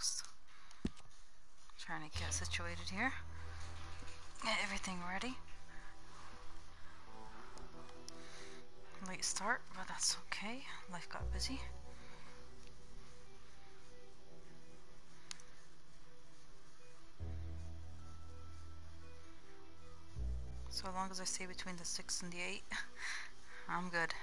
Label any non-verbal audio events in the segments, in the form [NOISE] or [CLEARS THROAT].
Almost. Trying to get situated here. Get everything ready. Late start, but that's okay. Life got busy. So long as I stay between the 6 and the 8, [LAUGHS] I'm good.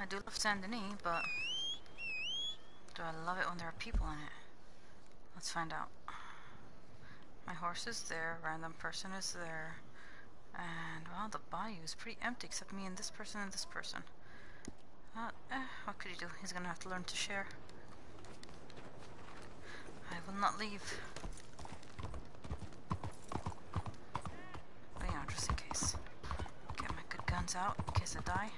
I do love Saint Denis, but do I love it when there are people in it? Let's find out. My horse is there, random person is there, and well, the bayou is pretty empty except me and this person and this person. Uh, eh, what could you do? He's gonna have to learn to share. I will not leave. But know, just in case. Get my good guns out in case I die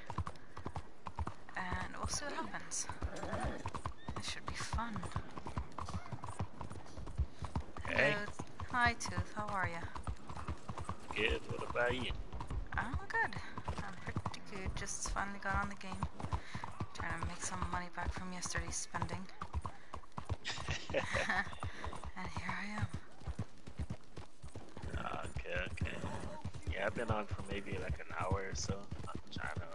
see what happens. This should be fun. Hey. Hello. Hi, Tooth. How are you? Good. What about you? I'm good. I'm pretty good. Just finally got on the game. Trying to make some money back from yesterday's spending. [LAUGHS] and here I am. Okay, okay. Yeah, I've been on for maybe like an hour or so. I'm trying to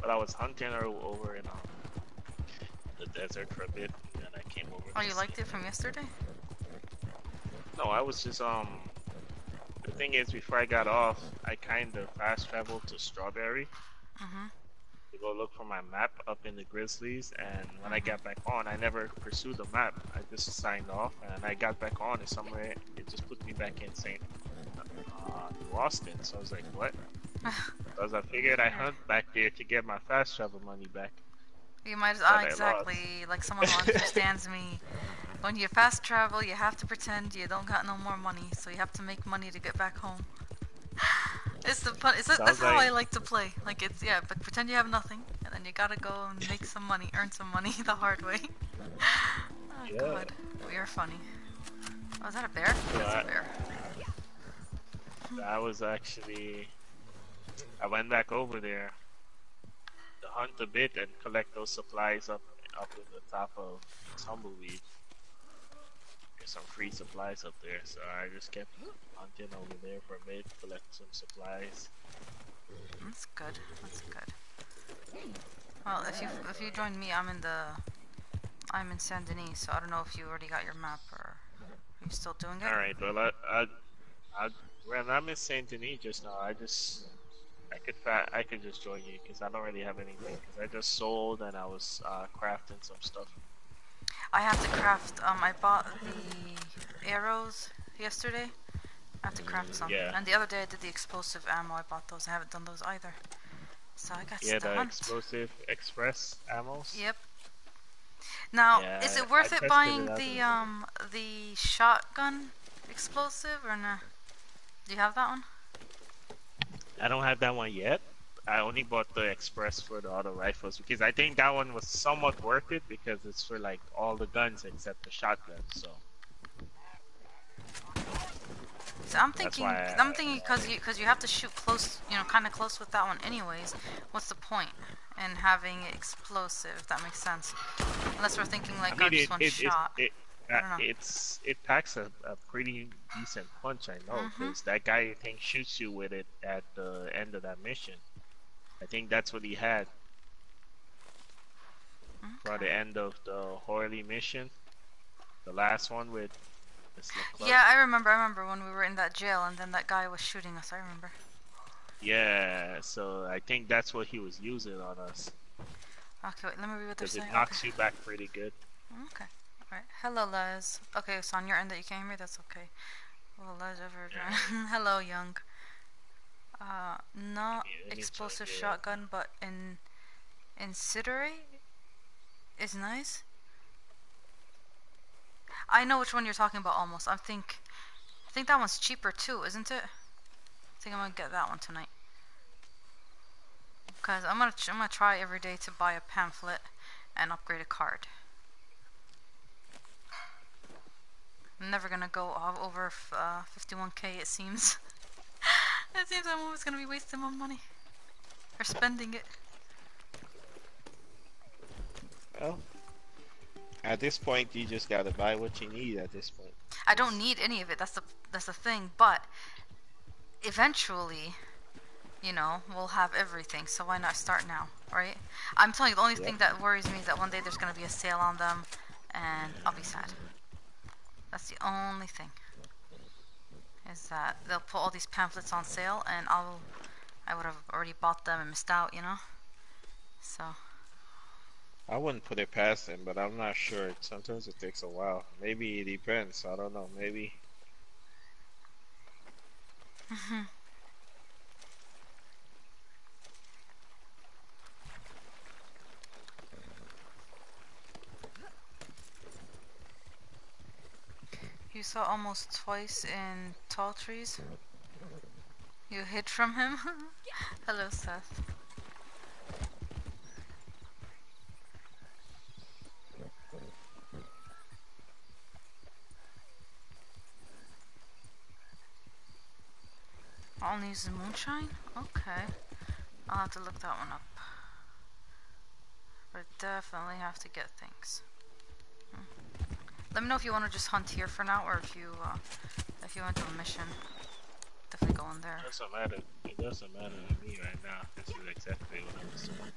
but I was hunting her over in um, the desert for a bit, and I came over. Oh, you liked it from yesterday? No, I was just um. The thing is, before I got off, I kind of fast traveled to Strawberry. Mm-hmm. To go look for my map up in the Grizzlies, and when I got back on, I never pursued the map. I just signed off, and I got back on, and somewhere it just put me back in St. Uh, Austin. So I was like, what? [LAUGHS] Because I figured I hunt back there to get my fast travel money back. You might as ah, exactly like someone who [LAUGHS] understands me. When you fast travel, you have to pretend you don't got no more money, so you have to make money to get back home. [SIGHS] it's the fun. It's a, that's like... how I like to play. Like it's yeah, but pretend you have nothing, and then you gotta go and make some money, earn some money [LAUGHS] the hard way. [LAUGHS] oh yeah. god, we are funny. Oh, is that a bear? Yeah, that's a bear. That was actually I went back over there hunt a bit and collect those supplies up up in the top of Tumbleweed. There's some free supplies up there, so I just kept hunting over there for a bit, collect some supplies. That's good. That's good. Well, if you if you join me, I'm in the I'm in Saint Denis, so I don't know if you already got your map or are you still doing it. All right. Well, I, I, I when I'm in Saint Denis just now, I just I could fa- I could just join you because I don't really have anything because I just sold and I was uh, crafting some stuff. I have to craft. Um, I bought the arrows yesterday. I have to craft some. Yeah. And the other day I did the explosive ammo. I bought those. I haven't done those either. So I got Yeah, the hunt. explosive express ammos. Yep. Now, Yeah, is it worth I it buying it the um the shotgun explosive or no? Do you have that one? I don't have that one yet. I only bought the express for the auto rifles because I think that one was somewhat worth it because it's for like all the guns except the shotgun. So So I'm thinking, I- I'm thinking because you because you have to shoot close, you know, kind of close with that one anyways. What's the point in having explosive? If that makes sense. Unless we're thinking like, I oh, mean, just it, one it, shot. It, it, I don't uh, it's it packs a, a pretty decent punch. I know because that guy I think shoots you with it at the end of that mission. I think that's what he had for the end of the Horley mission, the last one with Yeah, I remember. I remember when we were in that jail, and then that guy was shooting us. I remember. Yeah, so I think that's what he was using on us Okay, wait. Let me read what they're because it saying. knocks you back pretty good. Okay. Alright. Hello, Les. Okay, so on your end that you can't hear me, that's okay. Will Les ever Yeah. [LAUGHS] Hello, Young. Uh, not Yeah, explosive shotgun, but in incinerate is nice. I know which one you're talking about. Almost. I think. I think that one's cheaper too, isn't it? I think I'm gonna get that one tonight. Cause I'm gonna I'm gonna try every day to buy a pamphlet and upgrade a card. I'm never gonna go over f- uh, 51k. It seems. [LAUGHS] it seems I'm always gonna be wasting my money or spending it. Well, at this point, you just gotta buy what you need. At this point. I don't need any of it. That's the that's the thing. But eventually, you know, we'll have everything. So why not start now, right? I'm telling you, the only Yep. thing that worries me is that one day there's gonna be a sale on them, and I'll be sad. That's the only thing. Is that they'll put all these pamphlets on sale, and I'll I would have already bought them and missed out, you know. So I wouldn't put it past them, but I'm not sure. Sometimes it takes a while. Maybe it depends. I don't know. Maybe. Mm-hmm. You saw almost twice in tall trees. You hid from him. [LAUGHS] Hello, Seth. All needs the moonshine? Okay. I'll have to look that one up. But definitely have to get things. Let me know if you want to just hunt here for now, or if you uh, if you want to do a mission. Definitely go in there. It doesn't matter. It doesn't matter to me right now. This is exactly what I was doing.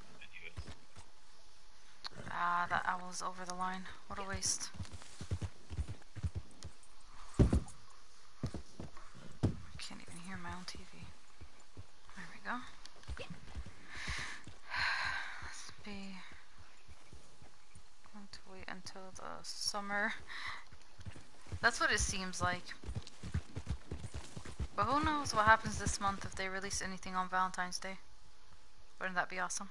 Ah, that owl's over the line. What a waste. Can't even hear my own TV. There we go. Let's be. Going to wait until the summer. That's what it seems like. But who knows what happens this month if they release anything on Valentine's Day? Wouldn't that be awesome?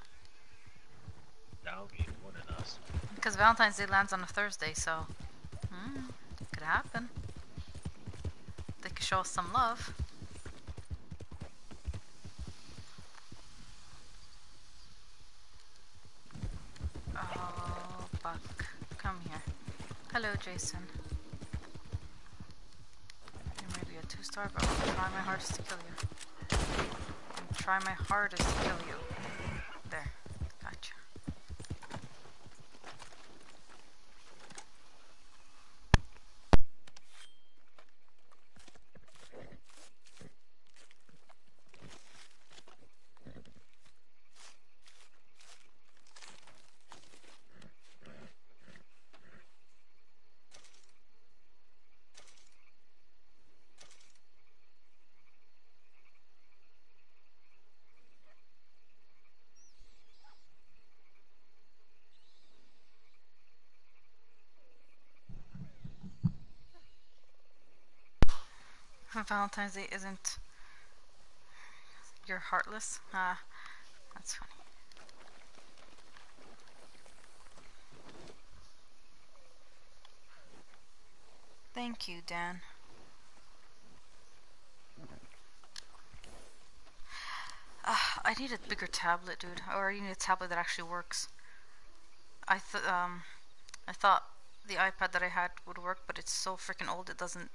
That would be more than us. Because Valentine's Day lands on a Thursday, so mm, could happen. They could show us some love. Oh, Buck, come here. Hello, Jason. You may be a two-star, but I'll try my hardest to kill you. I'll try my hardest to kill you. There, Valentine's Day isn't you're heartless? Ah, that's funny. Thank you, Dan. Uh, I need a bigger tablet, dude. Or I need a tablet that actually works. I thought um, I thought the iPad that I had would work, but it's so freaking old. It doesn't.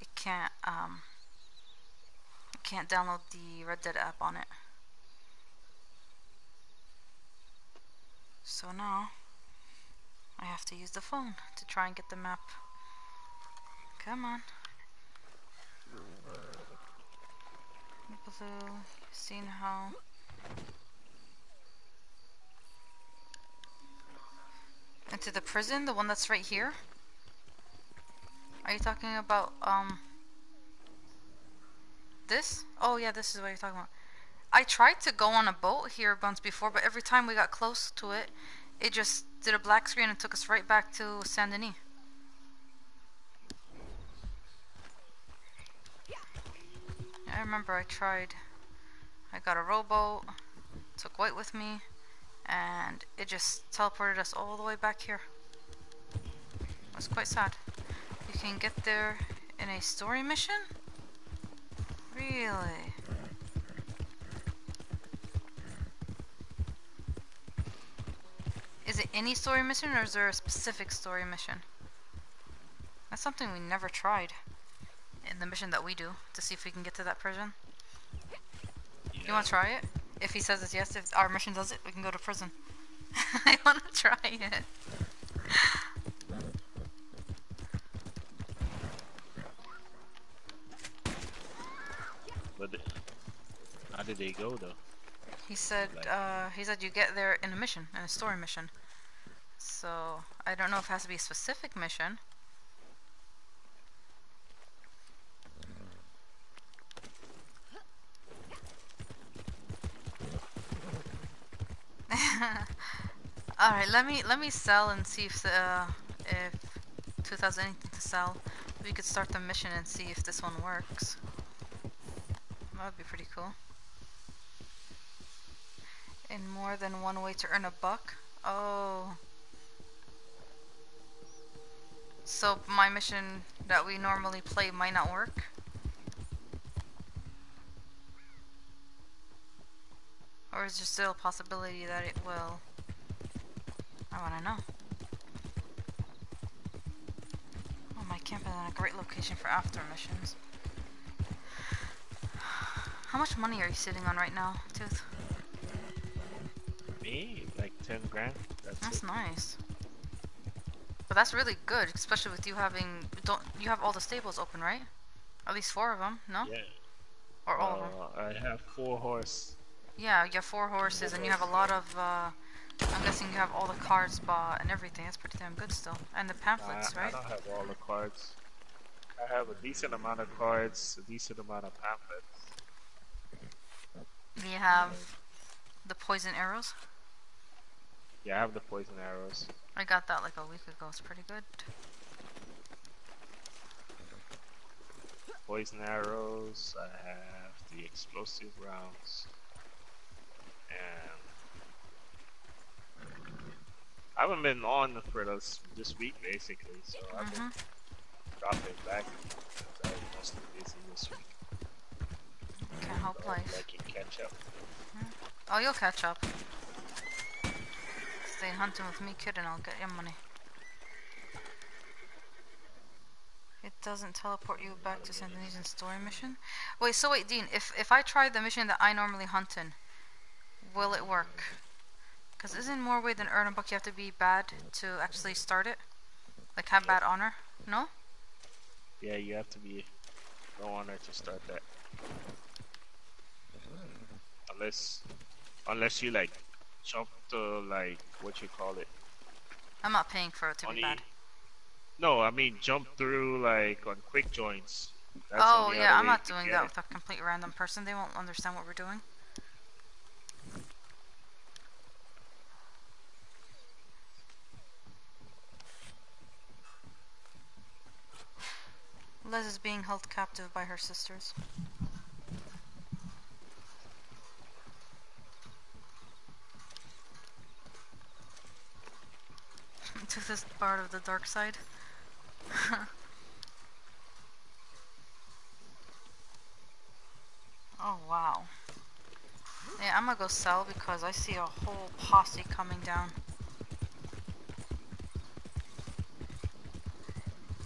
It can't um. It can't download the Red Dead app on it. So now I have to use the phone to try and get the map. Come on. Blue, seen how into the prison, the one that's right here? Are you talking about um this? Oh yeah, this is what you're talking about. I tried to go on a boat here once before, but every time we got close to it, it just did a black screen and took us right back to Saint Denis. I remember I tried. I got a rowboat, took White with me, and it just teleported us all the way back here. It was quite sad. You can get there in a story mission? Really? Is it any story mission or is there a specific story mission? That's something we never tried in the mission that we do to see if we can get to that prison. Yeah. You want to try it? If he says it's yes, if our mission does it, we can go to prison. [LAUGHS] I want to try it. But how did they go though? He said like, uh, he said you get there in a mission, in a story mission. So I don't know if it has to be a specific mission. [LAUGHS] All right, let me let me sell and see if uh, if 2000 anything to sell. We could start the mission and see if this one works. That would be pretty cool. In more than one way to earn a buck. Oh. So my mission that we normally play might not work. Or is there still a possibility that it will? I want to know. Oh, my camp is in a great location for after missions. How much money are you sitting on right now, Tooth? Me? Like 10 grand? That's, that's nice. But that's really good, especially with you having... Don't You have all the stables open, right? At least four of them, no? Yeah. Or all uh, of them? I have four horse yeah, you have four horses and you have a lot of, uh, I'm guessing you have all the cards bought and everything. That's pretty damn good still. And the pamphlets, right? I don't have all the cards. I have a decent amount of cards, a decent amount of pamphlets. You have the poison arrows? Yeah, I have the poison arrows. I got that like a week ago. It's pretty good. Poison arrows. I have the explosive rounds. And I haven't been on for this this week basically, so mm -hmm. I've been mm-hmm. dropping back. I was mostly busy this week. Can't help life. I can catch up. Mm. Oh, you'll catch up. Stay hunting with me, kid, and I'll get your money. It doesn't teleport you back to. Denis story mission? Wait, so wait, Dean, if, if I try the mission that I normally hunt in, will it work? Because isn't more way than earn a buck you have to be bad to actually start it? Like have bad honor? No? Yeah, you have to be no honor to start that. Unless, unless you like jump to like what you call it. I'm not paying for it to be bad. No, I mean jump through like on quick joints. That's oh yeah, I'm not doing that it. with a complete random person. They won't understand what we're doing. Let's being held captive by her sisters. [LAUGHS] to this part of the dark side. [LAUGHS] oh wow. Yeah, I'm gonna go sell because I see a whole posse coming down.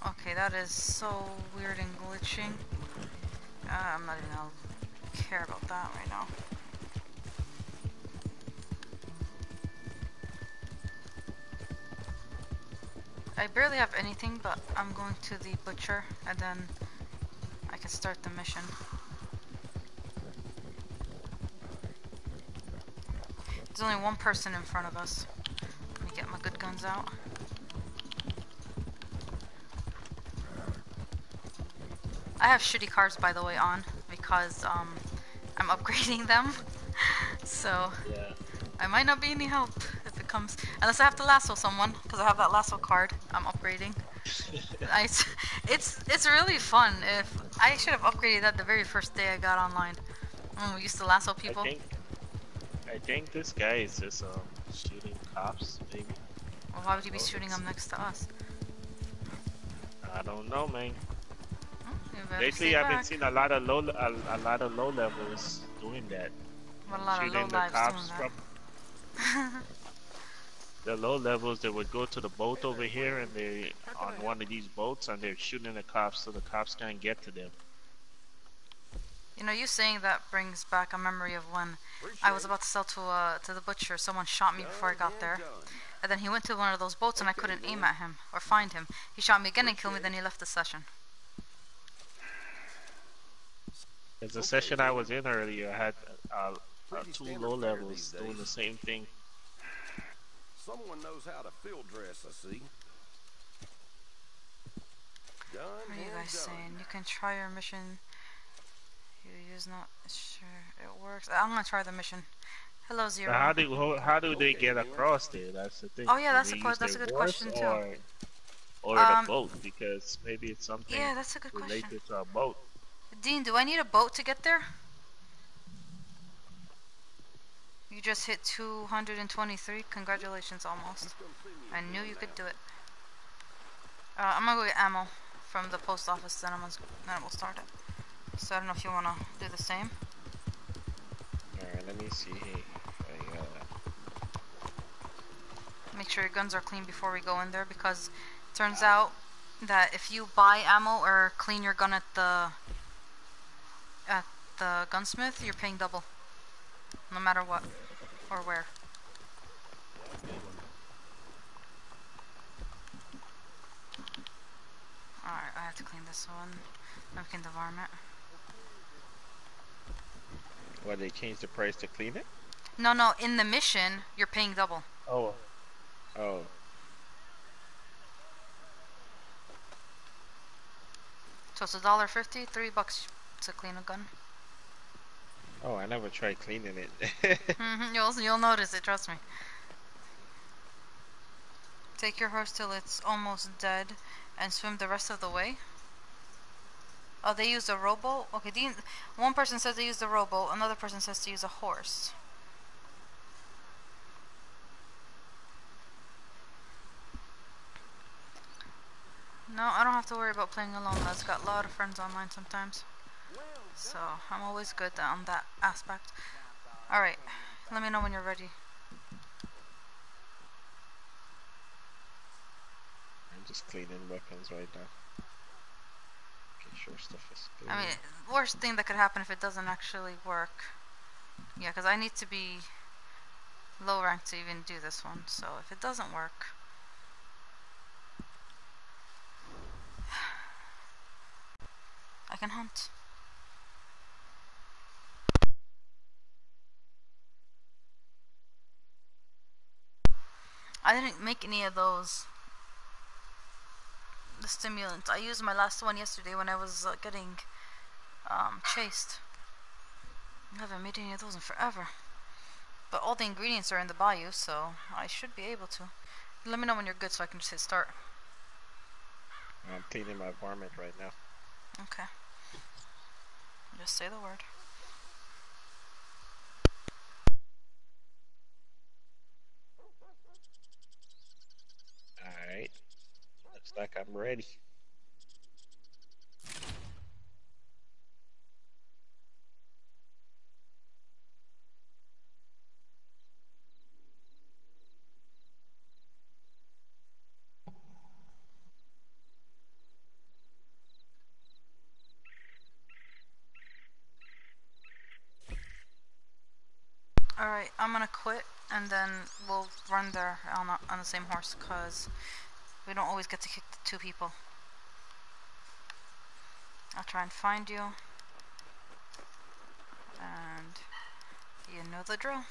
Okay, that is so weird and glitching. Uh, I'm not even gonna care about that right now. I barely have anything, but I'm going to the butcher and then I can start the mission. There's only one person in front of us. Let me get my good guns out. I have shitty cars, by the way, on because um, I'm [LAUGHS] upgrading them. [LAUGHS] so Yeah. I might not be any help it comes, unless I have to lasso someone because I have that lasso card. I'm upgrading. [LAUGHS] It's it's really fun. If I should have upgraded that the very first day I got online. When we used to lasso people. I think I think this guy is just um shooting cops, maybe. Well, why would you be Oh, shooting them next to us? I don't know, man. You Lately, I've been seeing a lot of low a, a lot of low levels doing that. But a lot of low shooting the lives cops doing from that. [LAUGHS] the low levels. They would go to the boat over here, and they on one of these boats, and they're shooting the cops, so the cops can't get to them. You know, you saying that brings back a memory of when I was about to sell to uh, to the butcher. Someone shot me before I got there, and then he went to one of those boats, and I couldn't aim at him or find him. He shot me again and killed me. Then he left the session. There's a session I was in earlier. I had uh, uh, two low levels doing the same thing. Someone knows how to field dress, I see. Done What are you guys done. saying? You can try your mission. You use not sure it works. I'm gonna try the mission. Hello, Zero. But how do how, how do they get across there? That's the thing. Oh, yeah, that's a that's a good wharf question, too. Or, or Um, the boat because maybe it's something yeah, that's a good related question. to a boat. Dean, do I need a boat to get there? You just hit 223. Congratulations, almost. I knew you could do it. Uh, I'm gonna go get ammo from the post office, then I'm gonna, then we'll start it. So I don't know if you wanna do the same. Alright, let me see. Uh, Make sure your guns are clean before we go in there, because it turns out that if you buy ammo or clean your gun at the at the gunsmith, you're paying double, no matter what or where. Alright, I have to clean this one. Napkin the varmint. What they changed the price to clean it? No, no, in the mission, you're paying double. oh, Oh, So it's a dollar fifty, three bucks to clean a gun. Oh, I never tried cleaning it. [LAUGHS] hmm You'll you'll notice it. Trust me. Take your horse till it's almost dead, and swim the rest of the way. Oh, they used a rowboat. Okay, Dean. One person says they used a rowboat. Another person says to use a horse. No, I don't have to worry about playing alone. I've got a lot of friends online sometimes. So I'm always good on that aspect. Alright, let me know when you're ready. I'm just cleaning weapons right now. Making sure stuff is clean. I mean, worst thing that could happen if it doesn't actually work. Yeah, because I need to be low rank to even do this one. So if it doesn't work. [SIGHS] I can hunt. I didn't make any of those the stimulants. I used my last one yesterday when I was uh, getting um, chased. I haven't made any of those in forever. But all the ingredients are in the bayou, so I should be able to. Let me know when you're good so I can just hit start. I'm cleaning my varmint right now. Okay. Just say the word. Alright. Looks like I'm ready. Alright, I'm gonna quit and then we'll run there on, on the same horse because we don't always get to kick the two people. I'll try and find you. And you know the drill.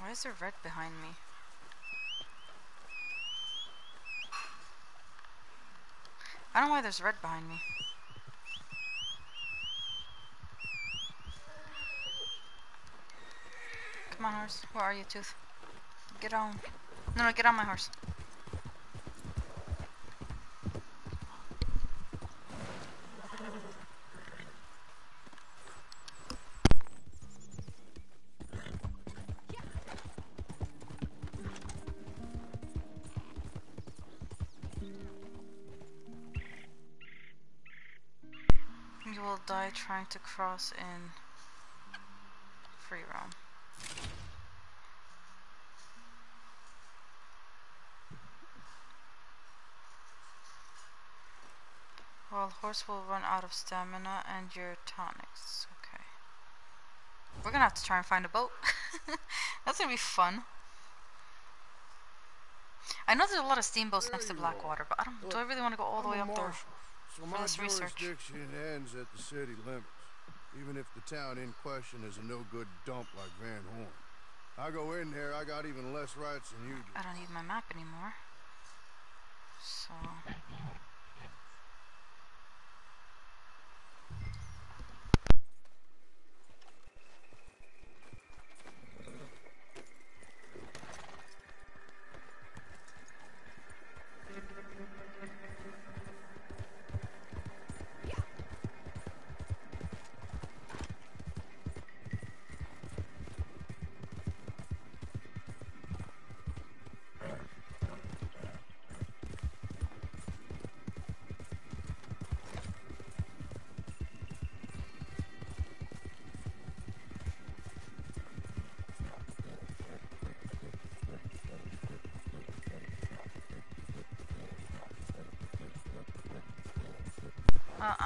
Why is there red behind me? I don't know why there's red behind me. On, horse. Where are you, Tooth? Get on. No, no, get on my horse. You will die trying to cross in free roam. Well, horse will run out of stamina and your tonics. Okay. We're gonna have to try and find a boat. [LAUGHS] That's gonna be fun. I know there's a lot of steamboats next to Blackwater, but I don't. Do I really want to go all the way up there? So for my this research. jurisdiction ends at the city limits, even if the town in question is a no-good dump like Van Horn. I go in there, I got even less rights than you do. I don't need my map anymore. So.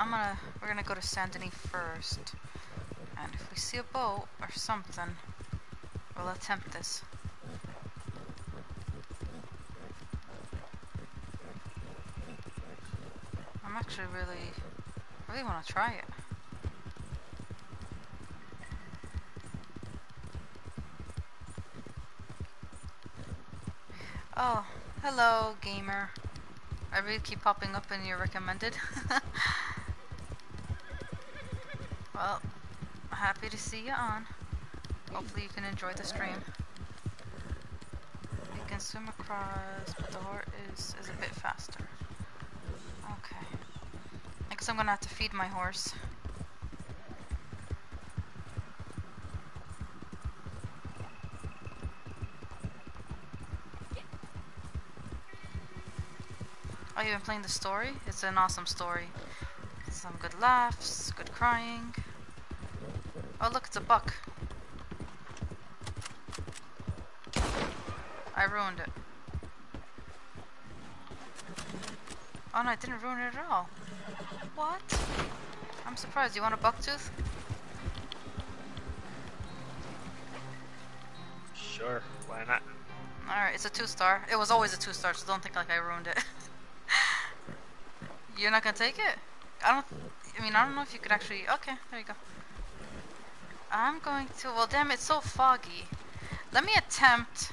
I'm gonna. We're gonna go to Saint Denis first, and if we see a boat or something, we'll attempt this. I'm actually really, really want to try it. Oh, hello, gamer. I really keep popping up in your recommended. [LAUGHS] well, happy to see you on. Hopefully you can enjoy the stream. You can swim across, but the horse is, is a bit faster. Okay. I guess I'm gonna have to feed my horse. Oh, you've been playing the story? It's an awesome story. Some good laughs, good crying. A buck. I ruined it. Oh no, I didn't ruin it at all. What? I'm surprised. You want a buck tooth? Sure, why not? Alright, it's a two star. It was always a two star, so don't think like I ruined it. [LAUGHS] You're not gonna take it? I don't. I mean, I don't know if you could actually. Okay, there you go. I'm going to. Well, damn, it's so foggy. Let me attempt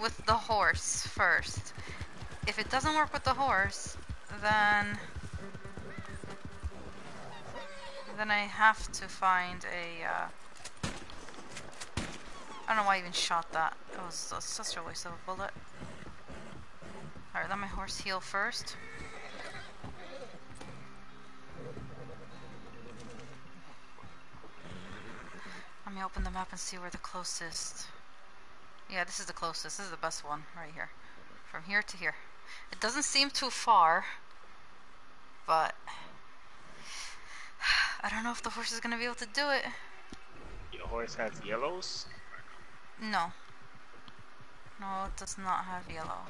with the horse first. If it doesn't work with the horse, then then I have to find a. Uh, I don't know why I even shot that. It was uh, such a waste of a bullet. Alright, let my horse heal first. Open the map and see where the closest... Yeah, this is the closest. This is the best one, right here. From here to here. It doesn't seem too far, but... [SIGHS] I don't know if the horse is going to be able to do it. Your horse has yellows? No. No, it does not have yellow.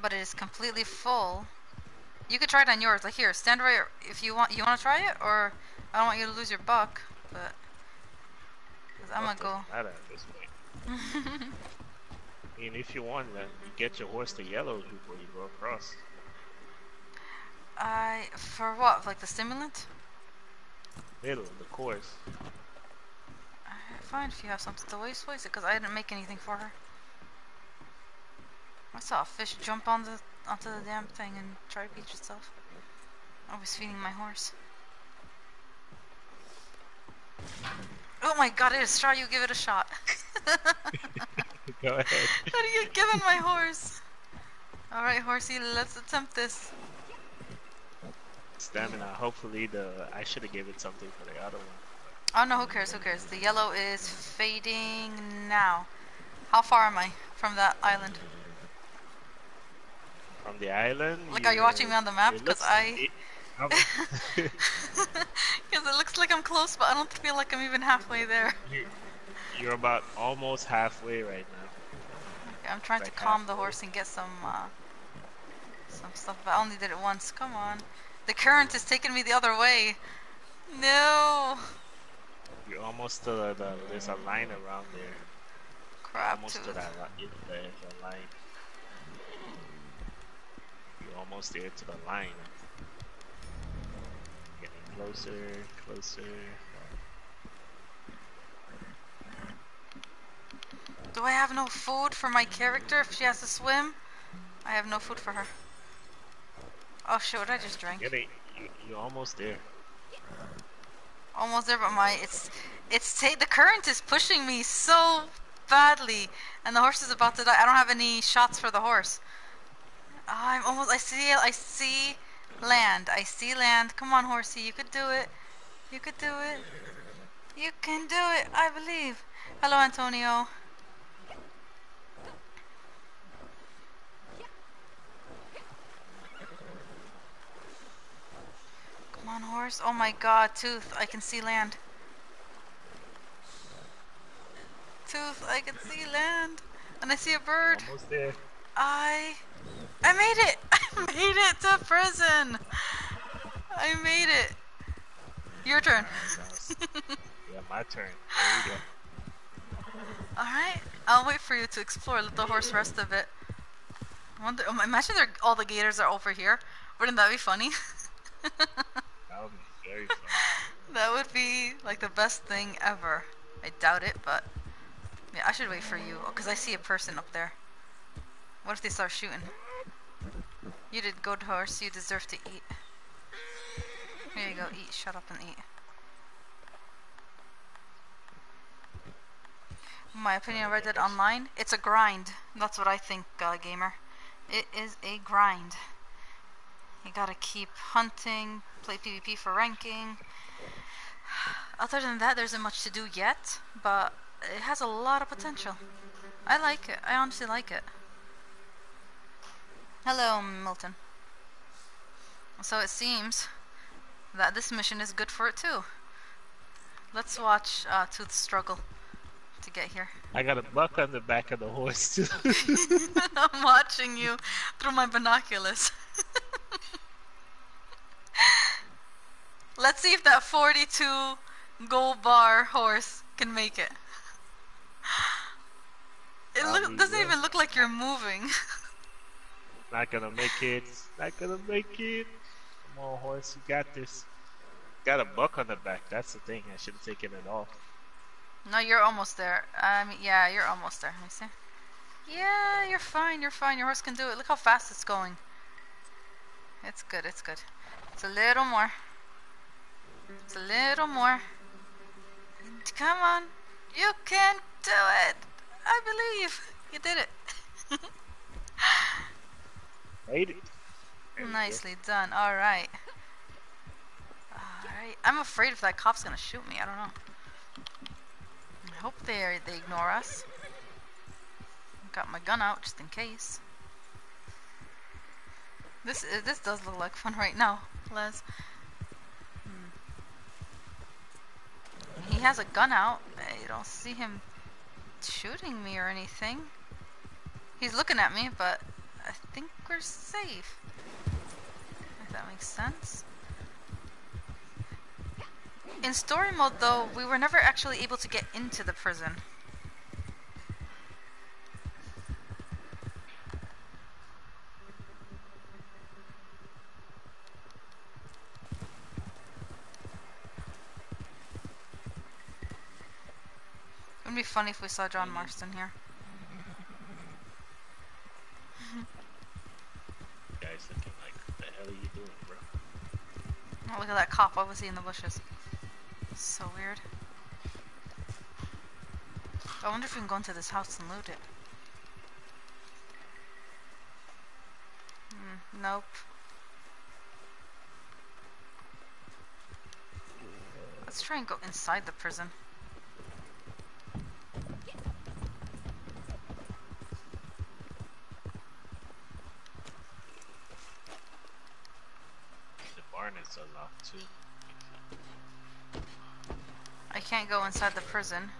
But it is completely full. You could try it on yours. Like here, stand right if you want. You want to try it, or I don't want you to lose your buck, but I'm gonna go. Matter at this point. I mean, if you want, then you get your horse to yellow before you go across. I for what? Like the stimulant? Middle, the course. Uh, fine if you have something to waste, waste it, because I didn't make anything for her. I saw a fish jump on the onto the damn thing and try to beach itself. I was feeding my horse. Oh my god, it is try you give it a shot. [LAUGHS] Go ahead. [LAUGHS] What are you giving my horse? Alright, horsey, let's attempt this. Stamina. Hopefully, the I should have gave it something for the other one. Oh no, who cares? Who cares? The yellow is fading now. How far am I from that island? From the island. Like, are you watching me on the map? Because I. Because [LAUGHS] it looks like I'm close, but I don't feel like I'm even halfway there. You're about almost halfway right now. Okay, I'm trying to calm the horse and get some uh, some stuff, but I only did it once. Come on. The current is taking me the other way. No. You're almost to the, the there's a line around there. Crap. Almost to that line. There's a line. You're almost there to the line. Closer, closer. Do I have no food for my character if she has to swim? I have no food for her. Oh shit, what I just drank? Getting, you, you're almost there. Almost there, but my it's it's ta- the current is pushing me so badly, and the horse is about to die. I don't have any shots for the horse. I'm almost. I see. I see land. I see land. Come on, horsey. You could do it. You could do it. You can do it. I believe. Hello, Antonio. Come on, horse. Oh my god, Tooth. I can see land. Tooth, I can see land. And I see a bird. Almost there. I I made it! [LAUGHS] I made it to prison! I made it! Your turn. [LAUGHS] yeah, my turn. There you go. Alright, I'll wait for you to explore. Let the horse rest a bit. I wonder, um, imagine all the gators are over here. Wouldn't that be funny? [LAUGHS] That would be very fun. that would be like the best thing ever. I doubt it, but yeah, I should wait for you because I see a person up there. What if they start shooting? You did good horse. You deserve to eat. Here you go. Eat. Shut up and eat. My opinion of Red Dead Online, it's a grind. That's what I think, uh, gamer. It is a grind. You gotta keep hunting, play PvP for ranking. Other than that, there isn't much to do yet, but it has a lot of potential. I like it. I honestly like it. Hello, Milton. So it seems that this mission is good for it too. Let's watch uh, Tooth struggle to get here. I got a buck on the back of the horse too. [LAUGHS] [LAUGHS] I'm watching you through my binoculars. Let's see if that 42 gold bar horse can make it. It look, doesn't even look like you're moving. [LAUGHS] Not gonna make it. Not gonna make it. Come on, horse, you got this. Got a buck on the back. That's the thing. I should have taken it off. no, you're almost there. Um, yeah, you're almost there. Let me see. Yeah, you're fine. You're fine. Your horse can do it. Look how fast it's going. It's good. It's good. It's a little more. It's a little more. Come on. You can do it. I believe you did it. [LAUGHS] Made it. There go. Nicely done. All right. All right. I'm afraid if that cop's gonna shoot me. I don't know. I hope they they ignore us. Got my gun out just in case. This uh, this does look like fun [LAUGHS] right now, Les. Hmm. He has a gun out. I don't see him shooting me or anything. He's looking at me, but I think we're safe. If that makes sense. In story mode, though, we were never actually able to get into the prison. It would be funny if we saw John mm-hmm. Marston here. Guys looking like, what the hell are you doing, bro? Oh, look at that cop. What was he in the bushes? So weird. I wonder if we can go into this house and loot it. Hmm, nope. Let's try and go inside the prison. I can't go inside the prison.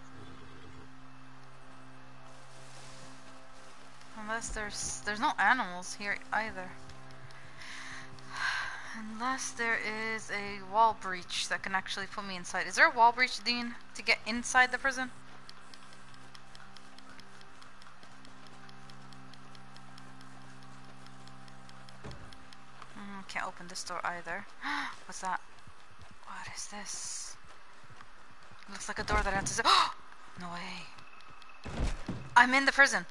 Unless there's there's no animals here either. [SIGHS] Unless there is a wall breach that can actually put me inside. Is there a wall breach, Dean, to get inside the prison? Can't open this door either. [GASPS] What's that? What is this? Looks like a door that I have to. s- no way. I'm in the prison.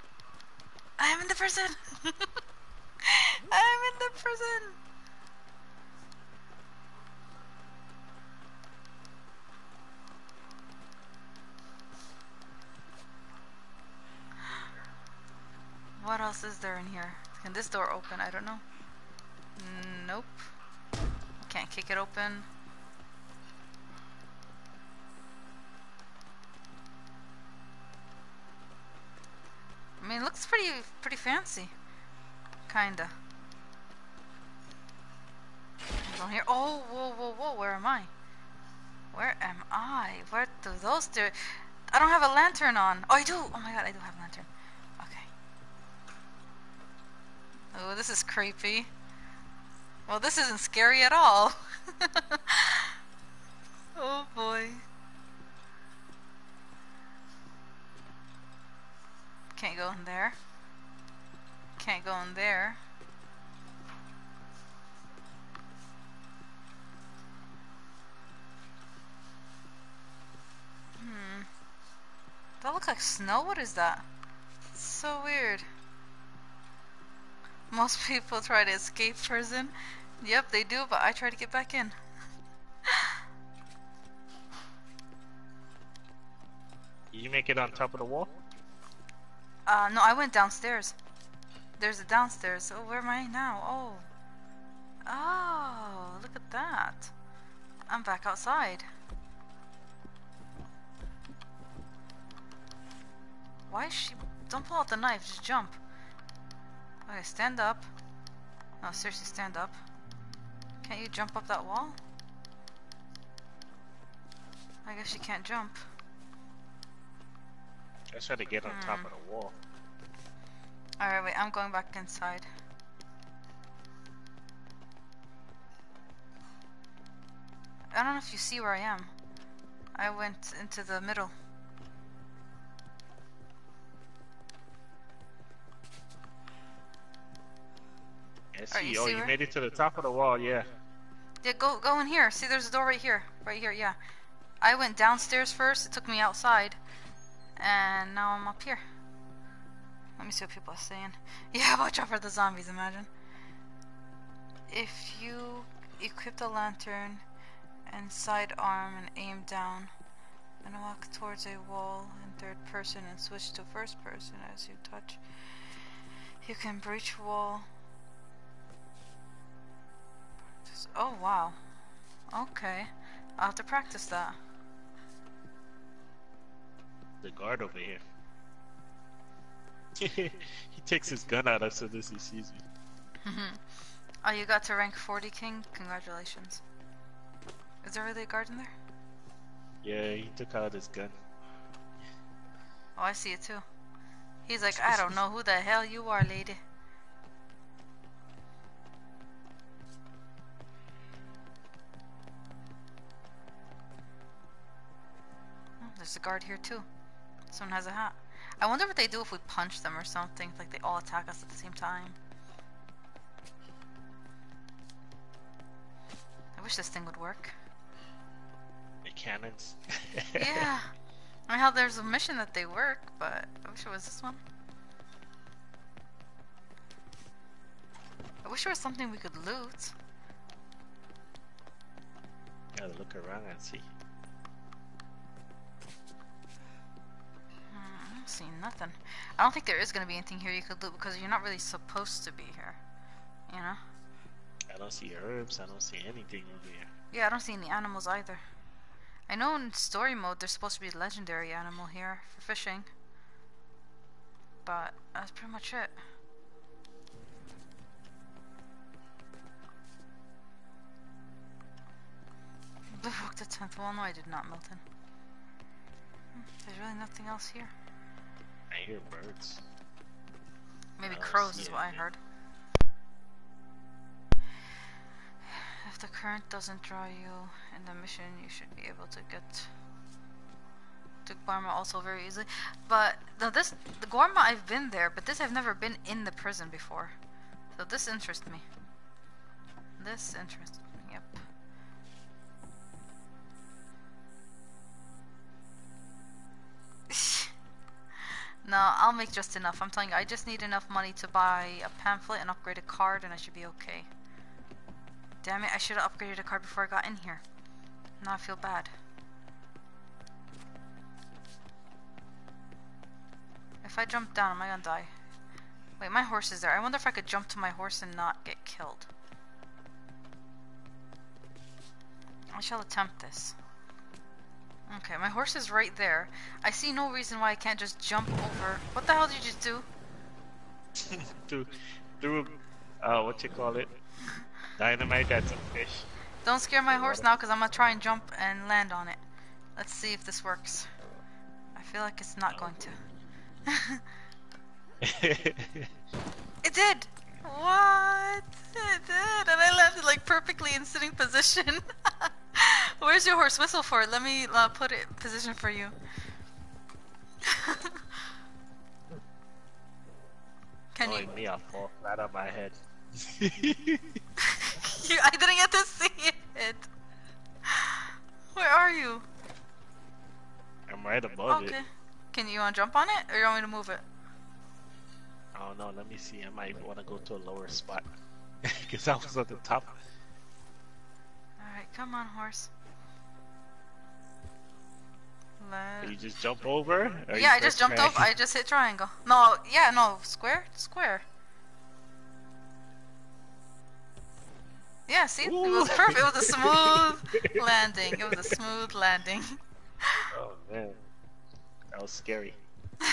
I am in the prison. I'm in the prison. [LAUGHS] [GASPS] What else is there in here? Can this door open? I don't know. Nope. Can't kick it open. I mean, it looks pretty pretty fancy. Kinda. Down here. Oh, whoa, whoa, whoa. Where am I? Where am I? Where do those do? I don't have a lantern on. Oh, I do. Oh my god, I do have a lantern. Okay. Oh, this is creepy. Well, this isn't scary at all. [LAUGHS] oh boy. Can't go in there. Can't go in there. Hmm. That look like snow? What is that? It's so weird. Most [LAUGHS] people try to escape prison. Yep, they do, but I try to get back in. You make it on top of the wall? Uh, no, I went downstairs. There's a downstairs. Oh, where am I now? Oh. Oh, look at that. I'm back outside. Why is she... Don't pull out the knife, just jump. Okay, stand up. No, seriously, stand up. Can't you jump up that wall? I guess you can't jump. I tried to get on top Hmm. of the wall. Alright, wait, I'm going back inside. I don't know if you see where I am. I went into the middle. I see. you oh, you where- made it to the top of the wall, yeah. Yeah, go go in here. See, there's a door right here. Right here, yeah. I went downstairs first. It took me outside. And now I'm up here. Let me see what people are saying. [LAUGHS] Yeah, watch out for the zombies, imagine. If you equip the lantern and sidearm and aim down, And walk towards a wall in third person and switch to first person as you touch. You can breach wall. Practice- Oh wow. Okay. I'll have to practice that. The guard over here. [LAUGHS] he takes his gun out as soon as he sees me. Mm-hmm. oh, you got to rank 40 king? Congratulations. Is there really a guard in there? Yeah, he took out his gun. Oh, I see it too. He's like, I don't know who the hell you are, lady. There's a guard here too. Someone has a hat. I wonder what they do if we punch them or something. Like they all attack us at the same time. I wish this thing would work. The cannons. [LAUGHS] yeah. I mean, how there's a mission that they work, but I wish it was this one. I wish there was something we could loot. Gotta look around and see. Hmm, see nothing. I don't think there is gonna be anything here you could loot because you're not really supposed to be here. You know? I don't see herbs. I don't see anything over here. Yeah, I don't see any animals either. I know in story mode there's supposed to be a legendary animal here for fishing. But that's pretty much it. [SIGHS] Fuck the tenth one? No, I did not, Milton. Hmm, There's really nothing else here. I hear birds. Maybe I crows is what I heard. If the current doesn't draw you in the mission, you should be able to get to Guarma also very easily. But no, this the Guarma I've been there, but this I've never been in the prison before. So this interests me. This interests me. Yep. [LAUGHS] No, I'll make just enough. I'm telling you, I just need enough money to buy a pamphlet and upgrade a card, and I should be okay. Damn it, I should have upgraded a card before I got in here. Now I feel bad. If I jump down, am I gonna die? Wait, my horse is there. I wonder if I could jump to my horse and not get killed. I shall attempt this. Okay, my horse is right there. I see no reason why I can't just jump over. What the hell did you just do? [LAUGHS] through, through, uh, what you call it? Dynamite at some fish. Don't scare my horse now because I'm gonna try and jump and land on it. Let's see if this works. I feel like it's not going to. [LAUGHS] [LAUGHS] It did! What? It [LAUGHS] did! And I landed like perfectly in sitting position. [LAUGHS] Where's your horse? Whistle for. Let me uh, put it in position for you. [LAUGHS] Can you? Knowing me, I'll fall flat on my head. you? I didn't get to see it. Where are you? I'm right above Okay. it. Can you uh, jump on it, or you want me to move it? Oh, I don't know. Let me see. I might want to go to a lower spot. [LAUGHS] Because I was at the top. Alright, come on, horse. Let... You just jump over? Yeah, I just jumped drag? over. I just hit triangle. No, yeah, no, square? Square. Yeah, see? It was perfect. It was a [LAUGHS] smooth landing. It was a smooth landing. Oh man, that was scary. [LAUGHS]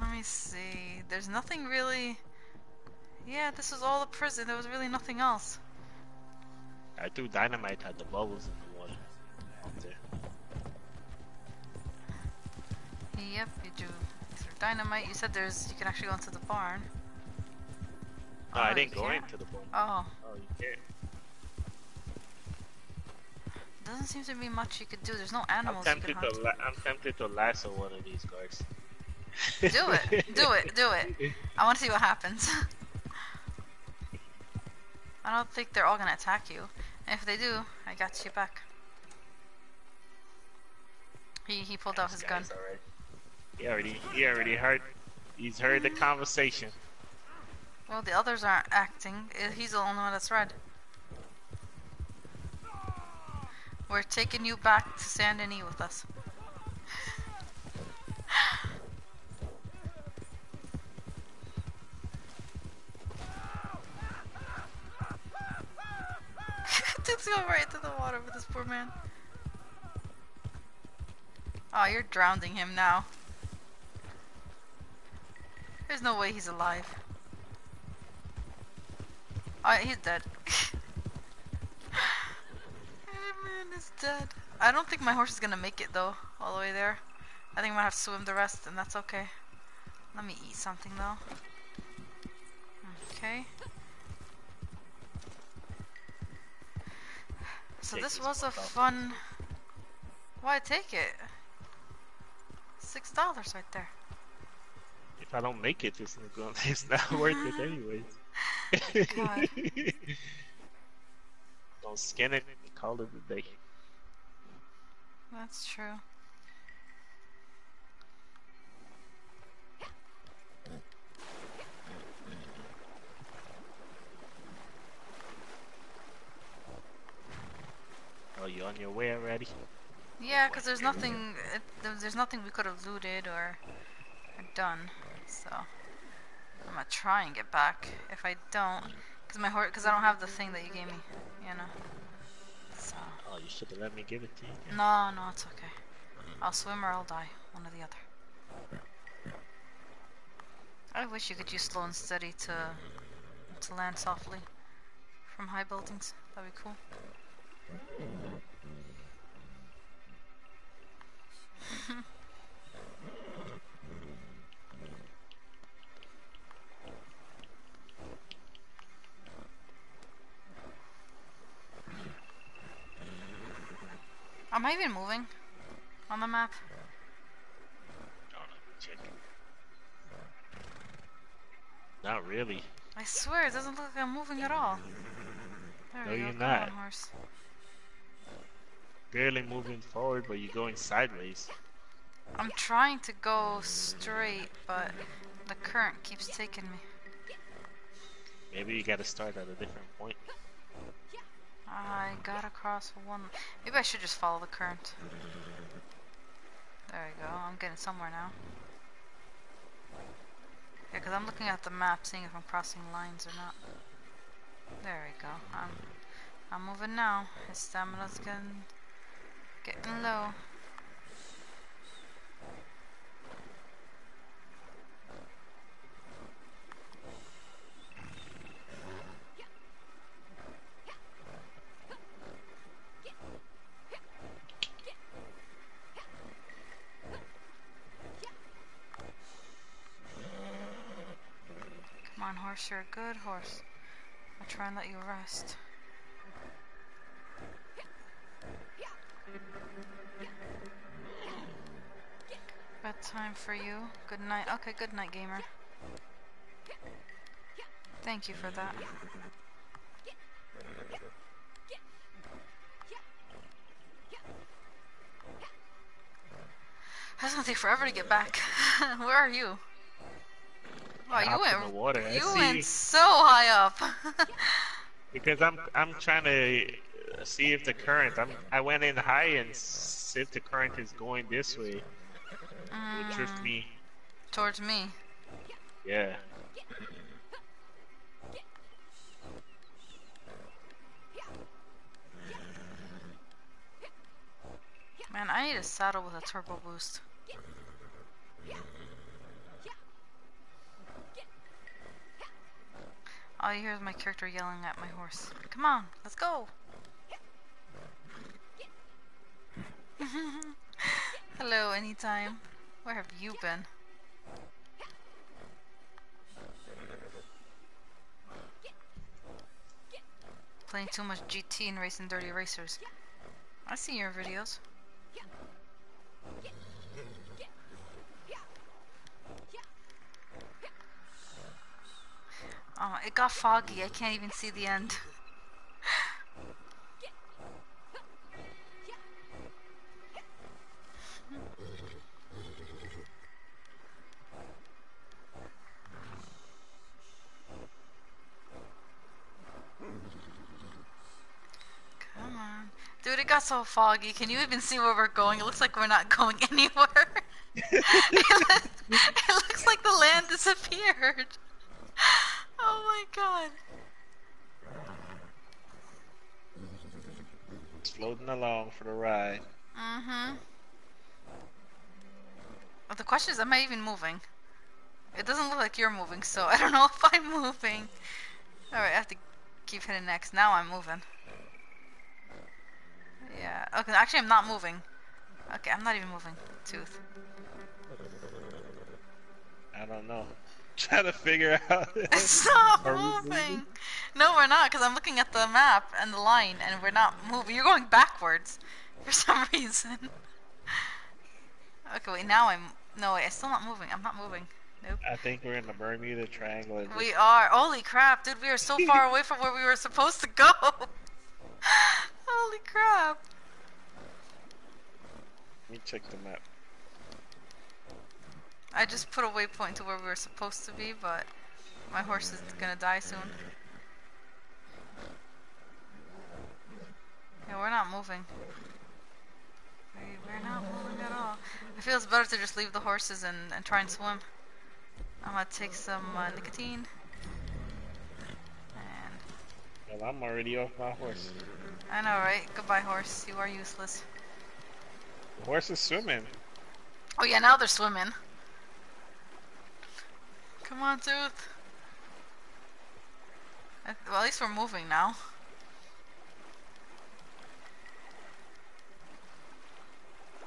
Let me see. There's nothing really. Yeah, this was all a prison. There was really nothing else. I threw dynamite at the bubbles in the water. Yep, you do. Through dynamite. You said there's. You can actually go into the barn. No, Oh, I uh, didn't go can't? into the barn. Oh, Oh, you can't. doesn't seem to be much you could do. There's no I'm animals you can hunt. to. I'm tempted to lasso one of these guards. Do it. Do it. Do it. I want to see what happens. [LAUGHS] I don't think they're all gonna attack you. And if they do, I got you back. He he pulled out his gun. already- He already. He already heard. He's heard the conversation. Well, the others aren't acting. Uh, He's the only one that's red. We're taking you back to Saint Denis with us. [SIGHS] [LAUGHS] Dude's going right into the water with this poor man. Oh, you're drowning him now. There's no way he's alive. Oh, he's dead. [LAUGHS] man is dead. I don't think my horse is gonna make it though, all the way there. I think I'm gonna have to swim the rest, and that's okay. Let me eat something though. Okay. So this was a fun. Why take it? Six dollars right there. If I don't make it, it's not, [LAUGHS] it's not worth it anyways. [LAUGHS] Don't scan it and call it a day. That's true. Oh, you on your way already? Yeah, because there's nothing. It, there's nothing we could have looted or, or done. So I'm gonna try and get back. If I don't, because my horse, because I don't have the thing that you gave me. You know. So Oh, you should have let me give it to you. no, no, it's okay. I'll swim or I'll die. One or the other. I wish you could use slow and steady to to land softly from high buildings. That'd be cool. [LAUGHS] Am I even moving on the map? Not really. I swear it doesn't look like I'm moving at all. There No, we go. you're Come not. on, horse. Barely moving forward, but you're going sideways. I'm trying to go straight, but the current keeps taking me. Maybe you gotta start at a different point. I gotta cross one. Maybe I should just follow the current. There we go. I'm getting somewhere now. Yeah, because I'm looking at the map, seeing if I'm crossing lines or not. There we go. I'm, I'm moving now. His stamina's getting, getting low. Come on, horse. You're a good horse. I'll try and let you rest. Bedtime for you. Good night. Okay, good night, gamer. Thank you for that. That's gonna take forever to get back. [LAUGHS] Where are you? Wow, you went. the water. You see. went so high up. [LAUGHS] Because I'm I'm trying to uh, see if the current. I'm I went in high and see if the current is going this way. It would drift Mm, me. towards me. Yeah. Man, I need a saddle with a turbo boost. All you hear is my character yelling at my horse. Come on, let's go. [LAUGHS] Hello, anytime. Where have you been? Playing too much GT and racing dirty racers. I see your videos. Oh, it got foggy. I can't even see the end. Come on. Do it got so foggy. Can you even see where we're going? It looks like we're not [LAUGHS] going anywhere. [LAUGHS] it looks like the land disappeared. Oh my god. It's floating along for the ride. Mm-hmm. But the question is, am I even moving? It doesn't look like you're moving, so [LAUGHS] I don't know if I'm moving. Alright, I have to keep hitting X. Now I'm moving. Yeah, okay, actually I'm not moving. Okay, I'm not even moving. Tooth. I don't know. [LAUGHS] Trying to figure out. [LAUGHS] It's not moving. moving? No, we're not, because I'm looking at the map and the line, and we're not moving. You're going backwards for [LAUGHS] some reason. okay, wait, now I'm. No, wait, I'm still not moving. I'm not moving. Nope. I think we're in the Bermuda Triangle. We are. Holy crap, dude, we are so far away from where we were supposed to go. Holy crap. Let me check the map. I just put a waypoint to where we were supposed to be, but my horse is gonna die soon. Yeah, we're not moving. We, we're not moving at all. I feel it's better to just leave the horses and, and try and swim. I'm gonna take some uh, nicotine. Well, I'm already off my horse. I know, right? Goodbye, horse. You are useless. The horse is swimming. Oh yeah, now they're swimming. Come on, Tooth. At- uh, Well, at least we're moving now.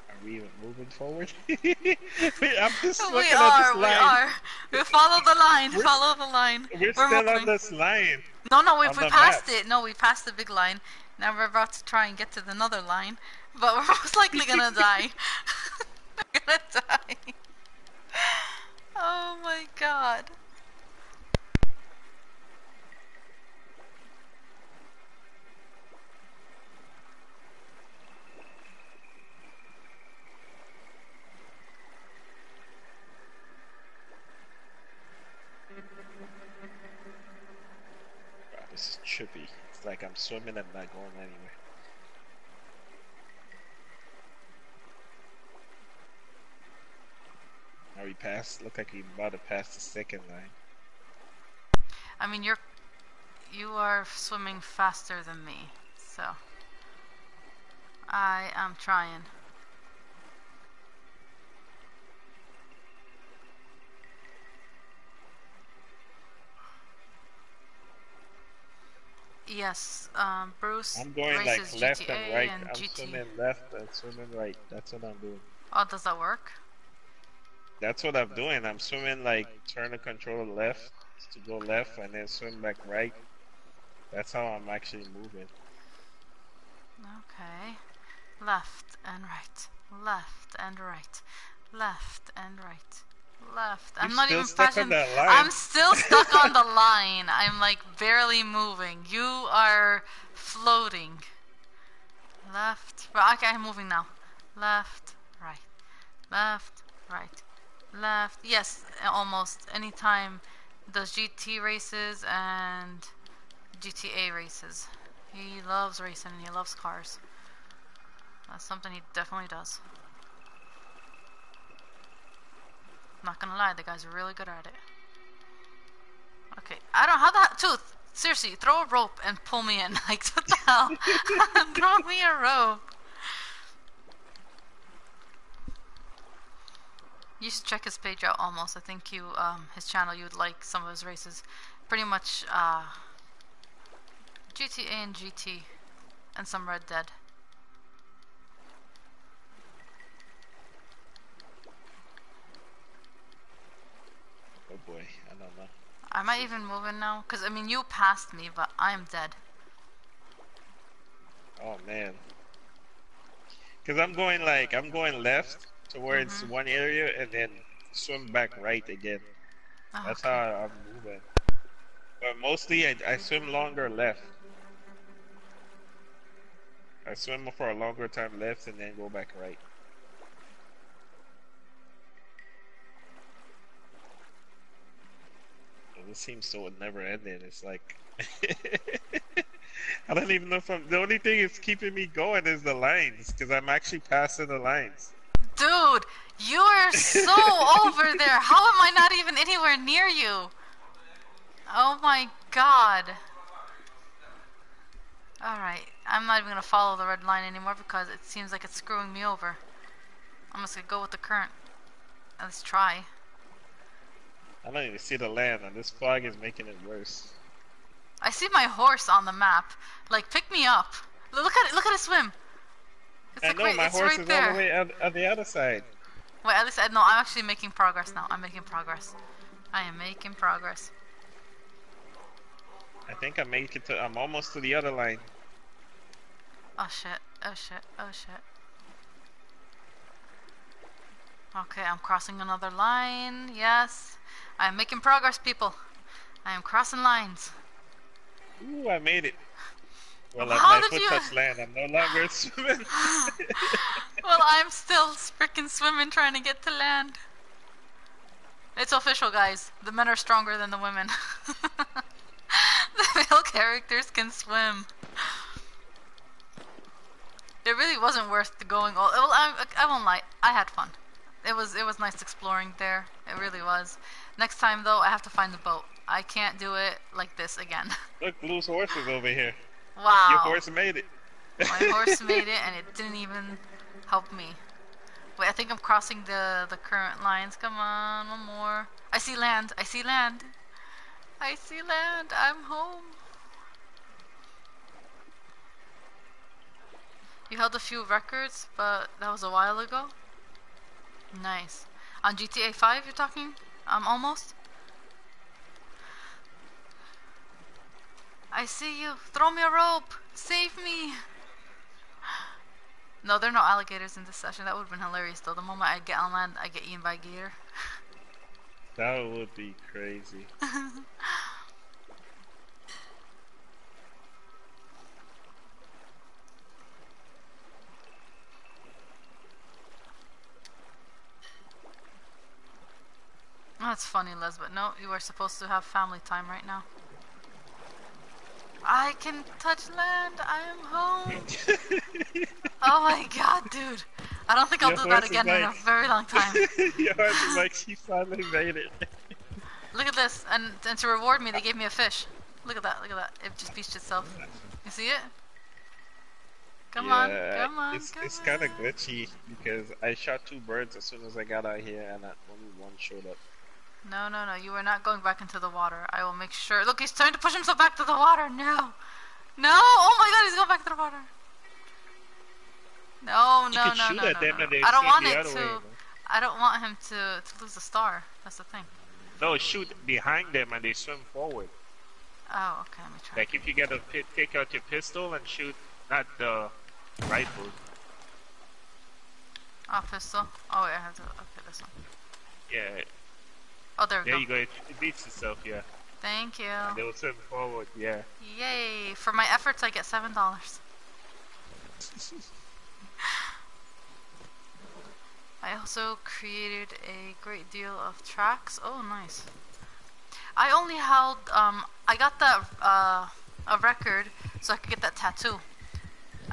Are we even moving forward? [LAUGHS] I'm just [LAUGHS] looking we at are, this we are. We follow the line, We're- follow the line. We're, still on moving. this line. No, no, we, we passed map. it. No, we passed the big line. Now we're about to try and get to the another line. But we're [LAUGHS] most likely gonna [LAUGHS] die. [LAUGHS] we're gonna die. Oh my god. This is trippy. It's like I'm swimming and not going anywhere. Are we past? Look like we about to pass the second line. I mean, you're you are swimming faster than me, so I am trying. Yes, um, Bruce I'm going like left GTA and right. and I'm GT. swimming left and swimming right. That's what I'm doing. Oh, does that work? That's what I'm doing. I'm swimming like turn the controller left to go left and then swim back right. That's how I'm actually moving. Okay. Left and right. Left and right. Left and right. Left. I'm You're not even stuck on pressing. that line. I'm still stuck on the [LAUGHS] line. I'm like barely moving. You are floating. Left. Right. Okay, I'm moving now. Left. Right. Left. Right. Left. Yes, almost. Anytime does GT races and GTA races. He loves racing and he loves cars. That's something he definitely does. Not gonna lie, the guy's are really good at it. Okay, I don't have that tooth. Seriously, throw a rope and pull me in. [LAUGHS] Like what the hell? [LAUGHS] throw me a rope. You should check his page out. Almost, I think you um his channel. You would like some of his races. Pretty much uh GTA and GT, and some Red Dead. Oh boy, I don't know. Am I even moving now? Cause I mean you passed me, but I'm dead. Oh man. Cause I'm going like I'm going left towards Mm-hmm. one area and then swim back right again. Oh, That's okay. how I'm moving. But mostly I, I swim longer left. I swim for a longer time left and then go back right. This seems so never ending. It's like [LAUGHS] I don't even know if I'm. The only thing is keeping me going is the lines, because I'm actually passing the lines. Dude, you are so [LAUGHS] over there. How am I not even anywhere near you? Oh my god. Alright, I'm not even gonna follow the red line anymore because it seems like it's screwing me over. I'm just gonna go with the current. Let's try. I don't even see the land, and this fog is making it worse. I see my horse on the map. Like, pick me up. Look at it. Look at it swim. It's I like know right, my horse right is there. all the way on, on the other side. Wait, at least I no. I'm actually making progress now. I'm making progress. I am making progress. I think I make it to. I'm almost to the other line. Oh shit. Oh shit. Oh shit. Okay, I'm crossing another line. Yes. I am making progress, people. I am crossing lines. Ooh, I made it. Well, How my foot you- touched land. I'm no longer swimming. [LAUGHS] Well, I'm still freaking swimming trying to get to land. It's official, guys. The men are stronger than the women. [LAUGHS] the male characters can swim. It really wasn't worth the going all. Well, I, I won't lie. I had fun. It was it was nice exploring there. It really was. Next time though, I have to find the boat. I can't do it like this again. [LAUGHS] Look, Blue's horse is over here. wow. Your horse made it. My horse made it, and it didn't even help me. Wait, I think I'm crossing the the current lines. Come on, one more. I see land. I see land. I see land. I'm home. You held a few records, but that was a while ago. Nice. On GTA 5, you're talking? Um, almost. I see you. Throw me a rope. Save me. [GASPS] No, there are no alligators in this session. That would have been hilarious, though. The moment I get on land, I get eaten by a gator. That would be crazy. [LAUGHS] Oh, That's funny, Les, but no, you are supposed to have family time right now. I can touch land. I am home. [LAUGHS] oh my god, dude. I don't think I'll Your do that again in a very long time. [LAUGHS] Your horse is like she finally made it. Look at this, and, and to reward me, they gave me a fish. Look at that, look at that. It just beached itself. You see it? Come on, come on, It's, come it's kind of glitchy because I shot two birds as soon as I got out here, and only one showed up. No, no, no. You are not going back into the water. I will make sure. Look, he's trying to push himself back to the water. No. No. Oh my god, he's going back to the water. No, no, no, no, at no, no. I don't want it to. way. I don't want him to, to lose the star. That's the thing. No, shoot behind them and they swim forward. Oh, okay. Let me try. Like if you get a pit, take out your pistol and shoot not the rifle. Oh, pistol. Oh, wait, I have to. Okay, this one. Yeah, Oh, there we there go. you go. It, it beats itself. Yeah, Thank you. and they will swim forward. Yeah. Yay! For my efforts, I get seven dollars. [LAUGHS] I also created a great deal of tracks. Oh, nice. I only held, um, I got that, uh, a record so I could get that tattoo.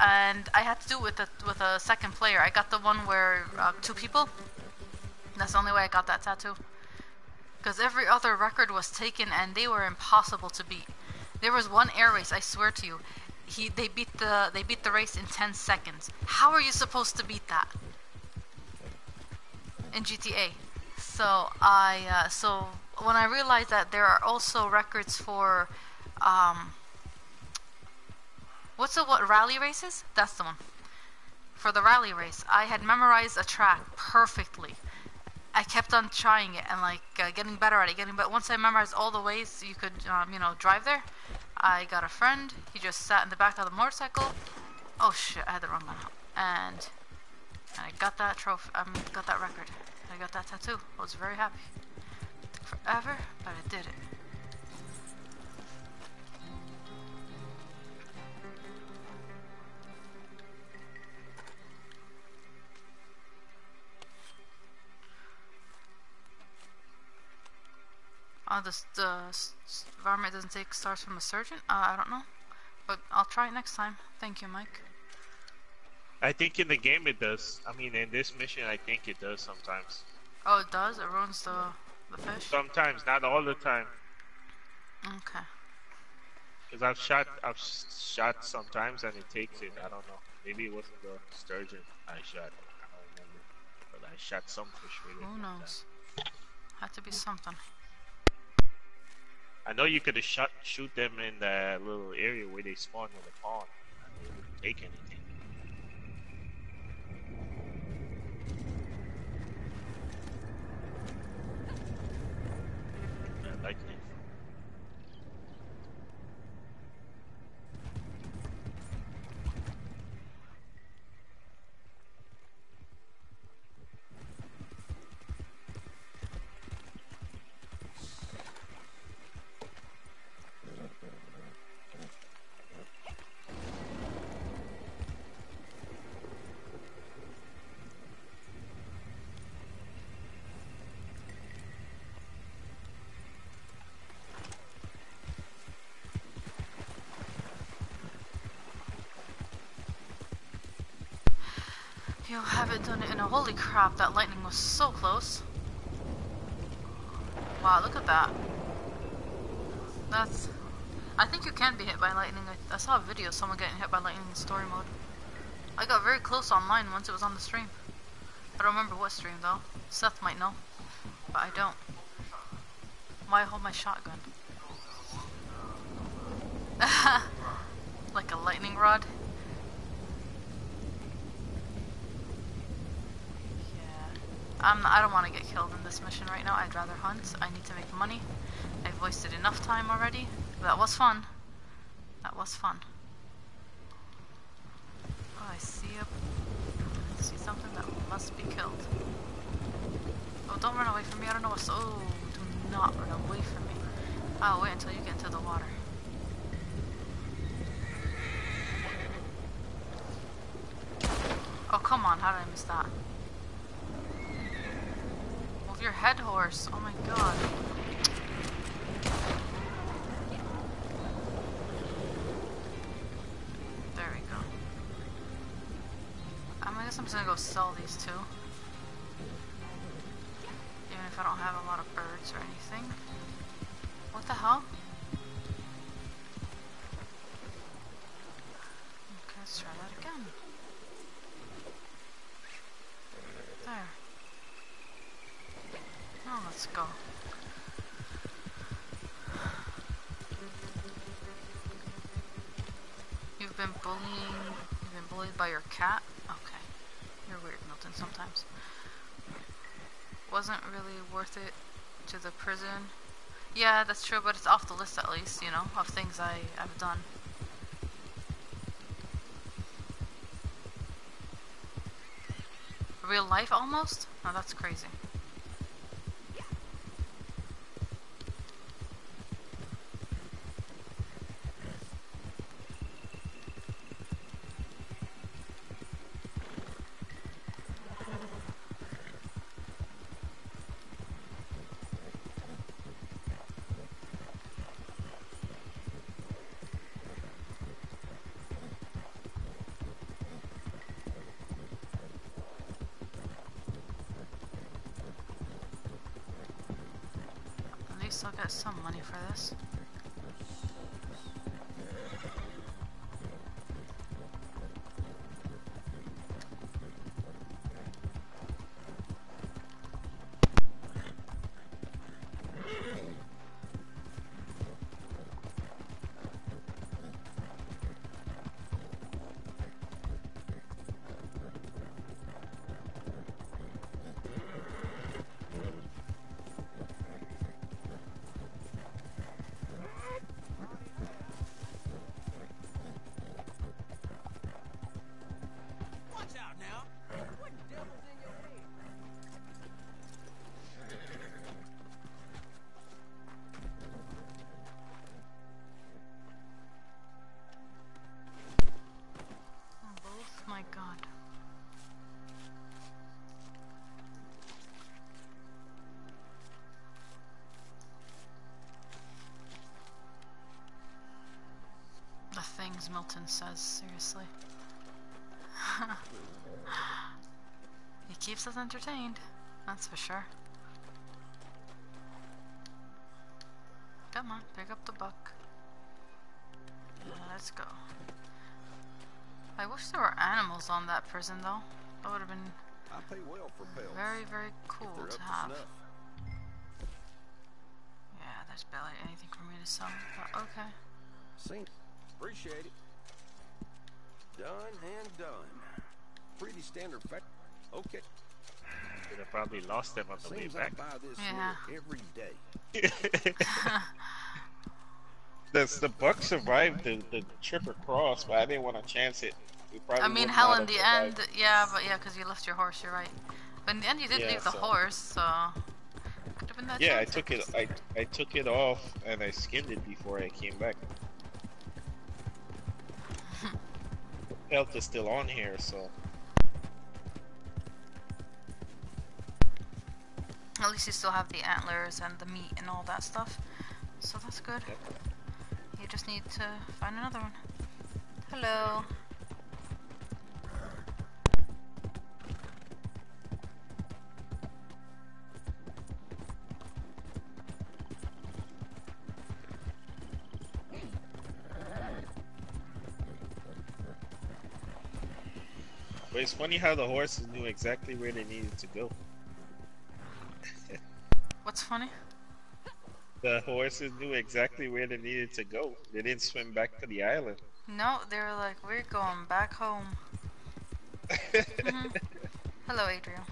And I had to do it with a, with a second player. I got the one where, uh, two people. That's the only way I got that tattoo. Because every other record was taken and they were impossible to beat. There was one air race, I swear to you. He they beat the they beat the race in 10 seconds. How are you supposed to beat that? In GTA. So I uh, so when I realized that there are also records for um what's the what rally races? That's the one. For the rally race, I had memorized a track perfectly. I kept on trying it and like uh, getting better at it, getting but once I memorized all the ways you could um, you know drive there, I got a friend. He just sat in the back of the motorcycle. Oh shit! I had the wrong one. And and I got that trophy. I mean, got that record. I got that tattoo. I was very happy. took forever, but I did it. Oh, the s- environment doesn't take stars from a sturgeon. Uh, I don't know, But I'll try it next time. Thank you, Mike. I think in the game it does. I mean, in this mission, I think it does sometimes. Oh, it does? It ruins the, the fish? Sometimes, not all the time. Okay. Because I've shot, I've shot sometimes and it takes it. I don't know. Maybe it wasn't the sturgeon I shot. I don't remember. But I shot some fish really. Who knows? Had to be something. I know you could have shot, shoot them in that little area where they spawn in the pond. They wouldn't take anything. Yeah, You haven't done it in a holy crap, that lightning was so close. Wow, look at that. That's... I think you can be hit by lightning. I, I saw a video of someone getting hit by lightning in story mode. I got very close online once it was on the stream. I don't remember what stream though. Seth might know. But I don't. Why hold my shotgun? [LAUGHS] like a lightning rod? Yeah. I'm, I don't want to get killed in this mission right now. I'd rather hunt. I need to make money. I've wasted enough time already. That was fun. That was fun. Oh, I see a... I see something that must be killed. Oh, don't run away from me. I don't know what's... Oh, do not run away from me. I'll wait until you get into the water. Oh, come on. How did I miss that? Your head, horse. Oh my god. There we go. I guess I'm just gonna go sell these two. Prison. Yeah, that's true, but it's off the list at least, you know, of things I, I've done. Real life almost? No, that's crazy. At least I'll get some things Milton says, seriously. [LAUGHS] he keeps us entertained, that's for sure. Come on, pick up the buck. let's go. I wish there were animals on that prison though. That would have been I pay well very, very cool to to have. snuff. Yeah, there's barely anything for me to sell, but okay. Sink. Appreciate it. Done and done. Pretty standard fact. Okay. Should have probably lost them on the way Seems I back. buy this Yeah. every day. [LAUGHS] That's the buck survived the, the trip across, but I didn't want to chance it. Probably I mean, hell, in have the end, survived. yeah, but yeah, because you left your horse, you're right. But in the end, you did Yeah, leave the so- horse, so could have been that. Yeah, I took it. I I took it off and I skinned it before I came back. Pelt is still on here, so At least you still have the antlers and the meat and all that stuff, so that's good. Yep. You just need to find another one. Hello. Funny how the horses knew exactly where they needed to go. What's funny? The horses knew exactly where they needed to go. They didn't swim back to the island. No, they were like, we're going back home. [LAUGHS] Mhm. Hello, Adriel.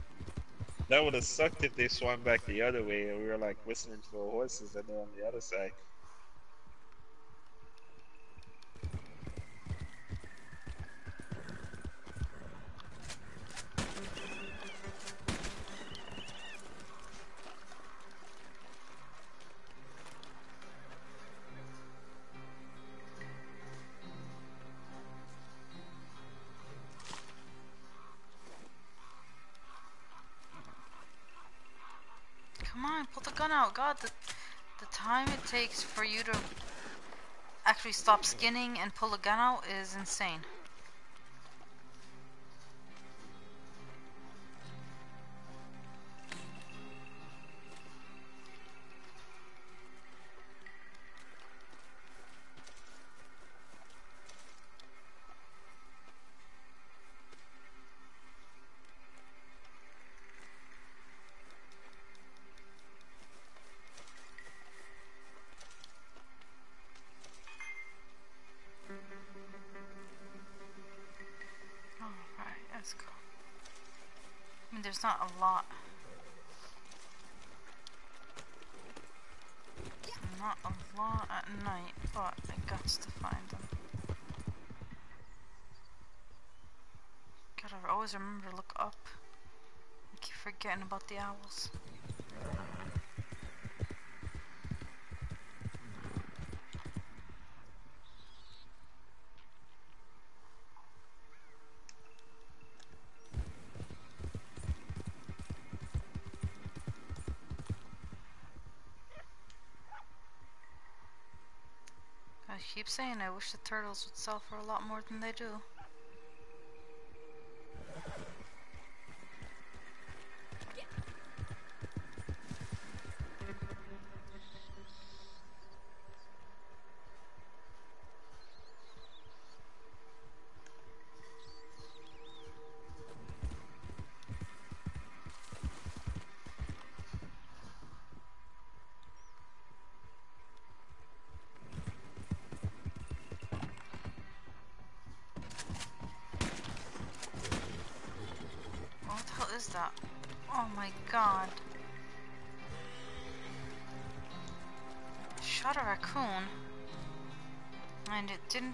That would have sucked if they swam back the other way and we were like whistling for horses and they're on the other side. Out. God, the, the time it takes for you to actually stop skinning and pull a gun out is insane. Owls. I keep saying I wish the turtles would sell for a lot more than they do.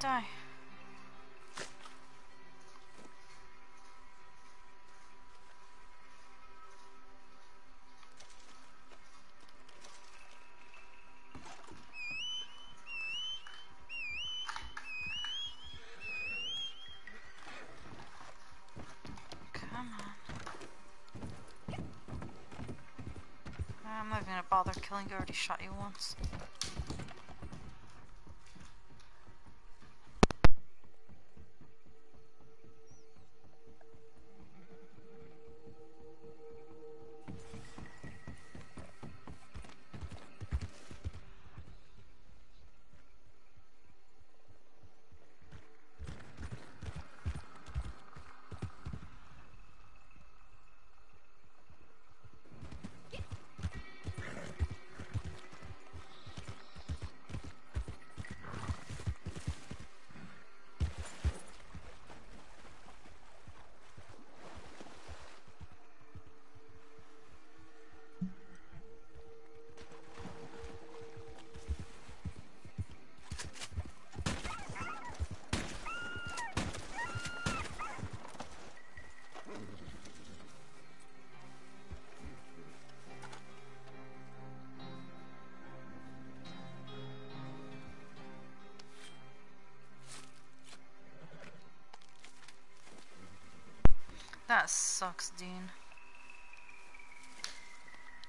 Die. I'm not gonna bother killing you, I already shot you once. That sucks, Dean.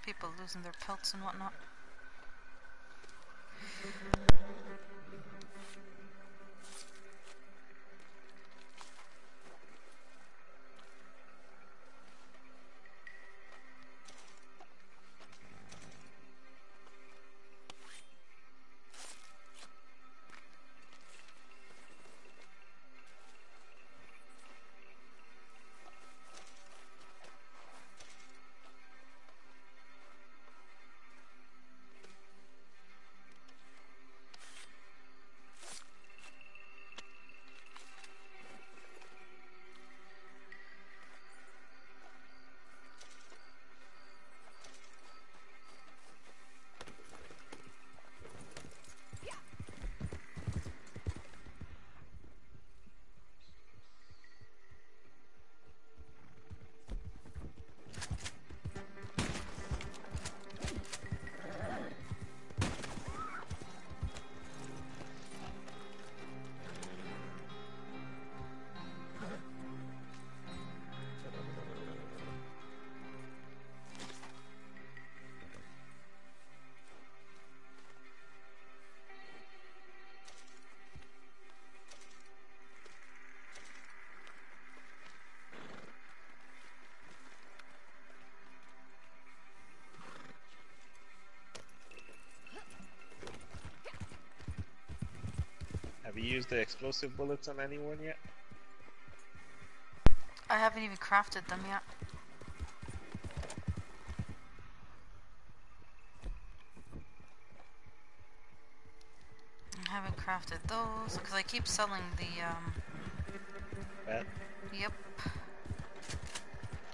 People losing their pelts and whatnot. Have you used the explosive bullets on anyone yet? I haven't even crafted them yet. I haven't crafted those because I keep selling the um That Yep.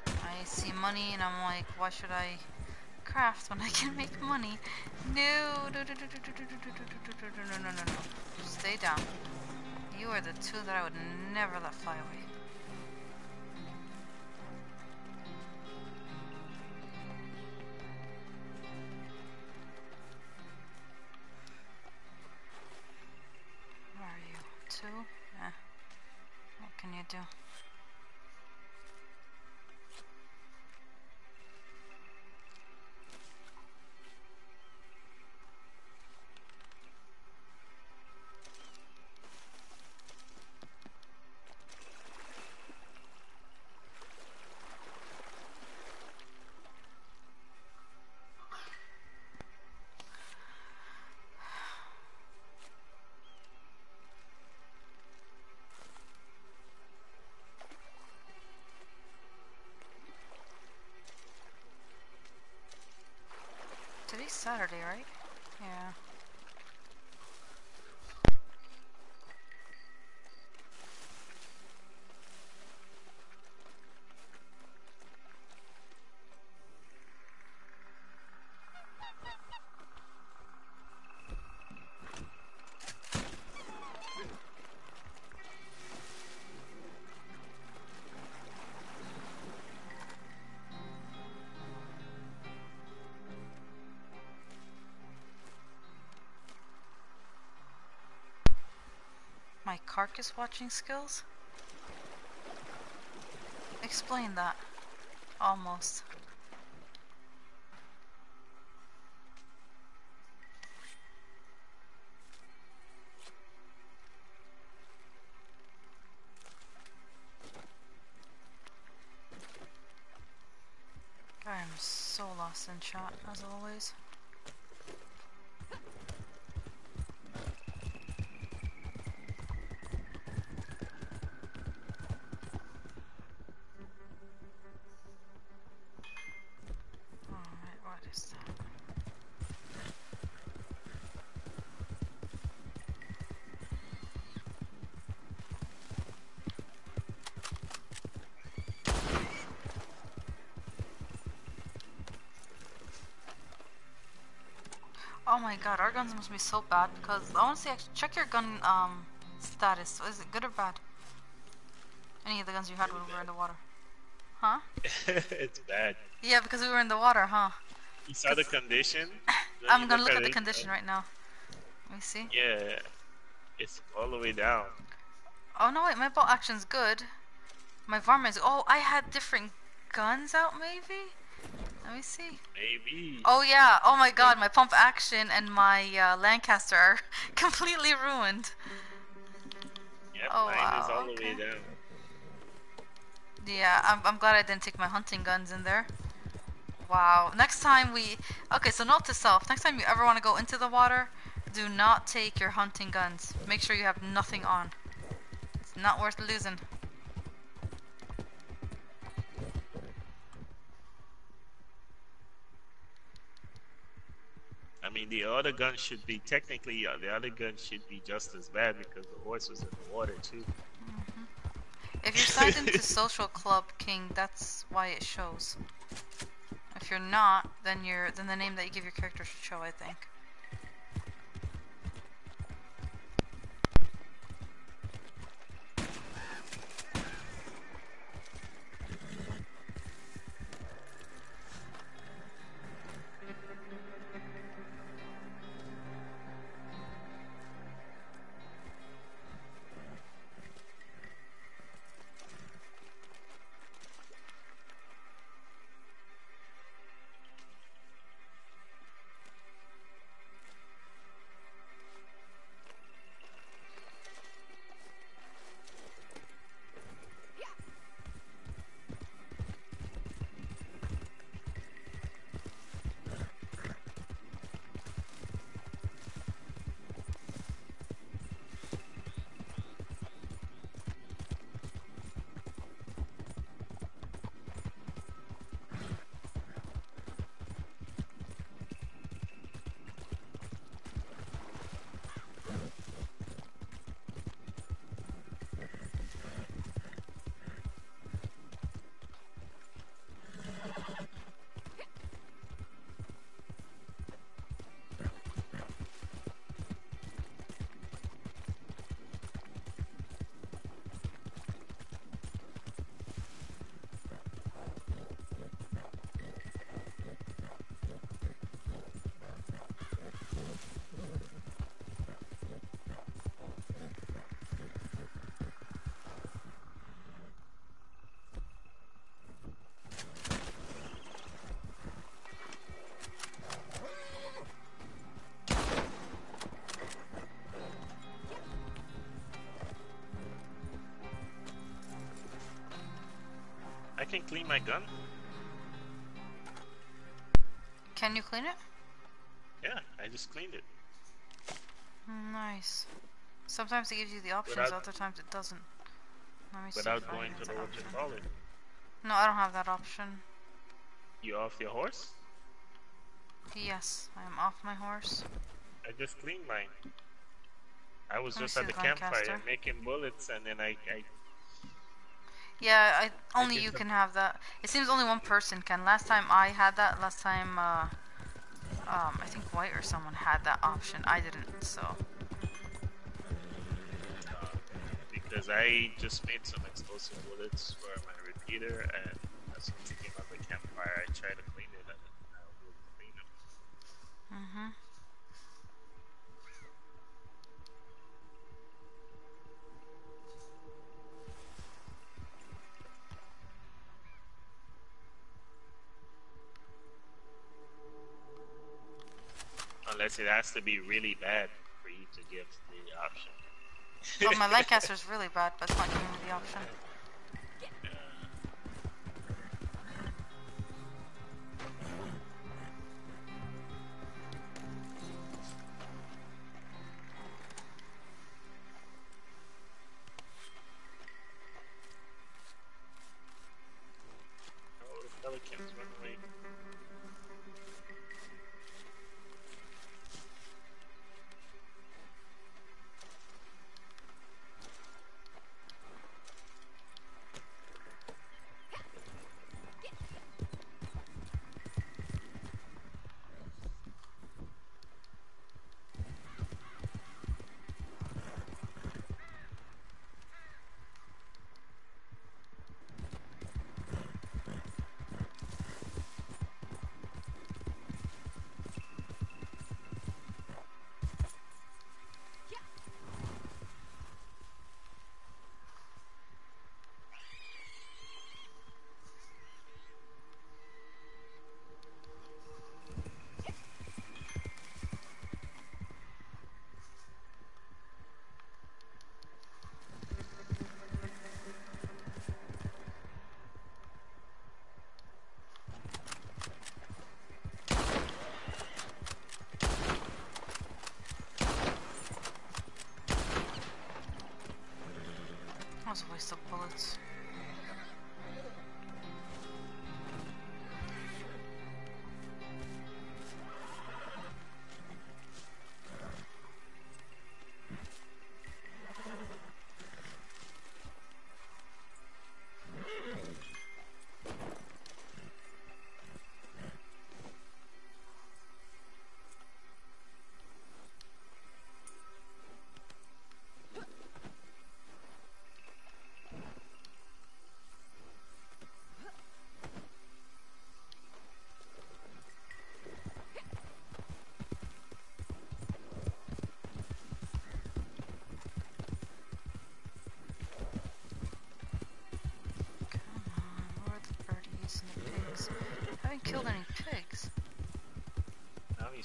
I see money and I'm like, why should I craft when I can make money? No. Stay down. You are the two that I would never let fly away. Carcass watching skills? Explain that. Almost. Oh my god, our guns must be so bad because I want to see, actually, check your gun um status. Is it good or bad? Any of the guns you had when we were in the water? Huh? [LAUGHS] it's bad. Yeah, because we were in the water, huh? You saw the condition? [LAUGHS] I'm gonna look at the condition right now. Let me see. Yeah, it's all the way down. Oh no, wait, my bolt action's good. My varmints. Oh, I had different guns out, maybe. Let me see. Maybe. Oh yeah. Oh my God. My pump action and my uh, Lancaster are [LAUGHS] completely ruined. Yep, Oh, mine is wow, all the way down. Yeah, I'm, I'm glad I didn't take my hunting guns in there. Wow. Next time we... Okay, so note to self. Next time you ever want to go into the water, do not take your hunting guns. Make sure you have nothing on. It's not worth losing. I mean, the other gun should be technically uh, the other gun should be just as bad because the horse was in the water too. If you're signed into [LAUGHS] Social Club King, that's why it shows. If you're not, then you're then the name that you give your character should show, I think. Can clean my gun. Can you clean it? Yeah, I just cleaned it. Nice. Sometimes it gives you the options, Without- other times it doesn't. Let me see Without I going to the that what you option. it. No, I don't have that option. You off your horse? Yes, I am off my horse. I just cleaned mine. I was Let just at the the campfire making bullets, and then I, I Yeah, I, only you can have that. It seems only one person can. Last time I had that, last time, uh, um, I think White or someone had that option. I didn't, so. because I just made some explosive bullets for my repeater, and as soon as it came out the campfire, I tried to Unless it has to be really bad for you to give the option. Well, my [LAUGHS] Lancaster's really bad, but it's not giving me the option.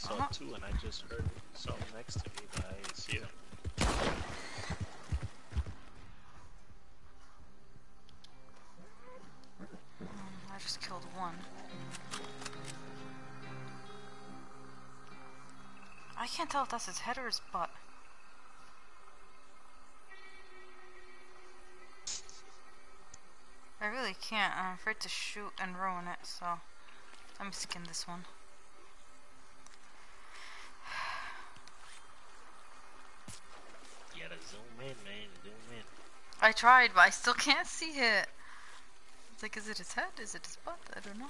I saw Uh-huh. two, and I just heard something next to me, but I didn't see them. I just killed one. I can't tell if that's his head or his butt. I really can't. I'm afraid to shoot and ruin it, so let me skin this one. Tried, but I still can't see it. It's like, is it his head? Is it his butt? I don't know.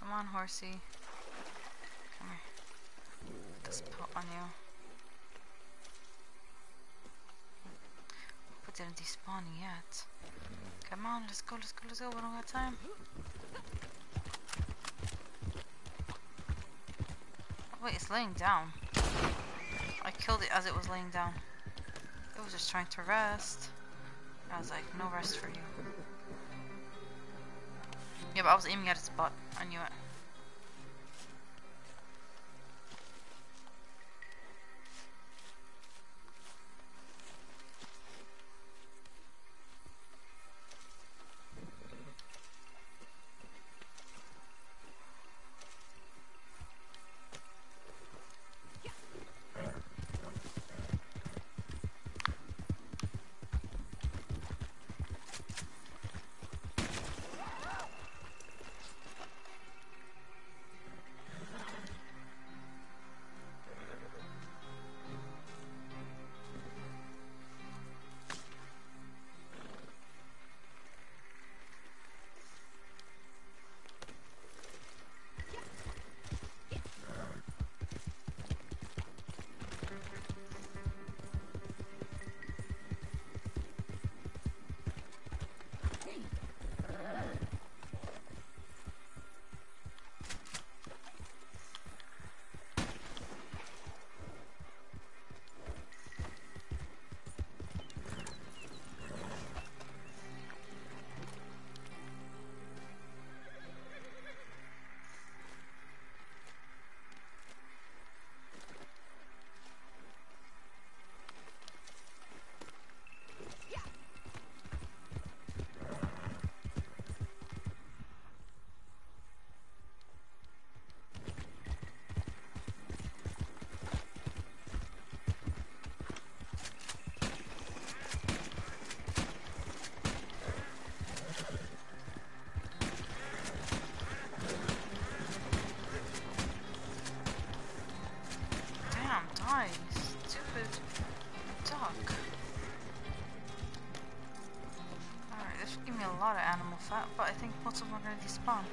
Come on, horsey. Come here. Put this pot on you. But didn't despawn yet. Come on, let's go, let's go, let's go. We don't got time. Wait, it's laying down. I killed it as it was laying down. Was just trying to rest. I was like, no rest for you. Yeah, but I was aiming at its butt. I knew it. Lot of animal fat, but I think most of them are gonna despawn.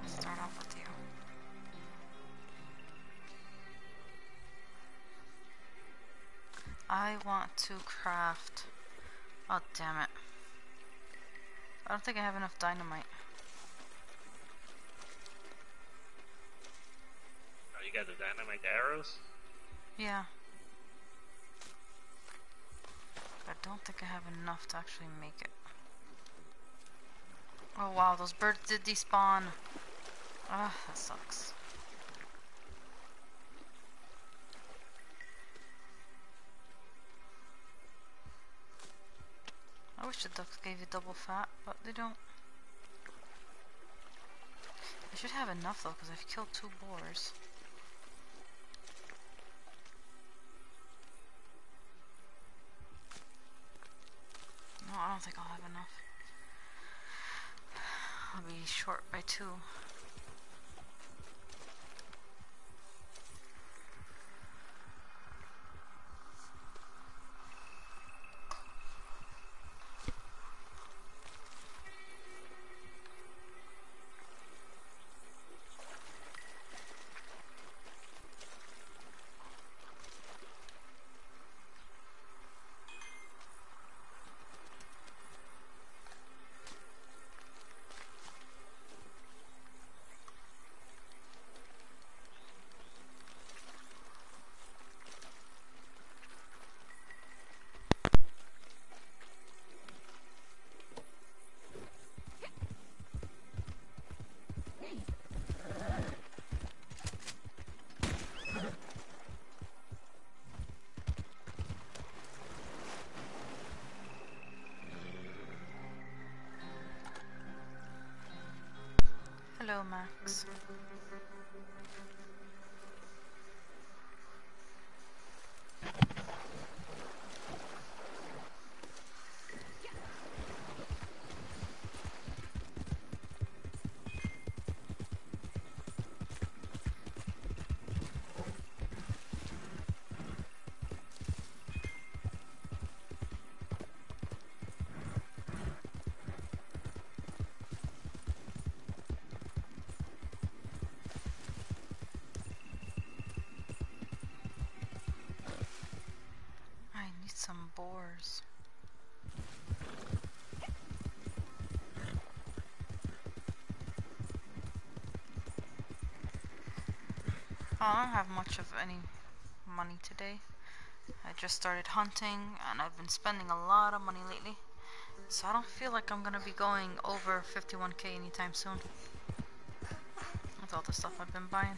Let's start off with you. I want to craft. Oh, damn it. I don't think I have enough dynamite. Actually make it. Oh wow, those birds did despawn. Ah, that sucks. I wish the ducks gave you double fat, but they don't. I should have enough though, because I've killed two boars. Short by two. Max. I don't have much of any money today. I just started hunting and I've been spending a lot of money lately. So I don't feel like I'm gonna be going over 51k anytime soon. With all the stuff I've been buying.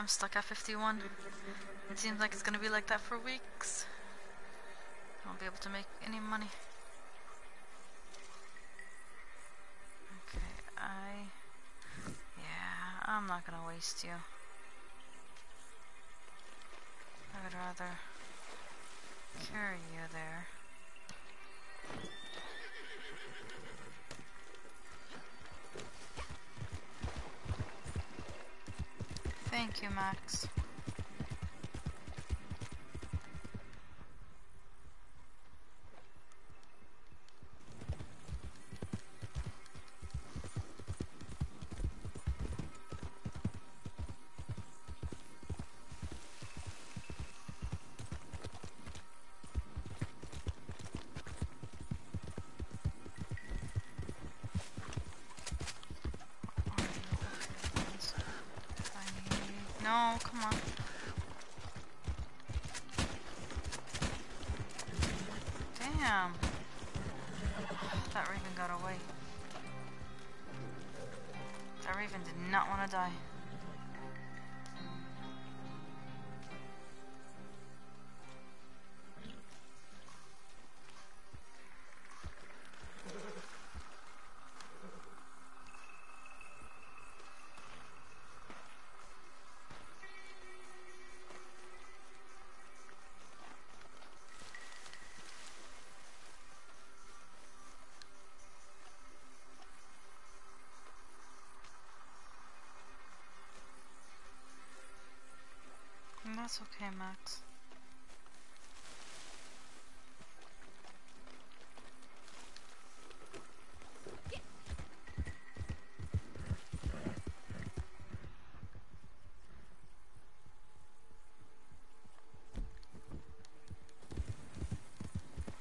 I am stuck at 51. It seems like it's gonna be like that for weeks. I won't be able to make any money. Okay, I... Yeah, I'm not gonna waste you. That's okay, Max.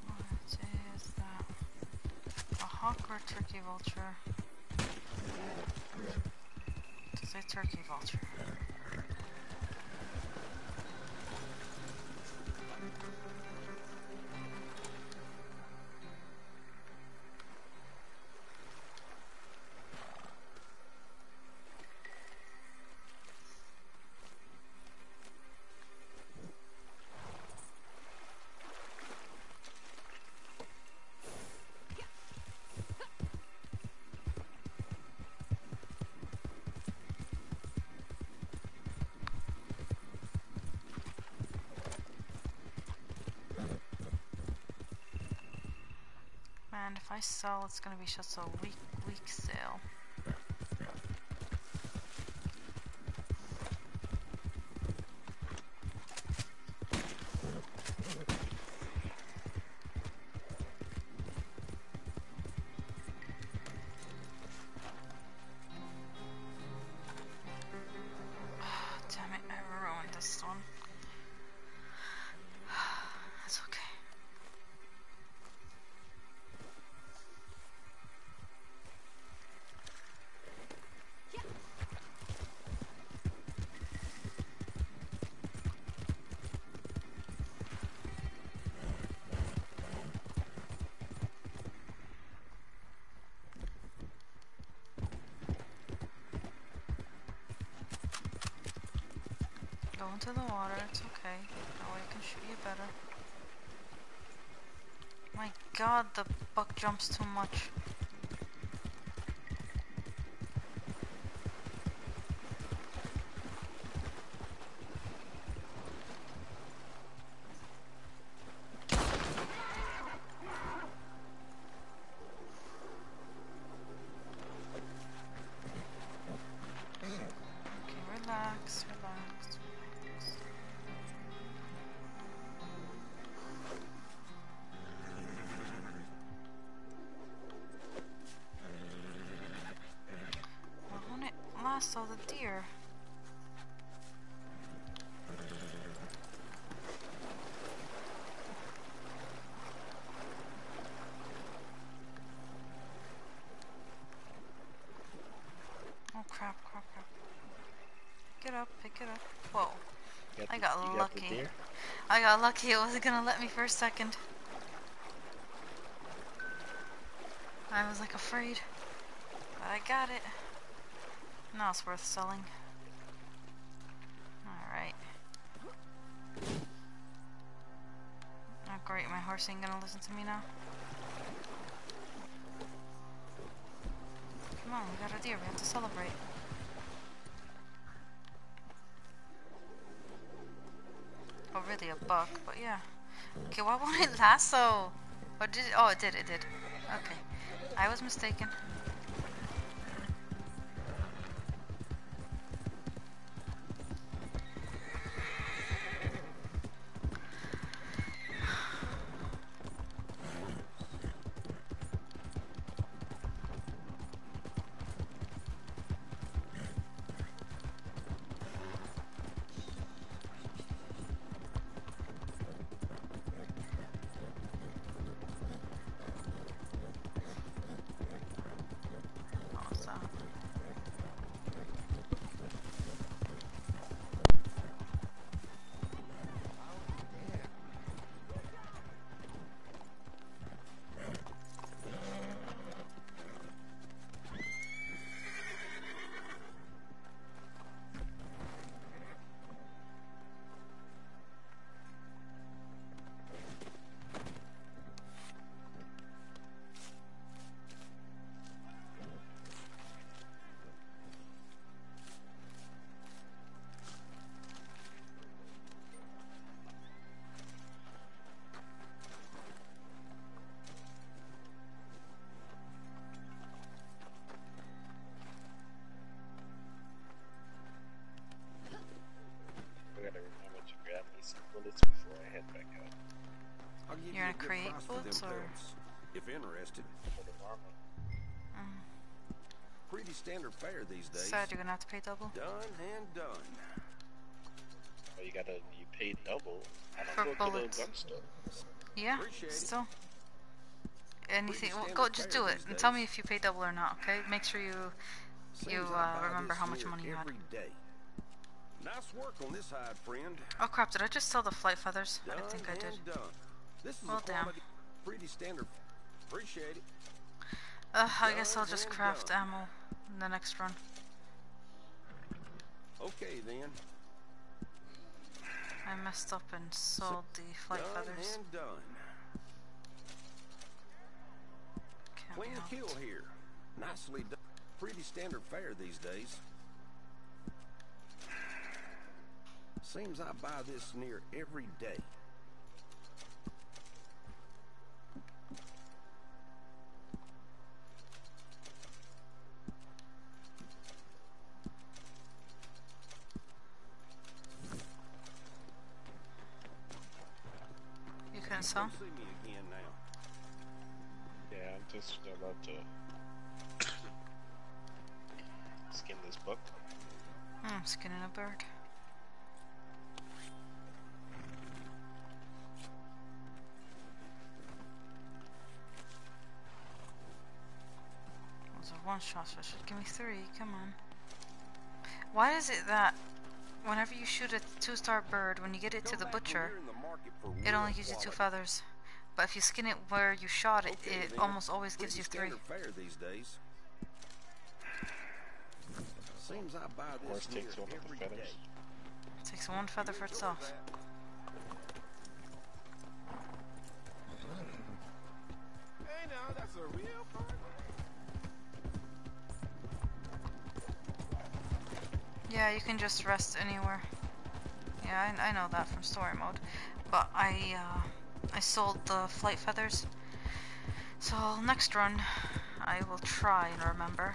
One, two, hawk or turkey vulture? To say turkey vulture. If I sell, it's gonna be just a week, week sale. Into the water, it's okay. That way I can shoot you better. My god, the buck jumps too much. Got lucky it wasn't gonna let me for a second. I was like afraid. But I got it. Now it's worth selling. Alright. Oh great, my horse ain't gonna listen to me now. Come on, we got a deer, we have to celebrate. Buck, but yeah. Okay, why [LAUGHS] won't it lasso? Or did it? Oh, it did, it did. Okay. I was mistaken. Create price for them bullets, or- If interested. for the armor. Mm. Pretty standard fare these days. Sad you're gonna have to pay double. Done and done. Oh, you gotta you pay double. I don't For go bullets. the gun. Yeah, Appreciate it. still. anything. Well, go, just do it and tell me if you pay double or not. Okay? Make sure you you uh, remember how much money you had. every day. Nice work on this hide, friend. Oh crap! Did I just sell the flight feathers? I Done think I did. done. This is Well, a damn. Pretty standard. Appreciate it. Uh, I guess I'll just craft ammo in the next run. Okay then. I messed up and sold the flight done feathers. and done. Can't Clean the kill here. Nicely done. Pretty standard fare these days. Seems I buy this near every day. Bird. Are one-shot should give me three. Come on. Why is it that whenever you shoot a two star bird, when you get it to the butcher, the it only gives you two feathers? But if you skin it where you shot it, Okay, it then. almost always gives you three. standard fare these days. Seems I buy Horse this near takes one of the feathers. day. It takes one feather for itself. Hey now, that's a real party. Yeah, you can just rest anywhere. Yeah, I, I know that from story mode. But I, uh, I sold the flight feathers. So next run, I will try and remember.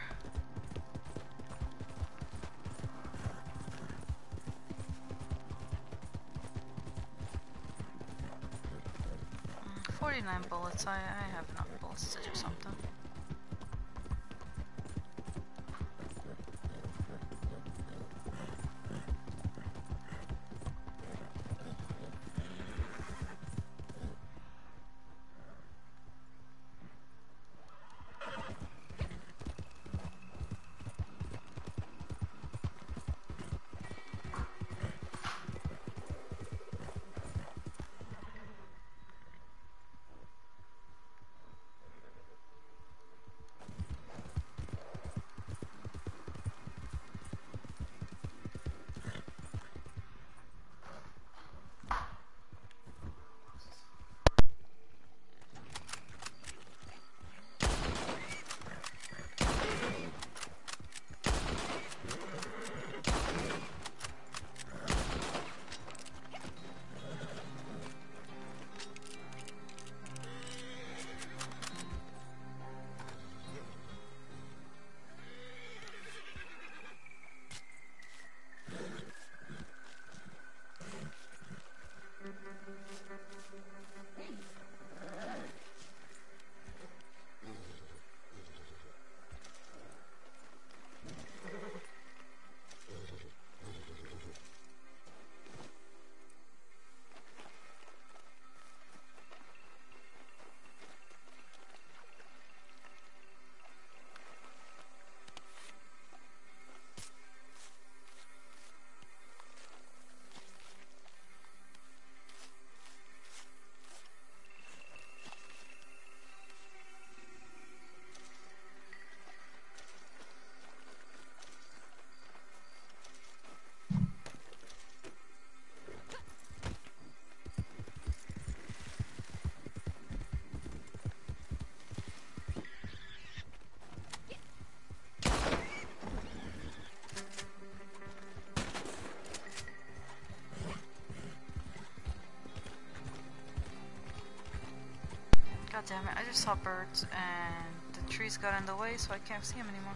49 bullets, I, I have enough bullets to do something. Damn it, I just saw birds and the trees got in the way so I can't see them anymore.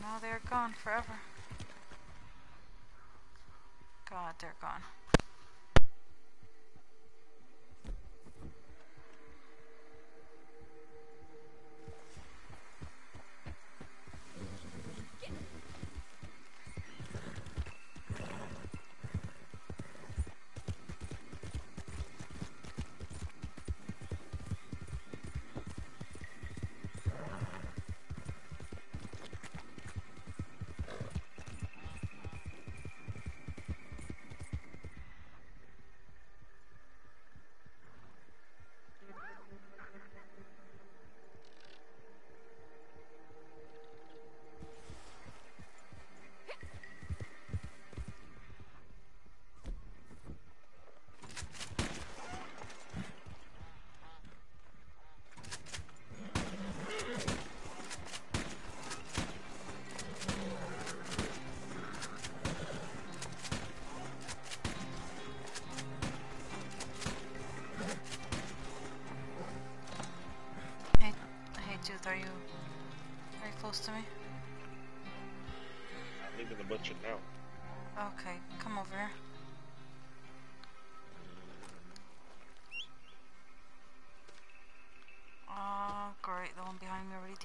Now they're gone forever. God, they're gone.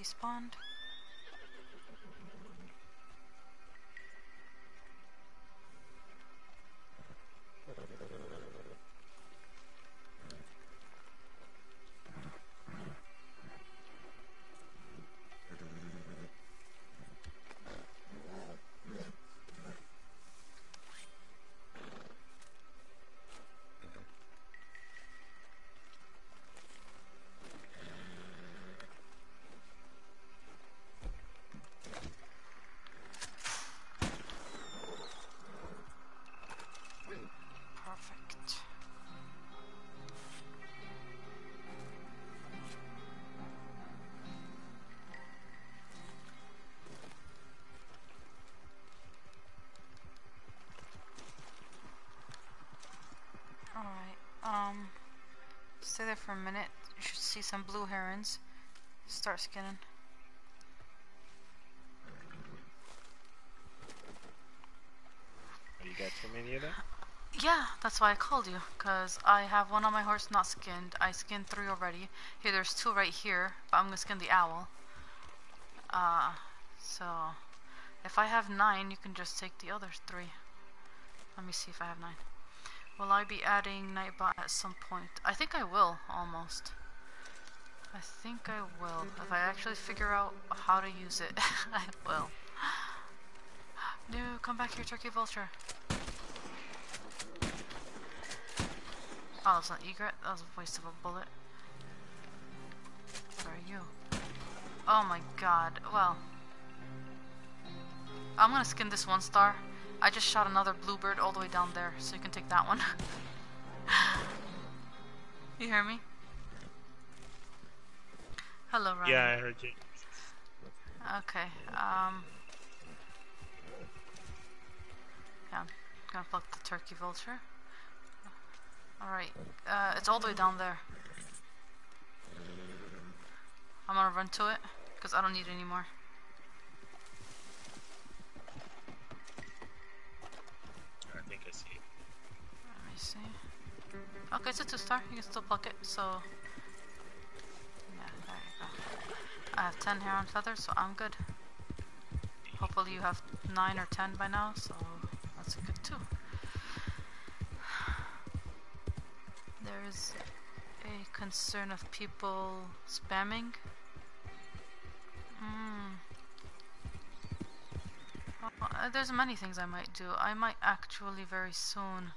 Despawned. Some blue herons. Start skinning. You got too many of them? Yeah, that's why I called you. Cause I have one on my horse not skinned. I skinned three already. Here, there's two right here, but I'm gonna skin the owl. Uh, so if I have nine, you can just take the other three. Let me see if I have nine. Will I be adding Nightbot at some point? I think I will, almost. I think I will. If I actually figure out how to use it, [LAUGHS] I will. No, come back here, Turkey Vulture. Oh, that's not egret. That was a waste of a bullet. Where are you? Oh my god. Well. I'm gonna skin this one star. I just shot another bluebird all the way down there, so you can take that one. [LAUGHS] you hear me? Hello, Ryan. Yeah, I heard you. Okay, um... Yeah, I'm gonna pluck the turkey vulture. Alright, uh, it's all the way down there. I'm gonna run to it, because I don't need any more. I think I see it. Let me see. Okay, it's a two star. You can still pluck it, so. I have 10 heron feathers, so I'm good. Hopefully, you have 9 or 10 by now, so that's a good too. There's a concern of people spamming. Hmm. Well, uh, there's many things I might do. I might actually very soon.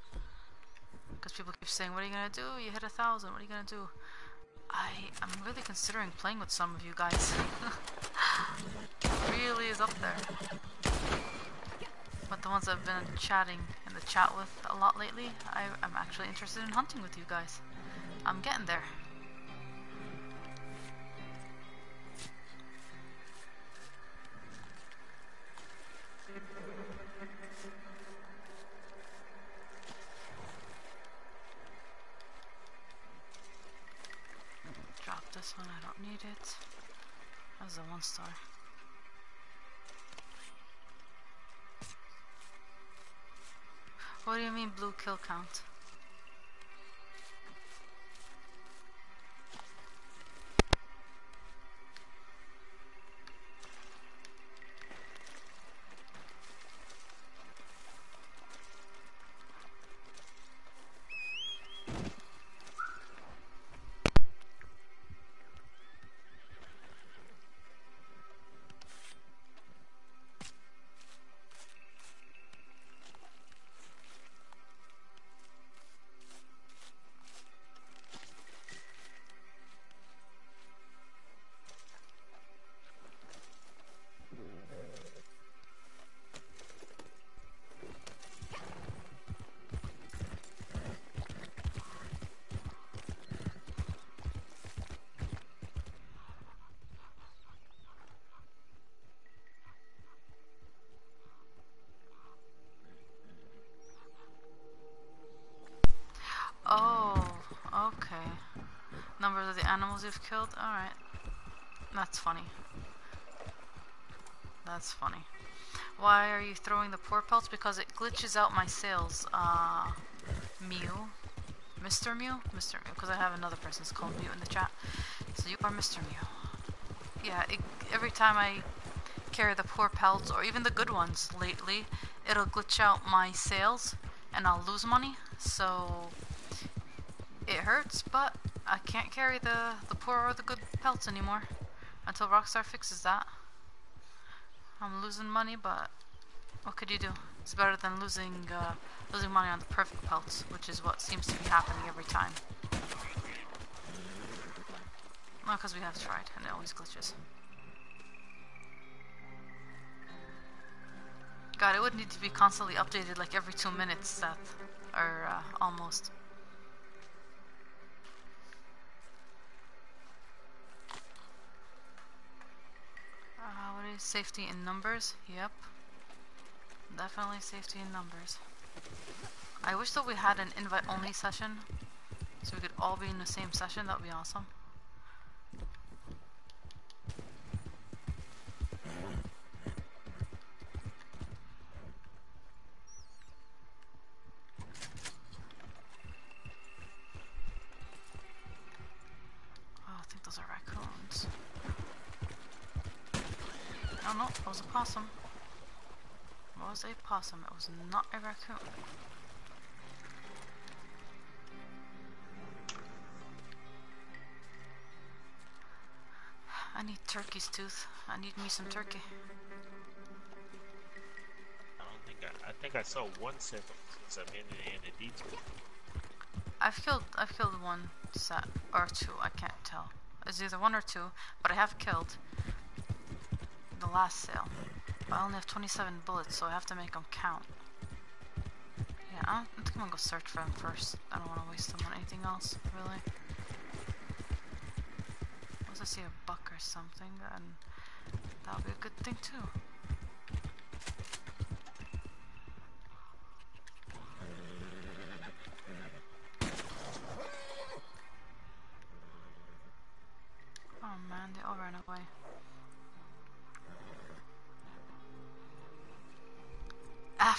Because people keep saying, what are you gonna do? You hit a thousand, what are you gonna do? I am really considering playing with some of you guys. [LAUGHS] really is up there. But the ones I've been chatting in the chat with a lot lately, I, I'm actually interested in hunting with you guys. I'm getting there. One star. What do you mean blue kill count? Animals you've killed? Alright. That's funny. That's funny. Why are you throwing the poor pelts? Because it glitches out my sales. Uh, Mew. Mr. Mew? Mr. Mew, because I have another person's called Mew in the chat. So you are Mr. Mew. Yeah, it, every time I carry the poor pelts, or even the good ones lately, it'll glitch out my sales, and I'll lose money. So it hurts, but can't carry the, the poor or the good pelts anymore until Rockstar fixes that. I'm losing money, but what could you do? It's better than losing uh, losing money on the perfect pelts, which is what seems to be happening every time. Well, because we have tried, and it always glitches. God, it would need to be constantly updated like every two minutes, Seth. Or, uh, almost. Safety in numbers? Yep. Definitely safety in numbers. I wish that we had an invite-only session, so we could all be in the same session. That would be awesome. Oh, I think those are raccoons. Oh no, it was a possum. It was a possum, it was not a raccoon. I need turkey's tooth. I need me some turkey. I don't think I, I think I saw one set since I've been in, the detour. I've killed I've killed one set or two, I can't tell. It's either one or two, but I have killed the last sale. I only have 27 bullets, so I have to make them count. Yeah, I, I think I'm gonna go search for them first. I don't want to waste them on anything else, really. Unless I see a buck or something, then that'll be a good thing too.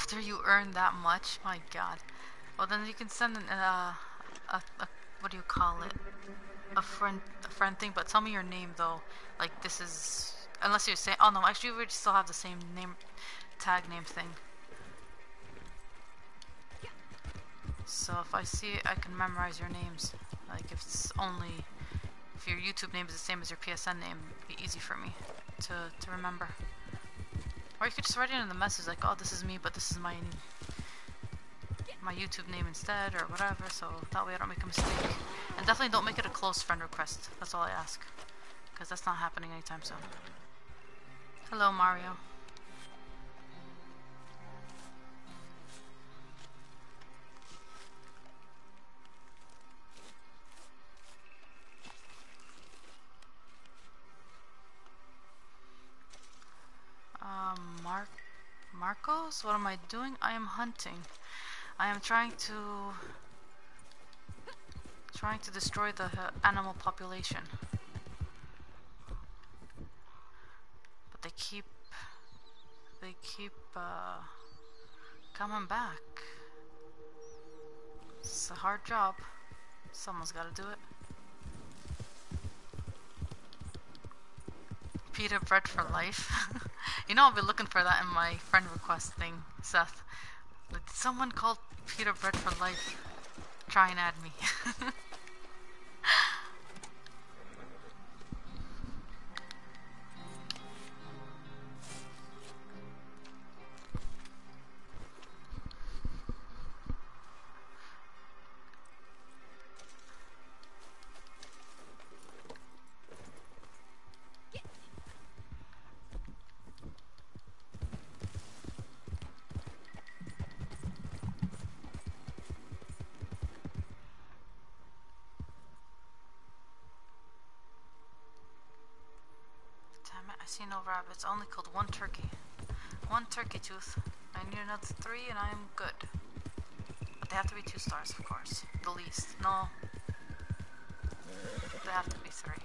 After you earn that much, my god. Well, then you can send an, uh, a, a, what do you call it? A friend, a friend thing. But tell me your name though. Like this is, unless you're saying. Oh no, actually we still have the same name, tag name thing. So if I see it, I can memorize your names. Like if it's only, if your YouTube name is the same as your PSN name, it'd be easy for me to to remember. Or you could just write it in the message like, oh, this is me, but this is my my YouTube name instead, or whatever, so that way I don't make a mistake. And definitely don't make it a close friend request. That's all I ask. Because that's not happening anytime soon. Hello, Mario. Marcos, what am I doing? I am hunting. I am trying to trying to destroy the animal population. But they keep they keep uh, coming back. It's a hard job. Someone's got to do it. Pita bread for life. [LAUGHS] you know, I'll be looking for that in my friend request thing, Seth. Someone called Pita bread for life try and add me? [LAUGHS] I see no rabbits. Only killed one turkey. One turkey tooth. I need another three and I am good. But they have to be two stars, of course. The least. No. They have to be three.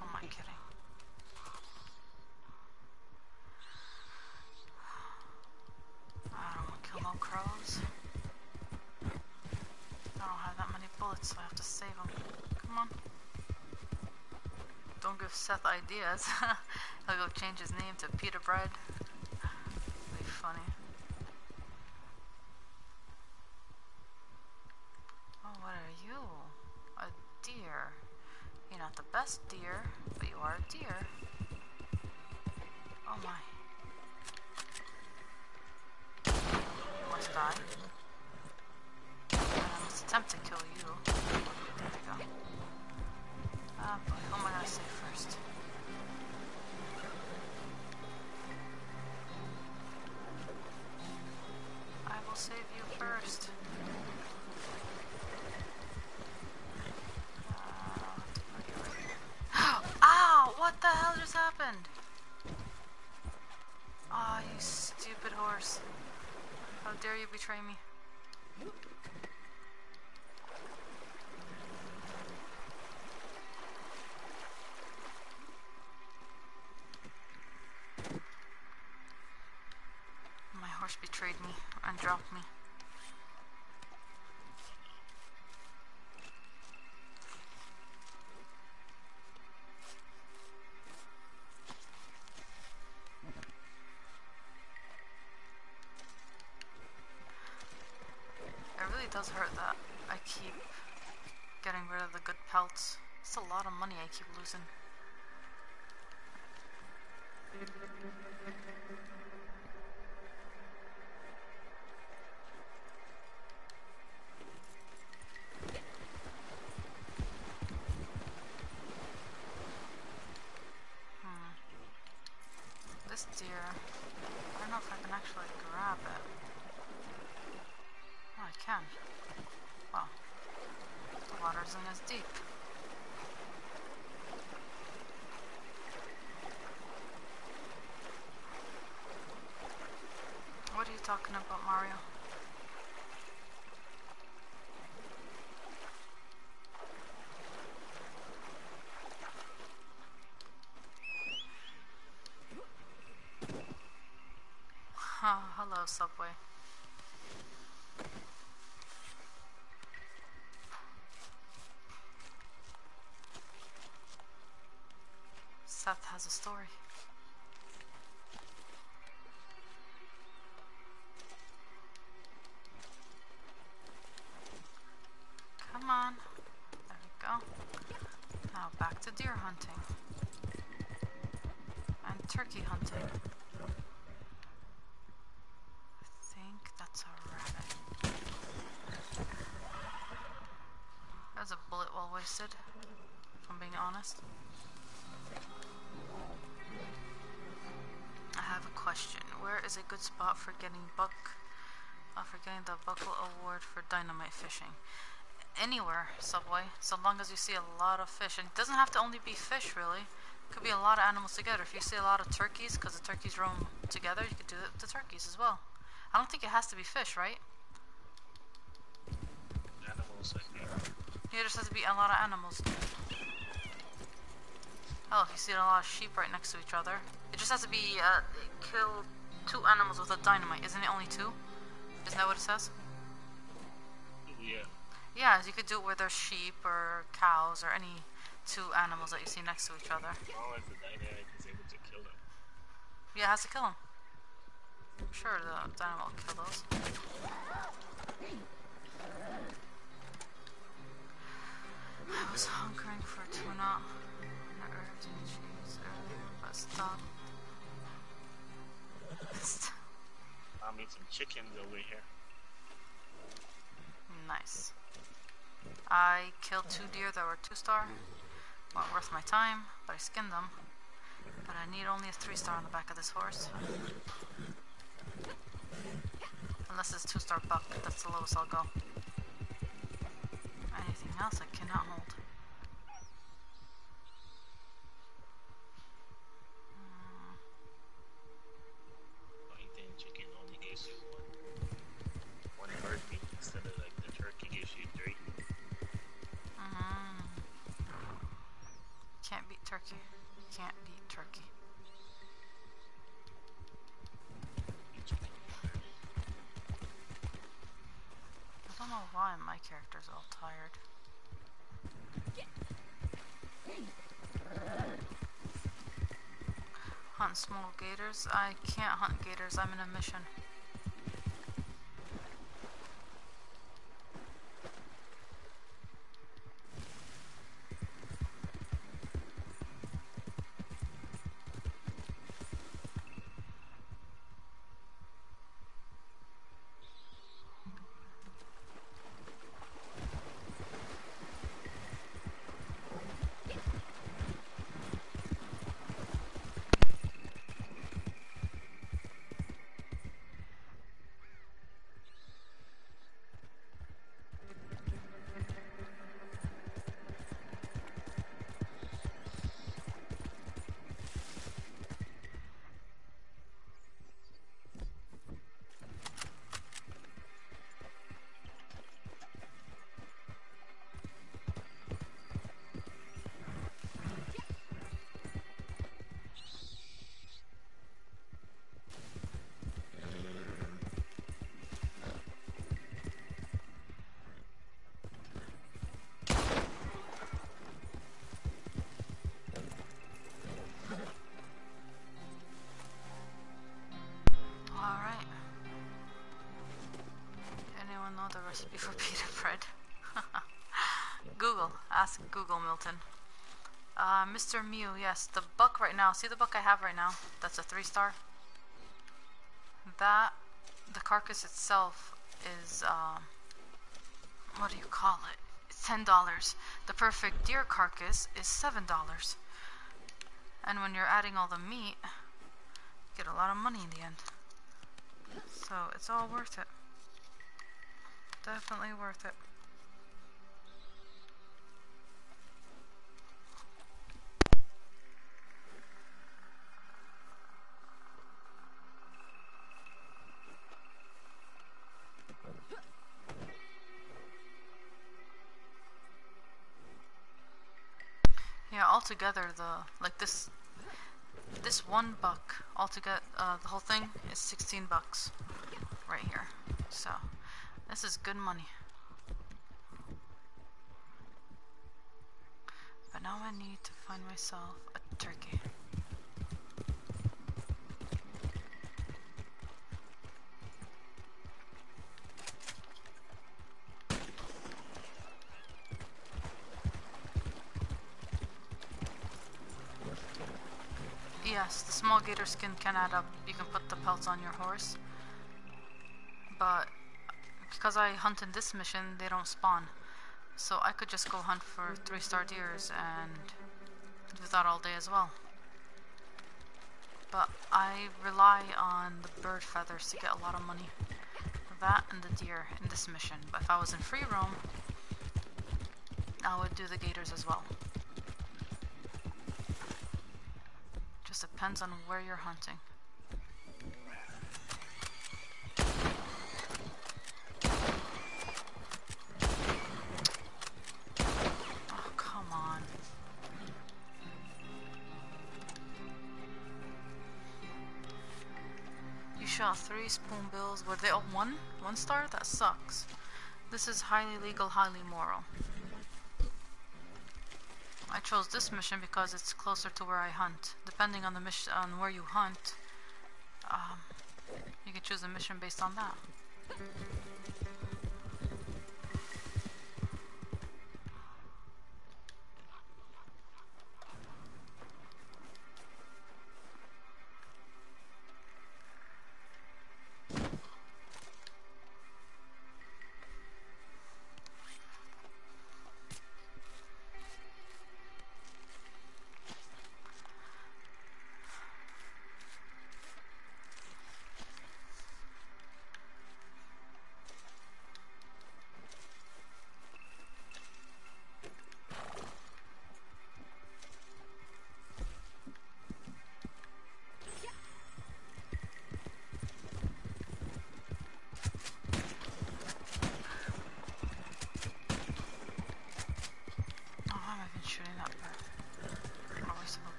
Oh my kidding. I don't want to kill no crows. I don't have that many bullets, so I have to save them. Don't give Seth ideas. [LAUGHS] He'll go change his name to Peter Bread. I keep losing. Hmm. This deer, I don't know if I can actually grab it. Oh, I can. Well, the water isn't as deep. What are you talking about, Mario? Oh, hello, Subway. Seth has a story. Come on. There we go. Now back to deer hunting. And turkey hunting. I think that's a rabbit. That's a bullet well wasted, if I'm being honest. I have a question. Where is a good spot for getting buck uh, for getting the buckle award for dynamite fishing? Anywhere, Subway, so long as you see a lot of fish. And it doesn't have to only be fish, really. It could be a lot of animals together. If you see a lot of turkeys, because the turkeys roam together, you could do it with the turkeys as well. I don't think it has to be fish, right? Animals, I think. Yeah, it just has to be a lot of animals. Oh, if you see a lot of sheep right next to each other. It just has to be, uh, kill two animals with a dynamite. Isn't it only two? Isn't that what it says? Yeah. Yeah, you could do it where there's sheep or cows or any two animals that you see next to each other. As long as the dynamic is able to kill them. Yeah, it has to kill them. I'm sure the dynamite will kill those. I was hungering for tuna. I urged and cheese earlier, but. I'll make some chickens over here. Nice. I killed two deer that were two star. Not worth my time, but I skinned them. But I need only a three star on the back of this horse. Unless it's two star buck, that's the lowest I'll go. Anything else I cannot hold. I can't hunt gators. I'm in a mission. Recipe for pita bread? [LAUGHS] Google. Ask Google, Milton. Uh, Mr. Mew, yes, the buck right now. See the buck I have right now? That's a three star. That, the carcass itself is, um, what do you call it? It's ten dollars. The perfect deer carcass is seven dollars. And when you're adding all the meat, you get a lot of money in the end. So it's all worth it. Definitely worth it. Yeah, altogether the like this this one buck altogether uh, the whole thing is 16 bucks right here. So this is good money. But now I need to find myself a turkey. Yes, the small gator skin can add up. You can put the pelts on your horse. But because I hunt in this mission, they don't spawn. So I could just go hunt for three star deers and do that all day as well. But I rely on the bird feathers to get a lot of money. That and the deer in this mission. But if I was in free roam, I would do the gators as well. Just depends on where you're hunting. Three spoonbills. Were they all one? One star? That sucks. This is highly legal, highly moral. I chose this mission because it's closer to where I hunt. Depending on the mission, on where you hunt, um, you can choose a mission based on that.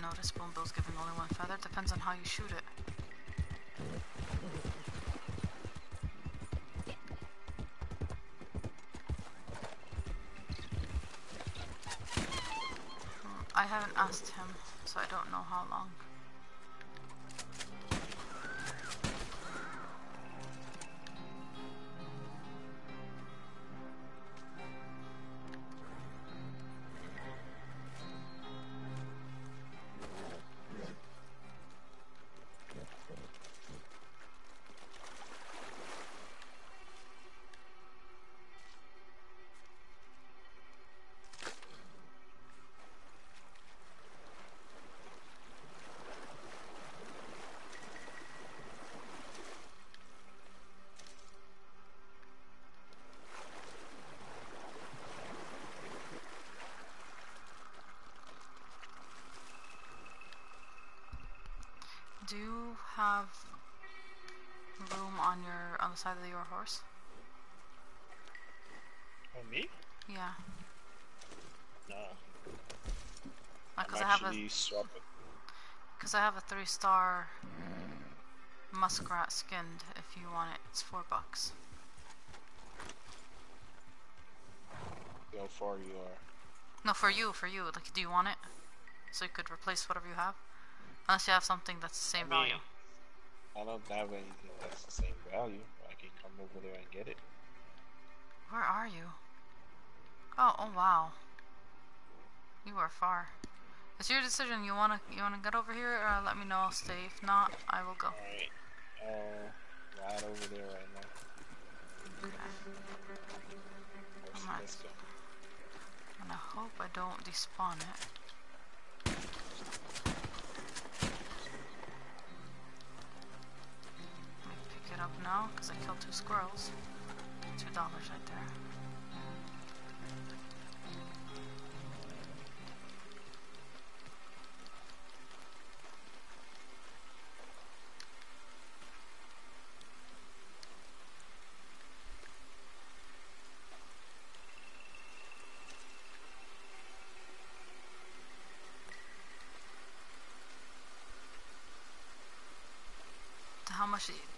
Haven't noticed Spoonbill's giving only one feather. Depends on how you shoot it. I haven't asked him, so I don't know how long. Have room on your on the side of your horse? Oh, me? Yeah, No. because I'm I have a because I have a three star muskrat skinned. If you want it, it's four bucks. Go for your. No, for you, for you. Like, do you want it? So you could replace whatever you have, unless you have something that's the same I value. I don't have anything that's the same value. I can come over there and get it. Where are you? Oh, oh wow. You are far. It's your decision. You wanna you wanna get over here, or let me know. I'll stay. If not, I will go. Alright. Uh, right over there right now. Okay. Let's, Alright. let's go. And I hope I don't despawn it. Up now, because I killed two squirrels. Two dollars right there.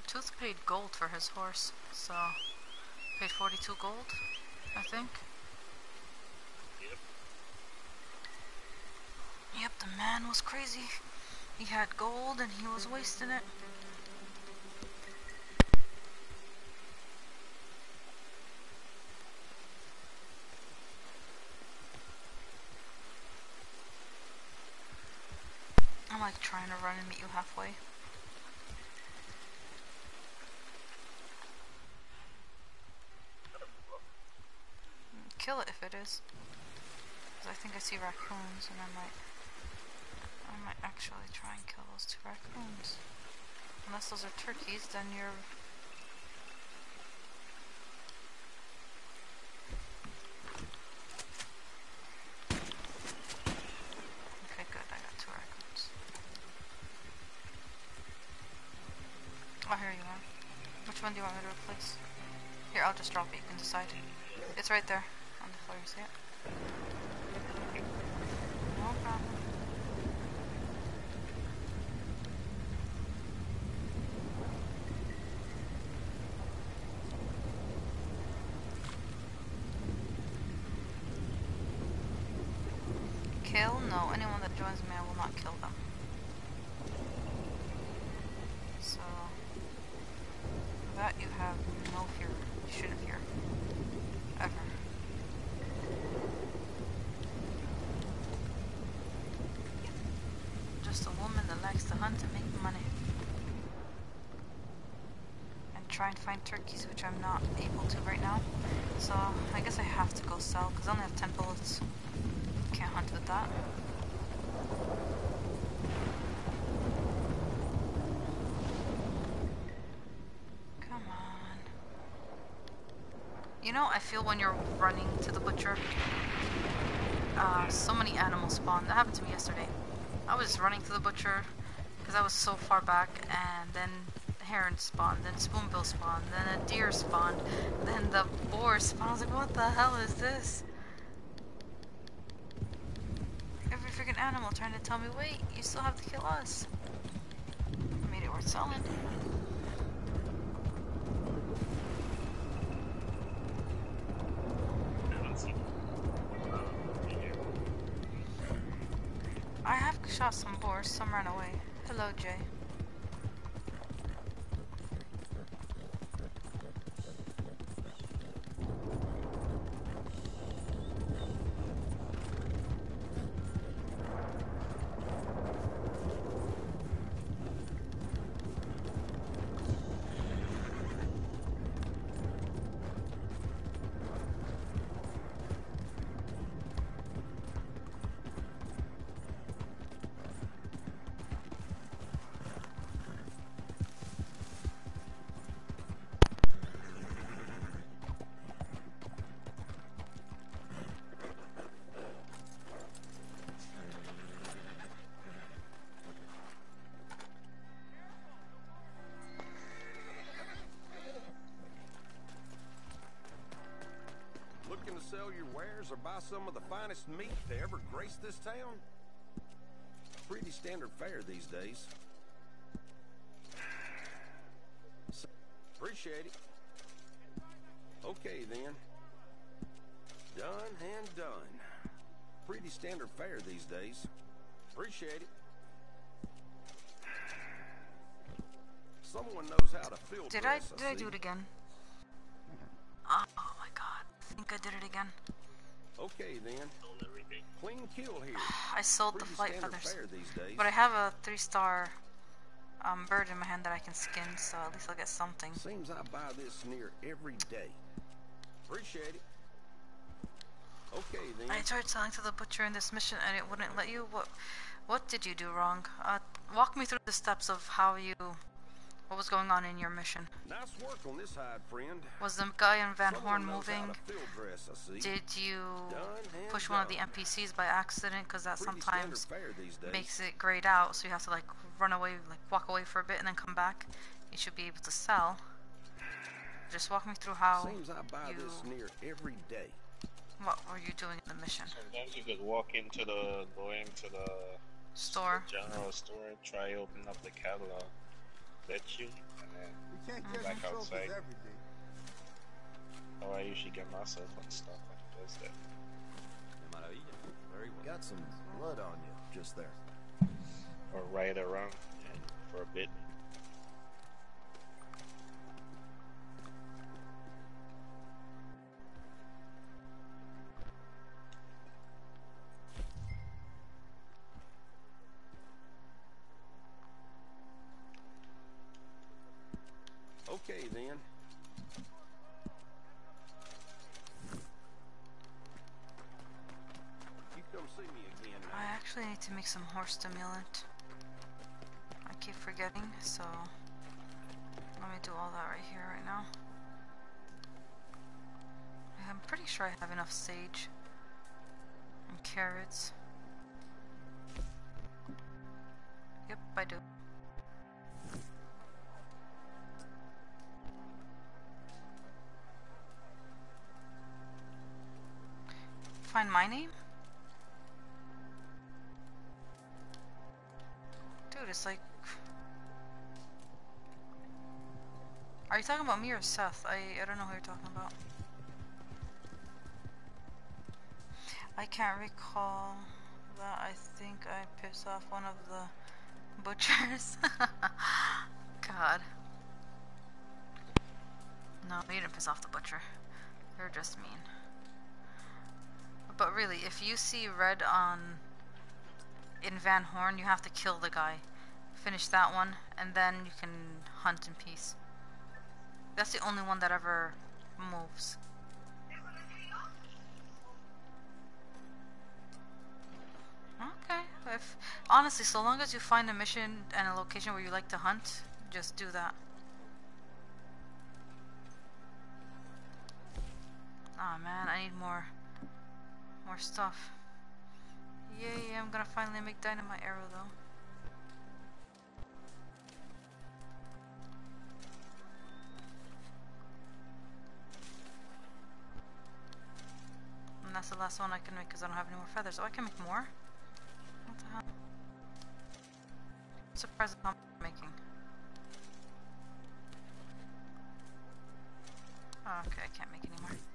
Tooth paid gold for his horse, so paid 42 gold, I think. Yep. Yep, the man was crazy. He had gold and he was wasting it. I'm like trying to run and meet you halfway. Kill it is. I think I see raccoons and I might I might actually try and kill those two raccoons. Unless those are turkeys, then you're Okay, good, I got two raccoons. Oh, here you. Which one do you want me to replace? Here, I'll just drop it, you can decide. It's right there on the floor, you see it? No problem. Kill? No, anyone that joins me, I will not kill them. So, that you have no fear. You shouldn't fear. Ever. Just a woman that likes to hunt and make money. And try and find turkeys, which I'm not able to right now. So, I guess I have to go sell, because I only have 10 bullets. Can't hunt with that. Come on. You know, I feel when you're running to the butcher, uh, so many animals spawn. That happened to me yesterday. I was running to the butcher because I was so far back, and then the heron spawned, then spoonbill spawned, then a deer spawned, then the boar spawned. I was like, what the hell is this? Every freaking animal trying to tell me, wait, you still have to kill us. Made it worth selling. Looking to sell your wares or buy some of the finest meat to ever grace this town? Pretty standard fare these days. Appreciate it. Okay then. Done and done. Pretty standard fare these days. Appreciate it. Someone knows how to fill Did I did I do it again? [SIGHS] I sold the flight feathers. But I have a three star um, bird in my hand that I can skin, so at least I'll get something. Seems I buy this near every day. Appreciate it. Okay then. I tried selling to the butcher in this mission and it wouldn't let you. What what did you do wrong? Uh, walk me through the steps of how you what was going on in your mission. Nice work on this hide, friend. Was the guy in Van Someone Horn moving? dress, Did you Done push one of the done. NPCs by accident? Because that Pretty sometimes standard fare these days. makes it grayed out, so you have to like run away, like walk away for a bit and then come back. You should be able to sell. Just walk me through how Seems I buy you this near every day. what were you doing in the mission Sometimes you could walk into the, go into the store. general store, try open up the catalog, let you, and then We can't get Back some trophies outside. every day. how I usually get myself on stuff when it does that. Very well. Got some blood on you just there. Or right around and for a bit. Okay. You come see me again. I actually need to make some horse stimulant. I keep forgetting, so let me do all that right here, right now. I'm pretty sure I have enough sage and carrots. Yep, I do. Find my name? Dude, it's like. Are you talking about me or Seth? I I don't know who you're talking about. I can't recall that. I think I pissed off one of the butchers. [LAUGHS] God. No, you didn't piss off the butcher. You're just mean. But really, if you see red on in Van Horn, you have to kill the guy. Finish that one, and then you can hunt in peace. That's the only one that ever moves. Okay. If honestly, so long as you find a mission and a location where you like to hunt, just do that. Oh man, I need more more stuff. Yay, I'm gonna finally make dynamite arrow though. And that's the last one I can make because I don't have any more feathers. Oh, I can make more? i'm surprised at how I'm making. Oh, okay, I can't make anymore. Um,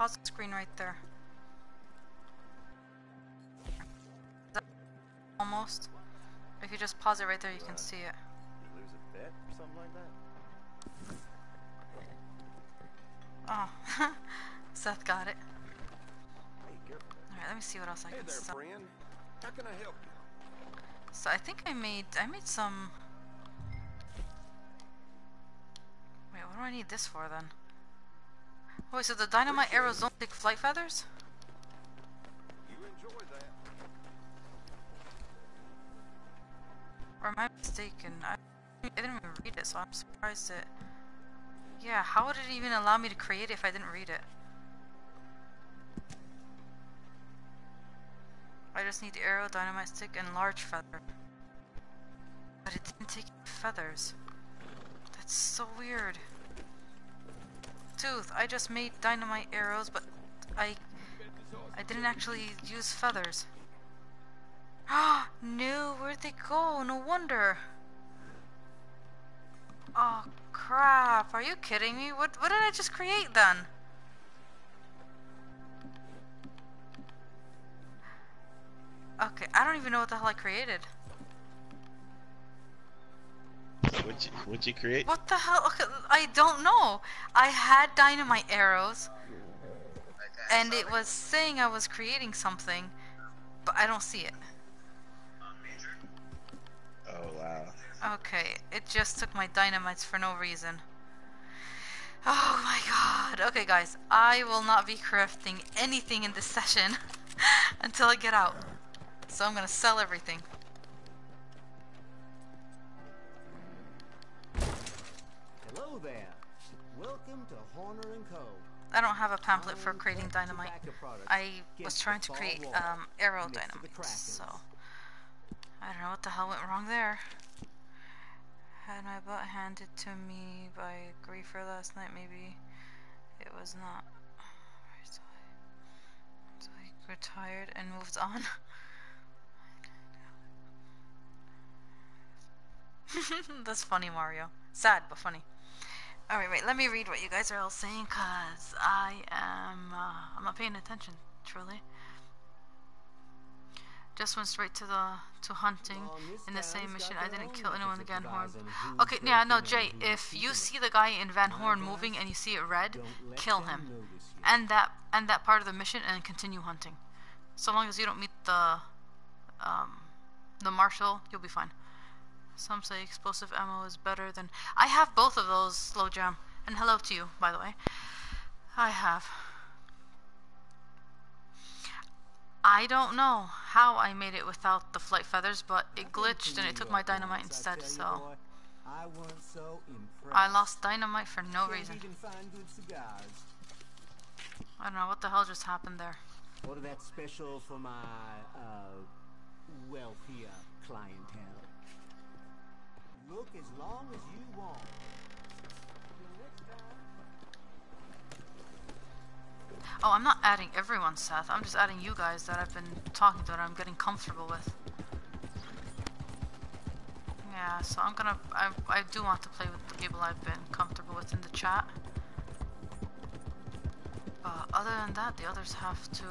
Pause the screen right there. Almost. If you just pause it right there, you can uh, see it. You lose a or something like that? Oh, [LAUGHS] Seth got it. Alright, let me see what else I Hey can there, sell. friend. How can I help you? So I think I made I made some. Wait, what do I need this for then? Wait, so the dynamite arrows don't take flight feathers? You enjoy that. Or am I mistaken? I, I didn't even read it, so I'm surprised that. Yeah, how would it even allow me to create it if I didn't read it? I just need arrow, dynamite stick, and large feather. But it didn't take feathers. That's so weird. Tooth, I just made dynamite arrows, but I I didn't actually use feathers. [GASPS] Ah, no, where'd they go? No wonder. Oh crap! Are you kidding me? What what did I just create then? Okay, I don't even know what the hell I created. What'd you, what'd you create? What the hell? Okay, I don't know. I had dynamite arrows, and it was saying I was creating something, but I don't see it. Oh wow. Okay, it just took my dynamites for no reason. Oh my god. Okay, guys, I will not be crafting anything in this session [LAUGHS] until I get out. So I'm gonna sell everything. Hello there. Welcome to Horner and Co. I don't have a pamphlet for creating dynamite. I was trying to create um, arrow next to the dynamite, so I don't know what the hell went wrong there. Had my butt handed to me by griefer last night, maybe it was not. So I, so I retired and moved on. [LAUGHS] That's funny, Mario. Sad, but funny. Alright, wait, let me read what you guys are all saying, because I am, uh, I'm not paying attention, truly. Just went straight to the, to hunting in the same mission. I didn't kill anyone in Van Horn. Okay, yeah, no, Jay, if you see the guy in Van Horn moving and you see it red, kill him. And that, end that part of the mission and continue hunting. So long as you don't meet the, um, the marshal, you'll be fine. Some say explosive ammo is better than. I have both of those, Slow Jam. And hello to you, by the way. I have. I don't know how I made it without the flight feathers, but it glitched and it took my dynamite instead, so. I wasn't so impressed. I lost dynamite for no reason. even find good cigars. I don't know what the hell just happened there. Order that special for my uh, wealthier clientele. Look as long as you want. Oh, I'm not adding everyone, Seth. I'm just adding you guys that I've been talking to and I'm getting comfortable with. Yeah, so I'm gonna. I, I do want to play with the people I've been comfortable with in the chat. But other than that, the others have to.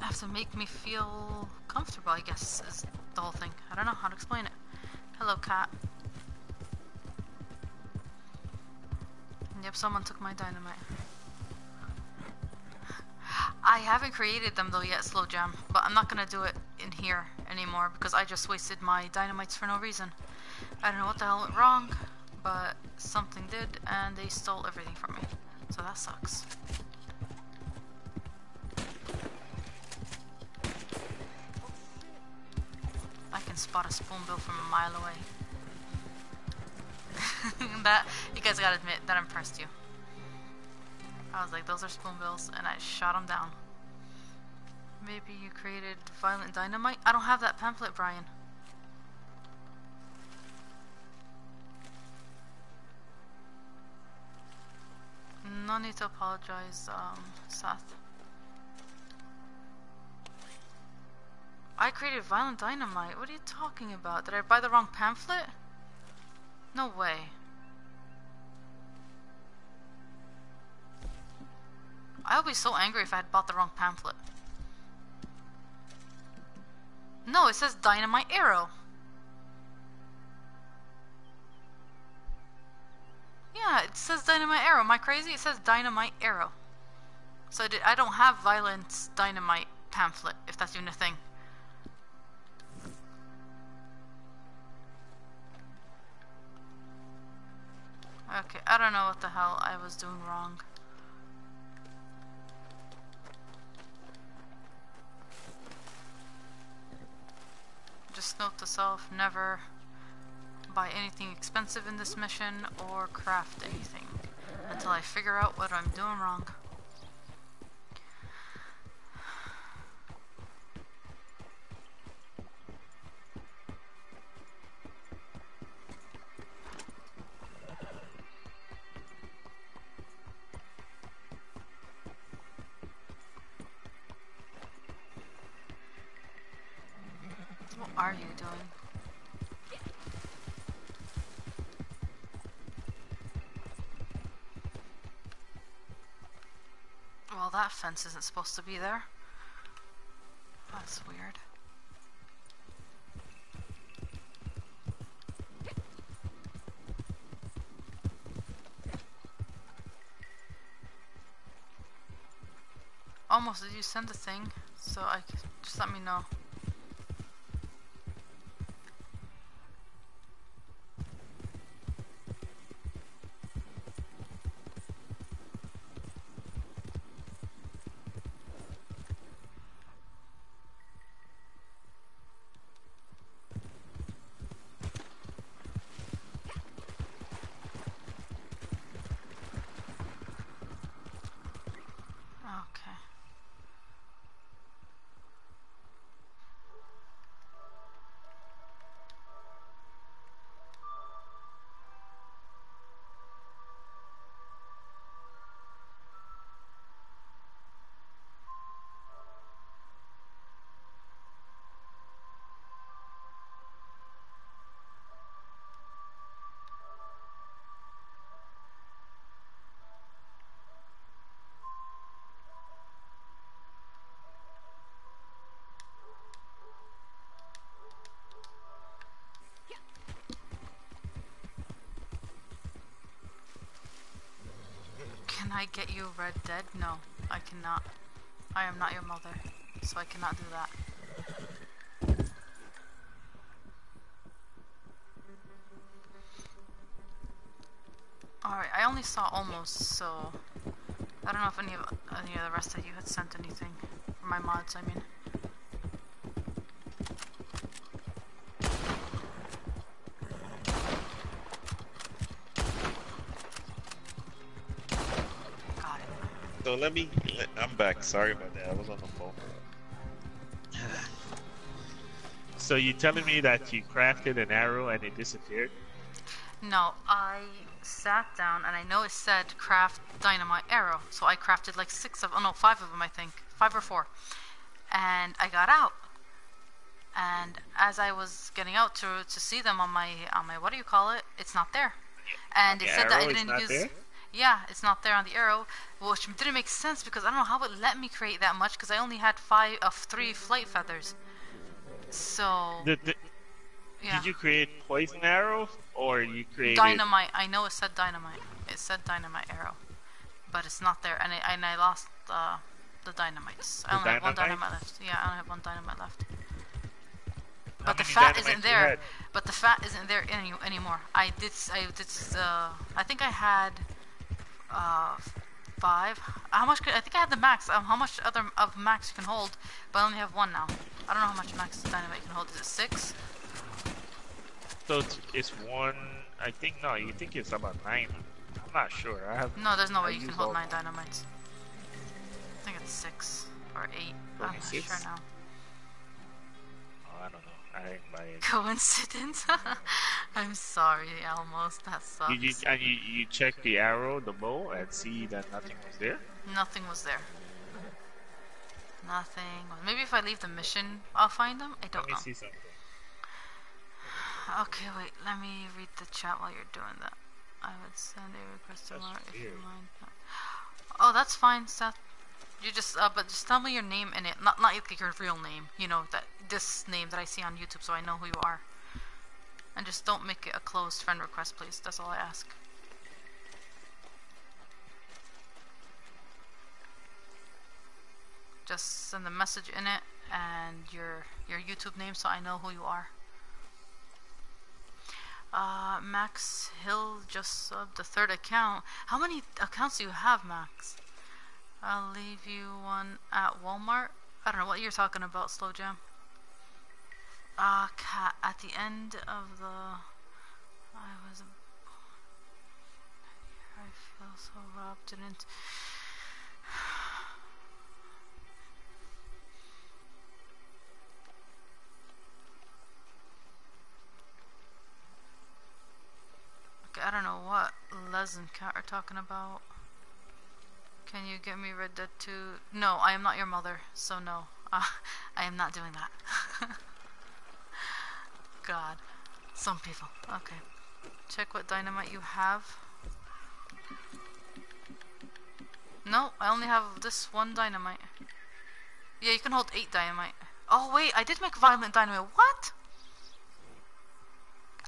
have to make me feel comfortable, I guess, is the whole thing. I don't know how to explain it. Hello, cat. Yep, someone took my dynamite. I haven't created them though yet, Slow Jam, but I'm not gonna do it in here anymore because I just wasted my dynamites for no reason. I don't know what the hell went wrong, but something did, and they stole everything from me. So that sucks. I can spot a spoonbill from a mile away. [LAUGHS] that you guys gotta admit that impressed you. I was like, those are spoonbills, and I shot them down. Maybe you created violent dynamite? I don't have that pamphlet, Brian. No need to apologize, um, Seth. I created violent dynamite. What are you talking about? Did I buy the wrong pamphlet? No way. I would be so angry if I had bought the wrong pamphlet. No, it says dynamite arrow. Yeah, it says dynamite arrow. Am I crazy? It says dynamite arrow. So I don't have violent dynamite pamphlet, if that's even a thing. Okay, I don't know what the hell I was doing wrong. Just note to self, never buy anything expensive in this mission or craft anything until I figure out what I'm doing wrong. Are you doing? Well, that fence isn't supposed to be there. That's weird. Almost, did you send the thing? So I, just let me know. Get you Red Dead? No, I cannot. I am not your mother, so I cannot do that. Alright, I only saw almost, so I don't know if any of any of the rest of you had sent anything. For my mods, I mean. So let me. I'm back. Sorry about that. I was on the phone. [SIGHS] So you telling me that you crafted an arrow and it disappeared? No, I sat down and I know it said craft dynamite arrow, so I crafted like six of, oh no, five of them I think, five or four, and I got out. And as I was getting out to to see them on my on my what do you call it? It's not there, and it The said that I didn't not use. there? Yeah, it's not there on the arrow, which didn't make sense because I don't know how it let me create that much because I only had five of three flight feathers. So Did, did, yeah, did you create poison arrows or you created dynamite. I know it said dynamite. It said dynamite arrow, but it's not there, and I and I lost uh, the dynamites. I The only have one dynamite? dynamite left. Yeah, I only have one dynamite left. How But the fat isn't there. But the fat isn't there any anymore. I did. I did. Uh, I think I had uh, five. How much? Could, I think I had the max. Um, how much other of max you can hold? But I only have one now. I don't know how much max dynamite you can hold. Is it six? So it's, it's one. I think no. You think it's about nine. I'm not sure. I have. No, there's no I way you can hold nine dynamites. I think it's six or Or eight. I'm not sure now. I didn't buy it. Coincidence? [LAUGHS] I'm sorry, Almos. That sucks. You, you, and you, you check the arrow, the bow, and see that nothing was there? Nothing was there. Nothing. Maybe if I leave the mission, I'll find them. I don't know. see something. Okay, wait. Let me read the chat while you're doing that. I would send a request tomorrow if you mind. Oh, that's fine, Seth. You just, uh, but just tell me your name in it. Not, not like your real name. You know that this name that I see on YouTube, so I know who you are. And just don't make it a closed friend request, please. That's all I ask. Just send the message in it and your your YouTube name, so I know who you are. Uh, Max Hill just subbed the third account. How many accounts do you have, Max? I'll leave you one at Walmart. I don't know what you're talking about, Slow Jam. Uh, cat, at the end of the... I was... I feel so robbed. Okay, I don't know what Les and Cat are talking about. Can you get me Red Dead 2? No, I am not your mother, so no. Uh, [LAUGHS] I am not doing that. [LAUGHS] God. Some people. Okay. Check what dynamite you have. No, I only have this one dynamite. Yeah, you can hold eight dynamite. Oh wait, I did make violent dynamite. What?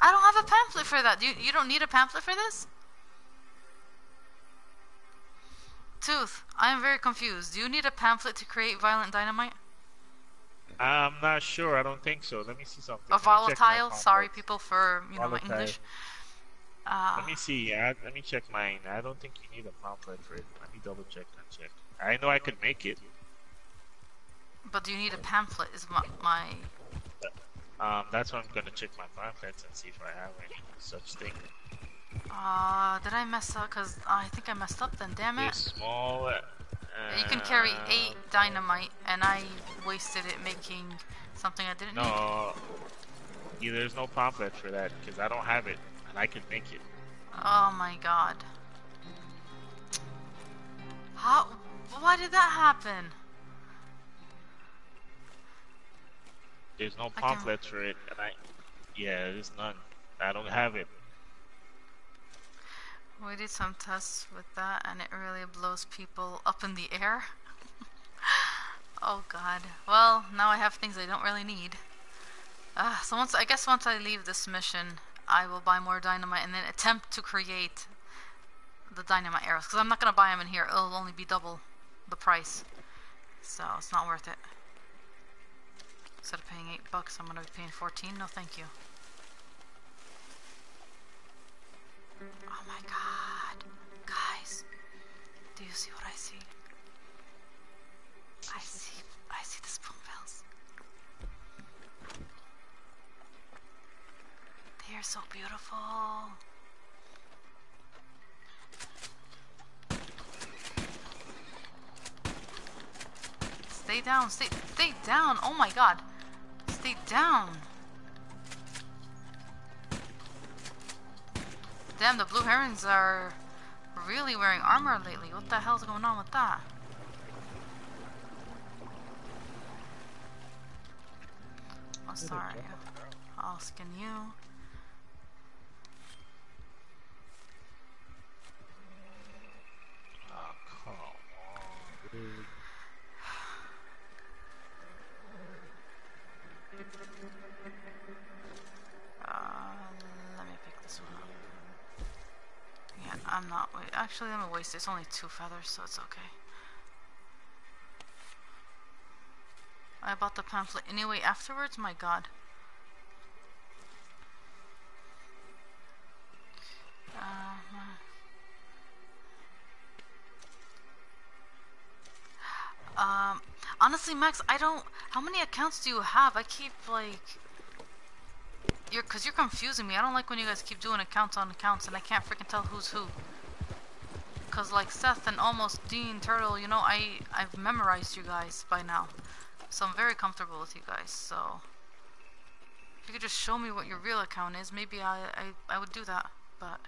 I don't have a pamphlet for that. You you don't need a pamphlet for this? Tooth, I am very confused. Do you need a pamphlet to create violent dynamite? I'm not sure. I don't think so. Let me see something. A Let me check my volatile? Sorry, people, for you know my English. Uh, Let me see. Yeah, let me check mine. I don't think you need a pamphlet for it. Let me double check and check. I know I could make it. but do you need a pamphlet? Is my, my Um, that's why I'm gonna check my pamphlets and see if I have any such thing. uh? Did I mess up? Cause I think I messed up. Then damn it. This small. Uh, You can carry eight dynamite, and I wasted it making something I didn't need. No, yeah, there's no pamphlet for that because I don't have it, and I can make it. Oh my god. How? Why did that happen? There's no pamphlets for it, and I, yeah, there's none. I don't have it. We did some tests with that, and it really blows people up in the air. [LAUGHS] oh god. Well, now I have things I don't really need. Uh, so once I guess once I leave this mission, I will buy more dynamite and then attempt to create the dynamite arrows. Because I'm not gonna buy them in here. It'll only be double the price. So it's not worth it. Instead of paying eight bucks, I'm gonna be paying 14. No, thank you. Oh my god. Guys, do you see what I see? I see I see the spoonbills. They are so beautiful. Stay down, stay stay down. Oh my god. Stay down. Damn, the blue herons are really wearing armor lately. What the hell's going on with that? Oh, sorry. I'll skin you. Oh, come on, I'm not. Actually, let me waste it. It's only two feathers, so it's okay. I bought the pamphlet anyway afterwards. My God. Uh, um, honestly, Max, I don't. How many accounts do you have? I keep like. You're, cause you're confusing me. I don't like when you guys keep doing accounts on accounts and I can't freaking tell who's who. Cause like Seth and almost Dean Turtle, you know, I I've memorized you guys by now, so I'm very comfortable with you guys. So if you could just show me what your real account is, maybe I I, I would do that. But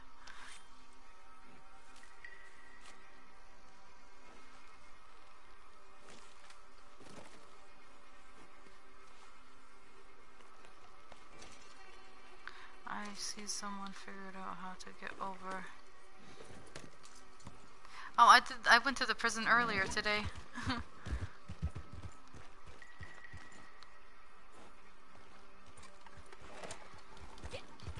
I see someone figured out how to get over. Oh, I did. I went to the prison earlier today. [LAUGHS]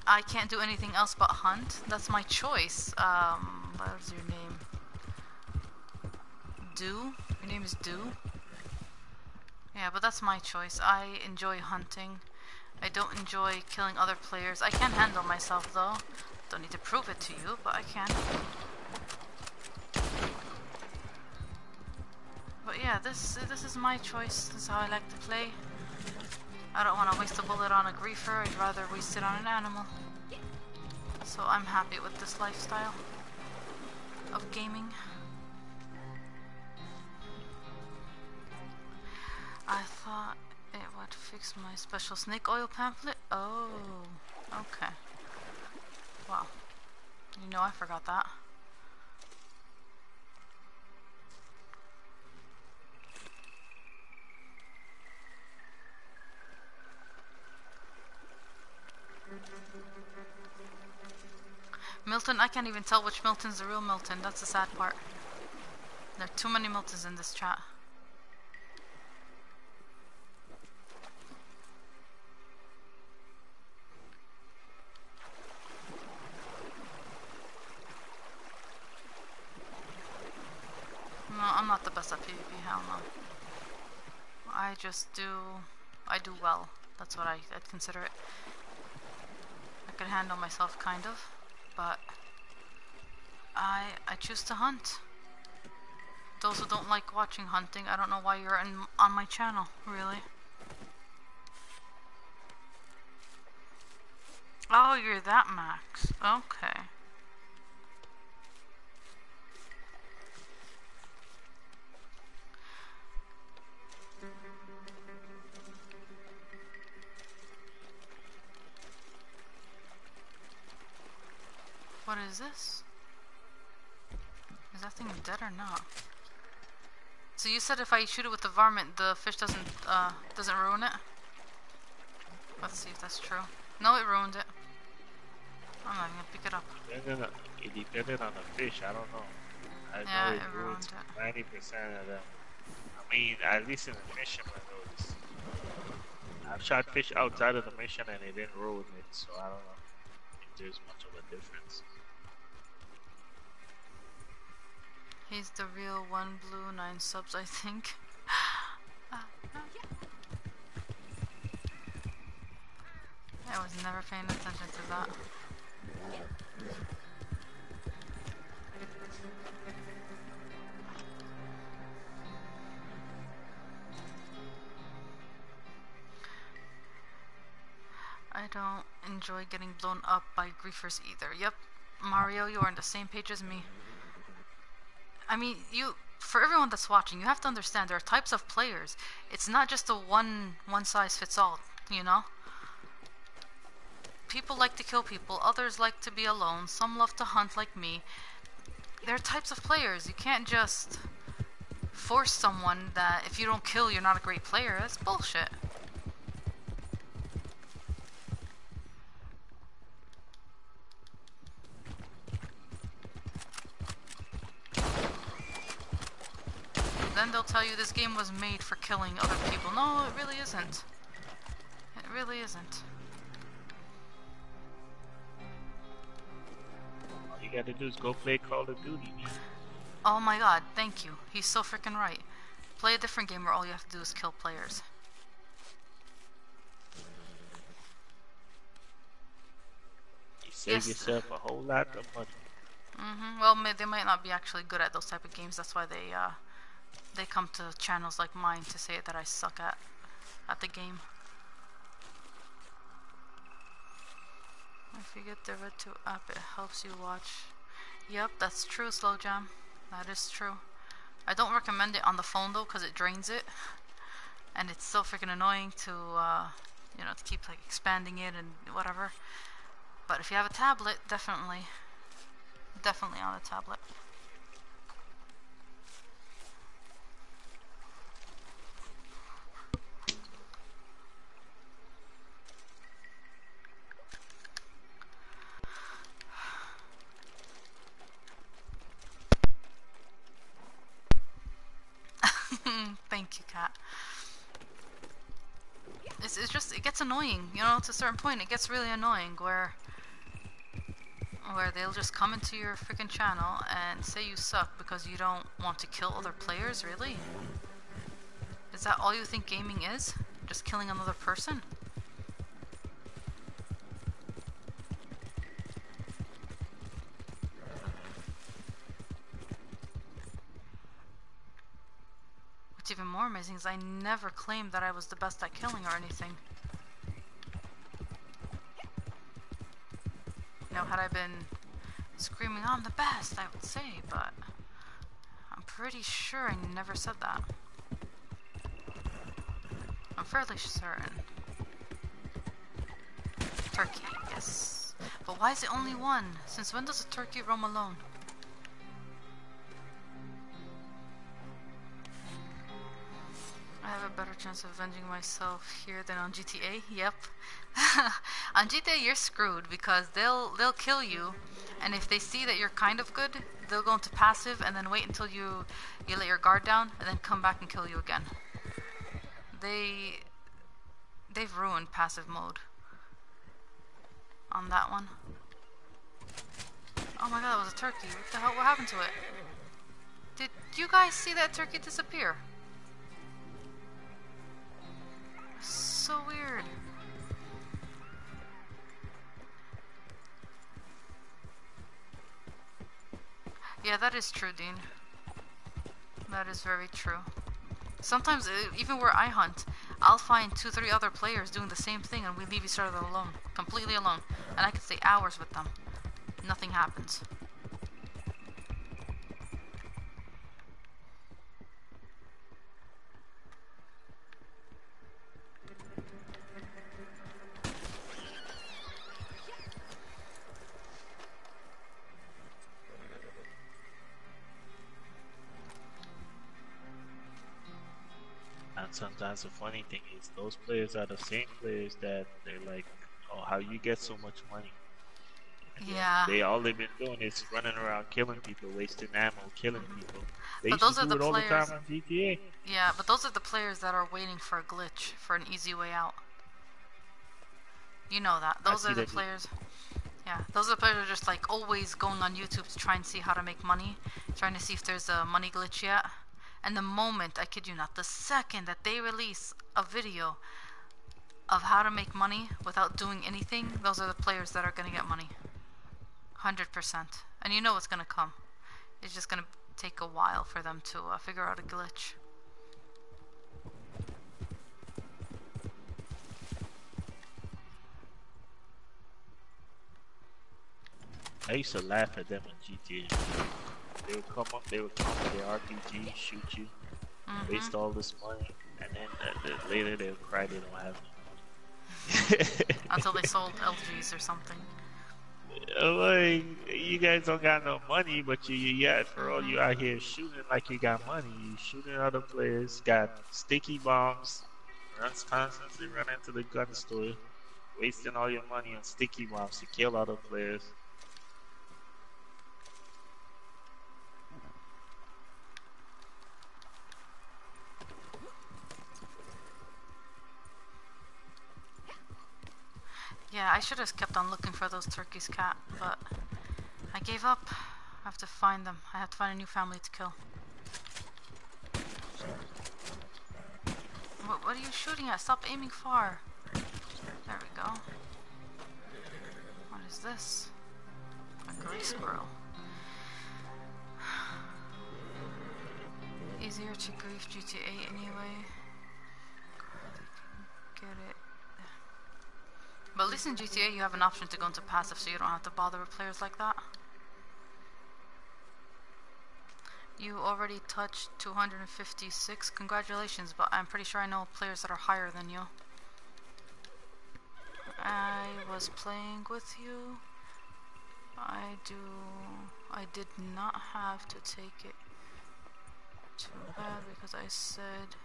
I can't do anything else but hunt. That's my choice. Um, what is your name? Do? Your name is Do? Yeah, but that's my choice. I enjoy hunting. I don't enjoy killing other players. I can handle myself though. Don't need to prove it to you, but I can. But yeah, this this is my choice. This is how I like to play. I don't want to waste a bullet on a griefer. I'd rather waste it on an animal. So I'm happy with this lifestyle of gaming. I thought would fix my special snake oil pamphlet. Oh, okay. Wow. You know I forgot that. Milton, I can't even tell which Milton's the real Milton. That's the sad part. There are too many Miltons in this chat. No, I'm not the best at PvP, hell no. I just do... I do well. That's what I, I'd consider it. I can handle myself, kind of. But... I, I choose to hunt. Those who don't like watching hunting, I don't know why you're in, on my channel, really. Oh, you're that max. Okay. What is this? Is that thing dead or not? So you said if I shoot it with the varmint, the fish doesn't uh doesn't ruin it? Let's see if that's true. No, it ruined it. I'm not gonna pick it up. On, it depended on the fish. I don't know. I Yeah, know it it ruined it. ninety percent of them. I mean, at least in the mission, I noticed. I've shot fish outside of the mission and it didn't ruin it, so I don't know if there's much of a difference. He's the real one blue, nine subs, I think. [LAUGHS] Uh, I was never paying attention to that. I don't enjoy getting blown up by griefers either. Yep, Mario, you are on the same page as me. I mean, you for everyone that's watching, you have to understand there are types of players. It's not just a one one size fits all, you know? People like to kill people, others like to be alone, some love to hunt like me. There are types of players. You can't just force someone that if you don't kill, you're not a great player. That's bullshit. Then they'll tell you this game was made for killing other people. No, it really isn't. It really isn't. All you gotta do is go play Call of Duty. Oh my god, thank you. He's so freaking right. Play a different game where all you have to do is kill players. You save Yes. yourself a whole lot of money. Mm-hmm. Well, may, they might not be actually good at those type of games. That's why they uh, they come to channels like mine to say that I suck at at the game. If you get the Red 2 app, it helps you watch. Yep, that's true, Slow Jam. That is true. I don't recommend it on the phone though, because it drains it, and it's so freaking annoying to, uh, you know, to keep like expanding it and whatever. But if you have a tablet, definitely, definitely on a tablet. Thank you, cat. It's, it's just, it gets annoying, you know, to a certain point. It gets really annoying where where they'll just come into your freaking channel and say you suck because you don't want to kill other players, really? Is that all you think gaming is? Just killing another person? What's even more amazing is I never claimed that I was the best at killing or anything. You know, had I been screaming, I'm the best, I would say, but I'm pretty sure I never said that. I'm fairly certain. Turkey, yes. But why is it only one? Since when does a turkey roam alone? I have a better chance of avenging myself here than on GTA. Yep. [LAUGHS] on GTA you're screwed because they'll they'll kill you and if they see that you're kind of good, they'll go into passive and then wait until you you let your guard down and then come back and kill you again. They they've ruined passive mode on that one. Oh my god, that was a turkey. What the hell what happened to it? Did you guys see that turkey disappear? So weird. Yeah, that is true, Dean. That is very true. Sometimes, uh, even where I hunt, I'll find two, three other players doing the same thing and we leave each other alone. Completely alone. And I can stay hours with them. Nothing happens. And sometimes the funny thing is, those players are the same players that they're like, "Oh, how you get so much money?" Yeah. They all they've been doing is running around killing people, wasting ammo, killing people. They But those are the the players- time on GTA. Yeah, but those are the players that are waiting for a glitch, for an easy way out. You know that. Those are the players. Yeah, those are the players that are just like always going on YouTube to try and see how to make money, trying to see if there's a money glitch yet. And the moment, I kid you not, the second that they release a video of how to make money without doing anything, those are the players that are going to get money. 100%. And you know what's going to come. It's just going to take a while for them to uh, figure out a glitch. I used to laugh at them on GTA. They would come up, they would come with their RPG, shoot you, Mhm. waste all this money, and then uh, the- later they would cry they don't have no [LAUGHS] money. Until they sold LGs or something. Like, you guys don't got no money, but you, you yeah, for all you out here shooting like you got money. You shooting other players, got sticky bombs, runs constantly run into the gun store, wasting all your money on sticky bombs to kill other players. Yeah, I should have kept on looking for those turkeys, cat, but I gave up. I have to find them. I have to find a new family to kill. What, what are you shooting at? Stop aiming far. There we go. What is this? A gray squirrel. [SIGHS] Easier to grief GTA anyway. Get it. But at least in GTA you have an option to go into passive so you don't have to bother with players like that. You already touched 256. Congratulations, but I'm pretty sure I know players that are higher than you. I was playing with you. I do. I did not have to take it too bad because I said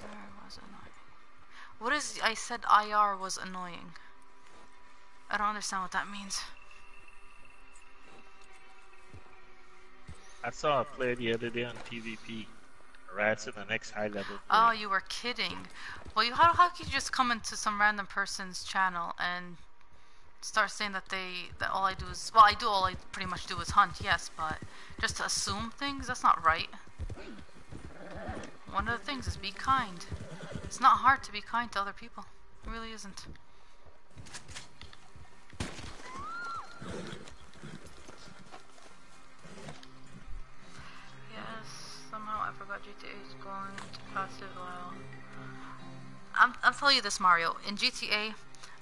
there was annoying. What is I said IR was annoying? I don't understand what that means. I saw a player the other day on PvP harassing the next high level. Oh, you were kidding. Well, you how how could you just come into some random person's channel and start saying that they that all I do is well, I do all I pretty much do is hunt, yes, but just to assume things that's not right. One of the things is be kind. It's not hard to be kind to other people. It really isn't. Yes, somehow I forgot GTA is going to passive while. I'm, I'll tell you this, Mario. In GTA,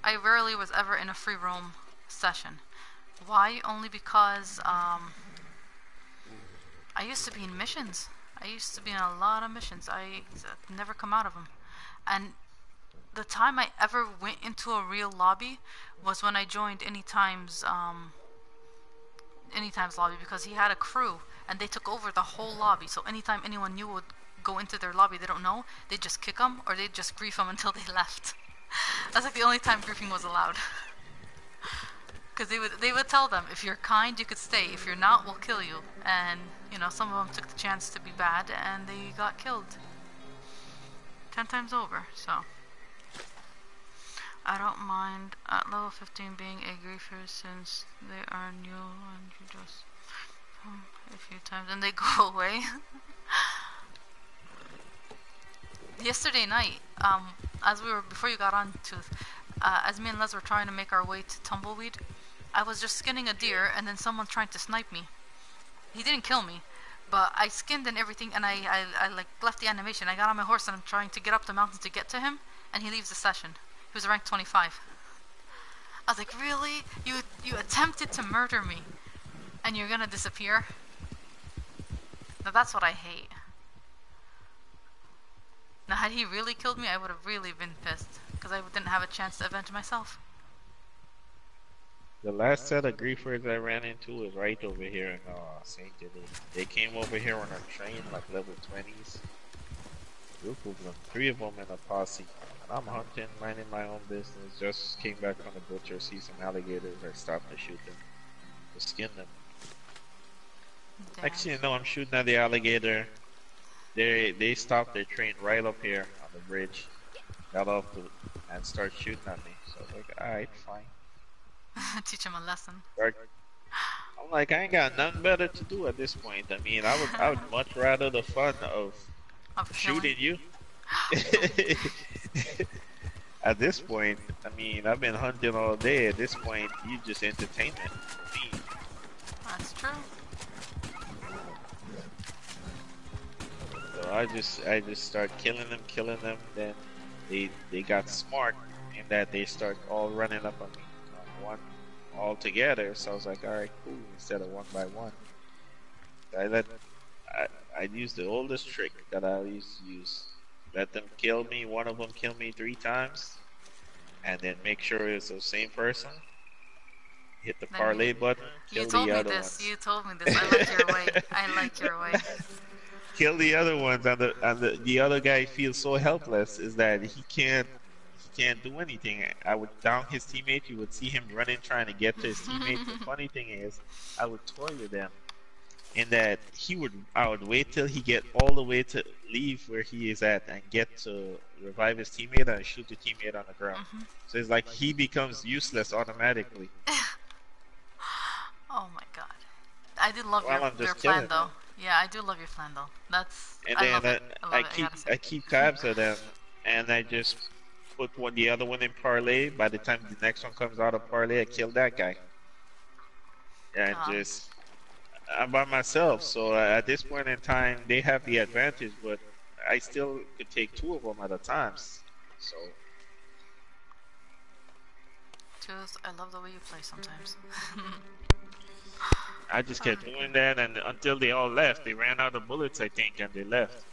I rarely was ever in a free roam session. Why? Only because um, I used to be in missions. I used to be in a lot of missions. I never come out of them. And the time I ever went into a real lobby was when I joined Anytime's um, Anytime's lobby because he had a crew and they took over the whole lobby. So anytime anyone new would go into their lobby they don't know, they'd just kick them or they'd just grief them [LAUGHS] until they left. That's like the only time griefing was allowed. [LAUGHS] Because they would they would tell them if you're kind you could stay, if you're not we'll kill you. And you know some of them took the chance to be bad and they got killed. Ten times over. So I don't mind at level 15 being a griefer since they are new and you just a few times and they [LAUGHS] go away. Yesterday night, um, as we were before you got on to, uh, as me and Les were trying to make our way to Tumbleweed, I was just skinning a deer and then someone trying to snipe me. He didn't kill me, but I skinned and everything and I, I, I like left the animation. I got on my horse and I'm trying to get up the mountain to get to him and he leaves the session. He was ranked 25. I was like, really? You you attempted to murder me, and you're gonna disappear? Now that's what I hate. Now had he really killed me, I would have really been pissed, because I didn't have a chance to avenge myself. The last set of griefers I ran into was right over here in uh, St. Denis. They came over here on a train, like level 20s. Group of them, three of them in a posse. And I'm hunting, minding my own business. Just came back from the butcher, see some alligators. I stopped to shoot them, to skin them. Damn. You know, I'm shooting at the alligator. They they stopped their train right up here on the bridge, got off the, and start shooting at me. So I was like, all right, fine. [LAUGHS] Teach him a lesson. I'm like, I ain't got nothing better to do at this point. I mean, I would I would much rather the fun of, of shooting you. [LAUGHS] At this point, I mean, I've been hunting all day. At this point, you just entertainment me. That's true. So I just, I just start killing them, killing them. Then they, they got smart in that they start all running up on me, one, all together. So I was like, all right, cool. Instead of one by one, I let, I, I used the oldest trick that I used to use let them kill me, one of them kill me three times, and then make sure it's the same person. Hit the parlay button, kill the other this. ones. You told me this. I like your way. I like your way. [LAUGHS] Kill the other ones, and the and the, the other guy feels so helpless. Is that he can't can't do anything. I would down his teammate. You would see him running, trying to get to his teammate. the [LAUGHS] funny thing is, I would toy with them in that he would I would wait till he get all the way to leave where he is at and get to revive his teammate and shoot the teammate on the ground. Mm-hmm. So it's like he becomes useless automatically. [LAUGHS] oh my god. I did love well, your, your plan though. Yeah, I do love your plan though. That's and I then I, I, I keep I, I keep tabs of them and I just put one the other one in parlay. By the time the next one comes out of parlay, I kill that guy. And just I'm by myself, so uh, at this point in time, they have the advantage, but I still could take two of them at a time. So. Just, I love the way you play sometimes. I just kept doing that, and until they all left, they ran out of bullets, I think, and they left.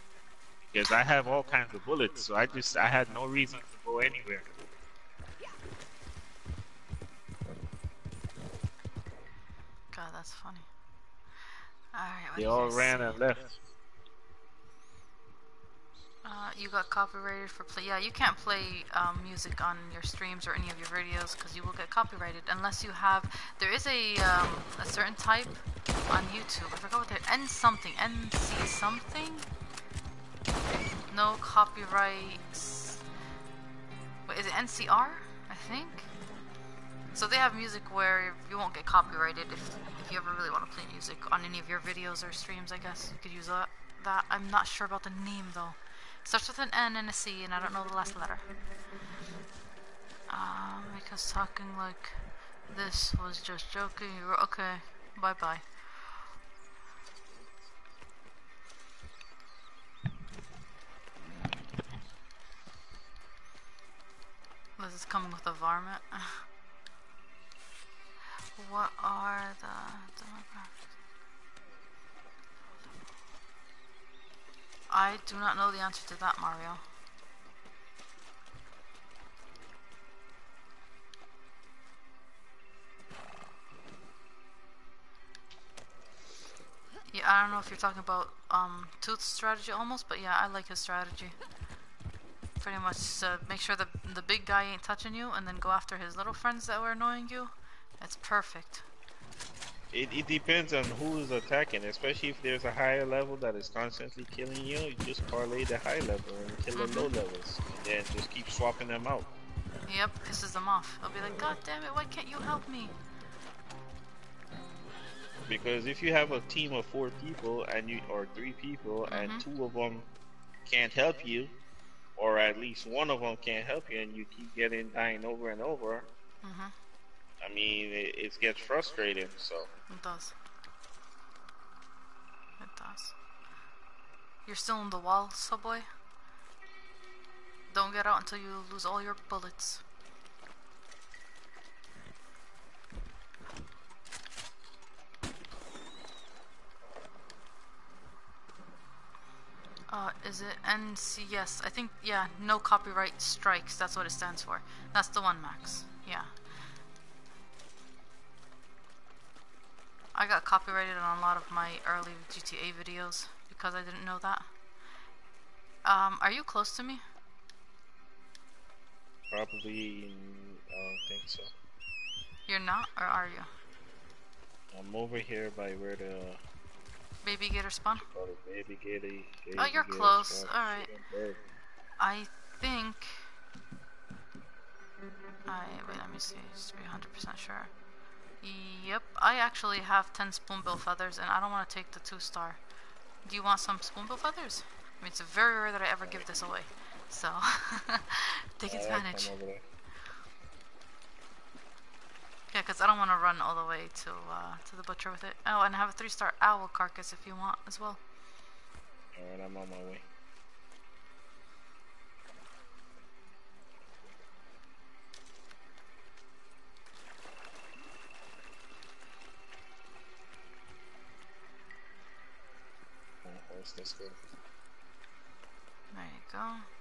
Because I have all kinds of bullets, so I just I had no reason to go anywhere. God, that's funny. Alright, what They all ran and left. Uh, you got copyrighted for play. Yeah, you can't play um, music on your streams or any of your videos because you will get copyrighted unless you have. There is a um, a certain type on YouTube. I forgot what they're. N something. NC something. No copyrights. Wait, is it NCR? I think. So they have music where you won't get copyrighted if if you ever really want to play music on any of your videos or streams. I guess you could use that. That I'm not sure about the name though. Starts with an N and a C, and I don't know the last letter. Um, because talking like this was just joking. Okay. Bye bye. This is coming with a varmint. what are the demographics? I do not know the answer to that, Mario. Yeah, I don't know if you're talking about um, Tooth's strategy almost, but yeah, I like his strategy. Pretty much uh, make sure the the big guy ain't touching you, and then go after his little friends that were annoying you. That's perfect. It, it depends on who is attacking, especially if there's a higher level that is constantly killing you. You just parlay the high level and kill the low levels, and then just keep swapping them out. Yep, pisses them off. They'll be like, God damn it, why can't you help me? Because if you have a team of four people and you or three people and two of them can't help you, or at least one of them can't help you, and you keep getting dying over and over, Mm-hmm. I mean, it, it gets frustrating. So It does. It does. You're still in the wall, subway? Don't get out until you lose all your bullets. Uh, is it NCS? I think, yeah, no copyright strikes. That's what it stands for. That's the one, Max. Yeah. I got copyrighted on a lot of my early GTA videos because I didn't know that. Um, are you close to me? probably, I don't think so. You're not, or are you? I'm over here by where the Baby gator spawn? call it baby. Oh, you're baby close. Alright. I think. I wait. Let me see. Just to be hundred percent sure. Yep, I actually have ten spoonbill feathers, and I don't want to take the two star. Do you want some spoonbill feathers? I mean, it's very rare that I ever give this away, so [LAUGHS] take advantage. Yeah, because I don't want to run all the way to uh, to the butcher with it. Oh, and I have a three star owl carcass if you want as well. Alright, I'm on my way. Oh, Where's this go? There you go.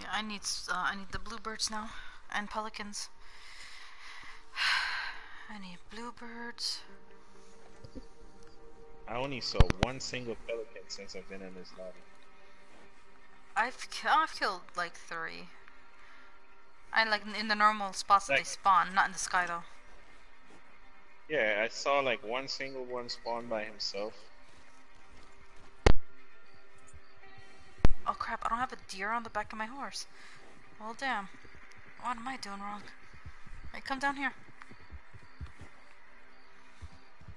Yeah, I need uh, I need the bluebirds now and pelicans. [SIGHS] I need bluebirds. I only saw one single pelican since I've been in this lobby. I've ki- I've killed like three. I like in- in the normal spots that they spawn, not in the sky though. Yeah, I saw like one single one spawn by himself. Oh crap! I don't have a deer on the back of my horse. Well, damn. What am I doing wrong? Hey, come down here.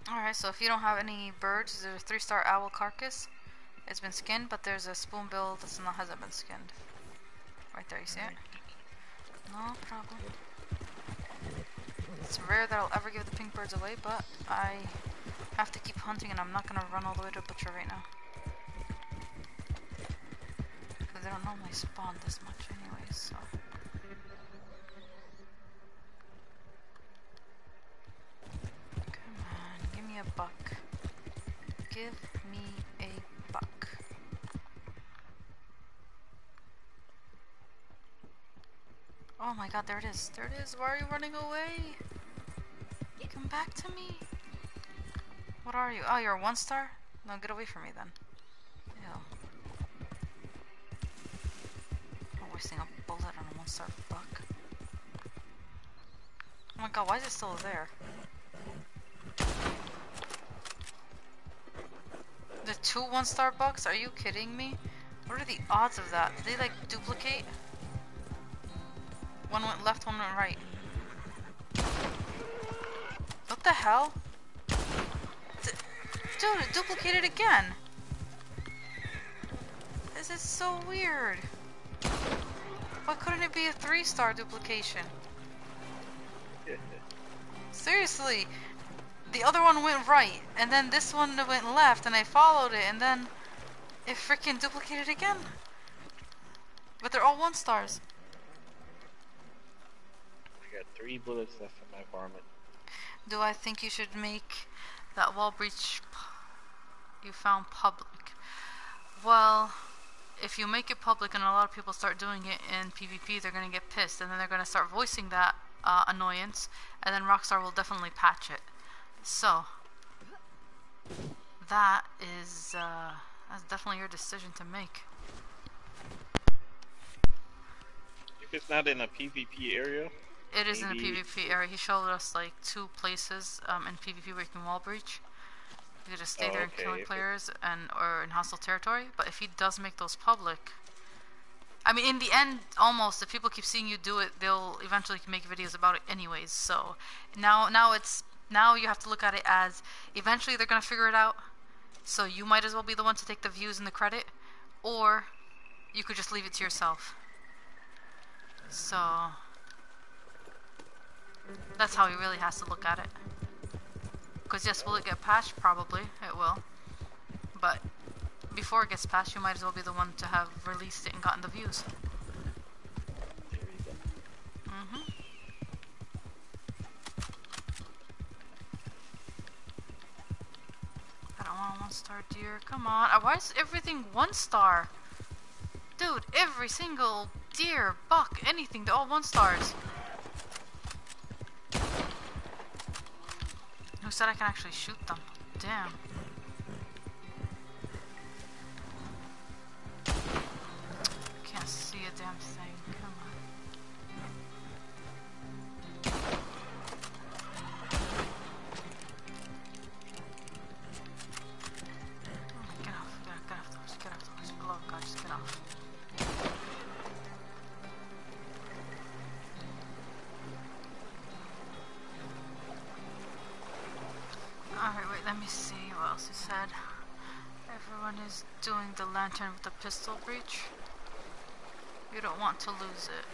Alright, so if you don't have any birds, there's a three star owl carcass. It's been skinned, but there's a spoonbill that's not hasn't been skinned. Right there, you see it? No problem. It's rare that I'll ever give the pink birds away, but I have to keep hunting and I'm not gonna run all the way to butcher right now they don't normally spawn this much anyway, so... Come on, give me a buck. Give me a buck. Oh my god, there it is. There it is. Why are you running away? Come back to me. What are you? Oh, you're a one star? No, get away from me then. Wasting a bullet on a one star buck. Oh my god, why is it still there? The two one star bucks? Are you kidding me? What are the odds of that? Did they like duplicate? One went left, one went right. What the hell? D dude, it duplicated again. This is so weird. Why couldn't it be a three star duplication? Seriously, the other one went right, and then this one went left, and I followed it, and then it freaking duplicated again. But they're all one stars. I got three bullets left in my varmint. Do I think you should make that wall breach you found public? Well, if you make it public and a lot of people start doing it in PvP, they're going to get pissed, and then they're going to start voicing that uh, annoyance, and then Rockstar will definitely patch it. So, that is, uh, that's definitely your decision to make. If it's not in a PvP area, It is in a PvP area. He showed us like two places um, in PvP where you can wall breach. Could just stay Oh, there and okay, killing players and or in hostile territory. But if he does make those public, I mean, in the end, almost if people keep seeing you do it, they'll eventually make videos about it anyways. So now, now it's now you have to look at it as eventually they're gonna figure it out. So you might as well be the one to take the views and the credit, or you could just leave it to yourself. So that's how he really has to look at it. Because yes, will it get patched? Probably, it will. But before it gets patched, you might as well be the one to have released it and gotten the views. there you go. hmm I don't want one star deer. Come on. Uh, Why is everything one star? Dude, every single deer, buck, anything, they're all one stars. Who said I can actually shoot them? Damn. Can't see a damn thing. Is doing the lantern with the pistol breach. You don't want to lose it.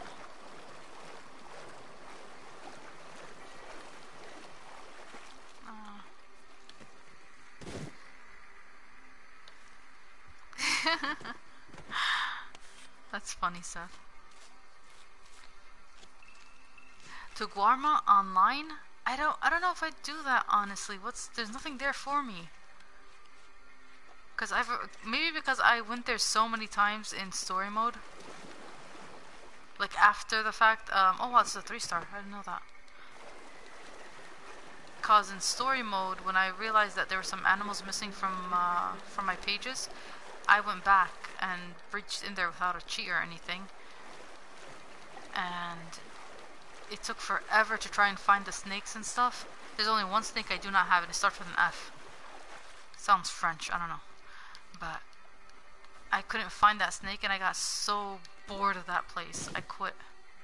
Uh. [LAUGHS] That's funny, Seth. To Guarma online? I don't I don't know if I do that honestly. What's there's nothing there for me. Cause I've maybe because I went there so many times in story mode. Like after the fact, um oh wow, it's a three star. I didn't know that. Cause in story mode, when I realized that there were some animals missing from uh, from my pages, I went back and breached in there without a cheat or anything. And it took forever to try and find the snakes and stuff. There's only one snake I do not have, and it starts with an F. Sounds French, I don't know. But I couldn't find that snake, and I got so bored of that place. I quit.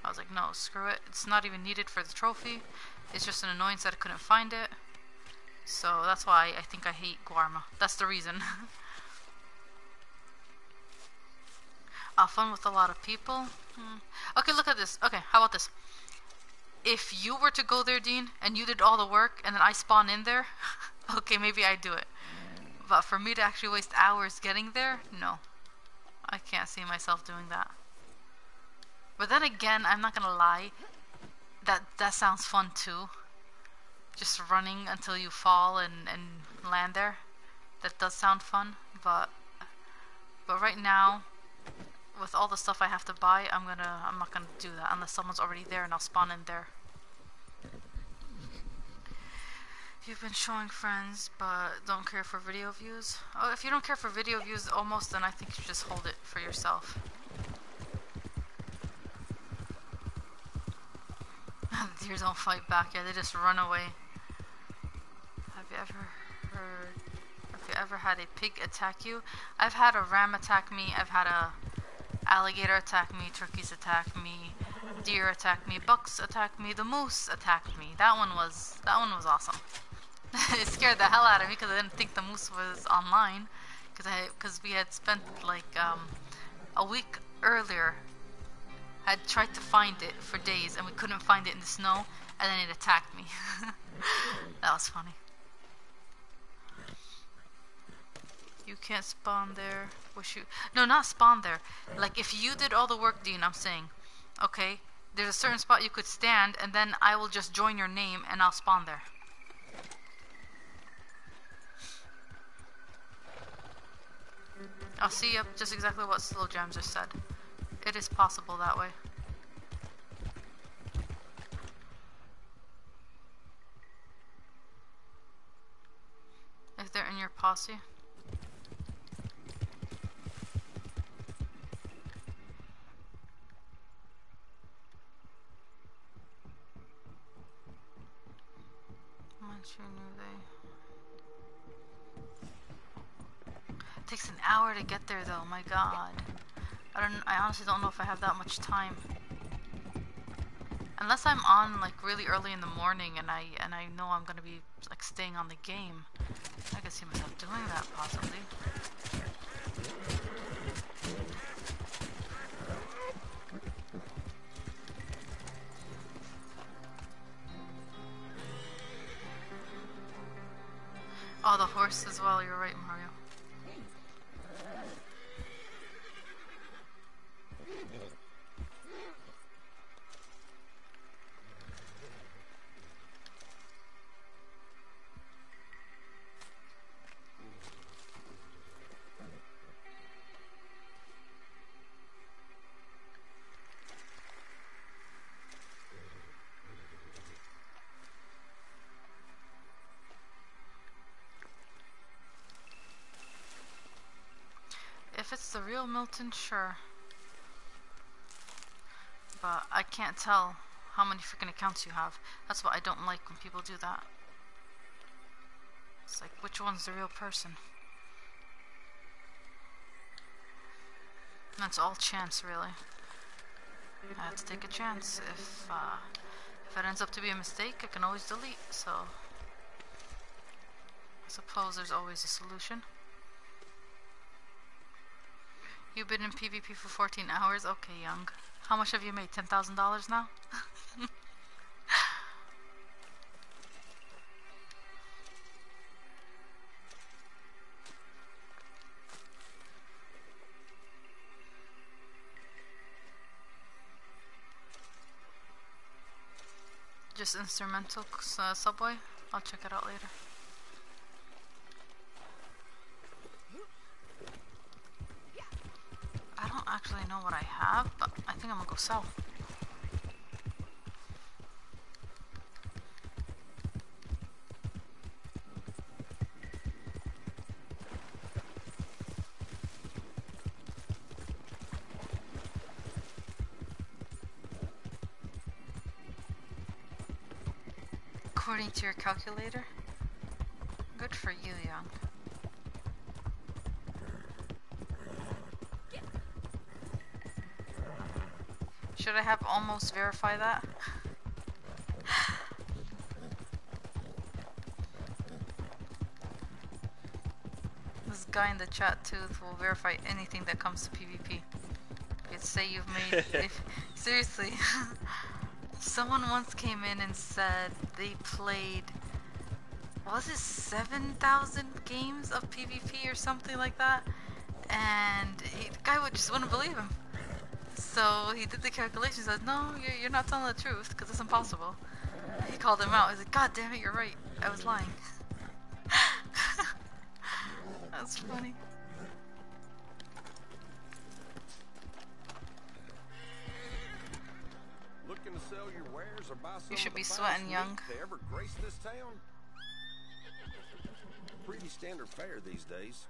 I was like, no, screw it. It's not even needed for the trophy. It's just an annoyance that I couldn't find it. So that's why I think I hate Guarma. That's the reason. [LAUGHS] uh, fun with a lot of people. Hmm. Okay, look at this. Okay, how about this? If you were to go there, Dean, and you did all the work, and then I spawn in there, [LAUGHS] okay, maybe I'd do it. But for me to actually waste hours getting there, no. I can't see myself doing that. But then again, I'm not gonna lie. That that sounds fun too. just running until you fall and, and land there. That does sound fun, but but right now, with all the stuff I have to buy, I'm gonna I'm not gonna do that unless someone's already there and I'll spawn in there. You've been showing friends, but don't care for video views. Oh, if you don't care for video views, almost, then I think you just hold it for yourself. [LAUGHS] Deer don't fight back, yeah, they just run away. Have you ever heard... Have you ever had a pig attack you? I've had a ram attack me, I've had a alligator attack me, turkeys attack me, deer attack me, bucks attack me, the moose attacked me. That one was, that one was awesome. [LAUGHS] it scared the hell out of me because I didn't think the moose was online. Because I, because we had spent like um, a week earlier, had tried to find it for days and we couldn't find it in the snow, and then it attacked me. [LAUGHS] that was funny. You can't spawn there. Wish you. No, not spawn there. Like if you did all the work, Dean. I'm saying, okay. There's a certain spot you could stand, and then I will just join your name and I'll spawn there. I'll see just exactly what Slow Jam just said. It is possible that way. If they're in your posse. Once you knew they... takes an hour to get there though, my god. I don't I honestly don't know if I have that much time. Unless I'm on like really early in the morning and I and I know I'm gonna be like staying on the game. I could see myself doing that possibly. Oh, the horse as well, you're right, Mario. Real Milton, sure. But I can't tell how many freaking accounts you have. That's what I don't like when people do that. It's like, which one's the real person? That's all chance, really. I have to take a chance. If, uh, if it ends up to be a mistake, I can always delete, so... I suppose there's always a solution. You've been in PvP for 14 hours? Okay, young. How much have you made? $10,000 now? [LAUGHS] Just instrumental uh, subway? I'll check it out later. Don't actually know what I have, but I think I'm gonna go south. According to your calculator? Good for you, young. Should I have almost verify that? this guy in the chat too will verify anything that comes to PvP. You'd say you've made. [LAUGHS] if, seriously. [LAUGHS] Someone once came in and said they played. Was it 7,000 games of PvP or something like that? And he, the guy would just wouldn't believe him. So he did the calculations. Said, "No, you're, you're not telling the truth because it's impossible." He called him out. He's like, God damn it, you're right. I was lying. [LAUGHS] That's funny. Looking to sell your wares or buy some You should be sweating young. To ever grace this town? Pretty standard fare these days.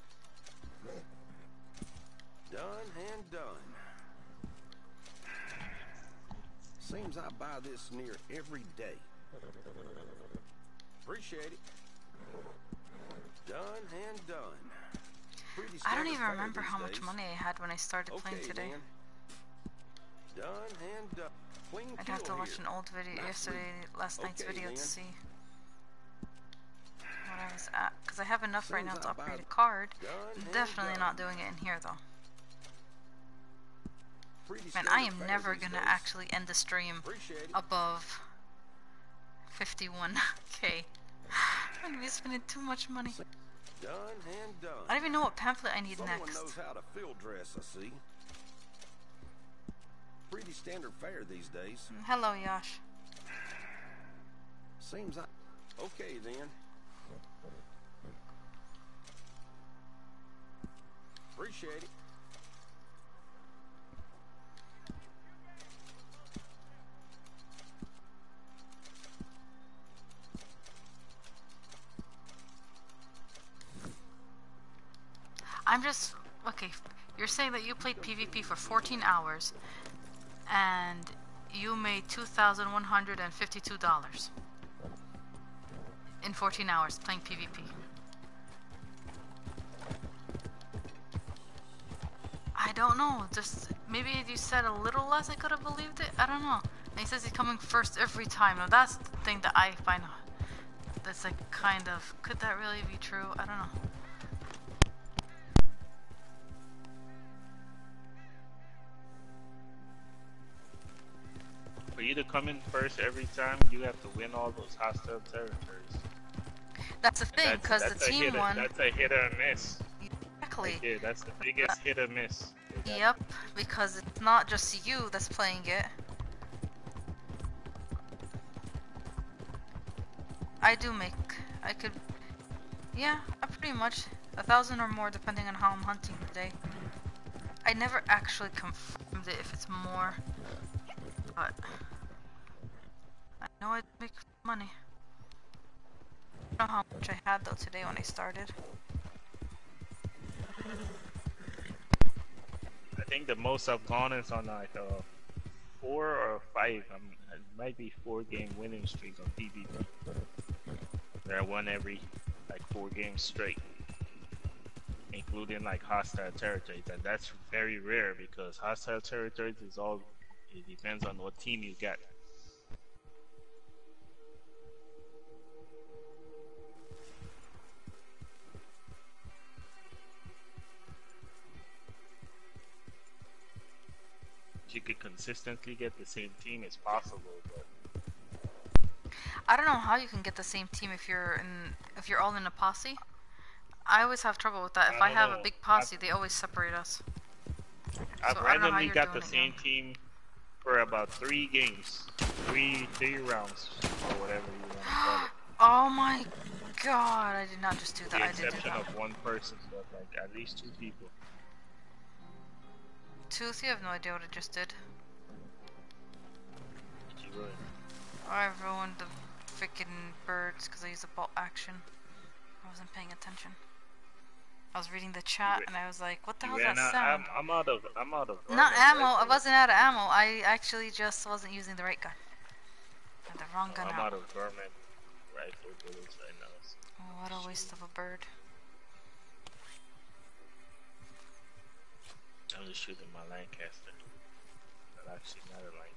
Done and done. Seems I buy this near every day. Appreciate it. Done and done. I don't even remember how much money I had when I started playing today. then. Done and done. Clean I'd have to watch here. an old video, Nice yesterday, last night's Okay, video to see what I was at. Because I have enough right now to upgrade a card. Done Definitely not doing it in here though. Man, I am never gonna days. actually end the stream above 51k. I'm gonna be spending too much money. Done and done. I don't even know what pamphlet I need Someone next. knows how to field dress, I see. Pretty standard fare these days. Mm, hello, Yash. Seems I... Okay, then. Appreciate it. I'm just okay. You're saying that you played PvP for 14 hours, and you made two thousand one hundred and fifty-two dollars in 14 hours playing PvP. I don't know. Just maybe if you said a little less, I could have believed it. I don't know. And he says he's coming first every time. Now that's the thing that I find that's like kind of. Could that really be true? I don't know. For you to come in first every time, you have to win all those hostile territories. That's the thing, because the team hit or- one. That's a hit or miss. Exactly. Yeah, that's the biggest hit or miss. Yep, because it's not just you that's playing it. I do make. I could. Yeah, I pretty much. A thousand or more, depending on how I'm hunting today. I never actually confirmed it if it's more. But. I know I'd make money. I don't know how much I had though today when I started. I think the most I've gone is on like a four or five. Um, it might be four game winning streak on PvP. Where I won every like four games straight, including like hostile territories, and that's very rare because hostile territories is all. It depends on what team you get. If you could consistently get the same team as possible, but I don't know how you can get the same team if you're in if you're all in a posse. I always have trouble with that. If I I, have know. a big posse, they always separate us. I've So I don't know how randomly got the same team for about three games, three three rounds, or whatever you want to call it. [GASPS] Oh my god! I did not just do that. the I did do exception of one person, but like at least two people. Tooth, you have no idea what I just did. Did you really? I ruined the freaking birds because I used a bolt action. I wasn't paying attention. I was reading the chat and I was like, "What the hell ran that out- sound?" I'm, I'm out of I'm out of. Not ammo. I wasn't out of ammo. I actually just wasn't using the right gun. Had the wrong oh, gun I'm out. out of varmint rifle bullets right now. so- Oh, what a waste of a bird. I'm just shooting my Lancaster. But actually not a Lancaster,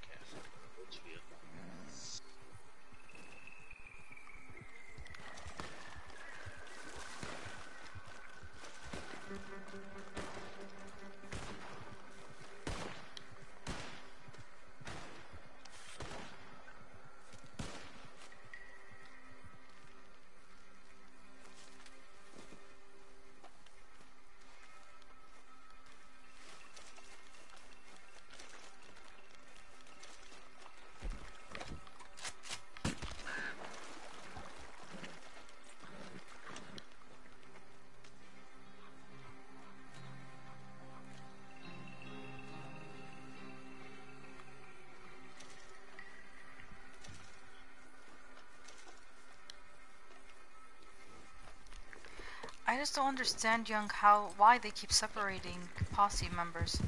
just don't understand, Young, how why they keep separating posse members.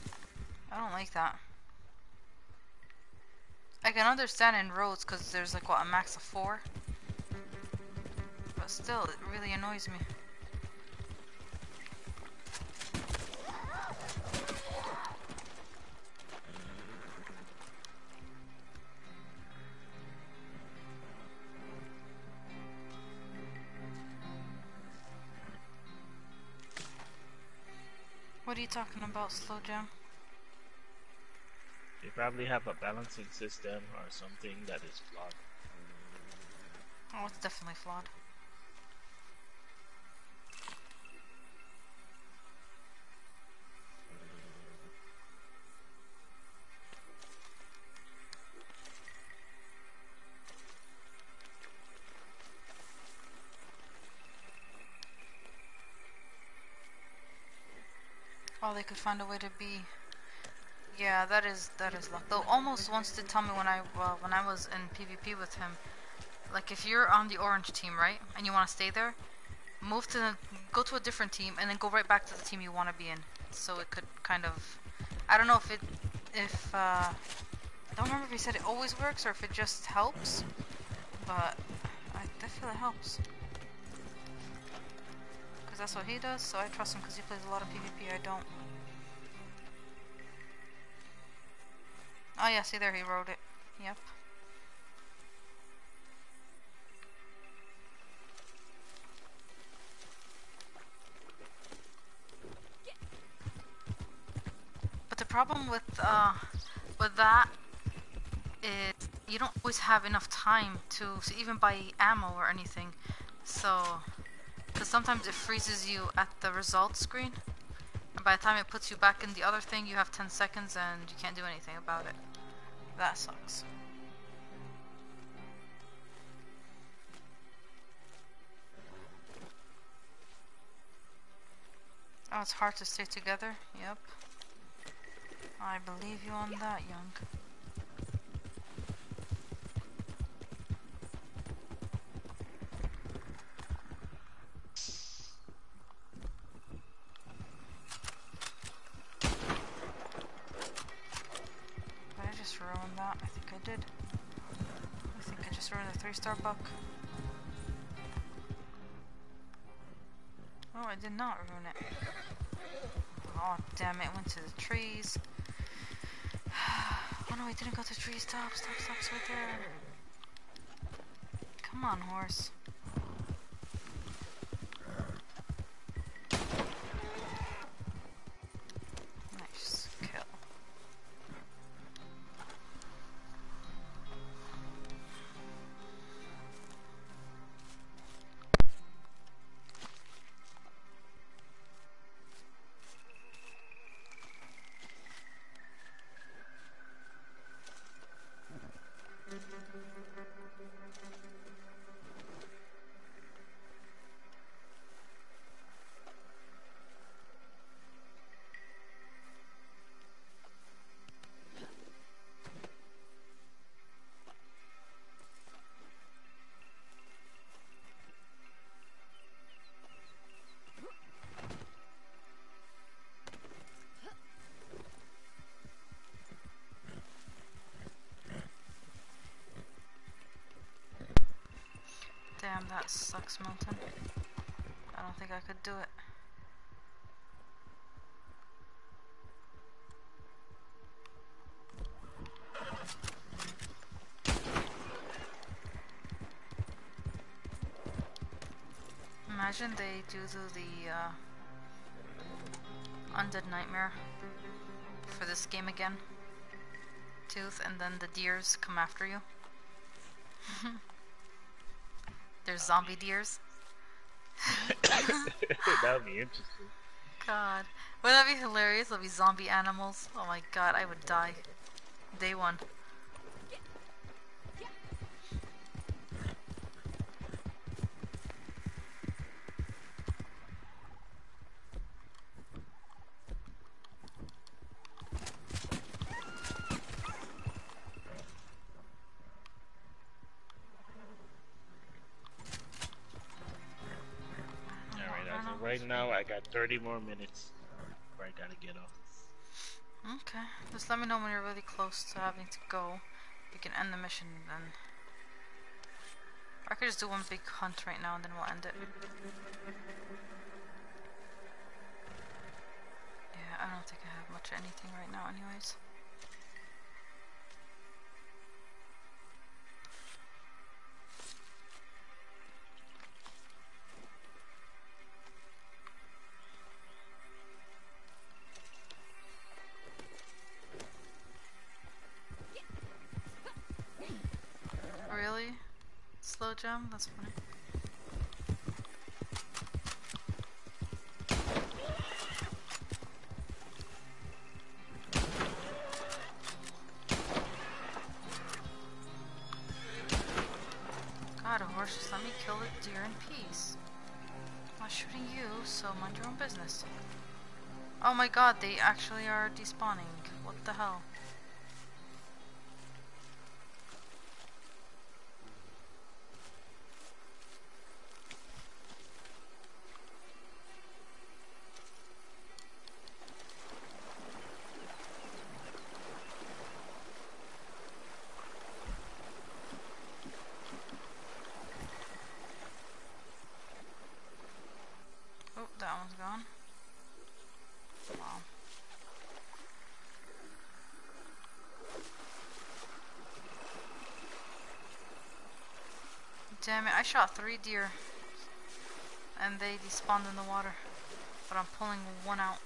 I don't like that. I can understand in roads because there's like what a max of four, but still, it really annoys me. Talking about, Slow Jam? They probably have a balancing system or something that is flawed. Oh, it's definitely flawed. They could find a way to be. Yeah, that is that is luck. Though almost wants to tell me when I well when I was in PvP with him, like if you're on the orange team, right, and you want to stay there, move to the, go to a different team and then go right back to the team you want to be in. So it could kind of, I don't know if it if uh, I don't remember if he said it always works or if it just helps, but I, I feel it helps because that's what he does, so I trust him because he plays a lot of PvP, I don't. Oh yeah, see there, he wrote it. Yep. But the problem with, uh, with that is you don't always have enough time to, to even buy ammo or anything. So, because sometimes it freezes you at the results screen. And by the time it puts you back in the other thing, you have 10 seconds and you can't do anything about it. That sucks. Oh, it's hard to stay together? Yep. I believe you on that, Young. Not ruin it. Oh, damn it, went to the trees. [SIGHS] Oh no, I didn't go to the trees. Stop, stop, stop, it's right there. Come on, horse. That sucks, Milton. I don't think I could do it. Imagine they do the uh, Undead Nightmare for this game again. Tooth, and then the deers come after you. There's zombie deers. [LAUGHS] that would be interesting. God. Wouldn't that be hilarious? There'll be zombie animals. Oh my god, I would die. Day one. 30 more minutes before I gotta get off. Okay. Just let me know when you're really close to having to go. We can end the mission then. I could just do one big hunt right now and then we'll end it. Yeah, I don't think I have much anything right now anyways. That's funny. God, a horse, just let me kill the deer in peace. I'm not shooting you, so mind your own business. Oh my god, they actually are despawning. What the hell? Oh, that one's gone. Wow. Damn it, I shot three deer. And they despawned in the water. But I'm pulling one out.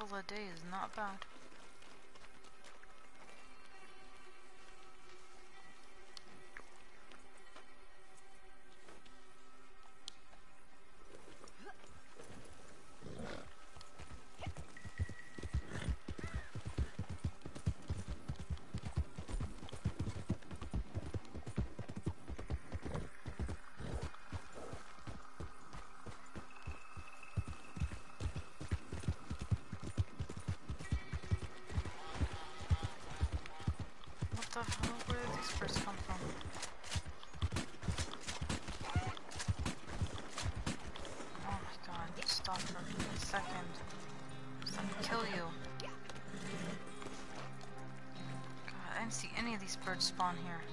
Level a day is not bad. Spawn here.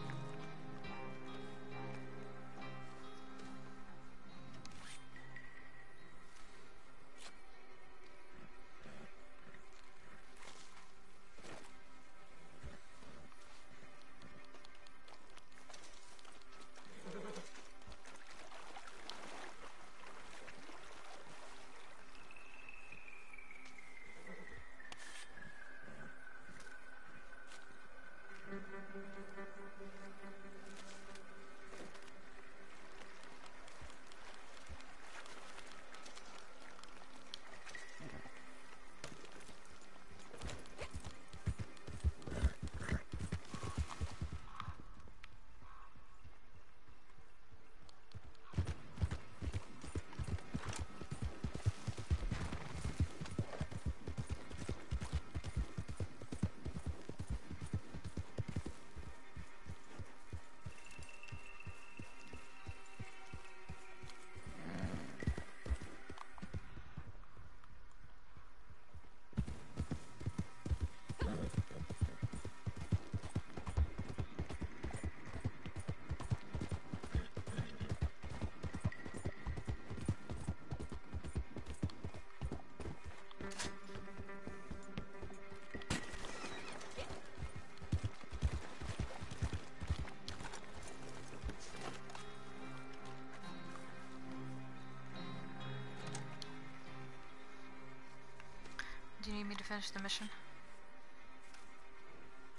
Me to finish the mission?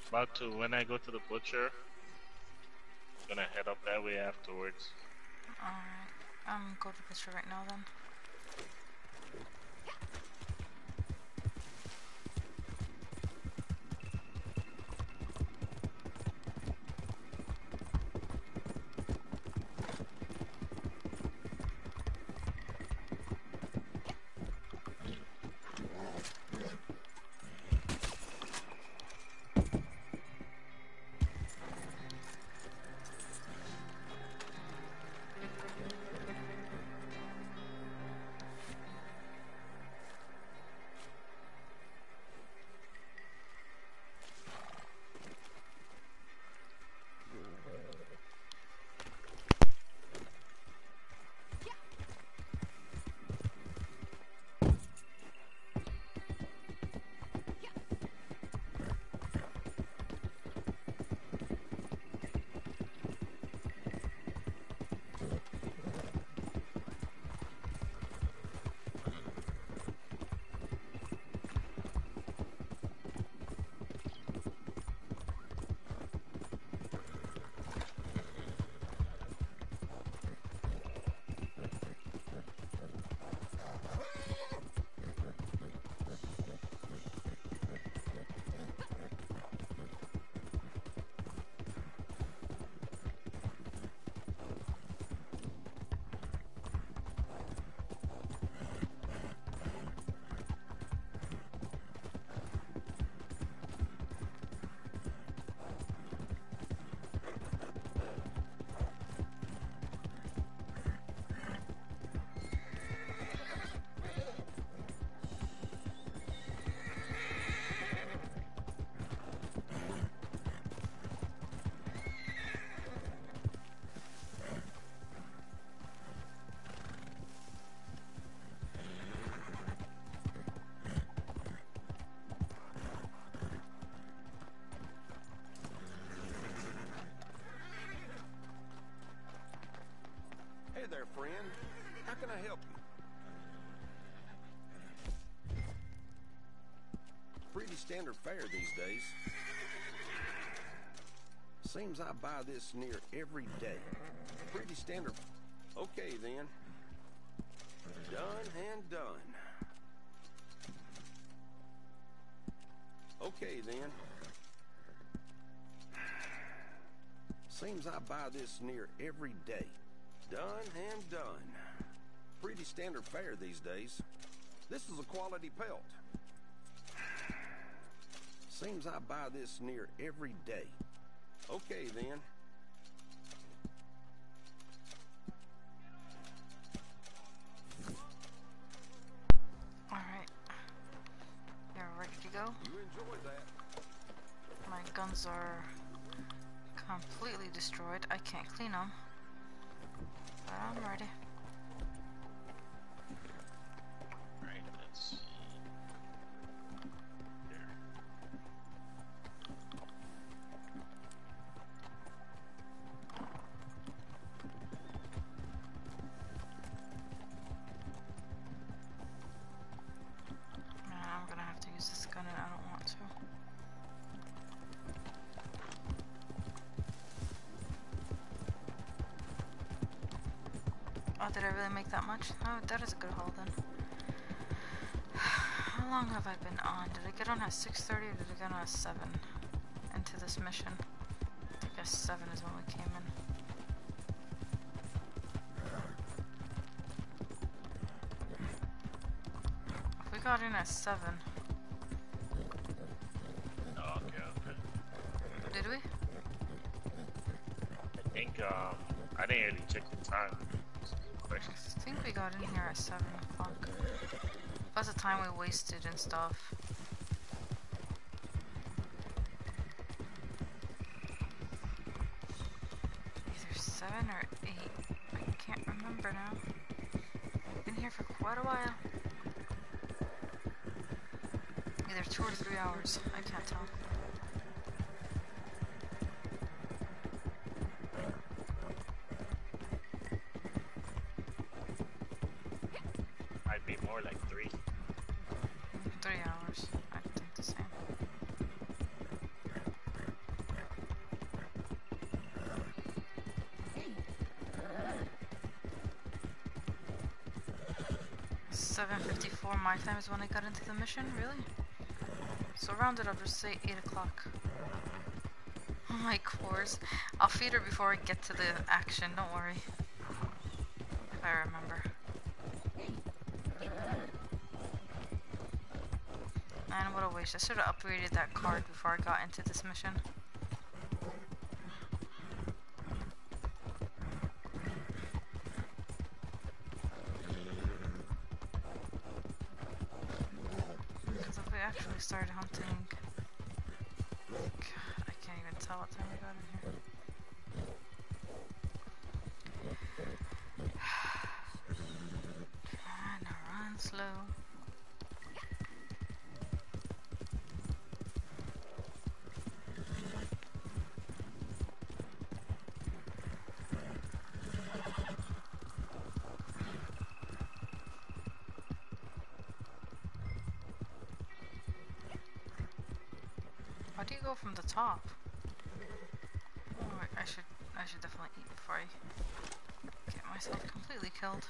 About to. When I go to the butcher, I'm gonna head up that way afterwards. Alright. I'm going to the butcher right now then. there, friend. How can I help you? Pretty standard fare these days. Seems I buy this near every day. Pretty standard. Okay, then. Done and done. Okay, then. Seems I buy this near every day. Done and done. Pretty standard fare these days. This is a quality pelt. Seems I buy this near every day. Okay then. Alright. You're ready to go? You enjoyed that. My guns are completely destroyed. I can't clean them. Did I really make that much? Oh, that is a good haul then. [SIGHS] How long have I been on? Did I get on at 6.30 or did I get on at 7 into this mission? I guess 7 is when we came in. If we got in at 7, Oh, okay, okay. did we? I think um, I didn't really check the time. I think we got in here at 7 o'clock. That's the time we wasted and stuff. 7.54 my time is when I got into the mission? Really? So round it up, just say 8 o'clock. [LAUGHS] My course. I'll feed her before I get to the action, don't worry. If I remember. And what a waste. I should have upgraded that card before I got into this mission. From the top? Oh, I should I should definitely eat before I get myself completely killed.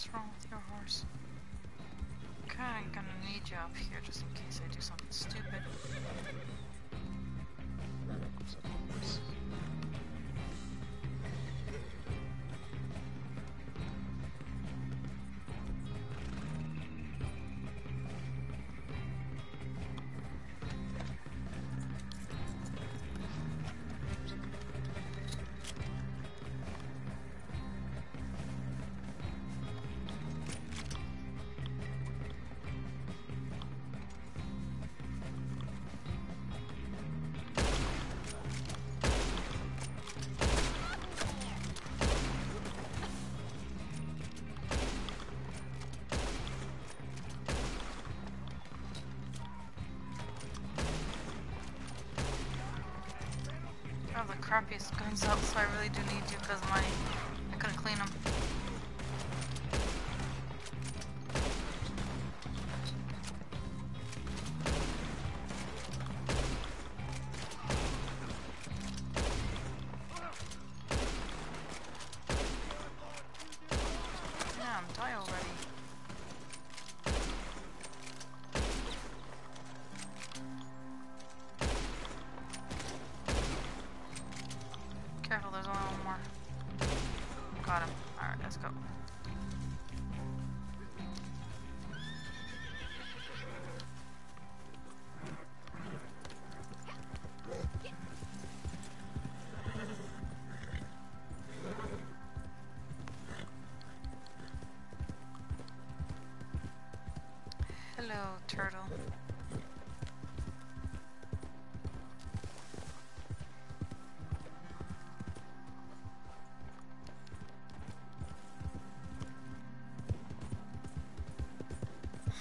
What's wrong with your horse? Kinda gonna need you up here just in case I do something stupid. I have the crappiest guns out, so I really do need you because my Hello, turtle.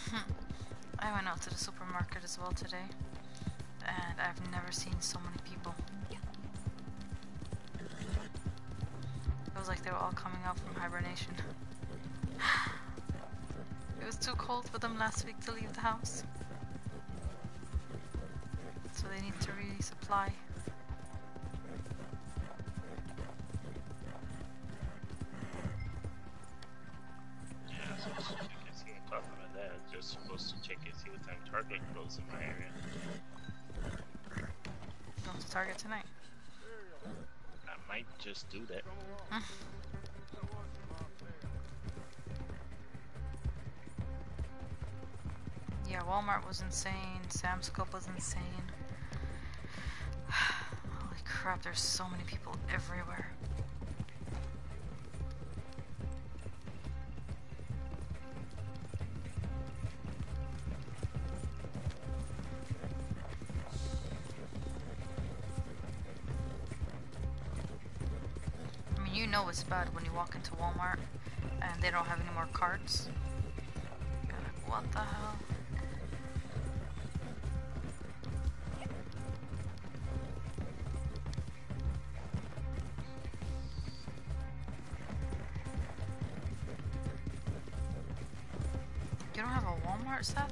Hmm. I went out to the supermarket as well today, and I've never seen so many people. It was like they were all coming out from hibernation. Too cold for them last week to leave the house. So they need to resupply. Yeah, so just check and see on top of that. Supposed to check and see what time Target closes in my area. Going to Target tonight. I might just do that. Mm. Walmart was insane. Sam's Club was insane. [SIGHS] Holy crap, there's so many people everywhere. I mean, you know it's bad when you walk into Walmart and they don't have any more carts. You're like, what the hell? Seth?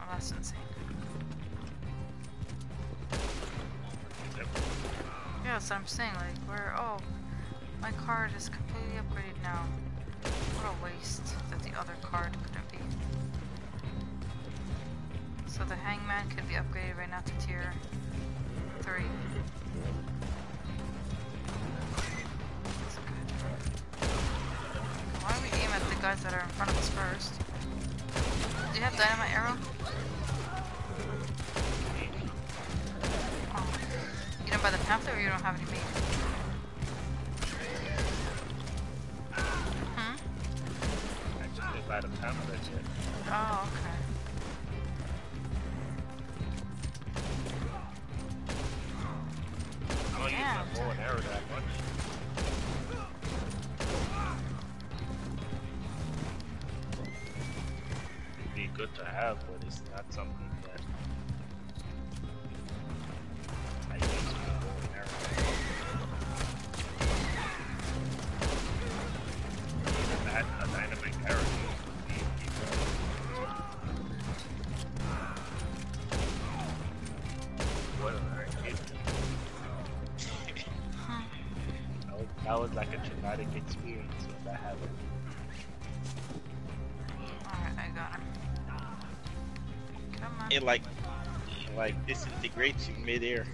Oh, that's insane. Yeah, that's what I'm saying. Like, where, oh, my card is completely upgraded now. What a waste that the other card couldn't be. So the Hangman could be upgraded right now to tier 3. That's good. Why don't we aim at the guys that are in front of us first? You have dynamite arrow? Oh. You don't buy the pamphlet or you don't have any made? Hmm? I just didn't buy the pamphlet yet. Oh, okay. It like, it like disintegrates you midair.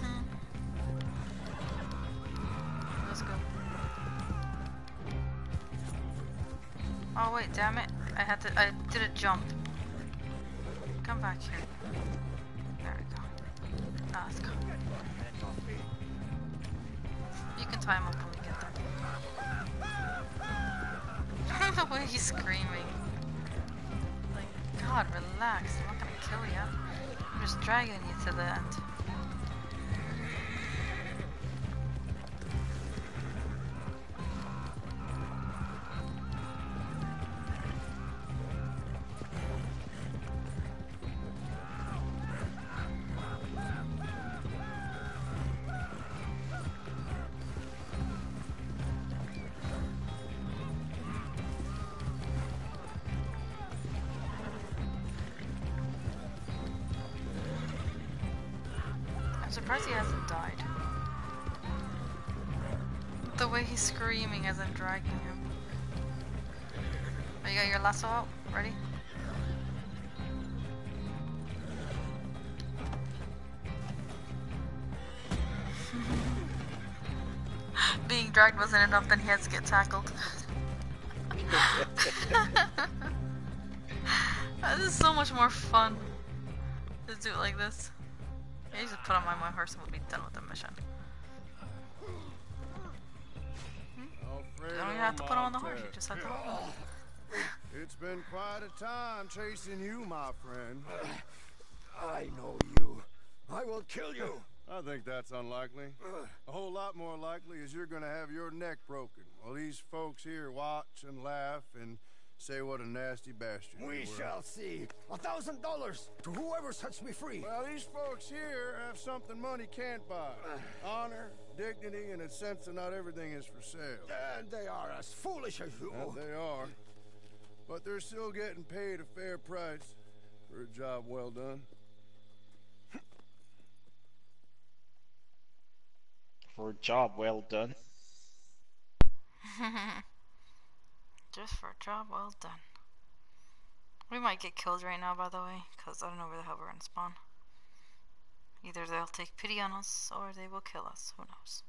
Hmm. Let's go. Oh wait, damn it. I had to I did a jump. Come back here. There we go. Now let's go. You can time up when we get there. [LAUGHS] the way he's screaming. Like, God, relax. Just dragging you to the end. Surprised he hasn't died. The way he's screaming as I'm dragging him. Oh, you got your lasso out? Ready? [LAUGHS] Being dragged wasn't enough, then he has to get tackled. [LAUGHS] this is so much more fun to do it like this. I just put on my, my horse and we'll be done with the mission. You don't even have to put on the horse, you just have to hold on. It's been quite a time chasing you, my friend. I know you. I will kill you. [LAUGHS] I think that's unlikely. A whole lot more likely is you're gonna have your neck broken while these folks here watch and laugh and say what a nasty bastard We shall see. A thousand dollars to whoever sets me free. Well, these folks here have something money can't buy. [SIGHS] Honor, dignity, and a sense that not everything is for sale. And they are as foolish as you. And they are. But they're still getting paid a fair price for a job well done. For a job well done. [LAUGHS] Just for a job well done. We might get killed right now, by the way, because I don't know where the hell we're gonna spawn. Either they'll take pity on us, or they will kill us. Who knows?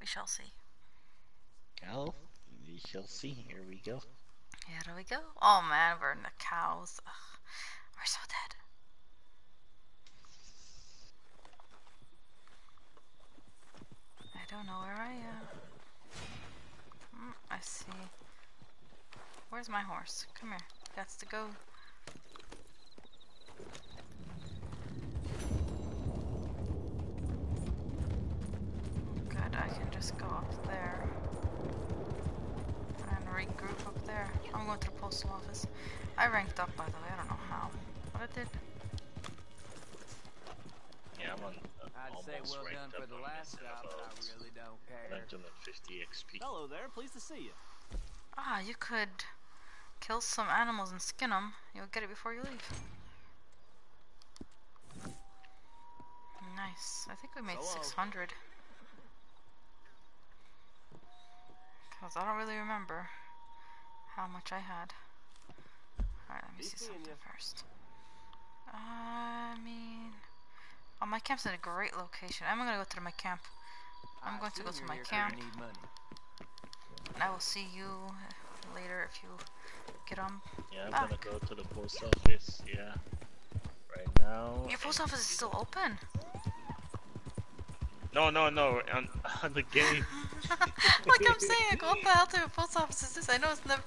We shall see. Well, we shall see. Here we go. Here we go. Oh man, we're in the cows. Ugh, we're so dead. Don't know where I am. Mm, I see. Where's my horse? Come here. Got to go. Good, I can just go up there and regroup up there. I'm going to the postal office. I ranked up, by the way. I don't know how, but I did. Yeah, I'm on uh, I'd say almost well ranked done up for the last this job, but I really don't care. 150 XP. Hello there, pleased to see you. Ah, you could kill some animals and skin them. You'll get it before you leave. Nice. I think we made So, uh, 600. Because I don't really remember how much I had. Alright, let me see something first. I mean... Oh, my camp's in a great location. I'm gonna go to my camp. I'm I going to go to my camp. You need money. And I will see you later if you get on. Yeah, I'm back. gonna go to the post office. Yeah. Right now. Your post office is still open. No, no, no. On, [LAUGHS] on the game. [LAUGHS] like I'm saying, like, what the hell type of post office is this? I know it's never,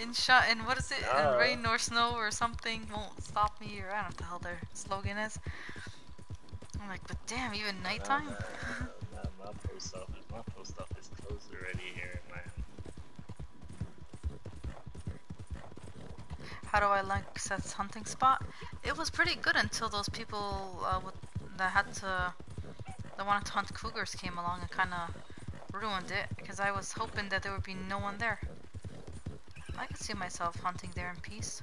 in shot in what is it? Ah. In rain or snow or something won't stop me or I don't know what the hell their slogan is. I'm like, but damn, even nighttime. My post office, my post office closed already here in Miami. How do I like Seth's hunting spot? It was pretty good until those people uh, with, that had to, that wanted to hunt cougars came along and kind of ruined it. Because I was hoping that there would be no one there. I could see myself hunting there in peace.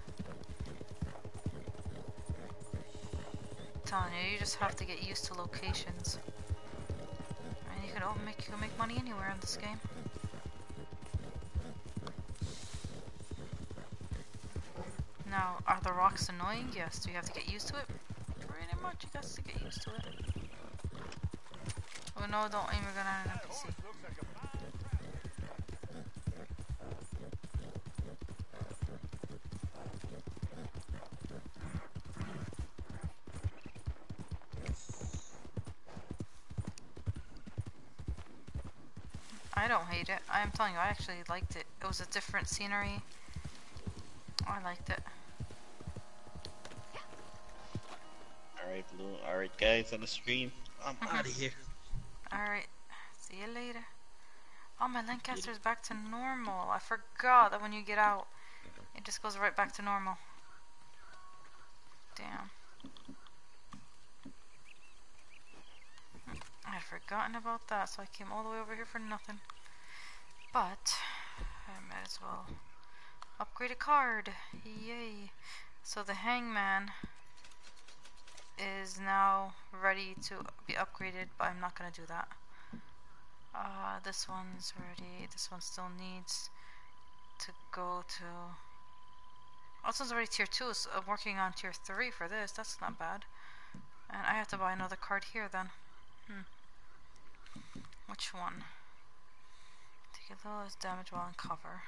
Telling you, you just have to get used to locations. And you can all make you can make money anywhere in this game. Now, are the rocks annoying? Yes. Do you have to get used to it? Pretty much, you got to get used to it. Oh no, don't aim your gun at an NPC. I don't hate it. I am telling you, I actually liked it. It was a different scenery. I liked it. Alright, Blue. Alright, guys, on the stream. I'm mm-hmm. out of here. Alright, see you later. Oh, my Lancaster's back to normal. I forgot that when you get out, it just goes right back to normal. Damn. I had forgotten about that, so I came all the way over here for nothing. But, I might as well upgrade a card. Yay. So the Hangman is now ready to be upgraded, but I'm not going to do that. Uh, this one's ready. This one still needs to go to... Oh, this one's already tier 2, so I'm working on tier 3 for this. That's not bad. And I have to buy another card here then. Hmm. Which one? Take a little less damage while in cover.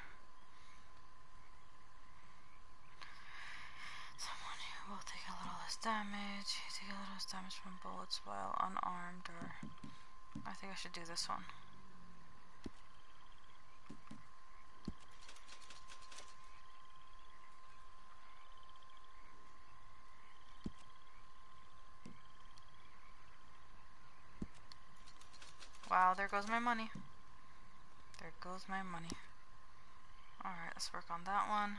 Someone who will take a little less damage. Take a little less damage from bullets while unarmed, or I think I should do this one. Wow, there goes my money. There goes my money. Alright, let's work on that one.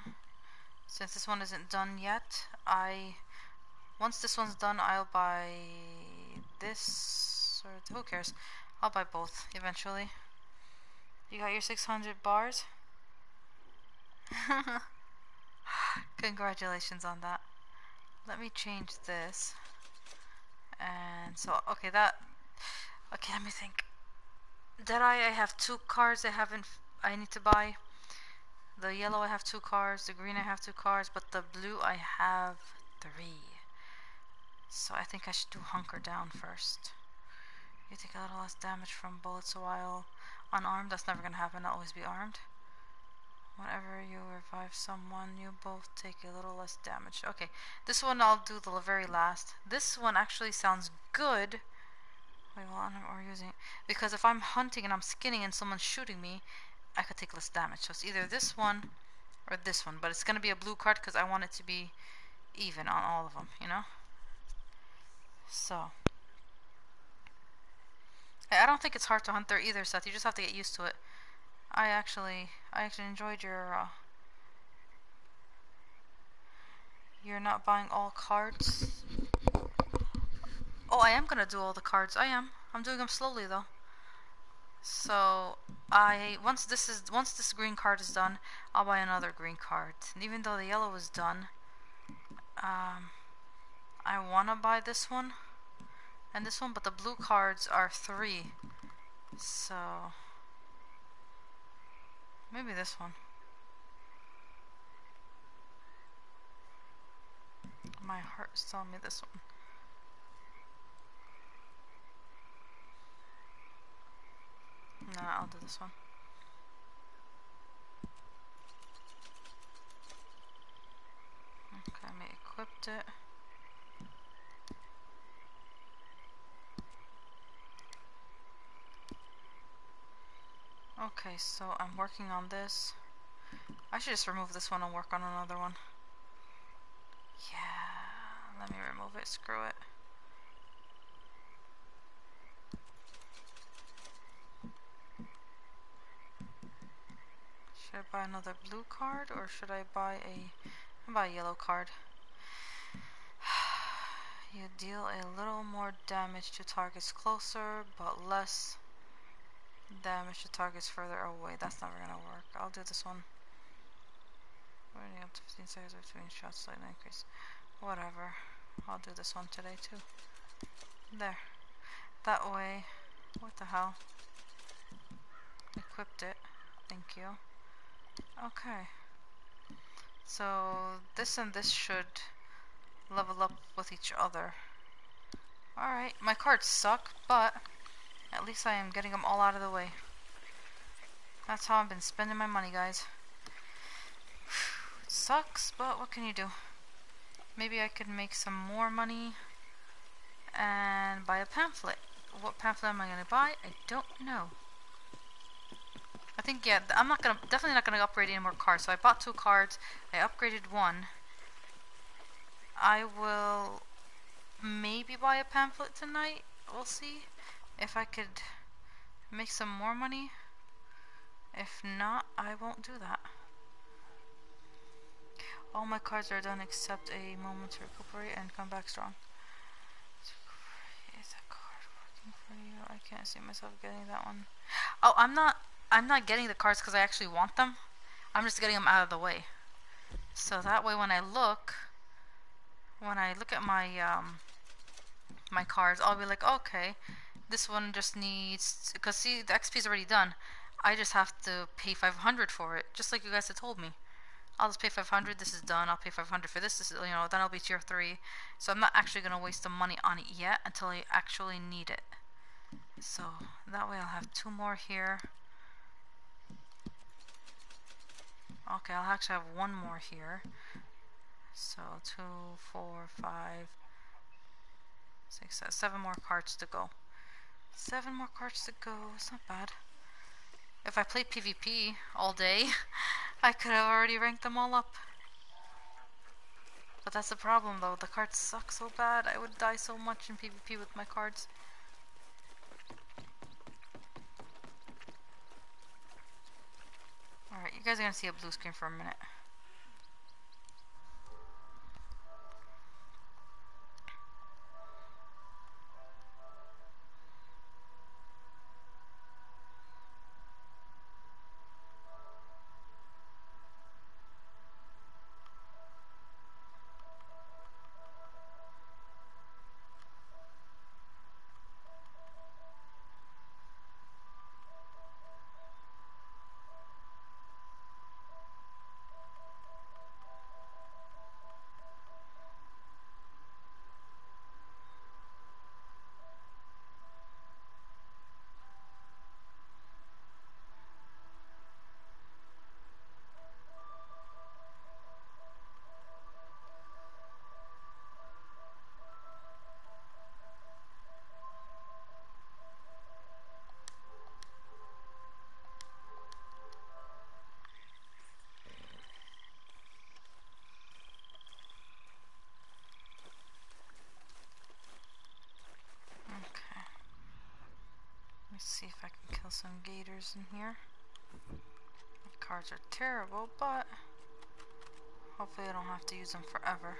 Since this one isn't done yet, I... Once this one's done, I'll buy this, or who cares? I'll buy both, eventually. You got your 600 bars? [LAUGHS] Congratulations on that. Let me change this. And so, okay, that... Okay, let me think. Deadeye, I have two cards I haven't... I need to buy. The yellow I have two cards, the green I have two cards, but the blue I have three. So I think I should do Hunker Down first. You take a little less damage from bullets while unarmed. That's never gonna happen, I'll always be armed. Whenever you revive someone, you both take a little less damage. Okay, this one I'll do the very last. This one actually sounds good. Well, I'm using because if I'm hunting and I'm skinning and someone's shooting me, I could take less damage. So it's either this one or this one, but it's gonna be a blue card because I want it to be even on all of them, you know. So I don't think it's hard to hunt there either, Seth. You just have to get used to it. I actually, I actually enjoyed your. Uh, you're not buying all cards. Oh, I am gonna do all the cards. I am. I'm doing them slowly though. So I once this is once this green card is done, I'll buy another green card. And even though the yellow is done, um, I wanna buy this one and this one, but the blue cards are three. So maybe this one. My heart's telling me this one. No, I'll do this one. Okay, I equipped it. Okay, so I'm working on this. I should just remove this one and work on another one. Yeah, let me remove it, screw it. Should I buy another blue card or should I buy a, buy a yellow card? [SIGHS] you deal a little more damage to targets closer but less damage to targets further away. That's never gonna work. I'll do this one. Running up to 15 seconds between shots, slightly increase. Whatever. I'll do this one today too. There. That way. What the hell? Equipped it. Thank you. Okay. So this and this should level up with each other. Alright, my cards suck, but at least I am getting them all out of the way. That's how I've been spending my money, guys. It [SIGHS] sucks, but what can you do? Maybe I could make some more money and buy a pamphlet. What pamphlet am I going to buy? I don't know. Think, yeah, I'm not to, definitely not to upgrade any more cards. So I bought two cards. I upgraded one. I will maybe buy a pamphlet tonight. We'll see if I could make some more money. If not, I won't do that. All my cards are done except a moment to recuperate and come back strong. Is that card working for you? I can't see myself getting that one. Oh, I'm not. I'm not getting the cards because I actually want them. I'm just getting them out of the way. So that way, when I look, when I look at my um, my cards, I'll be like, okay, this one just needs because see the XP is already done. I just have to pay 500 for it, just like you guys had told me. I'll just pay 500. This is done. I'll pay 500 for this. This is you know then I'll be tier three. So I'm not actually gonna waste the money on it yet until I actually need it. So that way I'll have two more here. Okay, I'll actually have one more here. So two, four, five, six, seven more cards to go. Seven more cards to go. It's not bad. If I played PvP all day, [LAUGHS] I could have already ranked them all up. But that's the problem though, the cards suck so bad, I would die so much in PvP with my cards. Alright, you guys are gonna see a blue screen for a minute. Gators in here. The cards are terrible, but hopefully I don't have to use them forever.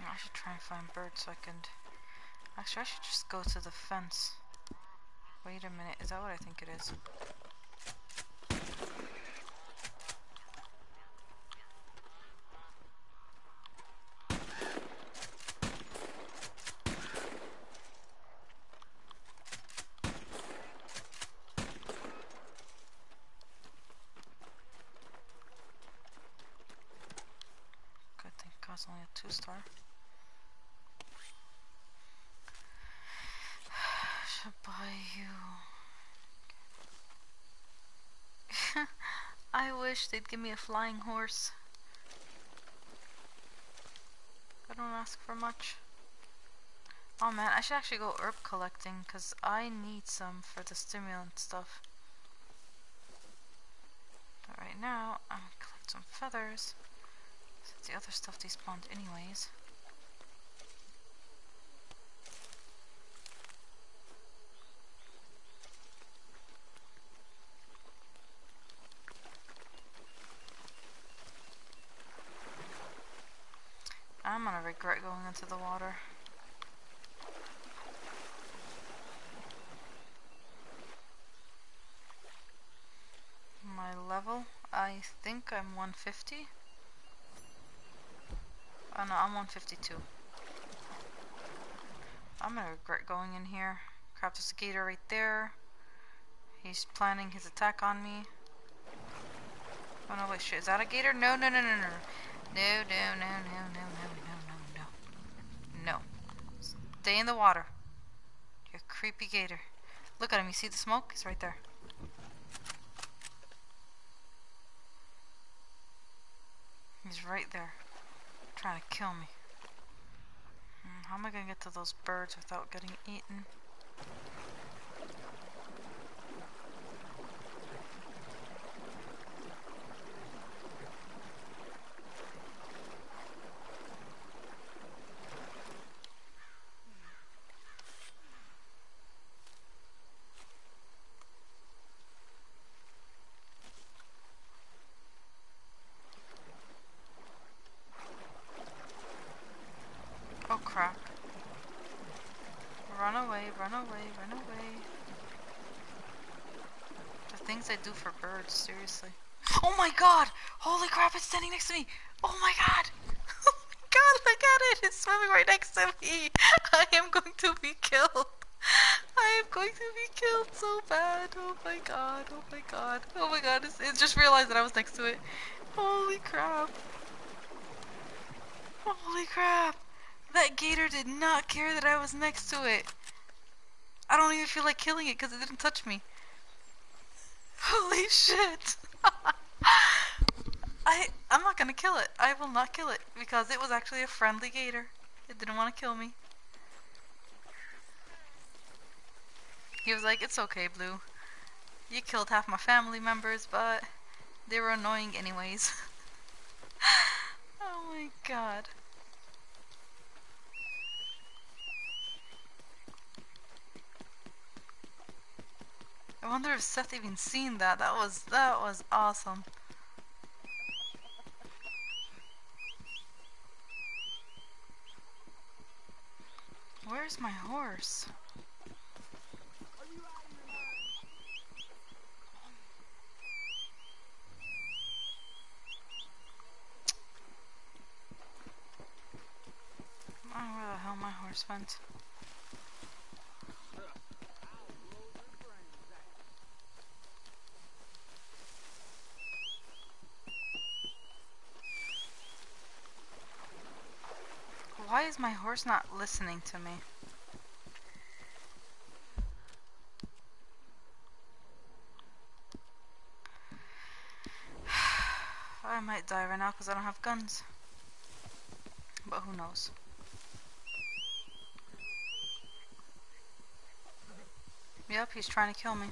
I should try and find birds so I can... Actually, I should just go to the fence. Wait a minute, is that what I think it is? Good thing cost only a two star. Should buy you. I wish they'd give me a flying horse. I don't ask for much. Oh man, I should actually go herb collecting because I need some for the stimulant stuff. But right now, I'm gonna collect some feathers. Since the other stuff despawned anyways. 150. Oh no, I'm 152. I'm gonna regret going in here. Crap, there's a gator right there. He's planning his attack on me. Oh no, wait, shit, is that a gator? No, no, no, no, no. No, no, no, no, no, no, no, no. No. Stay in the water. You creepy gator. Look at him, you see the smoke? He's right there. He's right there. Trying to kill me. Hmm, how am I gonna get to those birds without getting eaten? Oh crap. Run away, run away, run away. The things I do for Oh my god! Holy crap, it's standing next to me! Oh my god! [LAUGHS] Oh my god, look at it! It's swimming right next to me! [LAUGHS] I am going to be killed! [LAUGHS] I am going to be killed so bad! Oh my god, oh my god, oh my god, it's, it just realized that I was next to it. Holy crap. Holy crap! That gator did not care that I was next to it. I don't even feel like killing it because it didn't touch me. Holy shit! [LAUGHS] I I'm not gonna kill it. I will not kill it because it was actually a friendly gator. It didn't want to kill me. He was like, "It's okay, Blue. You killed half my family members, but they were annoying anyways." [LAUGHS] oh my god. I wonder if Seth even seen that. That was that was awesome. Where's my horse? I don't know where the hell my horse went. Why is my horse not listening to me? [SIGHS] I might die right now because I don't have guns. But who knows? Yep, he's trying to kill me.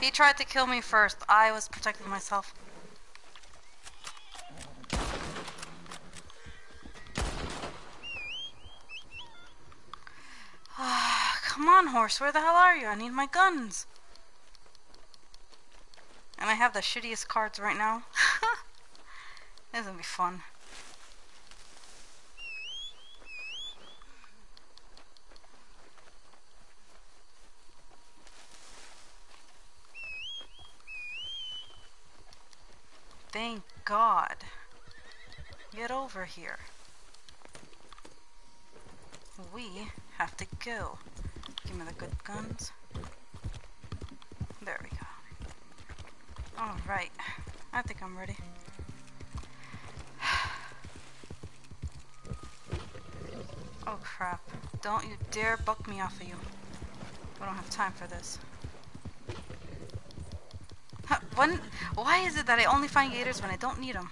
He tried to kill me first. I was protecting myself. [SIGHS] Come on, horse. Where the hell are you? I need my guns. And I have the shittiest cards right now. [LAUGHS] this is gonna be fun. Thank God. Get over here. We have to go. Give me the good guns. There we go. Alright. I think I'm ready. [SIGHS] Oh crap. Don't you dare buck me off of you. We don't have time for this. When, why is it that I only find gators when I don't need them?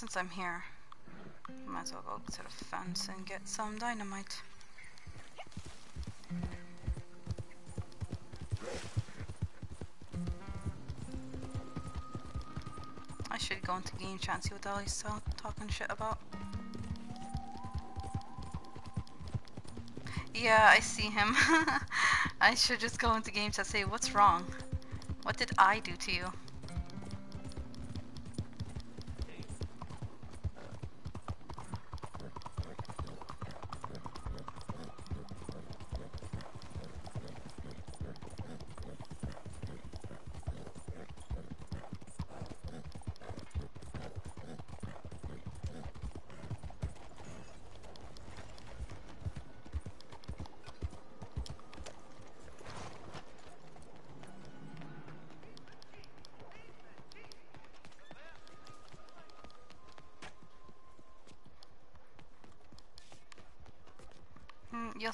Since I'm here, might as well go to the fence and get some dynamite. I should go into game chat and see what hell he's ta- talking shit about. Yeah, I see him. [LAUGHS] I should just go into game chat and say, what's wrong? What did I do to you?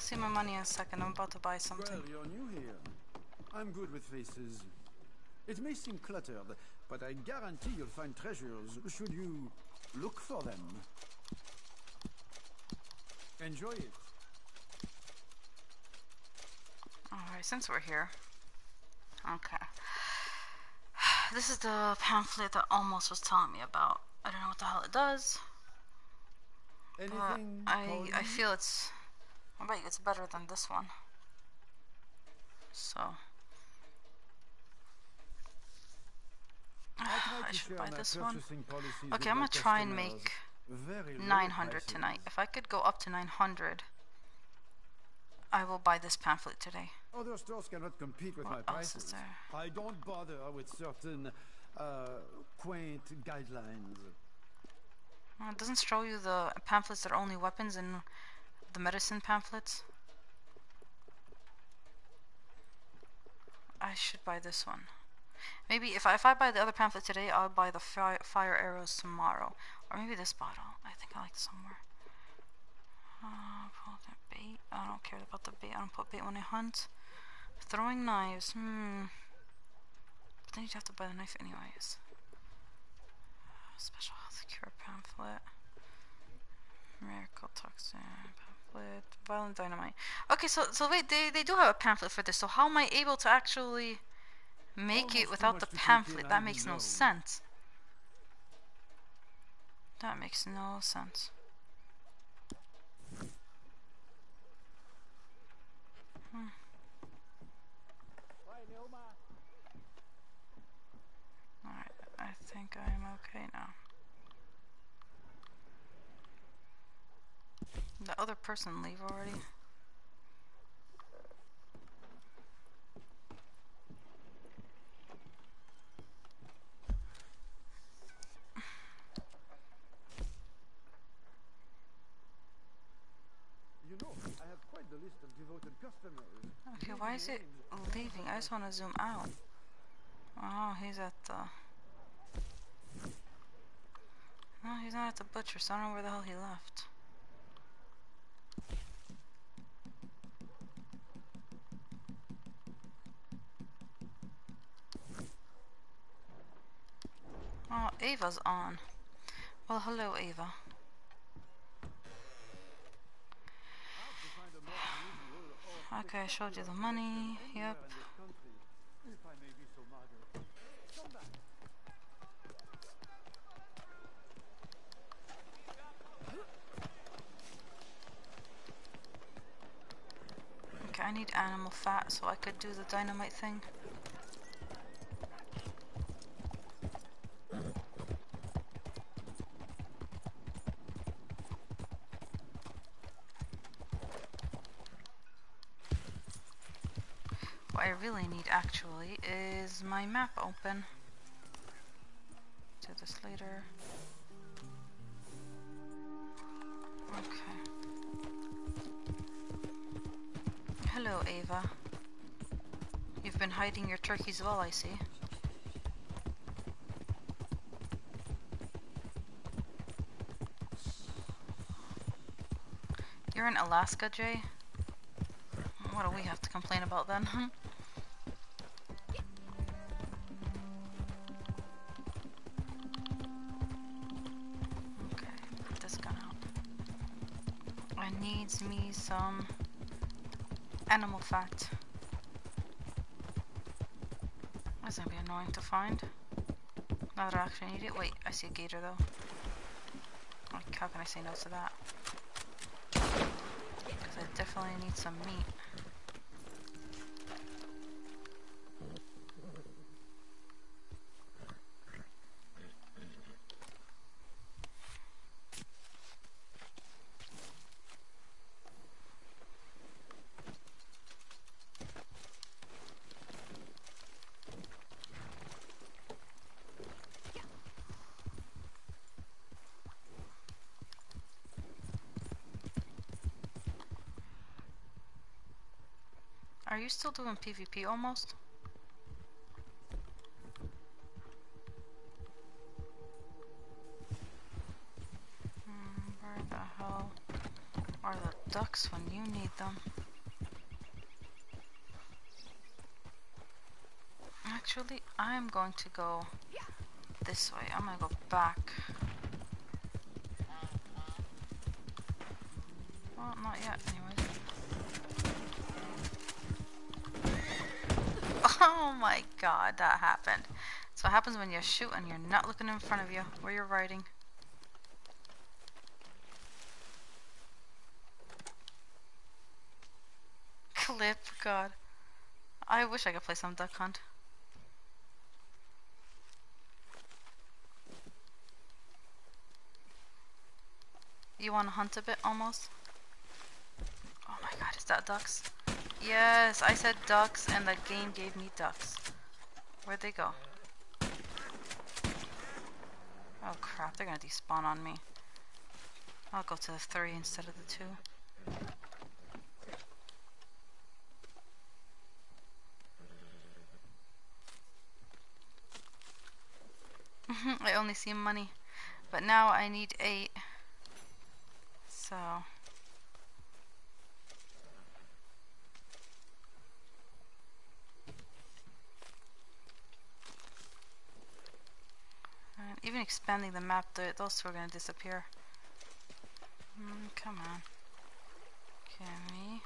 See my money in a second. I'm about to buy something. Well, you're new here. I'm good with faces. It may seem cluttered, but I guarantee you'll find treasures should you look for them. Enjoy it. Alright, since we're here. Okay. [SIGHS] This is the pamphlet that almost was telling me about. I don't know what the hell it does. But I I feel it's You it's better than this one. So [SIGHS] I I should buy this one. purchasing policies with Okay, I'm gonna try and make 900 prices. tonight. If I could go up to 900, I will buy this pamphlet today. Other stores cannot compete with What my prices. I don't bother with certain uh, quaint guidelines. It doesn't show you the pamphlets that are only weapons and the medicine pamphlets. I should buy this one. Maybe if I, if I buy the other pamphlet today, I'll buy the fire, fire arrows tomorrow. Or maybe this bottle. I think I like this one more. Uh, bait. I don't care about the bait. I don't put bait when I hunt. Throwing knives. Hmm. But then you'd have to buy the knife anyways. Special health cure pamphlet. Miracle Tonic pamphlet. Violent dynamite. Okay, so so wait, they they do have a pamphlet for this. So how am I able to actually make it without the pamphlet? That makes no sense. That makes no sense. Hmm. Alright, I think I'm okay now. The other person leave already? You know, I have quite the list of devoted customers. Okay, why is it leaving? I just want to zoom out. Oh, he's at the... No, he's not at the butcher, so I don't know where the hell he left. Oh, Ava's on. Well, hello, Ava. Okay, I showed you the money. Yep. Okay, I need animal fat so I could do the dynamite thing. What I really need actually is my map open. Do this later. Okay. Hello, Ava. You've been hiding your turkeys well, I see. You're in Alaska, Jay? What do we have to complain about then? [LAUGHS] some animal fat. That's gonna be annoying to find. Now that I actually need it. Wait, I see a gator though. Like, how can I say no to that? Because I definitely need some meat. You still doing PvP almost? Hmm, where the hell are the ducks when you need them? Actually, I'm going to go this way. I'm gonna go back. God, that happened. So what happens when you shoot and you're not looking in front of you where you're riding. Clip, god. I wish I could play some Duck Hunt. You want to hunt a bit almost? Oh my god, is that ducks? Yes, I said ducks and the game gave me ducks. Where'd they go? Oh crap, they're gonna despawn on me. I'll go to the three instead of the two. [LAUGHS] I only see money. But now I need eight. So... And even expanding the map, those two are going to disappear. Mm, come on. Can we?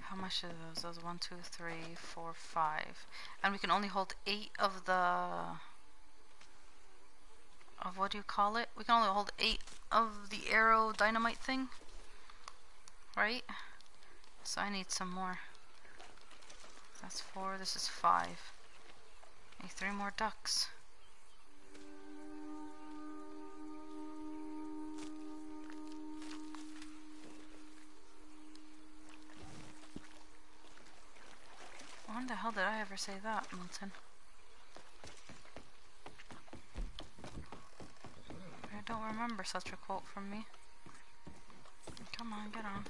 How Those one, two, three, four, five, and we can only hold eight of the. Of what do you call it? We can only hold eight of the arrow dynamite thing, right? So I need some more. That's four. This is five. Need three more ducks. Did I ever say that, Milton? I don't remember such a quote from me. Come on, get on.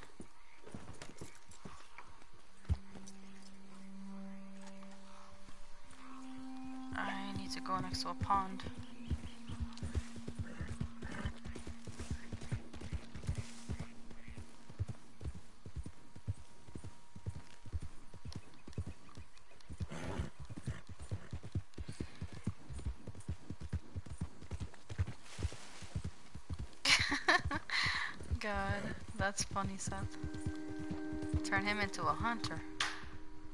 I need to go next to a pond. God, that's funny, Seth. Turn him into a hunter.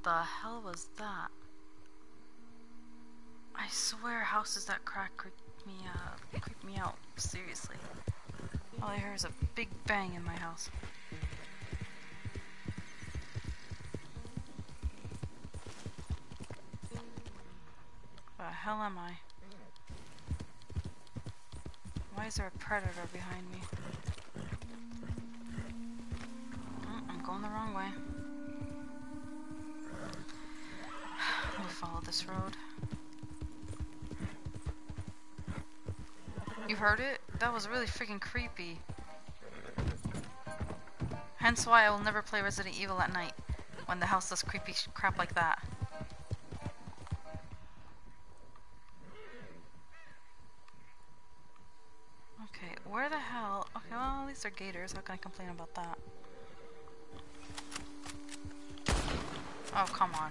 The hell was that? I swear houses that crack creep me out. Creep me out. Seriously. All I hear is a big bang in my house. The hell am I? Why is there a predator behind me? Wrong way. Me follow this road. You heard it? That was really freaking creepy. Hence why I will never play Resident Evil at night when the house does creepy crap like that. Okay, where the hell? Okay, well, at least they're gators. How can I complain about that? Oh, come on.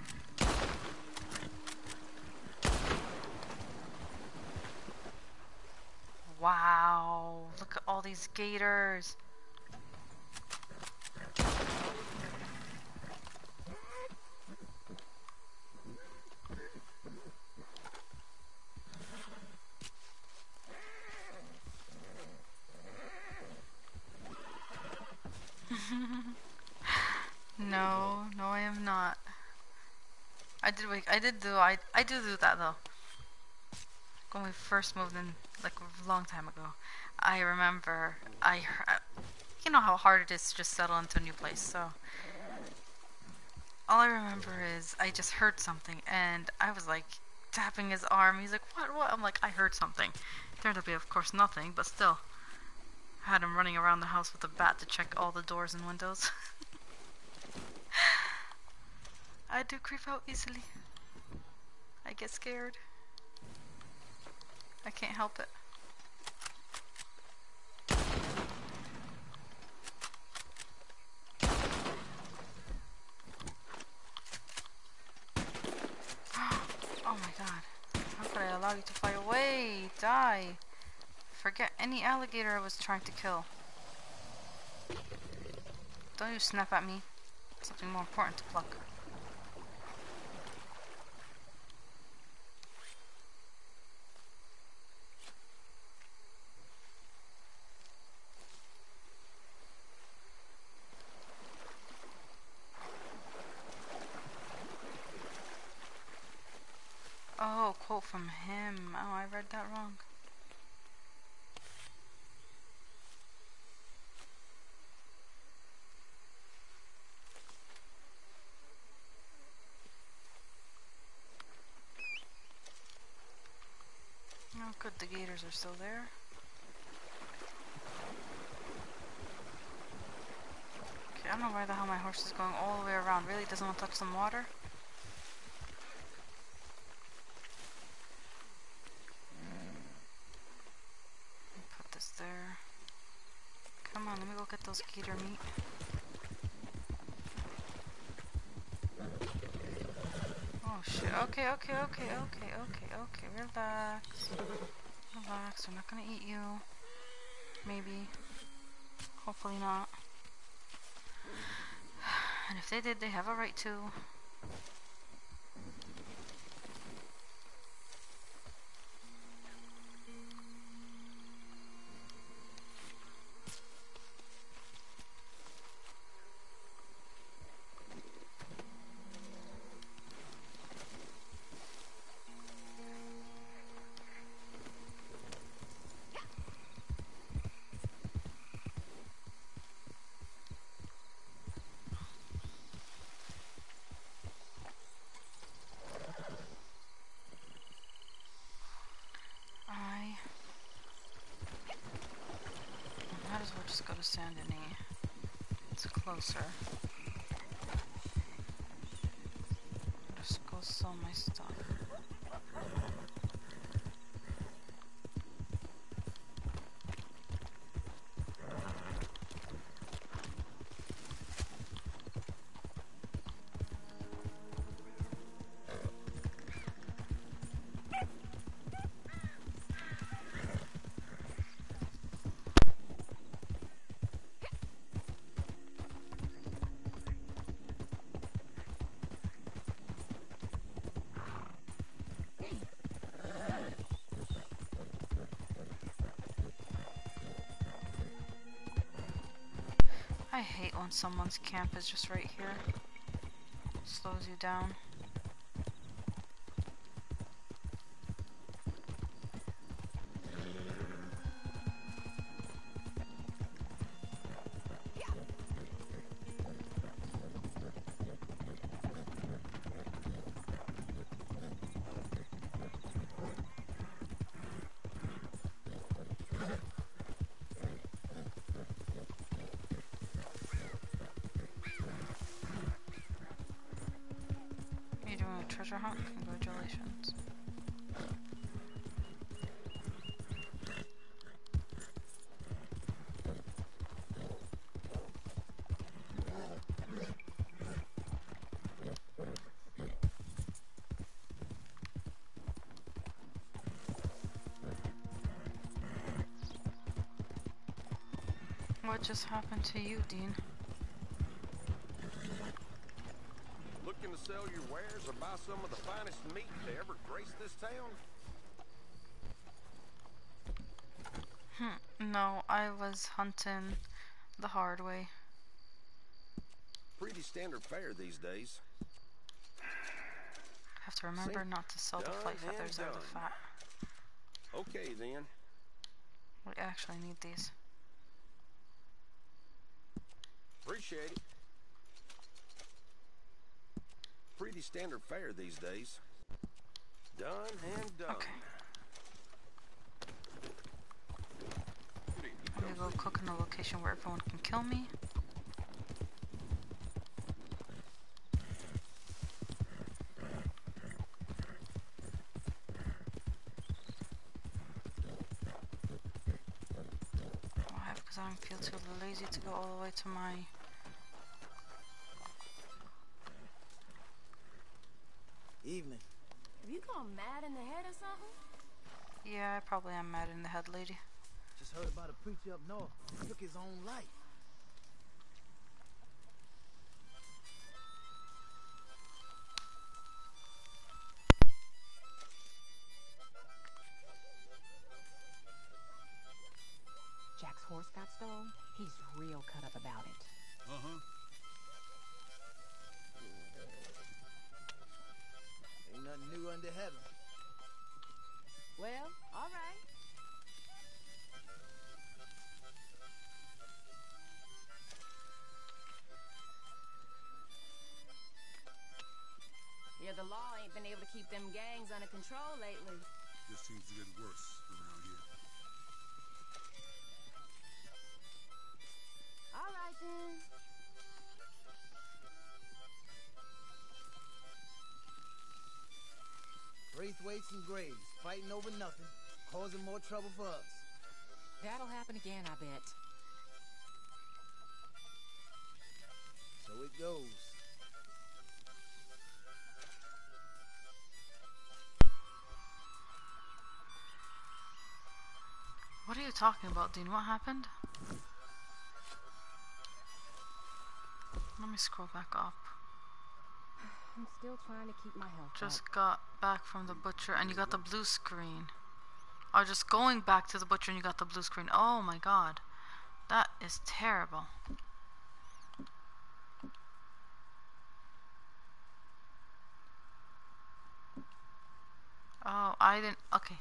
Wow, look at all these gators. no, no, I am not. I did wait. I did do. I I do do that though. When we first moved in, like a long time ago, I remember I. heard- You know how hard it is to just settle into a new place. So all I remember is I just heard something, and I was like tapping his arm. He's like, "What? What?" I'm like, "I heard something." Turned out to be, of course, nothing, but still. I had him running around the house with a bat to check all the doors and windows. [LAUGHS] I do creep out easily. Get scared. I can't help it. [GASPS] oh my god. How could I allow you to fly away? Die. Forget any alligator I was trying to kill. Don't you snap at me. Something more important to pluck. Oh, quote from him. Oh, I read that wrong. Oh, are still there. Okay, I don't know why the hell my horse is going all the way around. Really doesn't want to touch some water? Put this there. Come on, let me go get those gator meat. Oh shit, okay, okay, okay, okay, okay, okay, relax. Relax, they're not gonna eat you. Maybe. Hopefully not. [SIGHS] And if they did, they have a right to. I might as well just go to Saint Denis. It's I hate when someone's camp is just right here. Slows you down. What just happened to you, Dean? Looking to sell your wares or buy some of the finest meat to ever grace this town? Hmm, no, I was hunting the hard way. Pretty standard fare these days. Have to remember not to sell the flight feathers or the fat. Okay then. We actually need these. Appreciate it. Pretty standard fare these days. Done and done. Okay. I'm gonna go cook in a location where everyone can kill me. I feel too lazy to go all the way to my. Probably I'm mad in the head, lady. Just heard about a preacher up north who took his own life. Jack's horse got stolen. He's real cut up about it. Control lately. Just seems to get worse around here. All right then. Braithwaites and Graves fighting over nothing, causing more trouble for us. That'll happen again, I bet. You talking about, Dean? What happened? Let me scroll back up. I'm still trying to keep my health Just up. got back from the butcher and you got the blue screen. Or just going back to the butcher and you got the blue screen. Oh my god. That is terrible. Oh, I didn't. Okay.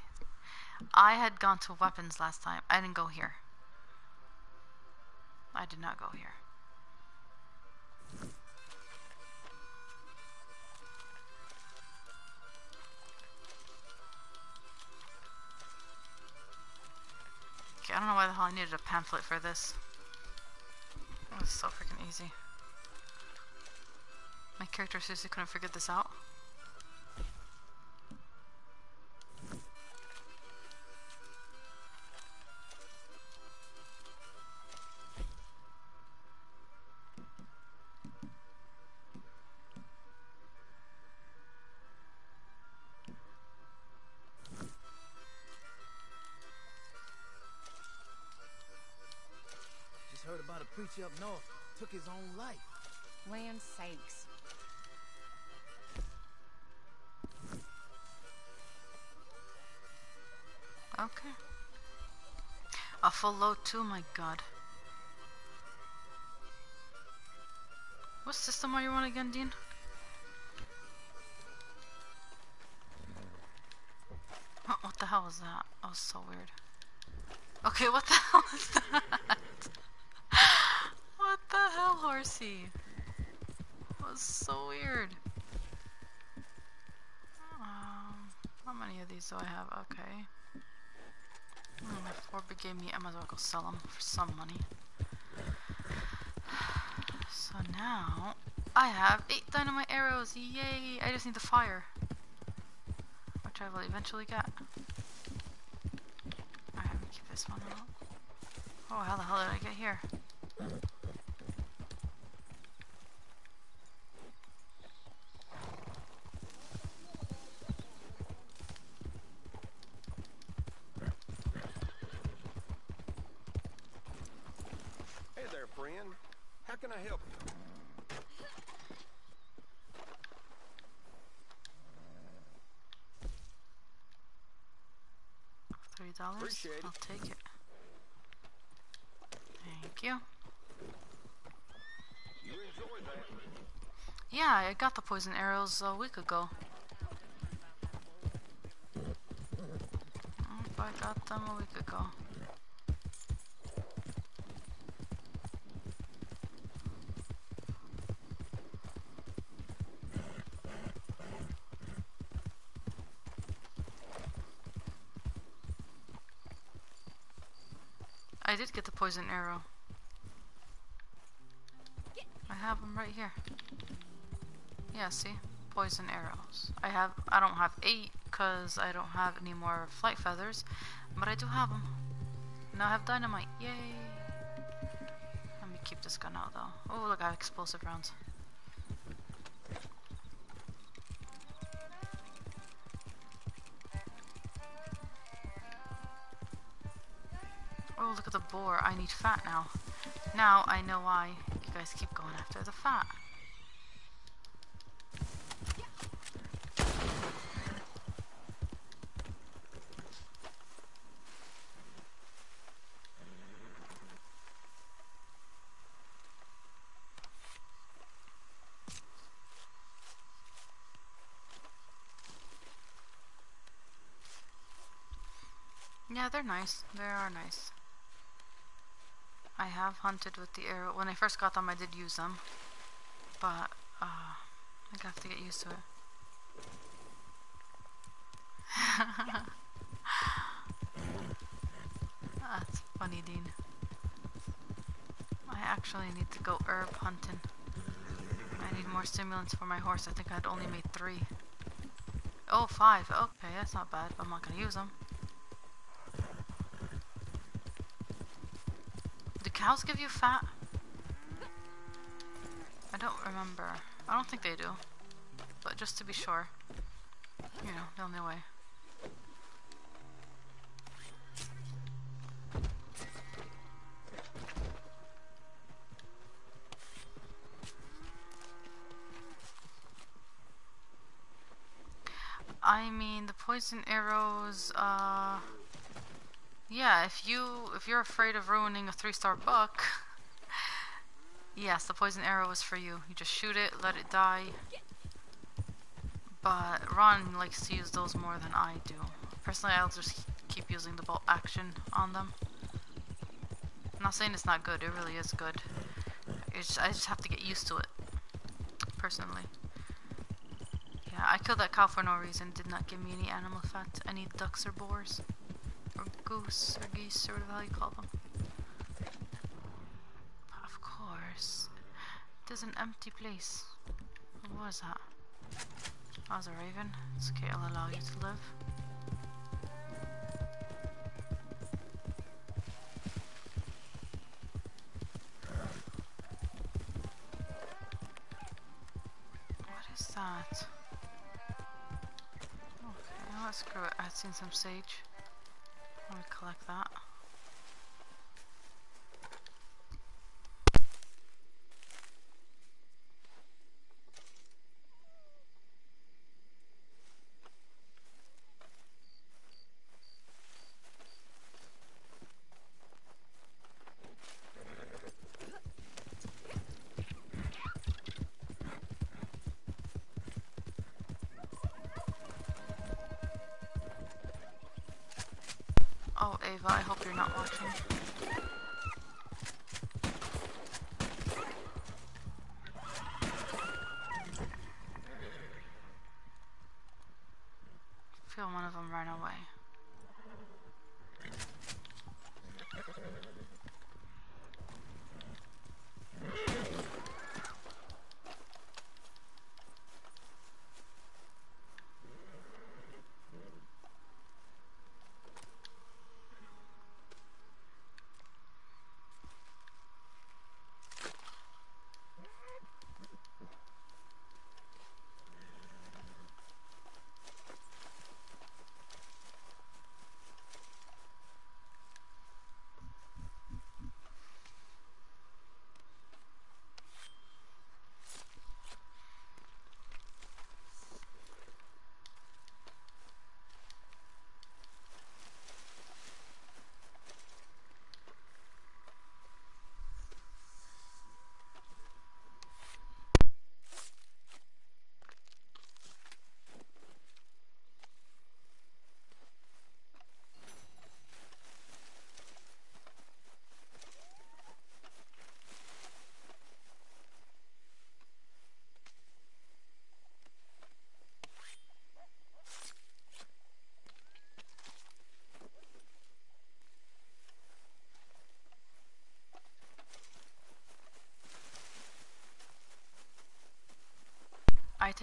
I had gone to weapons last time. I didn't go here. I did not go here. Okay, I don't know why the hell I needed a pamphlet for this. It was so freaking easy. My character seriously couldn't figure this out. Preacher up north took his own life. Land sakes. Okay. A full load too, my god. What system are you on again, Dean? Huh, What the hell was that? That was so weird. Okay, what the [LAUGHS] hell was that? Horsey? That was so weird. Um, how many of these do I have? Okay. Mm, my four big gave me. I might as well go sell them for some money. [SIGHS] So now I have eight dynamite arrows. Yay! I just need the fire. Which I will eventually get. Alright, let me keep this one out. Oh, how the hell did I get here? Hey there, friend. How can I help you? Three dollars? I'll take it. Thank you. You. Yeah, I got the poison arrows a week ago. I got them a week ago. Poison arrow. I have them right here. Yeah, see? Poison arrows. I have, I don't have eight because I don't have any more flight feathers, but I do have them. Now I have dynamite. Yay! Let me keep this gun out though. Oh, look, I have explosive rounds. Boar. I need fat now. Now I know why you guys keep going after the fat. Yeah, they're nice. They are nice. I have hunted with the arrow. When I first got them, I did use them. But, uh, I have to get used to it. [LAUGHS] That's funny, Dean. I actually need to go herb hunting. I need more stimulants for my horse. I think I'd only made three. Oh, five. Okay, that's not bad, but I'm not gonna use them. Do cows give you fat? I don't remember. I don't think they do. But just to be sure. You know, the only way. I mean, the poison arrows, uh... Yeah, if you if you're afraid of ruining a three-star buck, yes, the poison arrow is for you. You just shoot it, let it die. But Ron likes to use those more than I do. Personally, I'll just keep using the bolt action on them. I'm not saying it's not good. It really is good. I just have to get used to it. Personally. Yeah, I killed that cow for no reason. Did not give me any animal fat. Any ducks or boars goose or geese or whatever you call them. Of course. There's an empty place. What was that? That was a raven. It's okay, I'll allow you to live. What is that? Okay, let's it. I've seen some sage. Not watching. feel one of them run away.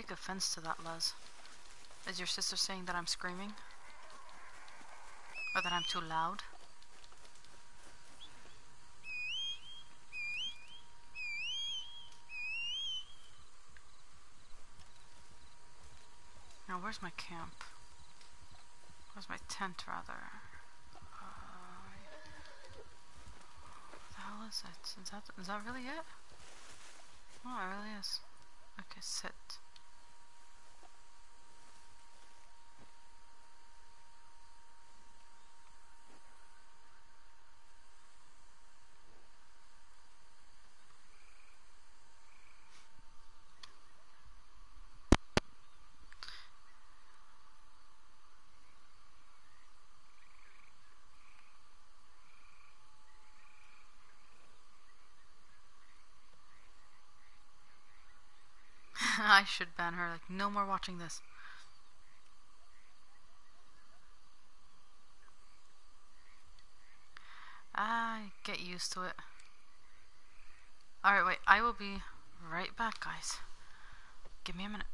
Take offense to that, Luz. Is your sister saying that I'm screaming? Or that I'm too loud? Now, where's my camp? Where's my tent, rather? Uh, what the hell is it? Is that, is that really it? Oh, it really is. Okay, sit. I should ban her. Like, no more watching this. I get used to it. Alright, wait. I will be right back, guys. Give me a minute.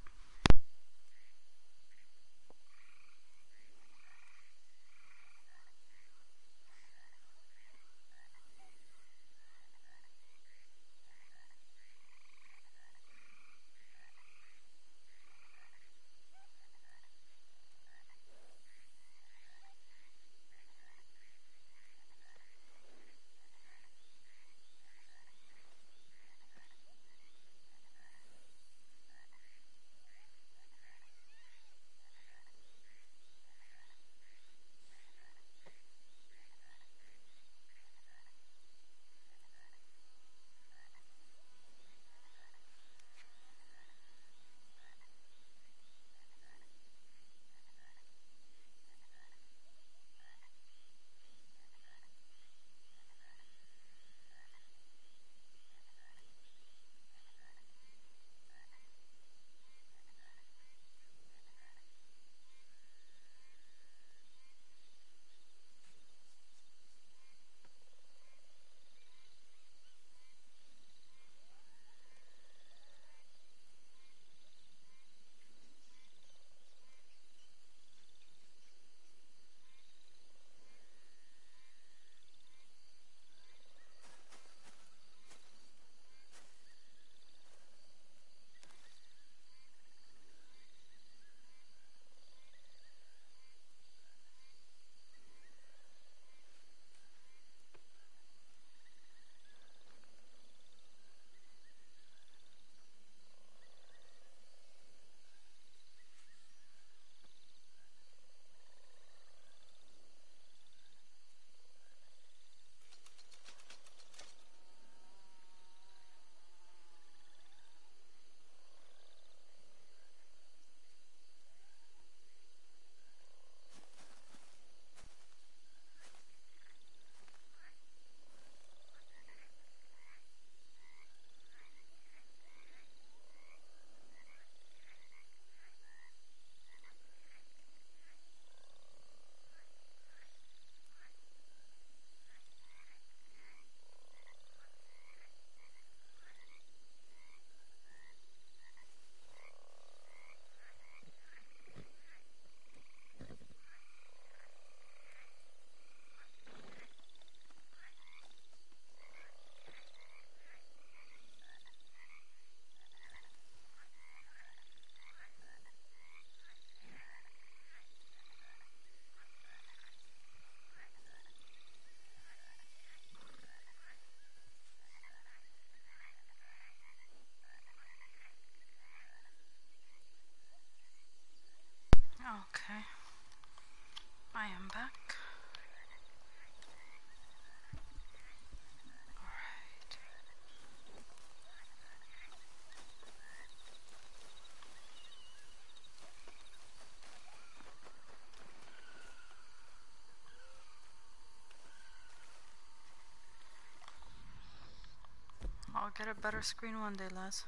Get a better screen one day, Les.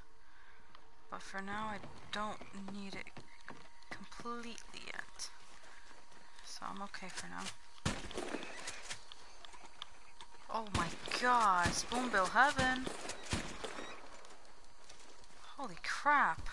But for now, I don't need it completely yet. So I'm okay for now. Oh my god, Spoonbill Heaven! Holy crap.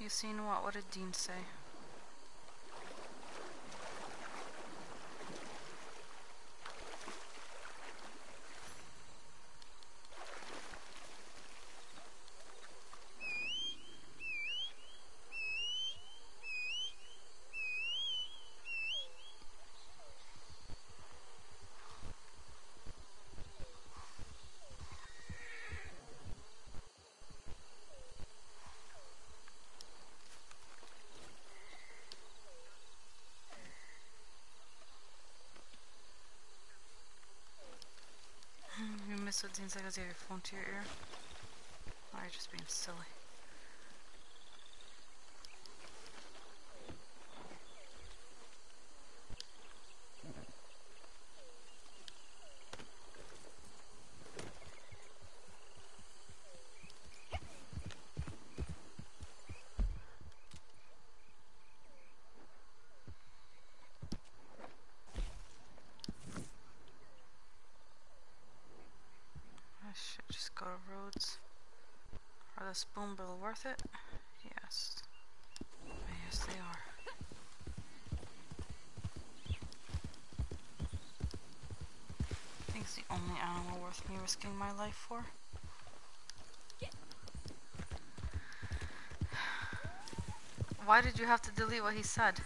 You seen what? What did Dean say? What Dean said because your phone to your ear? Or you just being silly? I should just go to roads. Are the spoon bill worth it? Yes. Yes, they are. I think it's the only animal worth me risking my life for. Why did you have to delete what he said?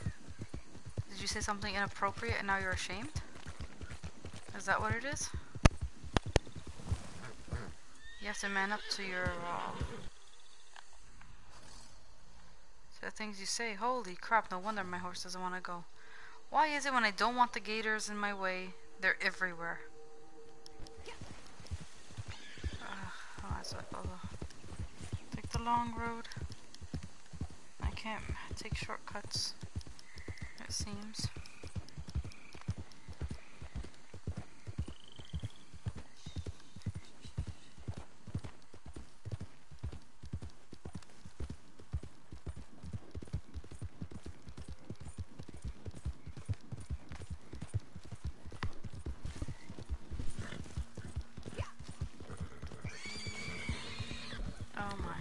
Did you say something inappropriate and now you're ashamed? Is that what it is? You have to man up to your uh, to the things you say. Holy crap! No wonder my horse doesn't want to go. Why is it when I don't want the gators in my way, they're everywhere? Uh, oh, that's what, oh, long road. I can't take shortcuts. It seems. Oh my.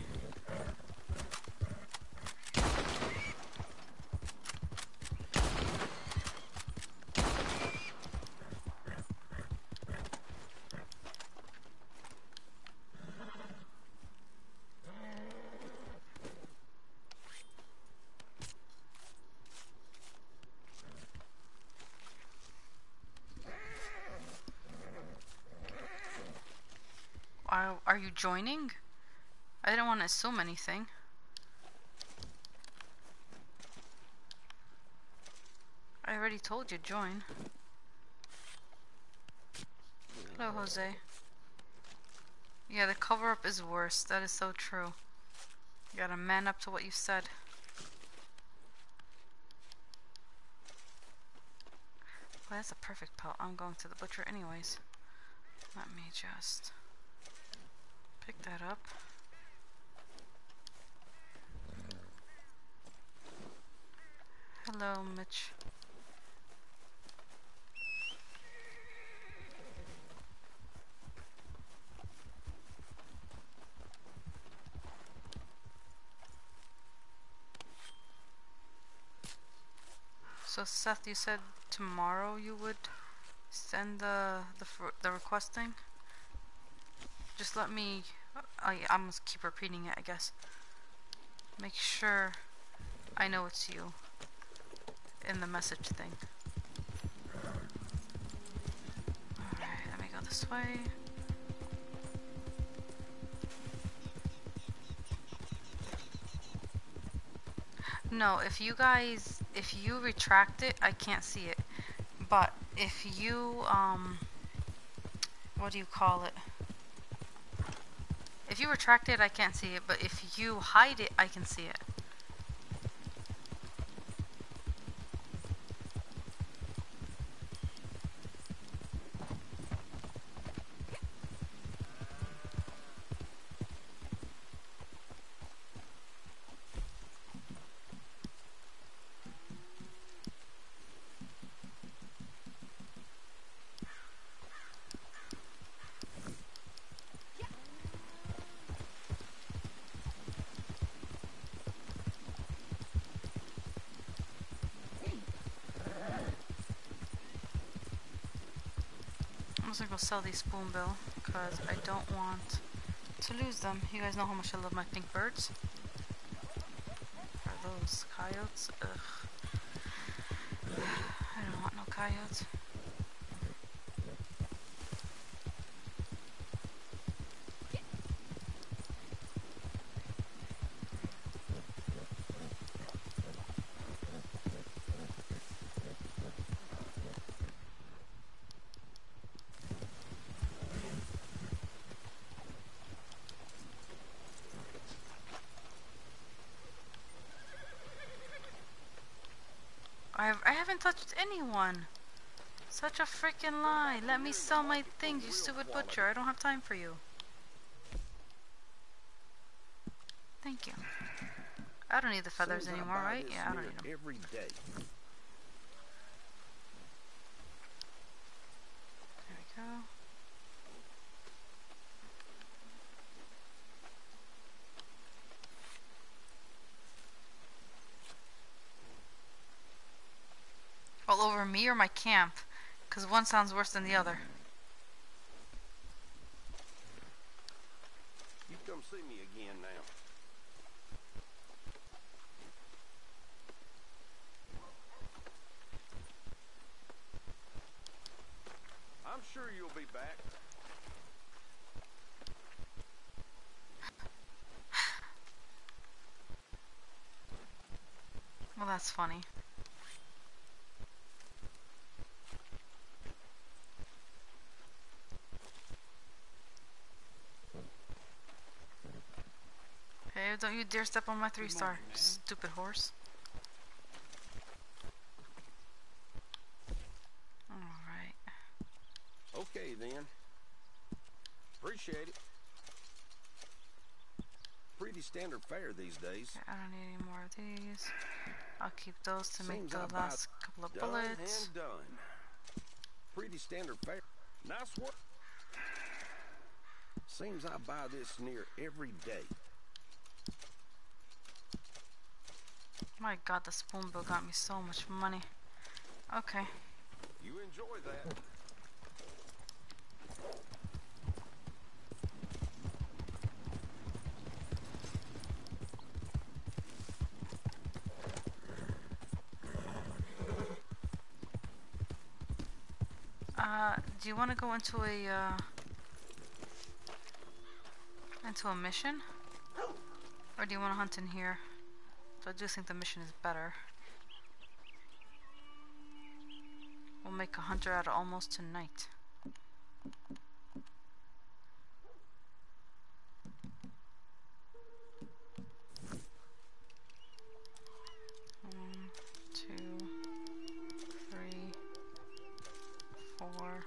Are, are you joining? I didn't want to assume anything. I already told you join. Hello, Jose. Yeah, the cover up is worse. That is so true. You gotta man up to what you said. Well, that's a perfect pelt. I'm going to the butcher anyways. Let me just that up. Hello, Mitch. So Seth, you said tomorrow you would send the the the requesting. Just let me. I I'm gonna keep repeating it. I guess. Make sure I know it's you in the message thing. Alright, let me go this way. No, if you guys, if you retract it, I can't see it. But if you, um, what do you call it? You retract it, I can't see it. But if you hide it, I can see it. just gonna go sell these spoonbill because I don't want to lose them. You guys know how much I love my pink birds. Are those coyotes? Ugh. [SIGHS] I don't want no coyotes. I've, I haven't anyone. Such a freaking lie. Let me sell my things, you stupid butcher. I don't have time for you. Thank you. I don't need the feathers anymore, right? Yeah, I don't need them. Every day. There we go. Over my camp? Because one sounds worse than the other. You come see me again now. I'm sure you'll be back. Well, that's funny. Hey, don't you dare step on my three star, stupid horse. Alright. Okay then. Appreciate it. Pretty standard fare these days. I don't need any more of these. I'll keep those to make the I about last couple of done bullets. and done. Pretty standard fare. Nice work. Seems I buy this near every day. My god, the spoon bill got me so much money. Okay. You enjoy that. Uh, do you want to go into a, uh, into a mission? Or do you want to hunt in here? So I do think the mission is better. We'll make a hunter out of almost tonight. One, two, three, four.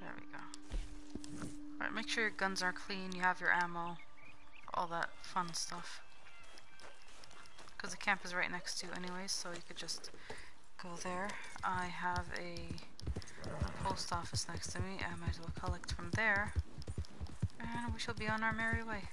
There we go. Make sure your guns are clean, you have your ammo, all that fun stuff. Because the camp is right next to you anyways, so you could just go there. I have a, a post office next to me, I might as well collect from there. And we shall be on our merry way.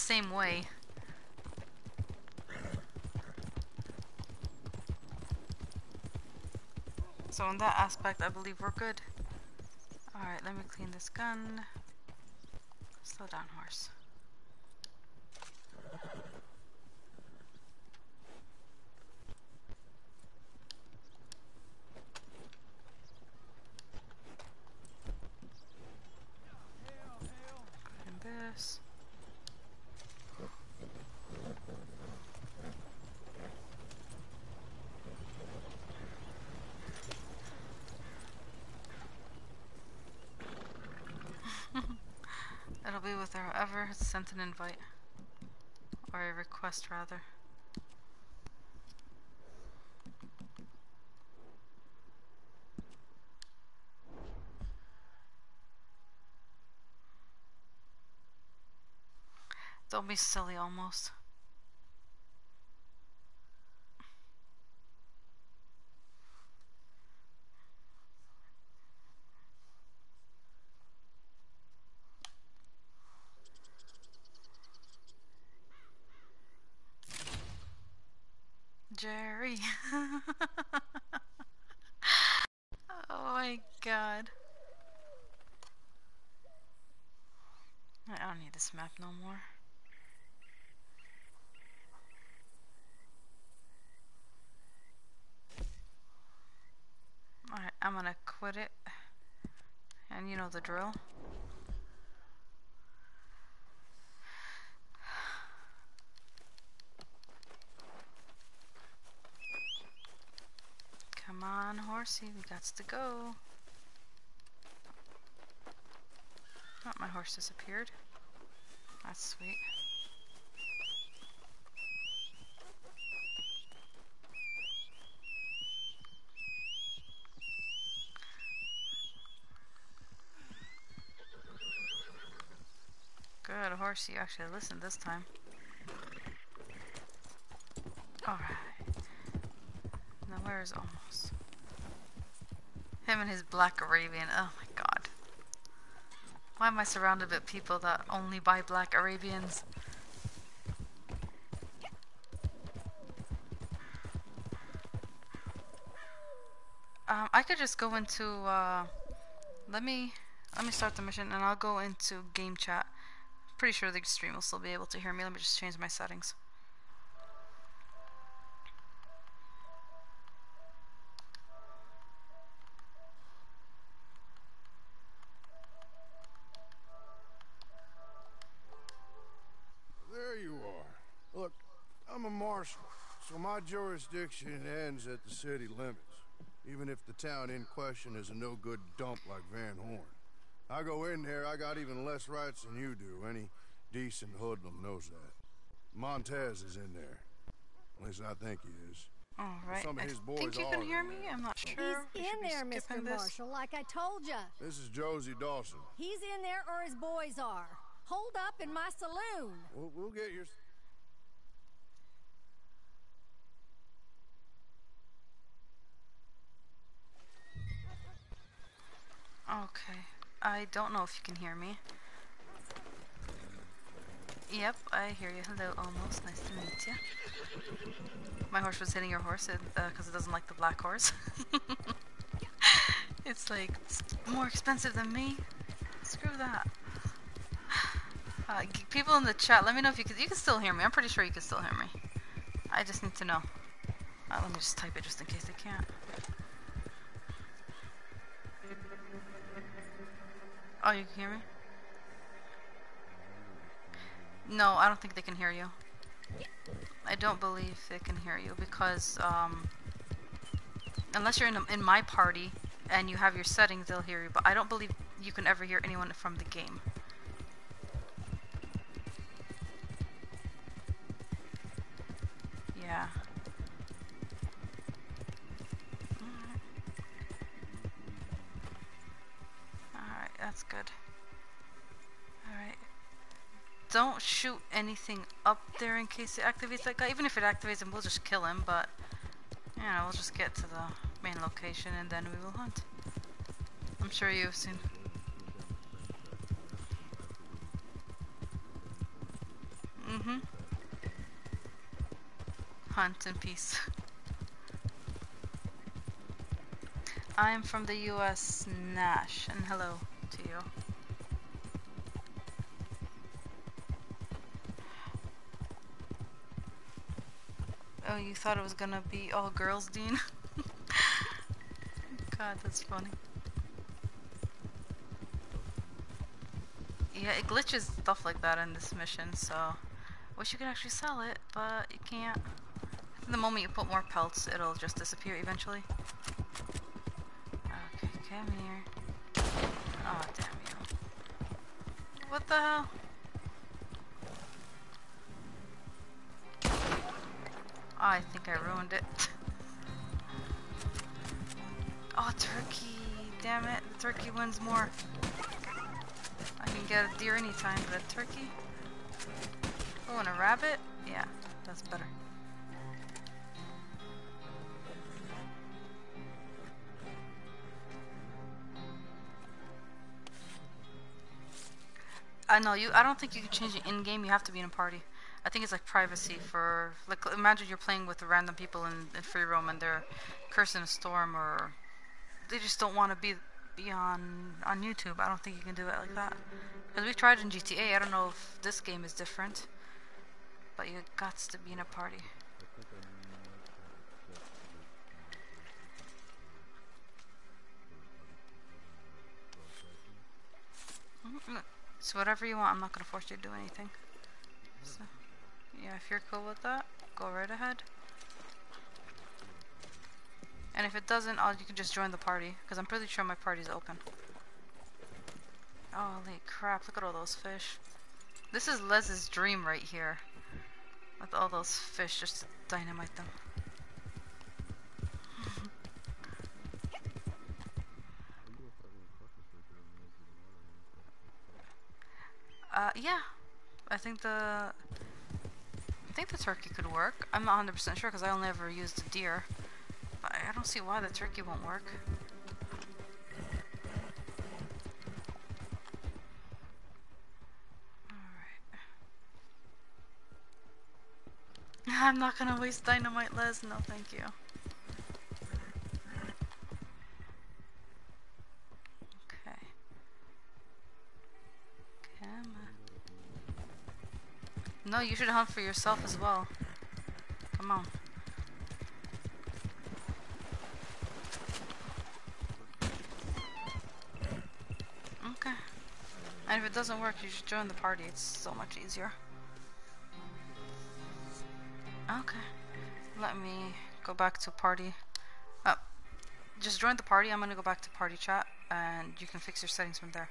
Same way. So in that aspect, I believe we're good. Alright, let me clean this gun. Slow down, horse. sent an invite. Or a request, rather. Don't be silly, almost. No more. Alright, I'm gonna quit it. And you know the drill. Come on, horsey, we got to go. Oh, my horse disappeared. That's sweet. Good horse, you actually listened this time. Alright. Now where's almost? Him and his black Arabian. Oh my. Why am I surrounded with people that only buy black Arabians? Um, I could just go into, uh, let me, let me start the mission and I'll go into game chat. Pretty sure the stream will still be able to hear me. Let me just change my settings. Jurisdiction ends at the city limits, even if the town in question is a no-good dump like Van Horn. I go in there, I got even less rights than you do. Any decent hoodlum knows that. Montez is in there. At least I think he is. Alright, Some of I his boys think you can hear me. there. I'm not sure. He's in there, Mr. this. Marshall, like I told you. This is Josie Dawson. He's in there or his boys are. Hold up in my saloon. We'll, we'll get your... Okay. I don't know if you can hear me. Yep, I hear you. Hello, almost. Nice to meet you. My horse was hitting your horse because it doesn't like the black horse. [LAUGHS] it's like it's more expensive than me. Screw that. [SIGHS] Uh, people in the chat, let me know if you can. You can still hear me. I'm pretty sure you can still hear me. I just need to know. Uh, let me just type it just in case I can't. Oh, you can hear me? No, I don't think they can hear you. I don't believe they can hear you because, um, unless you're in, in my party and you have your settings, they'll hear you. But I don't believe you can ever hear anyone from the game. Yeah. That's good. Alright. Don't shoot anything up there in case it activates that guy. Even if it activates him, we'll just kill him, but... You know, we'll just get to the main location and then we will hunt. I'm sure you've seen... Mm-hmm. Hunt in peace. [LAUGHS] I am from the US Nash, and hello to you. Oh, you thought it was gonna be all girls, Dean? [LAUGHS] God, that's funny. Yeah, it glitches stuff like that in this mission, so... Wish you could actually sell it, but you can't. The moment you put more pelts, it'll just disappear eventually. Okay, come here. Oh, damn you. What the hell? Oh, I think I ruined it. [LAUGHS] Oh, turkey! Damn it, the turkey wins more. I can get a deer anytime, but a turkey? Oh, and a rabbit? Yeah, that's better. I know you. I don't think you can change it in game. You have to be in a party. I think it's like privacy for like imagine you're playing with random people in, in free roam and they're cursing a storm or they just don't want to be be on on YouTube. I don't think you can do it like that. Because we tried in GTA. I don't know if this game is different, but you got to be in a party. So whatever you want, I'm not gonna force you to do anything. So, yeah, if you're cool with that, go right ahead. And if it doesn't, I'll, you can just join the party, because I'm pretty sure my party's open. Oh, holy crap, look at all those fish. This is Les's dream right here. With all those fish, just to dynamite them. Uh, yeah. I think the... I think the turkey could work. I'm not 100% sure because I only ever used a deer. But I don't see why the turkey won't work. [LAUGHS] I'm not gonna waste dynamite, Les. No, thank you. No, you should hunt for yourself as well. Come on. Okay. And if it doesn't work, you should join the party. It's so much easier. Okay. Let me go back to party. Oh, just join the party. I'm gonna go back to party chat and you can fix your settings from there.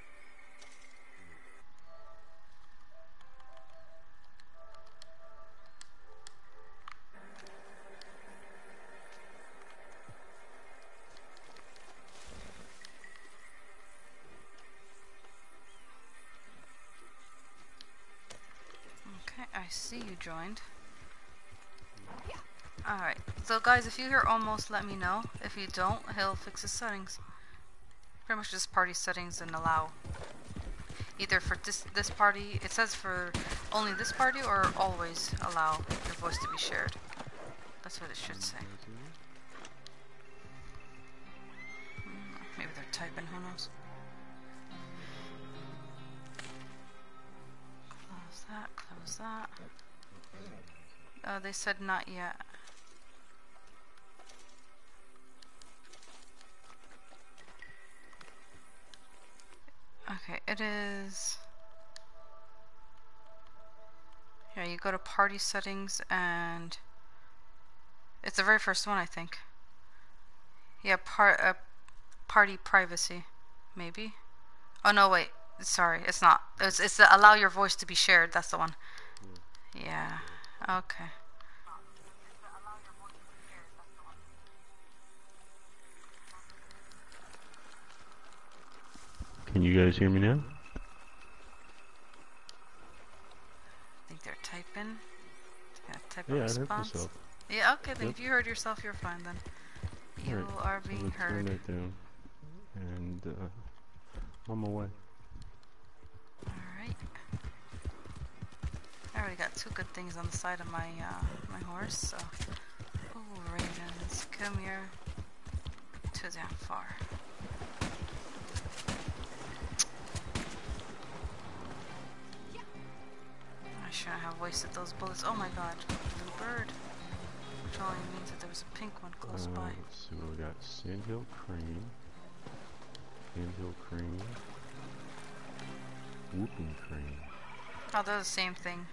See you joined. Alright, so guys, if you hear almost, let me know. If you don't, he'll fix his settings. Pretty much just party settings and allow. Either for this, this party, it says for only this party or always allow your voice to be shared. That's what it should say. Maybe they're typing, who knows. Close that, close that. Uh, they said not yet. Okay, it is... Yeah, you go to party settings and... It's the very first one, I think. Yeah, part uh, party privacy, maybe. Oh no, wait. Sorry, it's not. It's it's the allow your voice to be shared. That's the one. Yeah. Okay. Can you guys hear me now? I think they're typing. Yeah, type Yeah, a I heard response. myself. Yeah, okay, then Yep. if you heard yourself, you're fine then. You Alright, are so being turn heard. that down. And uh, on my way. Alright. I already got two good things on the side of my uh, my horse, so. Ooh, ravens, come here. Too damn far. I shouldn't have wasted those bullets. Oh my god, blue bird. Which only means that there was a pink one close Uh, by. let's see, what we got Sandhill Crane, Sandhill Crane, Whooping Crane, Oh, they're the same thing,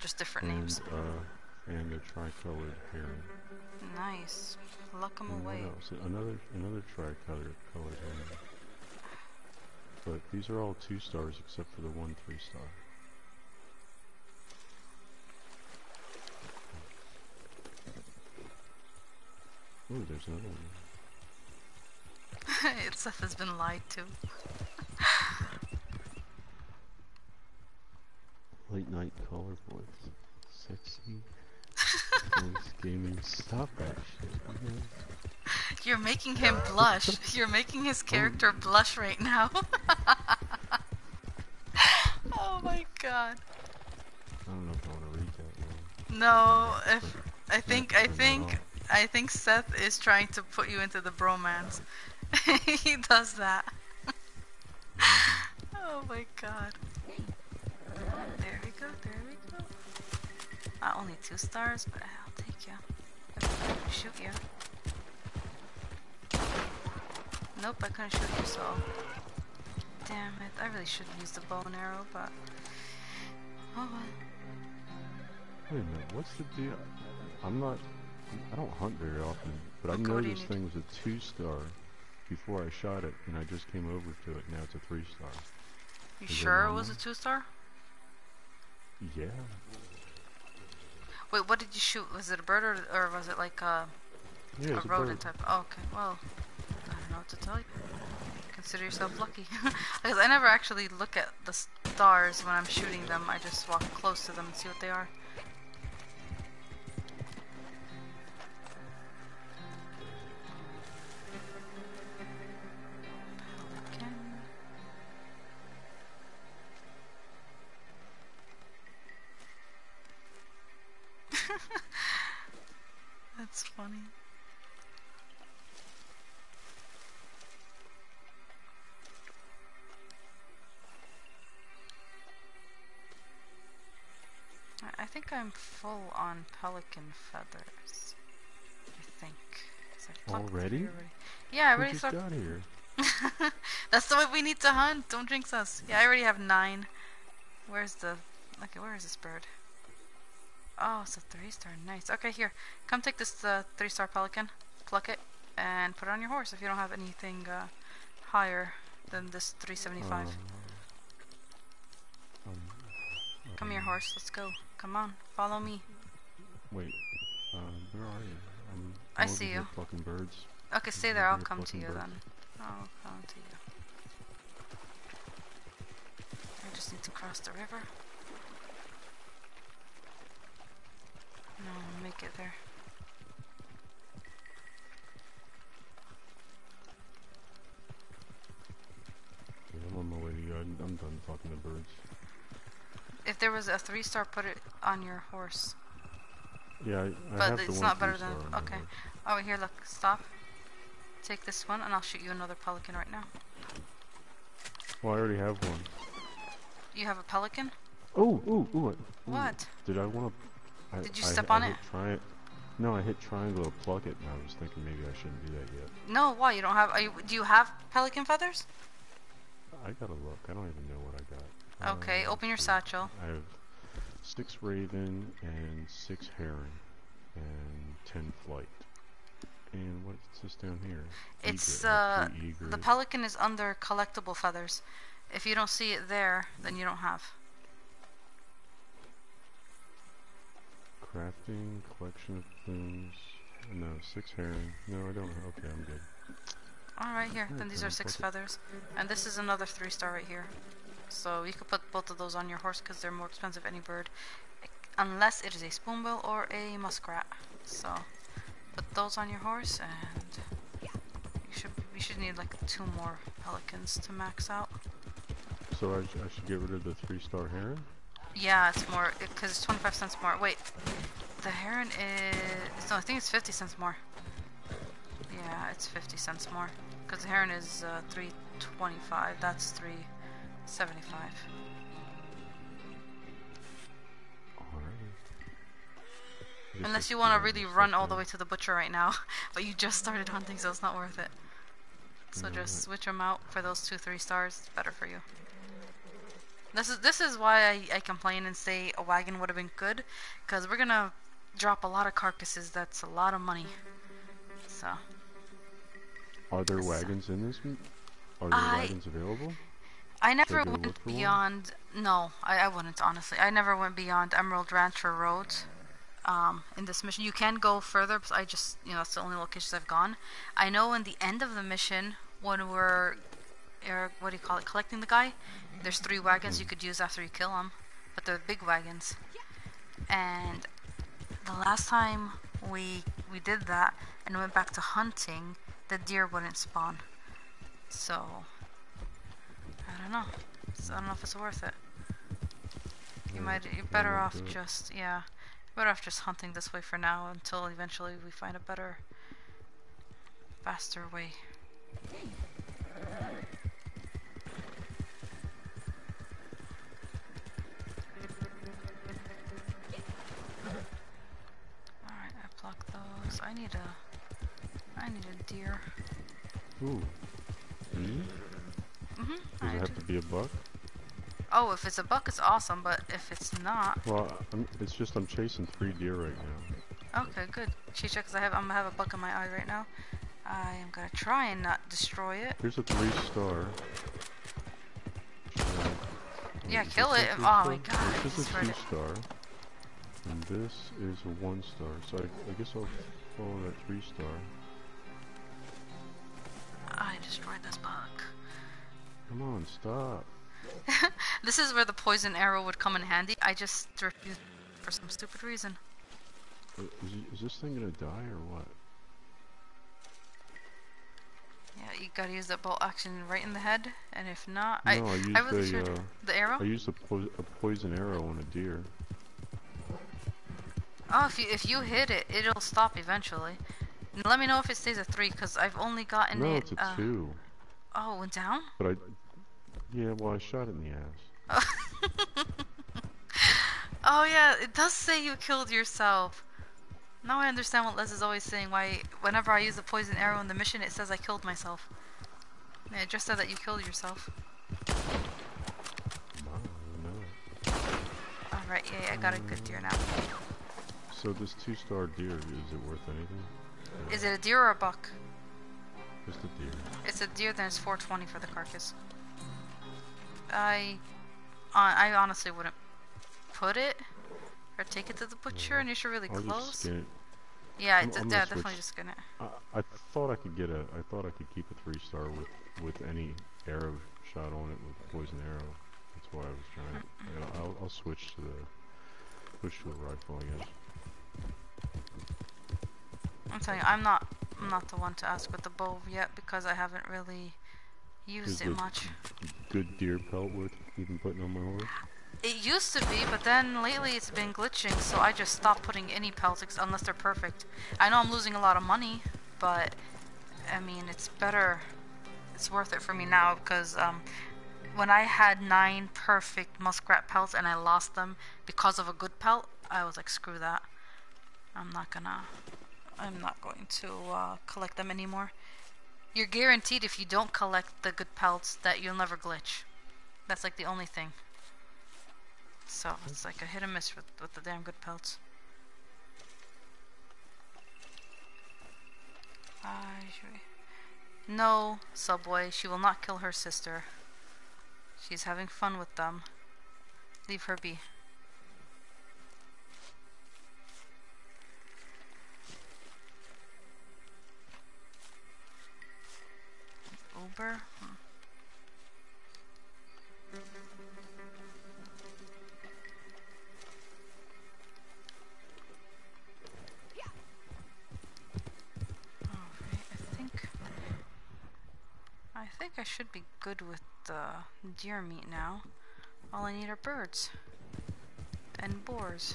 just different and names. uh, and a tricolored heron. Nice. Luck 'em And what away. Another another tricolored colored heron. But these are all two stars except for the one three star. Ooh, there's another one. [LAUGHS] Seth has been lied to. Late night color voice. Sexy. voice [LAUGHS] gaming. Stop that shit. Know? You're making him blush. You're making his oh. character blush right now. [LAUGHS] oh my god. I don't know if I want to read that one. No, if I think I think I think Seth is trying to put you into the bromance. [LAUGHS] he does that. Mm-hmm. oh my god. There we go, there we go. Uh, only two stars, but I'll take you. Shoot you. Nope, I couldn't shoot you, so... Damn it, I really should use the bow and arrow, but... Oh well. Wait a minute, what's the deal? I'm not... I don't hunt very often, but I Okay, know what do you this thing was a two-star before I shot it, and I just came over to it, now it's a three-star. You Is sure it was a normal? Yeah. Wait, what did you shoot? Was it a bird or, or was it like a, Yeah, a rodent type? Oh, okay, well, I don't know what to tell you. Consider yourself lucky. [LAUGHS] Because I never actually look at the stars when I'm shooting them. I just walk close to them and see what they are. That's funny. I- think I'm full on pelican feathers. I think. I Already? Yeah, I already just start- got here. [LAUGHS] That's the way we need to hunt. Don't jinx us. Yeah, I already have nine. Where's the... Okay, where is this bird? Oh, it's a three star. Nice. Okay, here. Come take this uh, three star pelican. Pluck it. And put it on your horse if you don't have anything uh, higher than this 375. Uh, um, Come here, horse. Let's go. Come on. Follow me. Wait, um, where are you? I'm, I see you. Plucking birds. Okay, stay there. I'll come to you birds. then. I'll come to you. I just need to cross the river. No, I'll make it there. Yeah, I'm on my way to you. I'm, I'm done talking to birds. If there was a three star, put it on your horse. Yeah, I, I but it's not better than. Okay. Oh, here, look. Stop. Take this one, and I'll shoot you another pelican right now. Well, I already have one. You have a pelican? Oh, ooh, ooh. I- ooh. What? Did I want to? Did you step I on hit it? Tri no, I hit triangle to pluck it, and I was thinking maybe I shouldn't do that yet. No, why? You don't have. Are you, do you have pelican feathers? I gotta look. I don't even know what I got. Okay, Uh, open your satchel. I have six raven and six heron and ten flight. And what's this down here? It's Egret. Uh the pelican is under collectible feathers. If you don't see it there, then you don't have. Crafting, collection of plumes. No, six heron. No, I don't. Okay, I'm good. All right, here. Then these are six feathers, and this is another three star right here. So you could put both of those on your horse because they're more expensive any bird, unless it is a spoonbill or a muskrat. So put those on your horse, and you should you should need like two more pelicans to max out. So I, sh- I should get rid of the three-star heron. Yeah, it's more because it's 25 cents more. Wait, the heron is no, I think it's 50 cents more. Yeah, it's 50 cents more because the heron is uh, 325. That's 375. guess Unless you want to really run all the way to the butcher right now, [LAUGHS] but you just started hunting, so it's not worth it. So just switch them out for those two three stars. It's better for you. This is this is why I, I complain and say a wagon would have been good, because we're gonna drop a lot of carcasses. That's a lot of money. So Are there wagons in this? Are there I- wagons available? I never went for one? beyond. No, I, I wouldn't honestly. I never went beyond Emerald Ranch for roads. Um, in this mission, you can go further. But I just, you know, that's the only locations I've gone. I know in the end of the mission, when we're, er, what do you call it, collecting the guy, there's three wagons you could use after you kill him. but they're big wagons. And the last time we we did that and went back to hunting, the deer wouldn't spawn. So I don't know. So I don't know if it's worth it. You might you're better off just yeah. Better off just hunting this way for now until eventually we find a better faster way. Plucked those. I need a I need a deer. Ooh. Me? Mhm. Does I it have do. to be a buck? Oh, if it's a buck, it's awesome, but if it's not, Well, I'm, it's just I'm chasing three deer right now. okay, good. Chicha, because I have I'm gonna have a buck in my eye right now. I am gonna try and not destroy it. Here's a three star. Yeah, Is kill it. Oh three Oh my god, This is a read two it. star. And this is a one star. So I, I guess I'll that three star. I destroyed this buck. Come on, stop. [LAUGHS] This is where the poison arrow would come in handy. I just refused for some stupid reason. Uh, Is, is this thing gonna die or what? Yeah, you gotta use that bolt action right in the head, and if not, I no, I used I really a, should. uh, the arrow? I used a, po a poison arrow on a deer. Oh, if you if you hit it, it'll stop eventually. And Let me know if it stays at three, cause I've only gotten no, it. it's a uh, two. Oh, went down. But I, yeah, well, I shot it in the ass. [LAUGHS] Oh yeah, it does say you killed yourself. Now I understand what Les is always saying. Why, whenever I use a poison arrow in the mission, it says I killed myself. Yeah, it just said that you killed yourself. Wow, no. All right, yeah, yeah, I got a good deer now. So this two star deer, is it worth anything? Is it a deer or a buck? Just a deer. It's a deer, then it's 420 for the carcass. I, I honestly wouldn't put it or take it to the butcher, and you're really I'll close. just skin it. Yeah, I'm- it's, I'm yeah, definitely switch. just gonna. I, I thought I could get a. I thought I could keep a three star with with any arrow shot on it with poison arrow. That's why I was trying. Yeah, I'll, I'll switch to the switch to a rifle, I guess. I'm telling you, I'm not, I'm not the one to ask with the bow yet because I haven't really used Is it much. Good deer pelt worth even putting on my horse? It used to be, but then lately it's been glitching, so I just stopped putting any pelts unless they're perfect. I know I'm losing a lot of money, but I mean it's better. It's worth it for me now because um, when I had nine perfect muskrat pelts and I lost them because of a good pelt, I was like, screw that. I'm not gonna. I'm not going to uh, collect them anymore. You're guaranteed if you don't collect the good pelts that you'll never glitch. That's like the only thing. So it's like a hit and miss with, with the damn good pelts. Uh, No, Subway, she will not kill her sister. She's having fun with them. Leave her be. Uber? Hmm. Alright, I think I think I should be good with the deer meat now. All I need are birds and boars.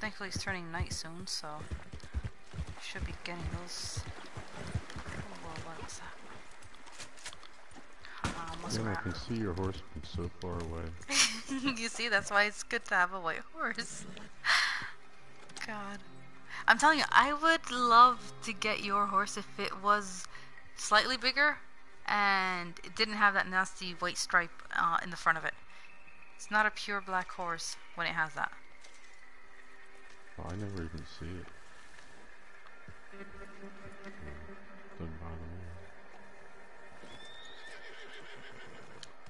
Thankfully it's turning night soon, so I should be getting those. Whoa, what was that? Ah, Yeah, I can see your horse from so far away. [LAUGHS] you see, that's why it's good to have a white horse. God. I'm telling you, I would love to get your horse if it was slightly bigger and it didn't have that nasty white stripe uh, in the front of it. It's not a pure black horse when it has that. Oh, I never even see it.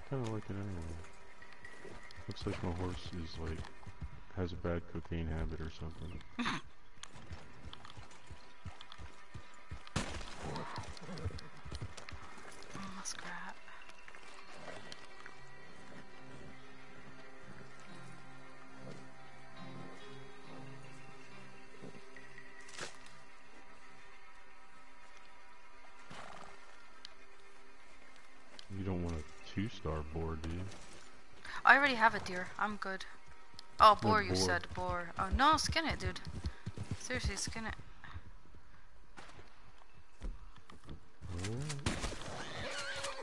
Kinda like it anyway. Looks like my horse is like, has a bad cocaine habit or something. [LAUGHS] I already have a deer. I'm good. Oh, boar, you said boar. Oh no, skin it, dude. Seriously, skin it.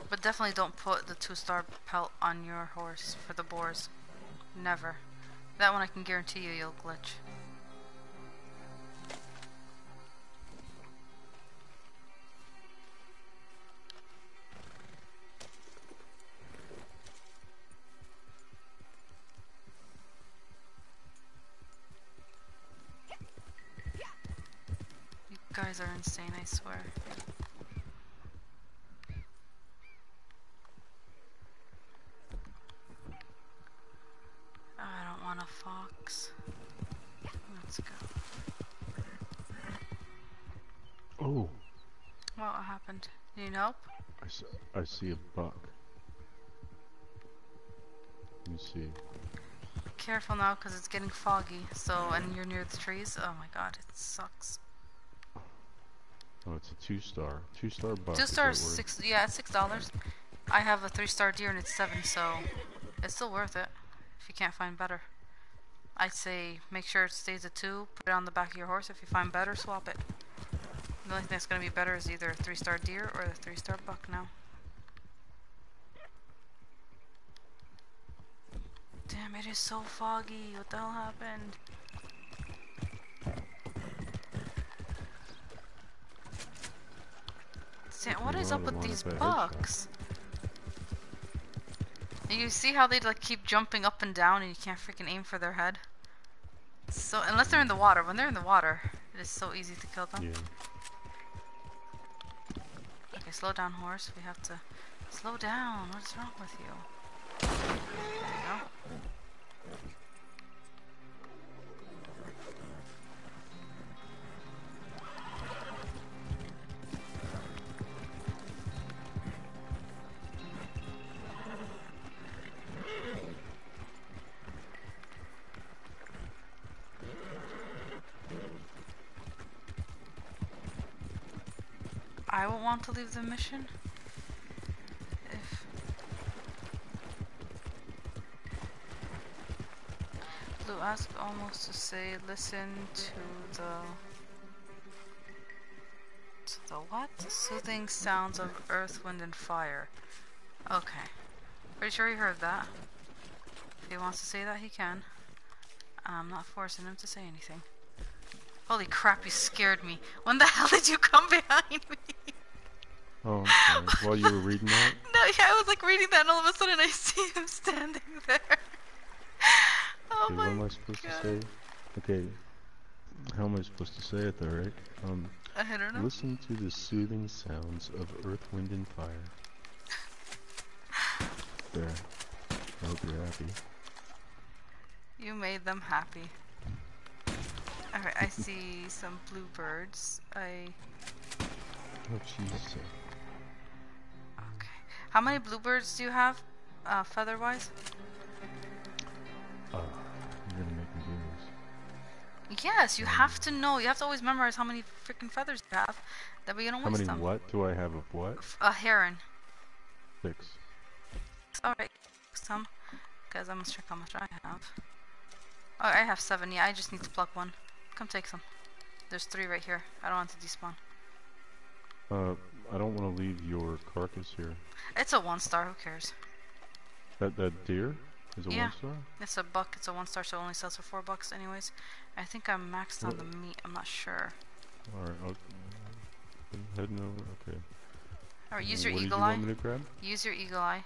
But definitely don't put the two-star pelt on your horse for the boars. Never. That one I can guarantee you you'll glitch. Insane, I swear. I don't want a fox. Let's go. Oh, What happened? You need help? I see a buck. Let me see. Careful now, because it's getting foggy. So, and you're near the trees. Oh my god, it sucks. Oh, it's a two-star. Two-star buck. Two is that stars, six. Yeah, it's six dollars. I have a three-star deer and it's seven, so it's still worth it. If you can't find better, I'd say make sure it stays a two. Put it on the back of your horse. If you find better, swap it. The only thing that's gonna be better is either a three-star deer or the three-star buck now. Damn, it is so foggy. What the hell happened? Sam, what is up with these bucks? You see how they like keep jumping up and down and you can't freaking aim for their head? So unless they're in the water, when they're in the water, it is so easy to kill them. Yeah. Okay, slow down, horse. We have to slow down. What is wrong with you? Want to leave the mission. If Blue asked almost to say listen to the to the what? Soothing sounds of earth, wind, and fire. Okay. Pretty sure he heard that. If he wants to say that, he can. I'm not forcing him to say anything. Holy crap, you scared me. When the [LAUGHS] hell did you come behind me? Oh, I'm. While you were reading that? [LAUGHS] No, yeah, I was like reading that and all of a sudden I [LAUGHS] see him standing there. [LAUGHS] oh Okay, my what am I supposed to say? Okay, how am I supposed to say it though, right? Um, I don't know. Listen to the soothing sounds of earth, wind, and fire. There. I hope you're happy. You made them happy. Alright, I see some bluebirds. I Oh, Jesus. How many bluebirds do you have? Uh, feather wise? Uh, you're gonna make me do this. Yes, you have to know. You have to always memorize how many freaking feathers you have. That way you don't How waste many what do I have of what? A heron. Six. Alright, some. Because I must check how much I have. Oh, I have seven. Yeah, I just need to pluck one. Come take some. There's three right here. I don't want to despawn. Uh, I don't want to leave your carcass here. It's a one star. Who cares? That that deer is a yeah, one star. it's a buck. It's a one star, so it only sells for four bucks, anyways. I think I'm maxed on the meat. I'm not sure. All right. I'll, uh, heading over. Okay. All right, use your what eagle you eye. want me to grab? Use your eagle eye.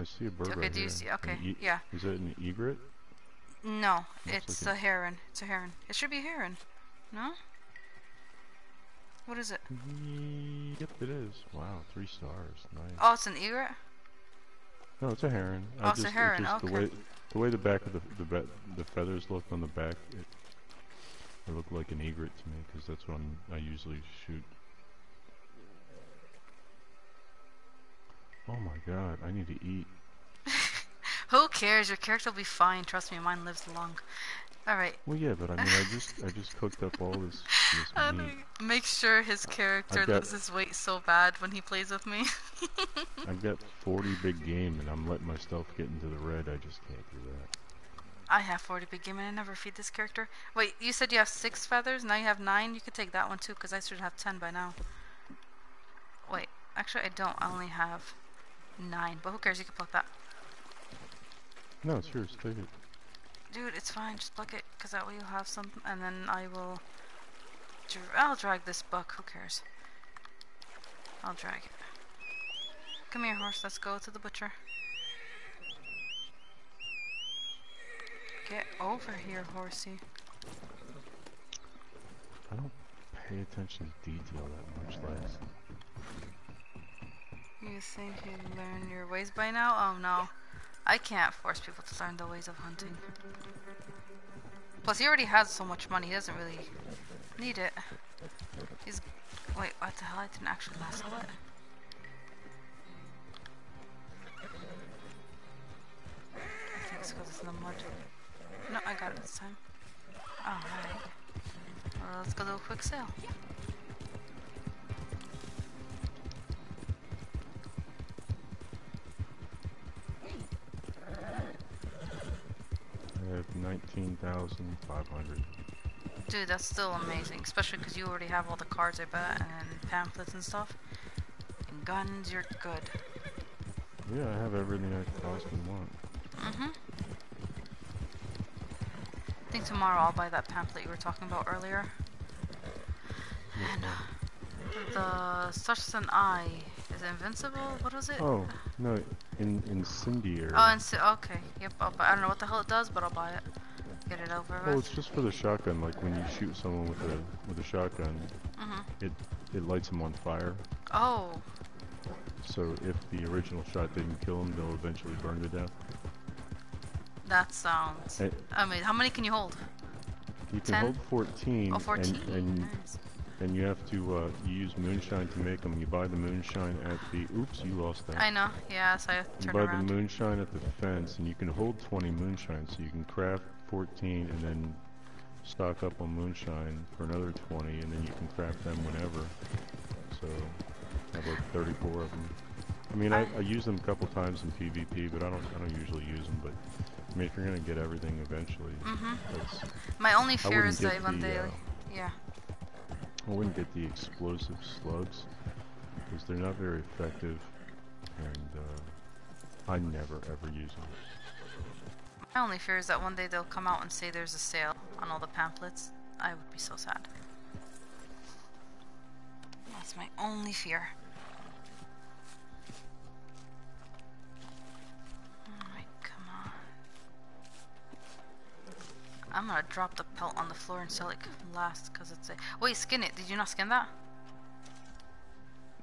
I see a bird Okay, right do you here. see- okay, e- yeah. Is that an egret? No, Looks it's like a heron. It's a heron. It should be a heron. No? What is it? Mm, yep, it is. Wow, three stars. Nice. Oh, it's an egret. No, it's a heron. Oh, it's a just, heron, just the okay. way the way the back of the the, the feathers look on the back, it it looked like an egret to me because that's what I'm, I usually shoot. Oh my god, I need to eat. [LAUGHS] Who cares? Your character will be fine. Trust me, mine lives long. All right. Well, yeah, but I mean, I just I just cooked up all this this [LAUGHS] And meat. I make sure his character got- loses weight so bad when he plays with me. [LAUGHS] I've got 40 big game and I'm letting myself get into the red. I just can't do that. I have 40 big game and I never feed this character. Wait, you said you have 6 feathers, now you have 9? You could take that one too, because I should have 10 by now. Wait, actually I don't, I only have 9, but who cares, you can pluck that. No, it's yours. Take it. Dude, it's fine, just pluck it, because that way you'll have some, and then I will... Dr I'll drag this buck, who cares? I'll drag it. Come here, horse, let's go to the butcher. Get over here, horsey. I don't pay attention to detail that much, Lex. You think you learn your ways by now? Oh no. I can't force people to learn the ways of hunting. Plus, he already has so much money, he doesn't really need it. He's. Wait, what the hell? I didn't actually last it. I it's because it's in the mud. No, I got it this time. Alright. Well, let's go do a quick sail. Have 19,500. Dude, that's still amazing, especially because you already have all the cards, I bet, and pamphlets and stuff. And guns, you're good. Yeah, I have everything I could possibly want. Mm-hmm. I think tomorrow I'll buy that pamphlet you were talking about earlier. And uh, the such an eye is invincible. What was it? Oh, no, in incendiary. Oh, and so, okay. Yep. I'll buy, I don't know what the hell it does, but I'll buy it. Get it over Oh, with. it's just for the shotgun. Like when you shoot someone with a with a shotgun, Mhm. it it lights them on fire. Oh. So if the original shot didn't kill them, they'll eventually burn to death. That sounds. Hey. I mean, how many can you hold? You can 10? hold 14, Oh, 14, and and, nice. And you have to uh, use moonshine to make them. You buy the moonshine at the. Oops, you lost that. I know. Yeah, so I to You buy around. the moonshine at the fence, and you can hold 20 moonshine, so you can craft 14 and then stock up on moonshine for another 20, and then you can craft them whenever. So I have like 34 of them. I mean, I, I use them a couple times in PvP, but I don't I don't usually use them. But I mean, if you're gonna get everything eventually, Mhm. My only fear is that one the, day. uh, yeah. I wouldn't get the explosive slugs because they're not very effective, and uh, I never ever use them. My only fear is that one day they'll come out and say there's a sale on all the pamphlets. I would be so sad. That's my only fear. I'm gonna drop the pelt on the floor and sell it last because it's a. Wait, skin it. Did you not skin that?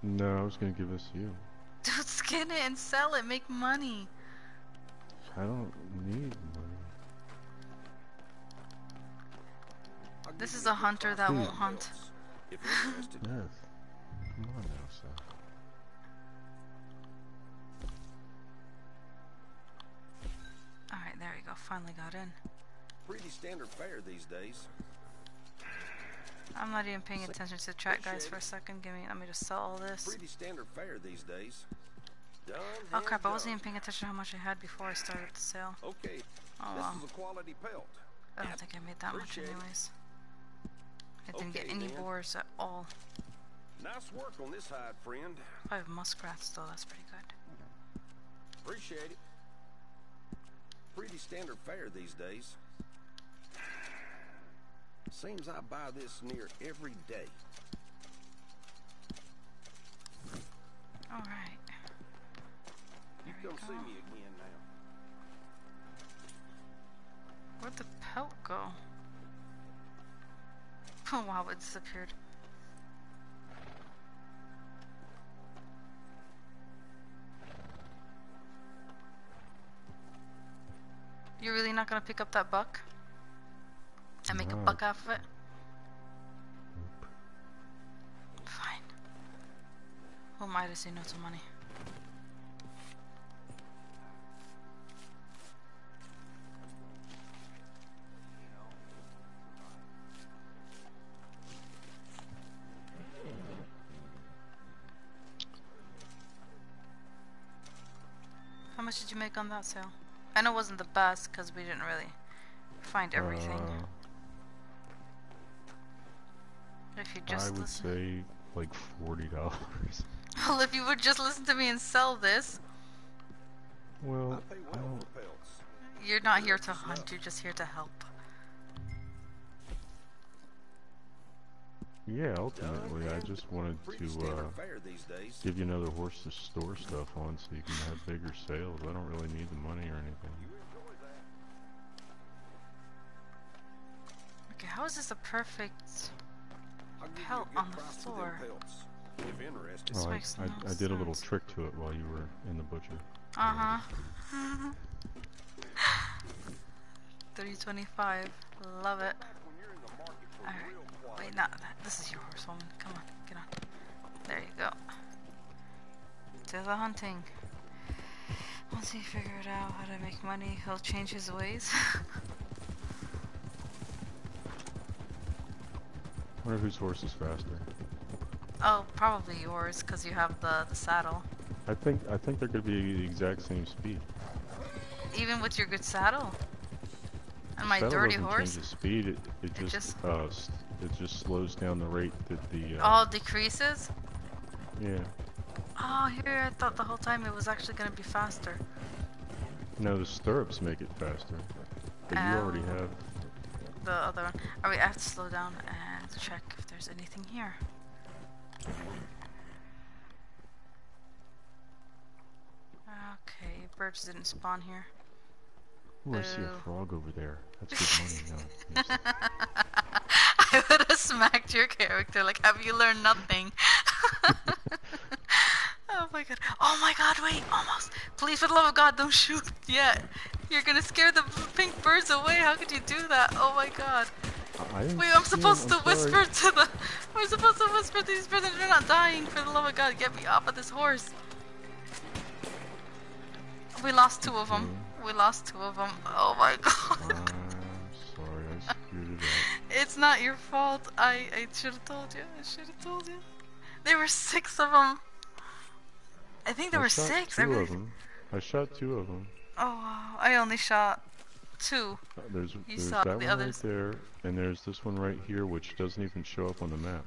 No, I was gonna give this to you. [LAUGHS] Dude, skin it and sell it. Make money. I don't need money. This is a hunter that won't hunt. If you're interested. [LAUGHS] Yes. Come on now, Seth. Alright, there we go. Finally got in. Pretty standard fare these days. I'm not even paying attention to the track guys, for a second. Give me, let me just sell all this. Pretty standard fare these days. Done. Oh crap, I wasn't even paying attention to how much I had before I started the sale. Okay. Oh this wow. is a quality pelt. I don't think I made that much Appreciate it. anyways. I didn't get any then. boars at all. Nice work on this hide, friend. I have muskrats though, that's pretty good. Appreciate it. Pretty standard fare these days. Seems I buy this near every day. Alright. You come see me again now. Where'd the pelt go? [LAUGHS] Oh wow, it disappeared. You're really not gonna pick up that buck? I make a mm. buck off of it? Fine. Who am I to say no to money? How much did you make on that sale? I know it wasn't the best because we didn't really find everything. Uh if you just I would listen. say like forty dollars. [LAUGHS] Well, if you would just listen to me and sell this, Well, I don't. you're not here to hunt. You're just here to help. Yeah, ultimately, I just wanted to uh, fare these days. give you another horse to store stuff on, so you can have bigger sales. I don't really need the money or anything. Okay, how is this a perfect pelt on the price for them floor? pelts, If interested. This Oh, I, I, no I did a little trick to it while you were in the butcher. [LAUGHS] Uh huh. 325. Love it. Alright. Wait, not that. This is your horse, woman. Come on, get on. There you go. To the hunting. Once he figured out how to make money, he'll change his ways. [LAUGHS] wonder whose horse is faster. oh, probably yours, because you have the, the saddle. I think I think they're gonna be the exact same speed. Even with your good saddle. And my Saddle dirty horse. change the speed. It, it It just, just- uh it just slows down the rate that the uh, All decreases? yeah. Oh, here, I thought the whole time it was actually going to be faster. No, the stirrups make it faster. But you already Oh. have. The other one. Alright, I have to slow down and check if there's anything here. Okay, birds didn't spawn here. Ooh, I see a frog over there. That's good [LAUGHS] money. No. I would have smacked your character, like, have you learned nothing? [LAUGHS] oh my god. Oh my god, wait, almost. Please, for the love of God, don't shoot yet. You're gonna scare the pink birds away. How could you do that? Oh my god. I Wait, I'm supposed I'm to sorry. whisper to the. We're supposed to whisper to these and they're not dying. For the love of God, get me off of this horse. We lost two of them. Mm-hmm. We lost two of them. Oh my [LAUGHS] god. I'm sorry, I screwed it up. It's not your fault. I, I should have told you. I should have told you. There were six of them. I think there I were six. I Two really... of them. I shot two of them. Oh. I only shot two. Uh, There's, You there's saw that the one others. right there, and there's this one right here, which doesn't even show up on the map.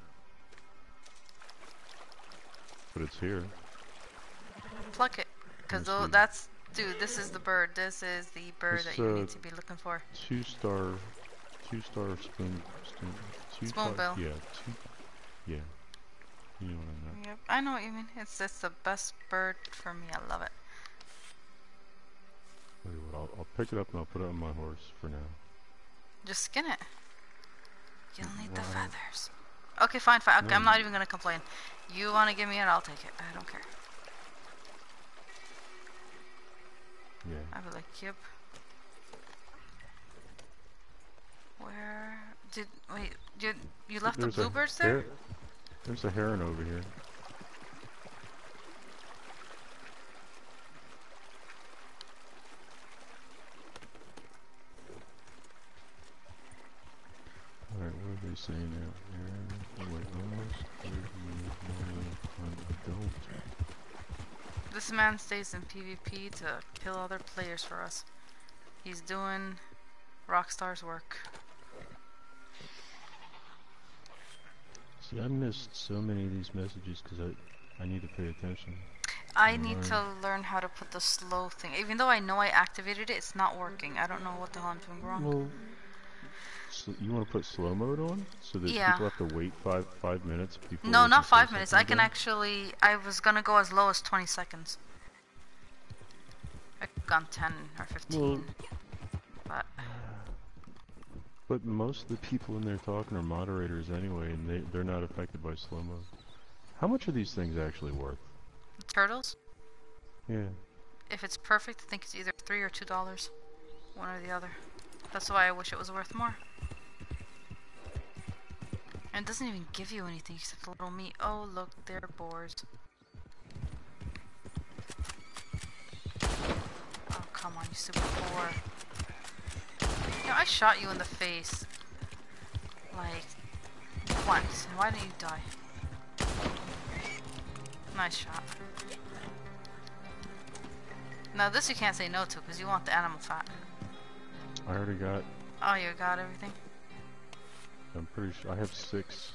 But it's here. Pluck it. Because that's. Dude, this is the bird. This is the bird This, that you uh, need to be looking for. Two star, two star spoon, spoon two Spoonbill. yeah, two, yeah. You know what I meant. Yep, I know what you mean. It's it's the best bird for me. I love it. Tell you what, I'll, I'll pick it up and I'll put it on my horse for now. Just skin it. You'll need the feathers. Okay, fine, fine. Okay, I'm not even gonna complain. You wanna give me it, I'll take it. I don't care. Yeah. I'll be like, yep. Where did wait? You you left There's the bluebirds there? her- There's a heron over here. Alright, what are they saying out here? Oh, wait, almost 30 million adult. This man stays in PvP to kill other players for us. He's doing Rockstar's work. See, I missed so many of these messages because I, I need to pay attention. I need learn. to learn how to put the slow thing. Even though I know I activated it, it's not working. I don't know what the hell I'm doing wrong. Well, so you want to put slow mode on so that Yeah. people have to wait five five minutes before? No, not five minutes. I can again? actually. I was gonna go as low as 20 seconds. I've gone 10 or 15. Well- but But most of the people in there talking are moderators anyway, and they they're not affected by slow mode. How much are these things actually worth? turtles, Yeah. if it's perfect, I think it's either three or two dollars, one or the other. That's why I wish it was worth more. And it doesn't even give you anything except a little meat. Oh, look, they're boars. Oh, come on, you stupid boar. You know, I shot you in the face. Like, once. And why didn't you die? Nice shot. Now this you can't say no to because you want the animal fat. I already got. Oh, you got everything. I'm pretty sure I have six,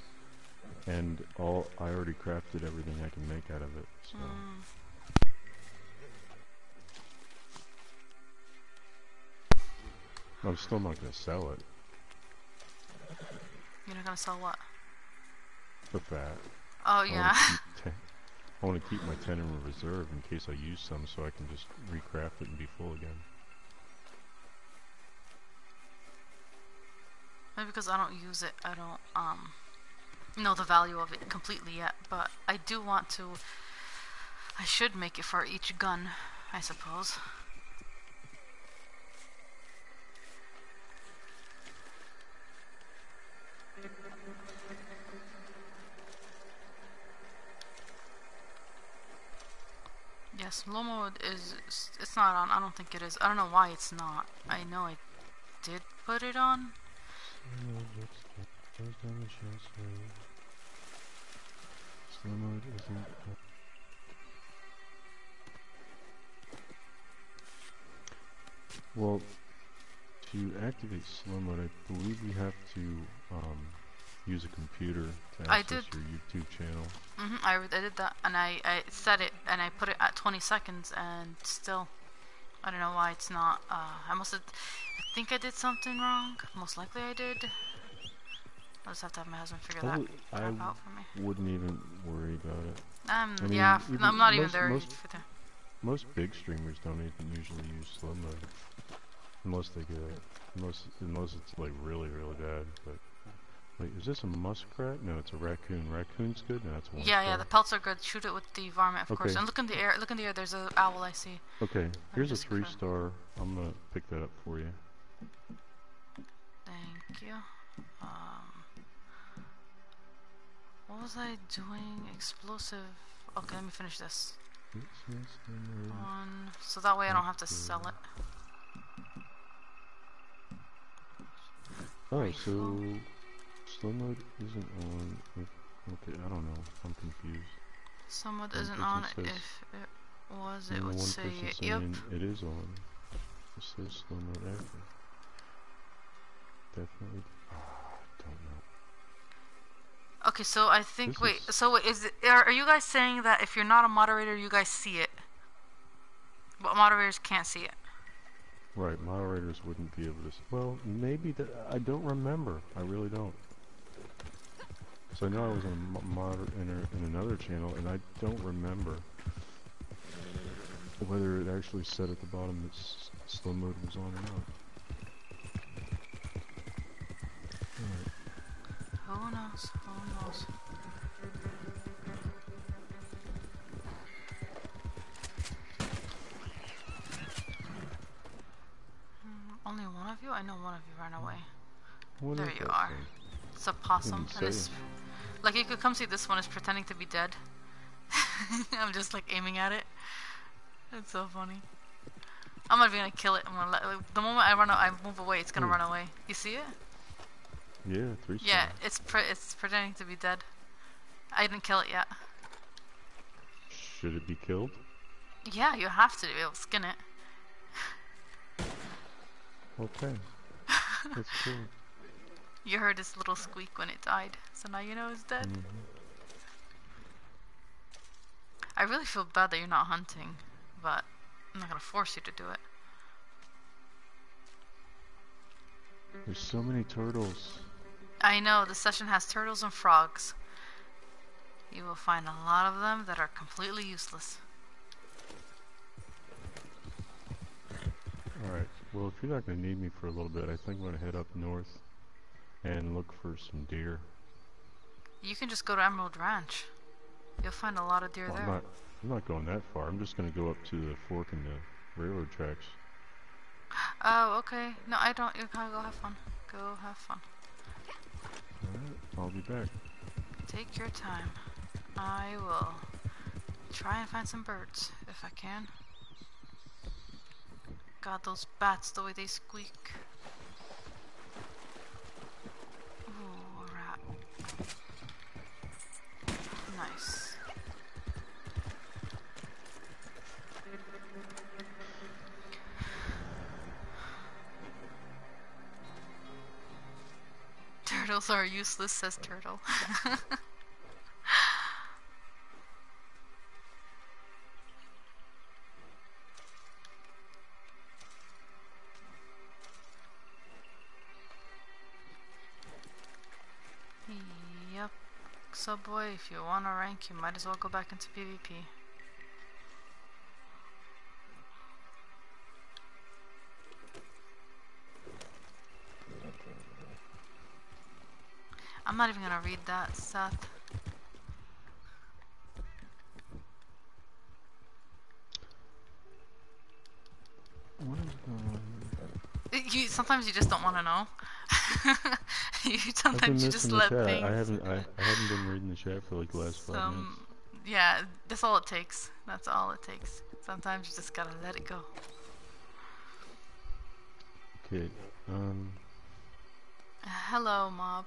and all I already crafted everything I can make out of it. So. Mm. I'm still not gonna sell it. You're not gonna sell what? The fat. Oh yeah. I want to keep my ten in reserve in case I use some, so I can just recraft it and be full again. Maybe because I don't use it, I don't um know the value of it completely yet. But I do want to. I should make it for each gun, I suppose. Yes, low mode is. It's not on. I don't think it is. I don't know why it's not. I know I did put it on. Slow mode isn't. Well, to activate slow mode, I believe we have to um, use a computer to I did. your YouTube channel. hmm I, I did that, and I, I set it, and I put it at 20 seconds, and still, I don't know why it's not. Uh, I must have. I think I did something wrong. Most likely I did. I'll just have to have my husband figure I, that I out for me. wouldn't even worry about it. Um, I mean, yeah, no, I'm not even most- there Most, for the- most big streamers don't even usually use slow mode, unless they get unless unless it's like really really bad. But wait, is this a muskrat? No, it's a raccoon. Raccoon's good. No, it's one. Yeah, yeah, the pelts are good. Shoot it with the varmint, of course. Okay. And look in the air. Look in the air. There's a owl I see. Okay, here's a three star. I'm gonna pick that up for you. Thank you. Um, what was I doing? Explosive. Okay, let me finish this. One, so that way I don't have to sell it. Oh, so slow mode isn't on. If, okay, I don't know. I'm confused. Someone One isn't on says- If it was, it would say. Yep. it is on. It says slow mode. Definitely. Ah, don't know. Okay, so I think. This wait. So wait, is it, are, are you guys saying that if you're not a moderator, you guys see it, but moderators can't see it? Right, moderators wouldn't be able to. s- Well, maybe that. I don't remember. I really don't. So I know I was on a mo- moder in, in another channel, and I don't remember whether it actually said at the bottom that s- slow mode was on or not. Alright. Who knows? Who knows? Only one of you? I know one of you ran away. What there you are. thing? It's a possum. And it's, say. Like you could come see this one is pretending to be dead. [LAUGHS] I'm just like aiming at it. It's so funny. I'm not even gonna kill it. I'm gonna let like, the moment I run, I move away. It's gonna Ooh. run away. You see it? Yeah, three star. Yeah, it's pre- it's pretending to be dead. I didn't kill it yet. Should it be killed? Yeah, you have to be able to skin it. Okay. [LAUGHS] That's cool. You heard its little squeak when it died, so now you know it's dead. Mhm. I really feel bad that you're not hunting, but I'm not gonna force you to do it. There's so many turtles. I know the session has turtles and frogs. You will find a lot of them that are completely useless. Alright, well, if you're not to need me for a little bit, I think I'm going to head up north and look for some deer. You can just go to Emerald Ranch. You'll find a lot of deer Well, I'm there. not, I'm not going that far. I'm just going to go up to the fork in the railroad tracks. Oh, okay. No, I don't. You can go have fun. Go have fun. Alright, I'll be back. Take your time. I will try and find some birds if I can. God, those bats, the way they squeak. Turtles are useless, says Turtle. [LAUGHS] yep. Subway, if you want to rank, you might as well go back into PvP. I'm not even gonna read that, Seth. What is going on? You sometimes you just don't want to know. [LAUGHS] you sometimes you just let chat. things. I haven't. I, I haven't been reading the chat for like the last five minutes. Yeah, that's all it takes. That's all it takes. Sometimes you just gotta let it go. Okay. Um. Hello, mob.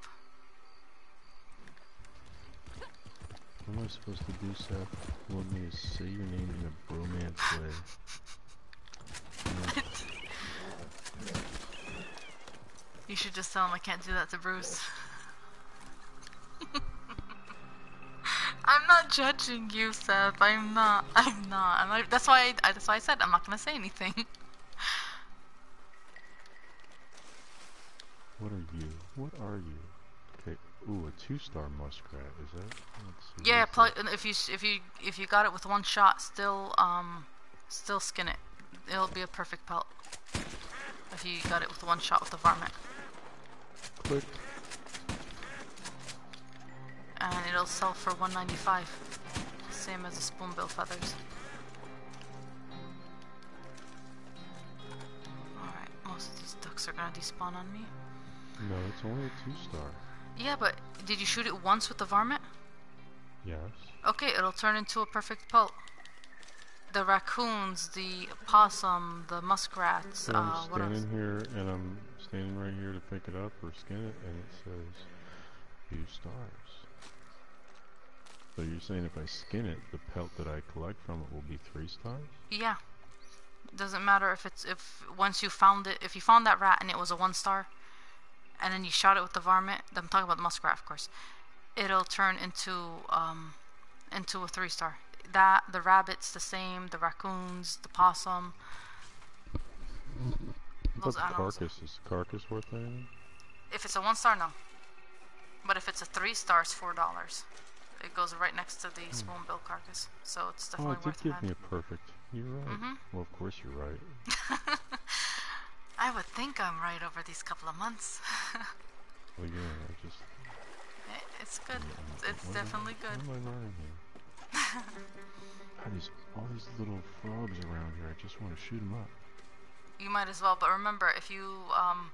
What am I supposed to do, Seth? You want me to say your name in a bromance way? You should just tell him I can't do that to Bruce. [LAUGHS] I'm not judging you, Seth. I'm not. I'm not. I'm not that's why. I, that's why I said I'm not gonna say anything. What are you? What are you? Ooh, a two-star muskrat. Is that? Yeah, if you if you if you got it with one shot, still um, still skin it. It'll be a perfect pelt. If you got it with one shot with the varmint. Click. and it'll sell for 195, same as the spoonbill feathers. All right, most of these ducks are gonna despawn on me. No, it's only a two-star. Yeah, but did you shoot it once with the varmint? Yes. Okay, it'll turn into a perfect pelt. The raccoons, the possum, the muskrats, So uh, I'm what else? standing here, and I'm standing right here to pick it up or skin it, and it says two stars. So you're saying if I skin it, the pelt that I collect from it will be three stars? Yeah. Doesn't matter if it's if once you found it, if you found that rat and it was a one star, and then you shot it with the varmint. I'm talking about the muskrat, of course. It'll turn into um into a three star. That the rabbits the same, the raccoons, the possum. What Those about the animals. carcass? Is the carcass worth anything? If it's a one star, no. But if it's a three star, it's four dollars. It goes right next to the spoonbill carcass, so it's Oh, definitely it did worth give having. me a perfect. You're right. Mhm. Well, of course you're right. [LAUGHS] I would think I'm right over these couple of months. [LAUGHS] Well, yeah, I just. It- it's good. It's, am I- definitely good. What am I learning here? [LAUGHS] God, these, all these little frogs around here. I just want to shoot them up. You might as well, but remember, if you um,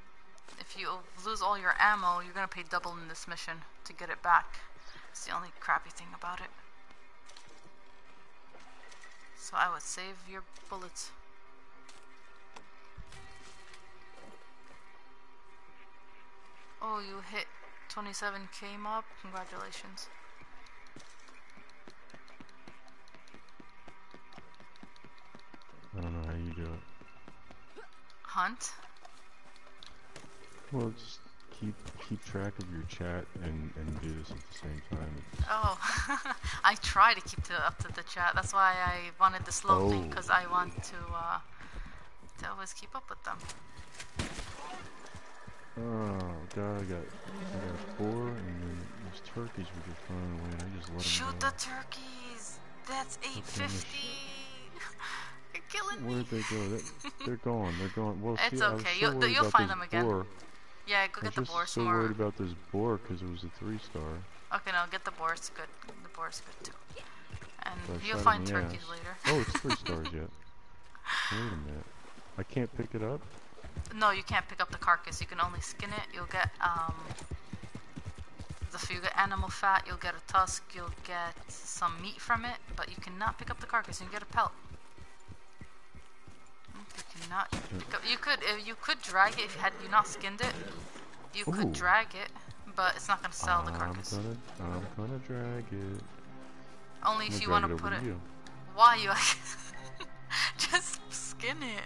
if you lose all your ammo, you're gonna pay double in this mission to get it back. It's the only crappy thing about it. So I would save your bullets. Oh, you hit 27k mob. Congratulations. I don't know how you do it. Hunt. Well, just keep keep track of your chat and and do this at the same time. Oh, [LAUGHS] I try to keep to, up to the chat. That's why I wanted the slow thing Oh. because I want to uh, to always keep up with them. Oh god, I got I got four, and then these turkeys were just running away, and I just let them Shoot go. the turkeys. That's 850. [LAUGHS] You're killing Where'd they go? They, they're gone. They're gone. Well, It's see, I okay. so You'll- you'll find them again. boar. Yeah, go get the was boar some so worried about this boar because it was a three star. Okay, no, get the boar. It's good. The boar is good too. And So you'll find turkeys ass. later. Oh, it's three [LAUGHS] stars yet. Wait a minute. I can't pick it up. No, you can't pick up the carcass. You can only skin it. You'll get um. If you get animal fat, you'll get a tusk. You'll get some meat from it, but you cannot pick up the carcass. You can get a pelt. You cannot. Pick up, you could. uh, You could drag it if you had you not skinned it. You Ooh. could drag it, but it's not gonna sell the I'm carcass. gonna, I'm gonna drag it. Only I'm if you want to put it. you. Why you? [LAUGHS] Just skin it.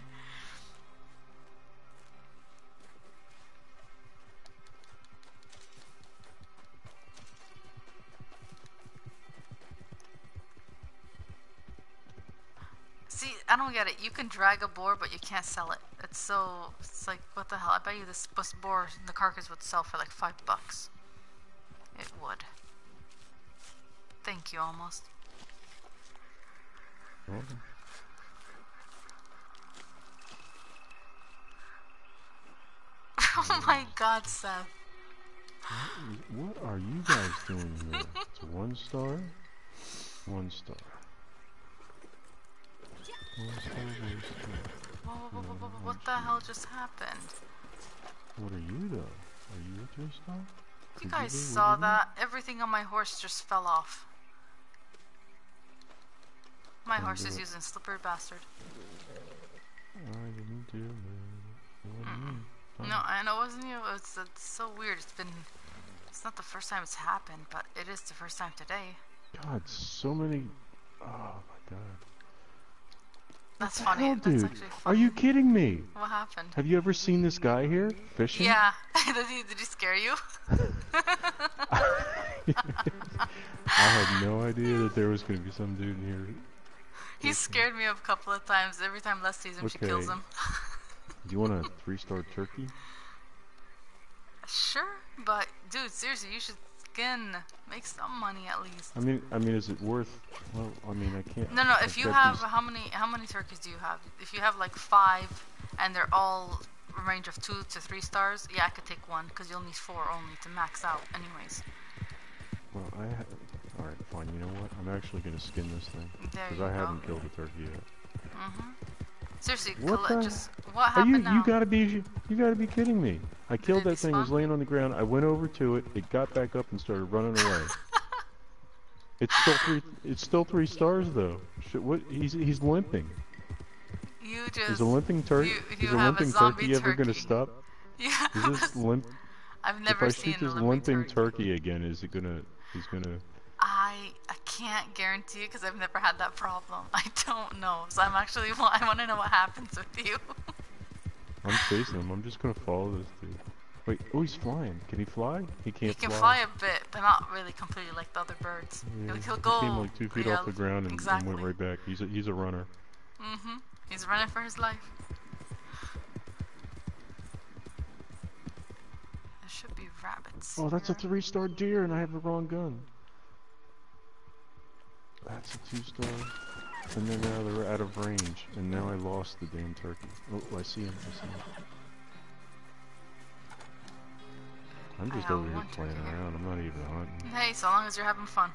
Don't get it. You can drag a boar, but you can't sell it. It's so. It's like, what the hell? I bet you this bus boar, the carcass would sell for like five bucks. It would. Thank you, almost. [LAUGHS] Oh my god, Seth. What are you guys doing here? One star? One star. Whoa, whoa, whoa, whoa, whoa, what the hell just happened? What are you though? Are you a three star? You Did guys do saw you that? Everything on my horse just fell off. My horse is it. using slippery bastard. I didn't do it. Wasn't. No, I know it wasn't you. It's, it's so weird. It's been. It's not the first time it's happened, but it is the first time today. God, so many. Oh my god. That's funny. hell, That's dude? actually Are you kidding me? What happened? Have you ever seen this guy here fishing? Yeah. [LAUGHS] did, he, did he scare you? [LAUGHS] I had no idea that there was going to be some dude in here. he scared me a couple of times. Every time Les sees him, she kills Okay. him. [LAUGHS] Do you want a three-star turkey? sure, but dude, seriously, you should skin. Make some money at least. I mean, I mean, is it worth? Well, I mean, I can't. No, no. If you have these- how many how many turkeys do you have? If you have like five, and they're all a range of two to three stars, yeah, I could take one because you'll need four only to max out, anyways. Well, I. Ha all right, fine. You know what? I'm actually going to skin this thing because I go. haven't killed a turkey yet. Mhm. Seriously, What the? just what Are you? now? You gotta be. You gotta be kidding me! I killed that thing. It was laying on the ground. I went over to it. It got back up and started running away. [LAUGHS] it's still three. It's still three stars though. Shit, what? He's he's limping. You just Is a limping turkey? is a have a limping zombie turkey ever gonna stop? [LAUGHS] Yeah. Is this limp? I've never if I seen shoot this limping limping turkey again, is it gonna? He's gonna. I I can't guarantee because I've never had that problem. [LAUGHS] I don't know, so I'm actually [LAUGHS] I want to know what happens with you. [LAUGHS] I'm chasing him. I'm just gonna follow this dude. Wait. Oh, he's flying. Can he fly? He can't He can fly. fly a bit, but not really completely like the other birds. Yeah, He'll, he'll he came like two feet yeah, off the ground and, exactly. and went right back. He's a, he's a runner. Mhm. He's running for his life. There should be rabbits. Oh, that's a three-star deer, and I have the wrong gun. That's a two-star. And then now they're out of range, and now I lost the damn turkey. Oh, I see him. I see him. I'm just over here playing around. I'm not even hunting. Hey, so long as you're having fun.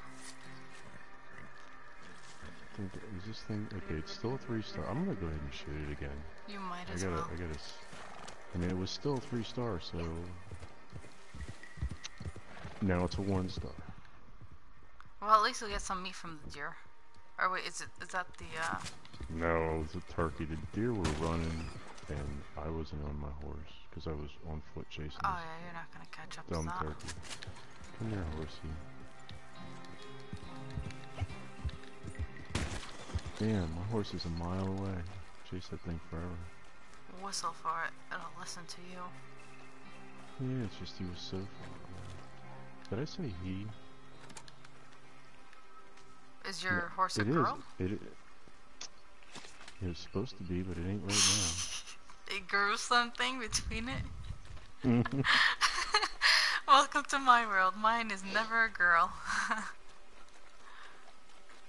Think- Is this thing okay? It's still a three-star. I'm gonna go ahead and shoot it again. You might as I gotta, well. I gotta. I mean, it was still a three-star, so now it's a one-star. Well, at least we'll get some meat from the deer. Or wait, is it is that the uh? No, it was a turkey. The deer were running, and I wasn't on my horse because I was on foot chasing Oh yeah, you're not gonna catch up dumb to that. turkey. Come here, horsey. Damn, my horse is a mile away. Chase that thing forever. Whistle for it. It'll listen to you. Yeah, it's just he was so far away. Did I say he? Is your No, horse a it is. girl? It, it, it's supposed to be, but it ain't right now. [LAUGHS] It grew something between it. [LAUGHS] [LAUGHS] Welcome to my world. Mine is never a girl.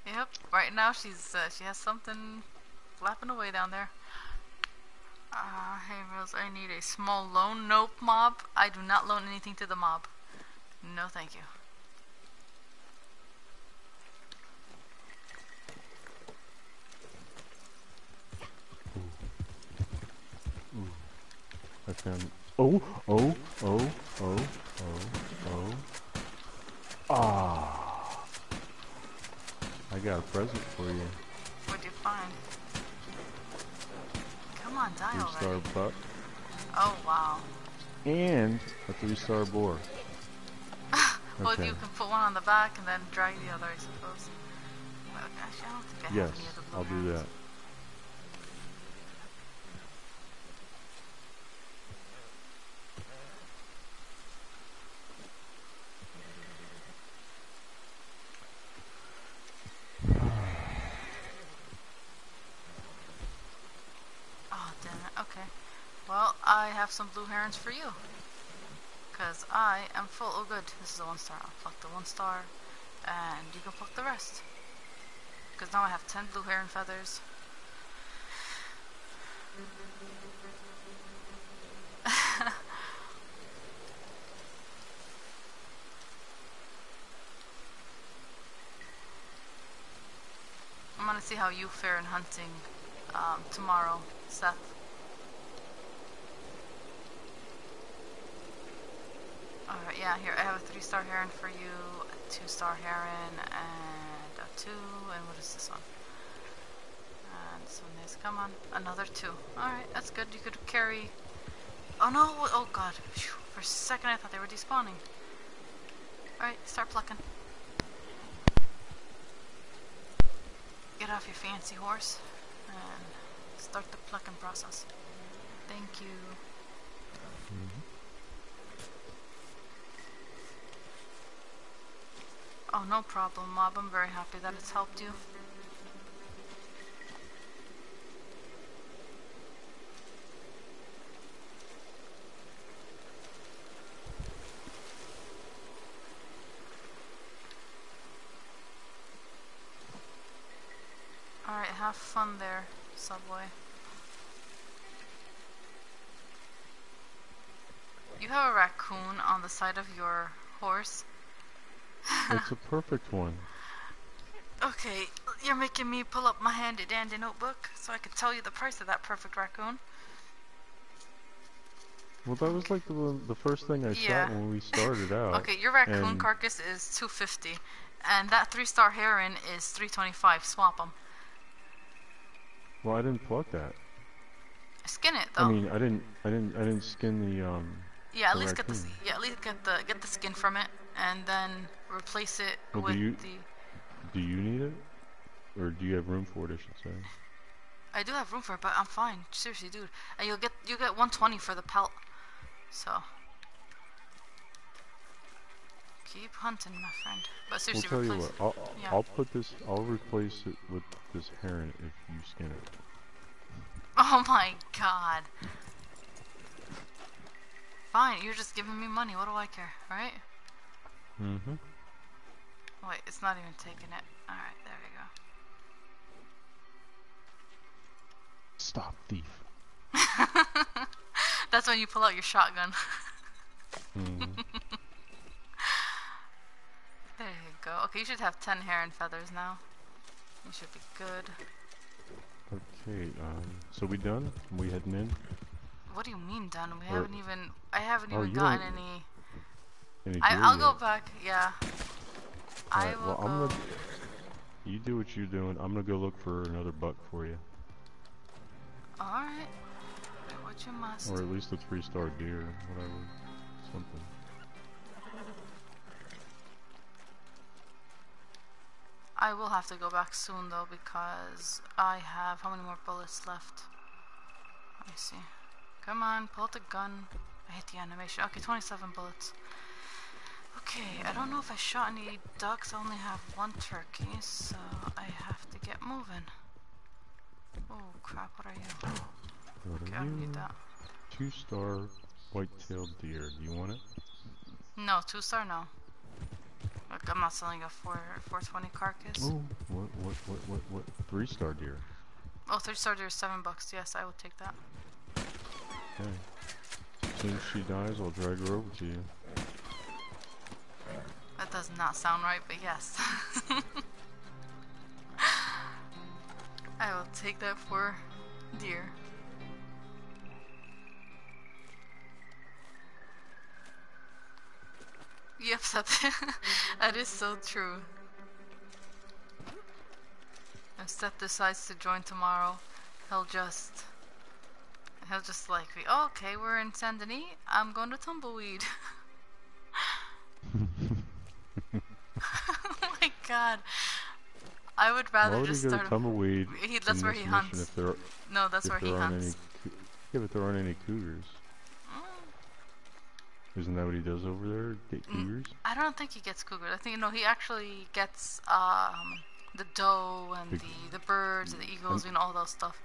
yep. Right now she's uh, she has something flapping away down there. Uh, hey Rose, I need a small loan. Nope, mob. I do not loan anything to the mob. No, thank you. Ooh. I found. Oh, oh, oh, oh, oh, oh. Ah. I got a present for you. What'd you find? Come on, die Three star already. buck Oh wow. and a three star boar. [LAUGHS] Well, Okay. you can put one on the back and then drag the other, I suppose. Well, actually, I don't think I Yes, have any of the I'll do blue I have some blue herons for you. Because I am full. Oh, good. This is a one star. I'll pluck the one star, and you can pluck the rest. Because now I have 10 blue heron feathers. [LAUGHS] I'm gonna see how you fare in hunting um, tomorrow, Seth. Alright, yeah, here I have a three star heron for you, a two star heron, and a two, and what is this one? And this one is, come on, another two. Alright, that's good. You could carry. Oh no, oh god. For a second I thought they were despawning. Alright, start plucking. Get off your fancy horse and start the plucking process. Thank you. Mm-hmm. Oh, no problem, Mob. I'm very happy that it's helped you. Alright, have fun there, Subway. You have a raccoon on the side of your horse. It's a perfect one. Okay, you're making me pull up my handy dandy notebook so I can tell you the price of that perfect raccoon. Well, that was like the, the first thing I Yeah. shot when we started [LAUGHS] out. Okay, your raccoon carcass is 250 and that 3-star heron is 325. Swap them. Well, I didn't pluck that. Skin it though. I mean, I didn't, I didn't, I didn't skin the um. yeah, at the least get the yeah, at least get the get the skin from it and then replace it Well, with do you the do you need it, or do you have room for it? I should say. I do have room for it, but I'm fine. Seriously, dude. And you'll get you get 120 for the pelt. So keep hunting, my friend. But seriously, We'll tell you what. I'll yeah. I'll put this. I'll replace it with this heron if you skin it. Oh my god. Fine, you're just giving me money. What do I care, right? Mm-hmm. Wait, it's not even taking it. Alright, there we go. Stop thief. [LAUGHS] That's when you pull out your shotgun. Mhm. [LAUGHS] there you go. Okay, you should have 10 heron feathers now. You should be good. Okay. Um. So we done? We heading in? What do you mean done? We Or- haven't even. I haven't Oh, even gotten any. I, gear I'll go back. Yeah. I will well, go. I'm gonna. You do what you're doing. I'm gonna go look for another buck for you, Alright. What you must. or at least a three-star deer, whatever, something. I will have to go back soon though because I have how many more bullets left? Let me see. Come on, pull out the gun. I hit the animation. Okay, 27 bullets. Okay, I don't know if I shot any ducks. I only have one turkey, so I have to get moving. Oh crap, what are you? What Okay, are I you? need that. Two-star white-tailed deer. Do you want it? No, two star, no. Look, I'm not selling a 4 420 carcass. Oh, what, what, what, what, what? Three-star deer. Oh, three star deer is seven bucks. Yes, I will take that. Okay. As soon as she dies, I'll drag her over to you. That does not sound right, but yes. [LAUGHS] I will take that for deer. Yep, [LAUGHS] that, that is so true. If Seth decides to join tomorrow, he'll just he'll just like be, oh, okay, we're in Saint Denis. I'm going to Tumbleweed. [LAUGHS] [LAUGHS] oh my god. I would rather would just he go start to tumbleweed? He, that's where he hunts. If there, no, that's where he hunts. Any, yeah, but there aren't any cougars. Isn't that what he does over there? Get cougars? I don't think he gets cougars. I think no, he actually gets um, the doe and The- the, the birds and the eagles and- and all those stuff.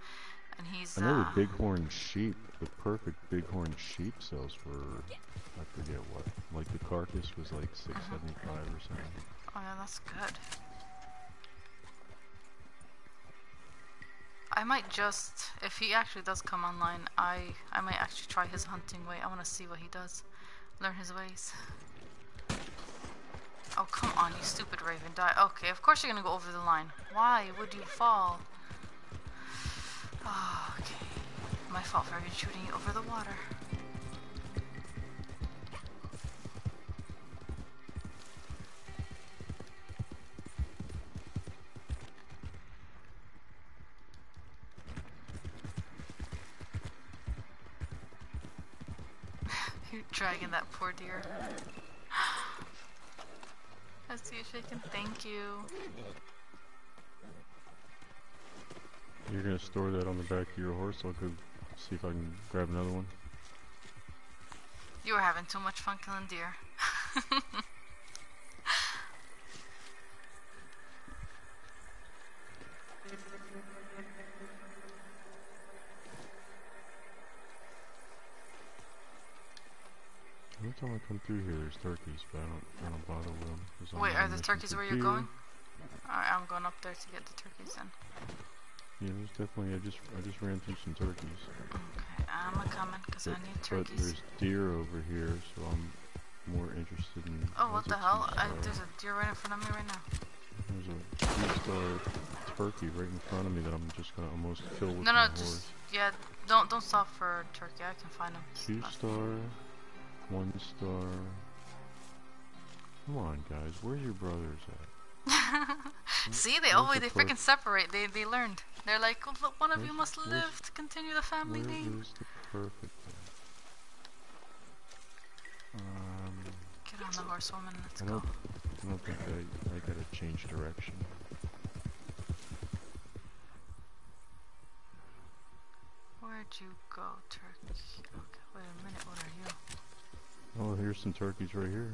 and he's. I know uh, the bighorn sheep, the perfect bighorn sheep sells for, I forget what, like the carcass was like 675 or something. Oh yeah, that's good. I might just, if he actually does come online, I I might actually try his hunting way. I want to see what he does, learn his ways. Oh come on, you stupid raven! Die. Okay, of course you're gonna go over the line. Why would you fall? Oh, [SIGHS] okay, my fault for shooting you over the water. You're dragging that poor deer. [GASPS] I see you shaking. Thank you. You're gonna store that on the back of your horse, I'll go see if I can grab another one. You were having too much fun killing deer. [LAUGHS] Every time I come through here, there's turkeys, but I don't, I don't bother with them. Wait, are the turkeys where you're going? Alright, I'm going up there to get the turkeys then. Yeah, there's definitely. I just, I just ran through some turkeys. Okay, I'm a coming because I need but there's deer over here, so I'm more interested in. Oh, what the hell? I, there's a deer right in front of me right now. There's a two-star turkey right in front of me that I'm just gonna almost kill with No, no, my just horse. yeah. Don't don't stop for turkey. I can find them. Two-star, one star. Come on, guys, where's your brothers at? [LAUGHS] See, they Where's always the they freaking separate. They they learned. They're like, oh, look, one of you must live to continue the family Where name. is the perfect one? Um, Get on the horse, woman. Let's I go. I don't think I, I gotta change direction. Where'd you go, turkey? Okay, wait a minute. What are you? Oh, here's some turkeys right here.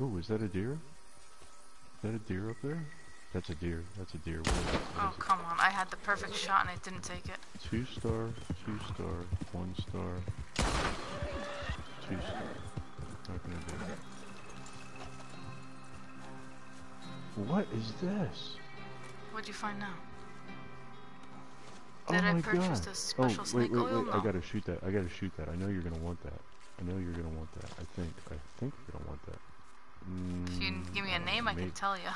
Ooh, is that a deer? Is that a deer up there? That's a deer. That's a deer. Oh it? come on! I had the perfect shot and I didn't take it. Two star, two star, one star, two star. Not gonna do it. What is this? What'd you find now? Oh Did I my purchase god! this oh, special oh, snake wait, wait, oil? wait! No. I gotta shoot that. I gotta shoot that. I know you're gonna want that. I know you're gonna want that. I think. I think you're gonna want that. If you Mm, give me a uh, name, I can tell you.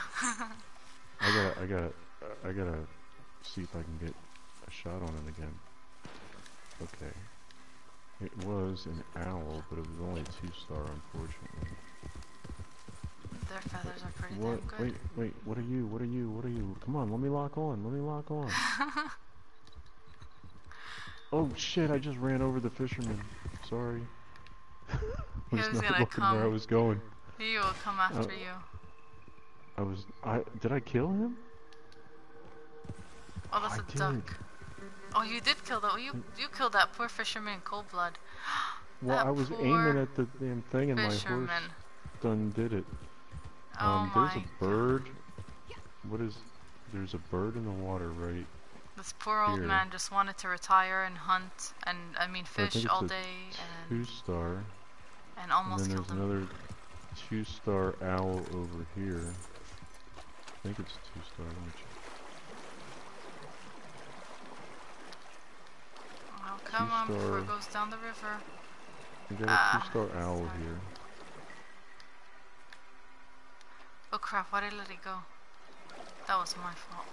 I gotta, [LAUGHS] I gotta, uh, I gotta see if I can get a shot on it again. Okay. It was an owl, but it was only a two-star, unfortunately. Their feathers are pretty What? damn good. Wait, wait. What are you? What are you? What are you? Come on, let me lock on. Let me lock on. [LAUGHS] oh shit! I just ran over the fisherman. Sorry. I [LAUGHS] He was was not gonna looking where I come. was going. He will come after Uh, you. I was. I did I kill him? Oh, that's I a duck. Oh, you did kill that. You you killed that poor fisherman in cold blood. [GASPS] Well, That I was aiming at the damn thing, and my horse done did it. Oh Um, there's my a bird. What is? There's a bird in the water, right? This poor old Here. man just wanted to retire and hunt and I mean I fish it's all day and Two star. And almost and then killed there's another two star owl over here. I think it's two star. Let me check. Oh, come on before it goes down the river. We got a Ah, two star owl here. Oh crap! Why did I let it go? That was my fault.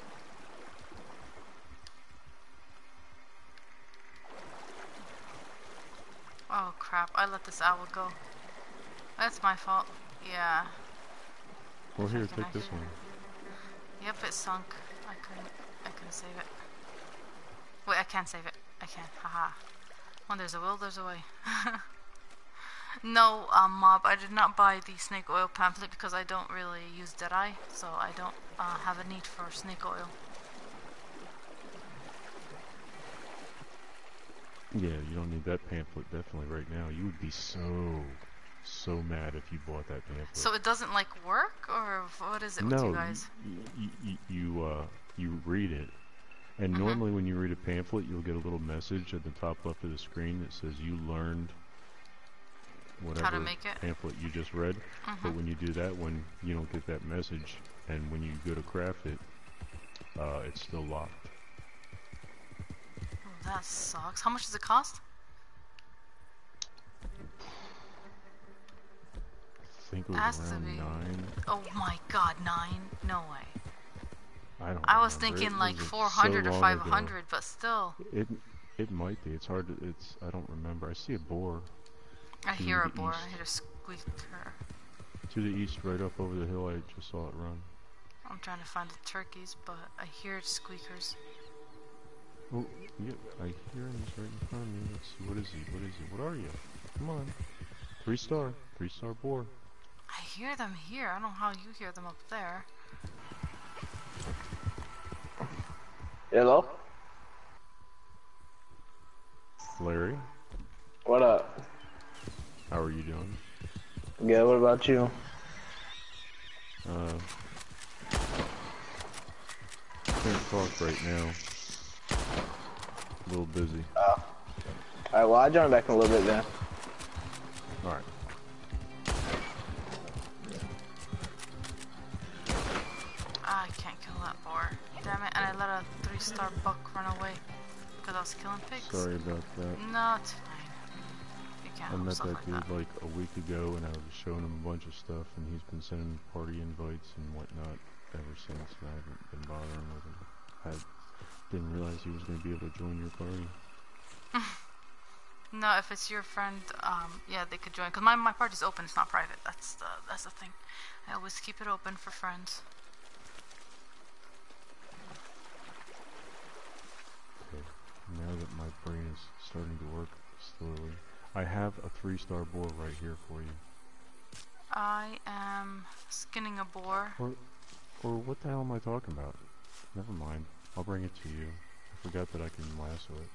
Oh crap! I let this owl go. That's my fault. Yeah. Well, here, take this one. Yep, it sunk. I couldn't. I couldn't save it. Wait, I can't save it. I can. Haha. When there's a will, there's a way. [LAUGHS] no, um, mob. I did not buy the snake oil pamphlet because I don't really use Deadeye, so I don't uh, have a need for snake oil. Yeah, you don't need that pamphlet definitely right now. You would be so, so mad if you bought that pamphlet. So it doesn't like work, or what is it with no, you guys? You, you, you, uh, you read it, And normally when you read a pamphlet, you'll get a little message at the top left of the screen that says you learned whatever make it. pamphlet you just read. But Mhm. when you do that one, you don't get that message. And when you go to craft it, uh, it's still locked. That sucks. How much does it cost? I think it was Has to around be. nine. Oh my god, nine? No way. I don't. I was remember. thinking It like uh, 400 so or 500, ago. but still. It it might be. It's hard to. It's. I don't remember. I see a boar. I hear a boar. east. I hear a squeaker. To the east, right up over the hill. I just saw it run. I'm trying to find the turkeys, but I hear squeakers. Oh, yeah, I hear him. He's right in front of me. Let's see. What is he? What is he? What are you? Come on. Three star. Three star boar. I hear them here. I don't know how you hear them up there. Hello? Larry, What up? how are you doing? Yeah, what about you? Uh, can't talk right now. A little busy. Oh. Alright, well, I'll join back in a little bit then. Alright. Ah, I can't kill that boar. Damn it, and I let a three-star buck run away because I was killing pigs. Sorry about that. No, it's fine. Can't I met that like dude that. like a week ago and I was showing him a bunch of stuff and he's been sending party invites and whatnot ever since and I haven't been bothering with him. I didn't realize he was going to be able to join your party. [SIGHS] No, if it's your friend, um, yeah, they could join. Cause my my party's open; it's not private. That's the that's the thing. I always keep it open for friends. Okay. Now that my brain is starting to work slowly, I have a three-star boar right here for you. I am skinning a boar. Or, or what the hell am I talking about? Never mind. I'll bring it to you. I forgot that I can lasso it.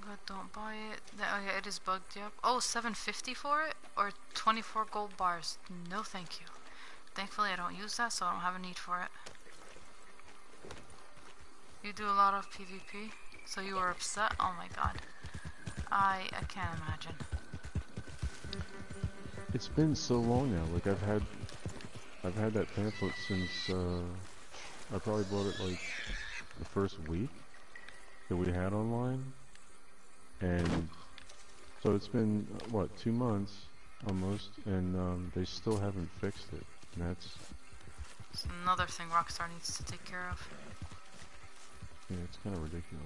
But don't buy it. Oh yeah, it is bugged. Yep. Oh, 750 for it or 24 gold bars. No, thank you. Thankfully, I don't use that, so I don't have a need for it. You do a lot of PvP, so you were upset. Oh my god. I I can't imagine. It's been so long now. Like I've had, I've had that pamphlet since uh, I probably bought it like the first week that we had online, and so it's been what two months almost, and um, they still haven't fixed it. And that's It's another thing Rockstar needs to take care of. yeah, it's kind of ridiculous.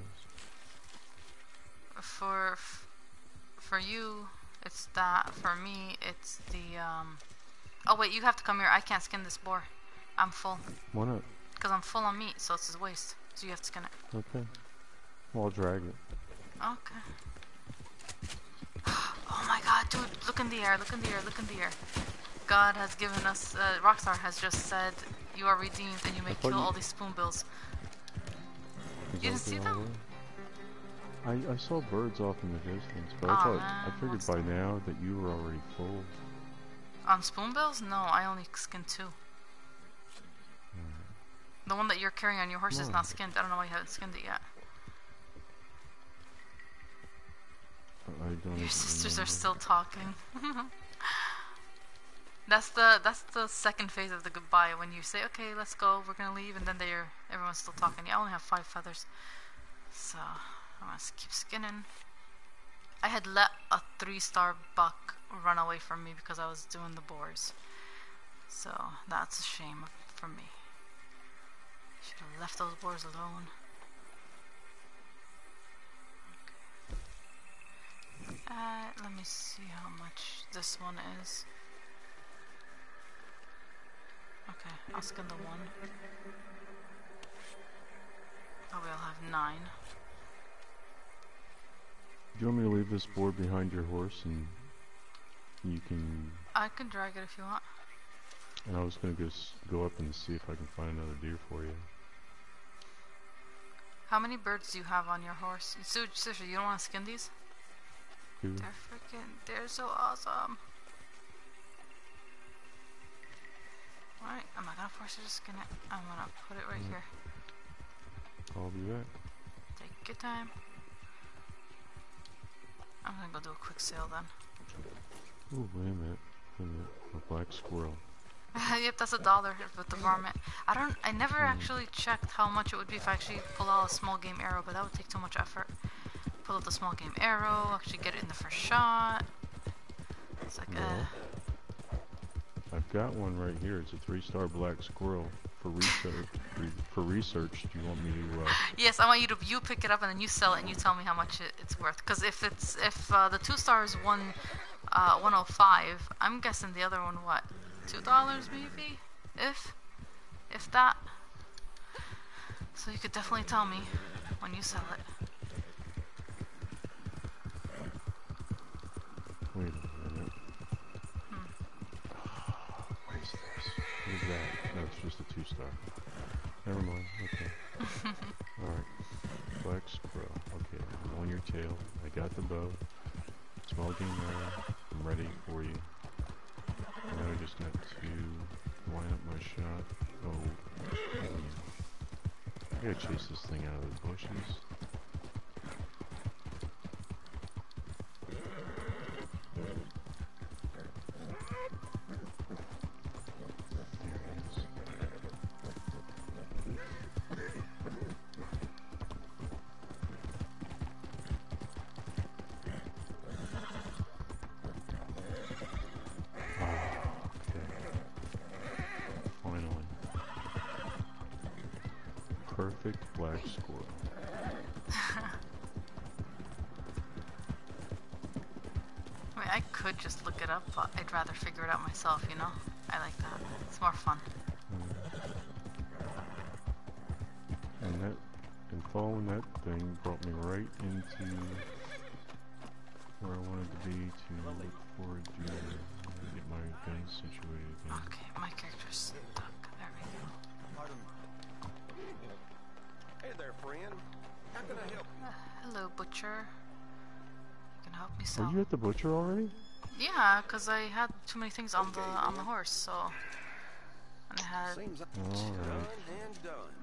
For f- for you, it's that. For me, it's the um. Oh wait, you have to come here. I can't skin this boar. I'm full. Why not? Because I'm full on meat, so it's a waste. So you have to skin it. Okay. Well, I'll drag it. Okay. [GASPS] Oh my god, dude, look in the air, look in the air, look in the air. God has given us, uh, Rockstar has just said, you are redeemed and you may kill you- all these spoonbills. You didn't see them? I, I saw birds off in the distance, but I thought man, I figured by now that you were already full. On spoonbills? No, I only skinned two. The one that you're carrying on your horse is not hmm. skinned. I don't know why you haven't skinned it yet. I I don't Your sisters are still talking. [LAUGHS] that's the that's the second phase of the goodbye when you say, "Okay, let's go. We're gonna leave," and then they're everyone's still talking. Yeah, I only have five feathers, so I'm gonna keep skinning. I had let a three-star buck run away from me because I was doing the boars, so that's a shame for me. Should have left those boars alone. Uh, let me see how much this one is. Okay, I'll skin the one. Probably I'll have nine. Do you want me to leave this board behind your horse and you can? I can drag it if you want. And I was gonna go go up and see if I can find another deer for you. How many birds do you have on your horse? So, seriously, you don't want to skin these? Two. They're freaking, they're so awesome. Alright, I'm not gonna force Where's it just gonna? I'm gonna put it right Mm. here. I'll be back. Take your time. I'm gonna go do a quick sale then. Oh, wait a minute. Wait a minute. A black squirrel. [LAUGHS] yep, that's a dollar with the varmint. I don't. I never Hmm. actually checked how much it would be if I actually pull out a small game arrow, but that would take too much effort. Pull out the small game arrow, actually get it in the first shot. It's like No. a. I've got one right here. It's a three-star black squirrel for research. [LAUGHS] re- for research, do you want me to? Uh, Yes, I want you to you pick it up and then you sell it and you tell me how much it, it's worth. Because if it's if uh, the two stars one uh, 105, I'm guessing the other one what two dollars maybe, if if that. So you could definitely tell me when you sell it. wait a minute. What is this? What is that? No, it's just a two-star. Never mind. Okay. [LAUGHS] All right. Flex squirrel. Okay. I'm on your tail. I got the bow. Small game arrow. I'm ready for you. Now I just got to line up my shot. Oh. I gotta chase this thing out of the bushes. Figure it out myself. You know, I like that. It's more fun. And that, and following that thing brought me right into where I wanted to be to look forward to get my guns situated again. Okay, my character's stuck. There we go. Pardon. Hey there, friend. How can I help you? [SIGHS] Uh, hello, butcher. You can help me Are you at the butcher already? Yeah, cause I had too many things on the on the horse, so. And I had. Seems like All done and done.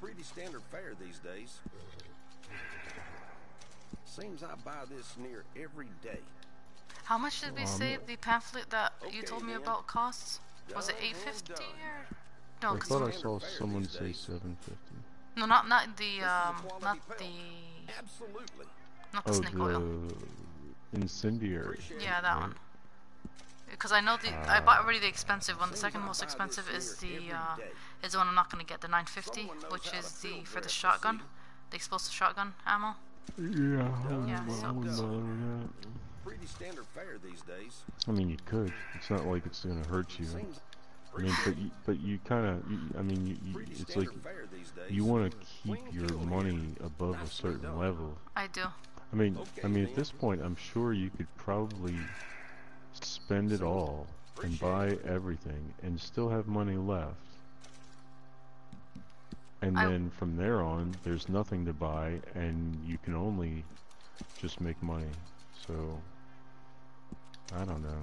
Pretty standard fare these days. Seems I buy this near every day. How much did we Um, say the pamphlet that you told me then. about costs? Was it 850 done. or? No, I 'cause thought I saw someone say 750. no, not not the This is a um, not the Absolutely. not the Oh, snake oil. The incendiary. Yeah, that right? one. Because I know the I bought already the expensive one. The second most expensive is the uh, is the one I'm not gonna get, the 950, which is the for the shotgun, the explosive shotgun ammo. Yeah, I Yeah, I so- wouldn't bother with that. Pretty standard fare these days. I mean, you could. It's not like it's gonna hurt you. I mean, but you, but you kind of, I mean, you, you, it's like standard fare these days. you want to keep your money above a certain level. I do. I mean, I mean, at this point, I'm sure you could probably spend it all and buy everything and still have money left. And I- then from there on, there's nothing to buy, and you can only just make money. So, I don't know.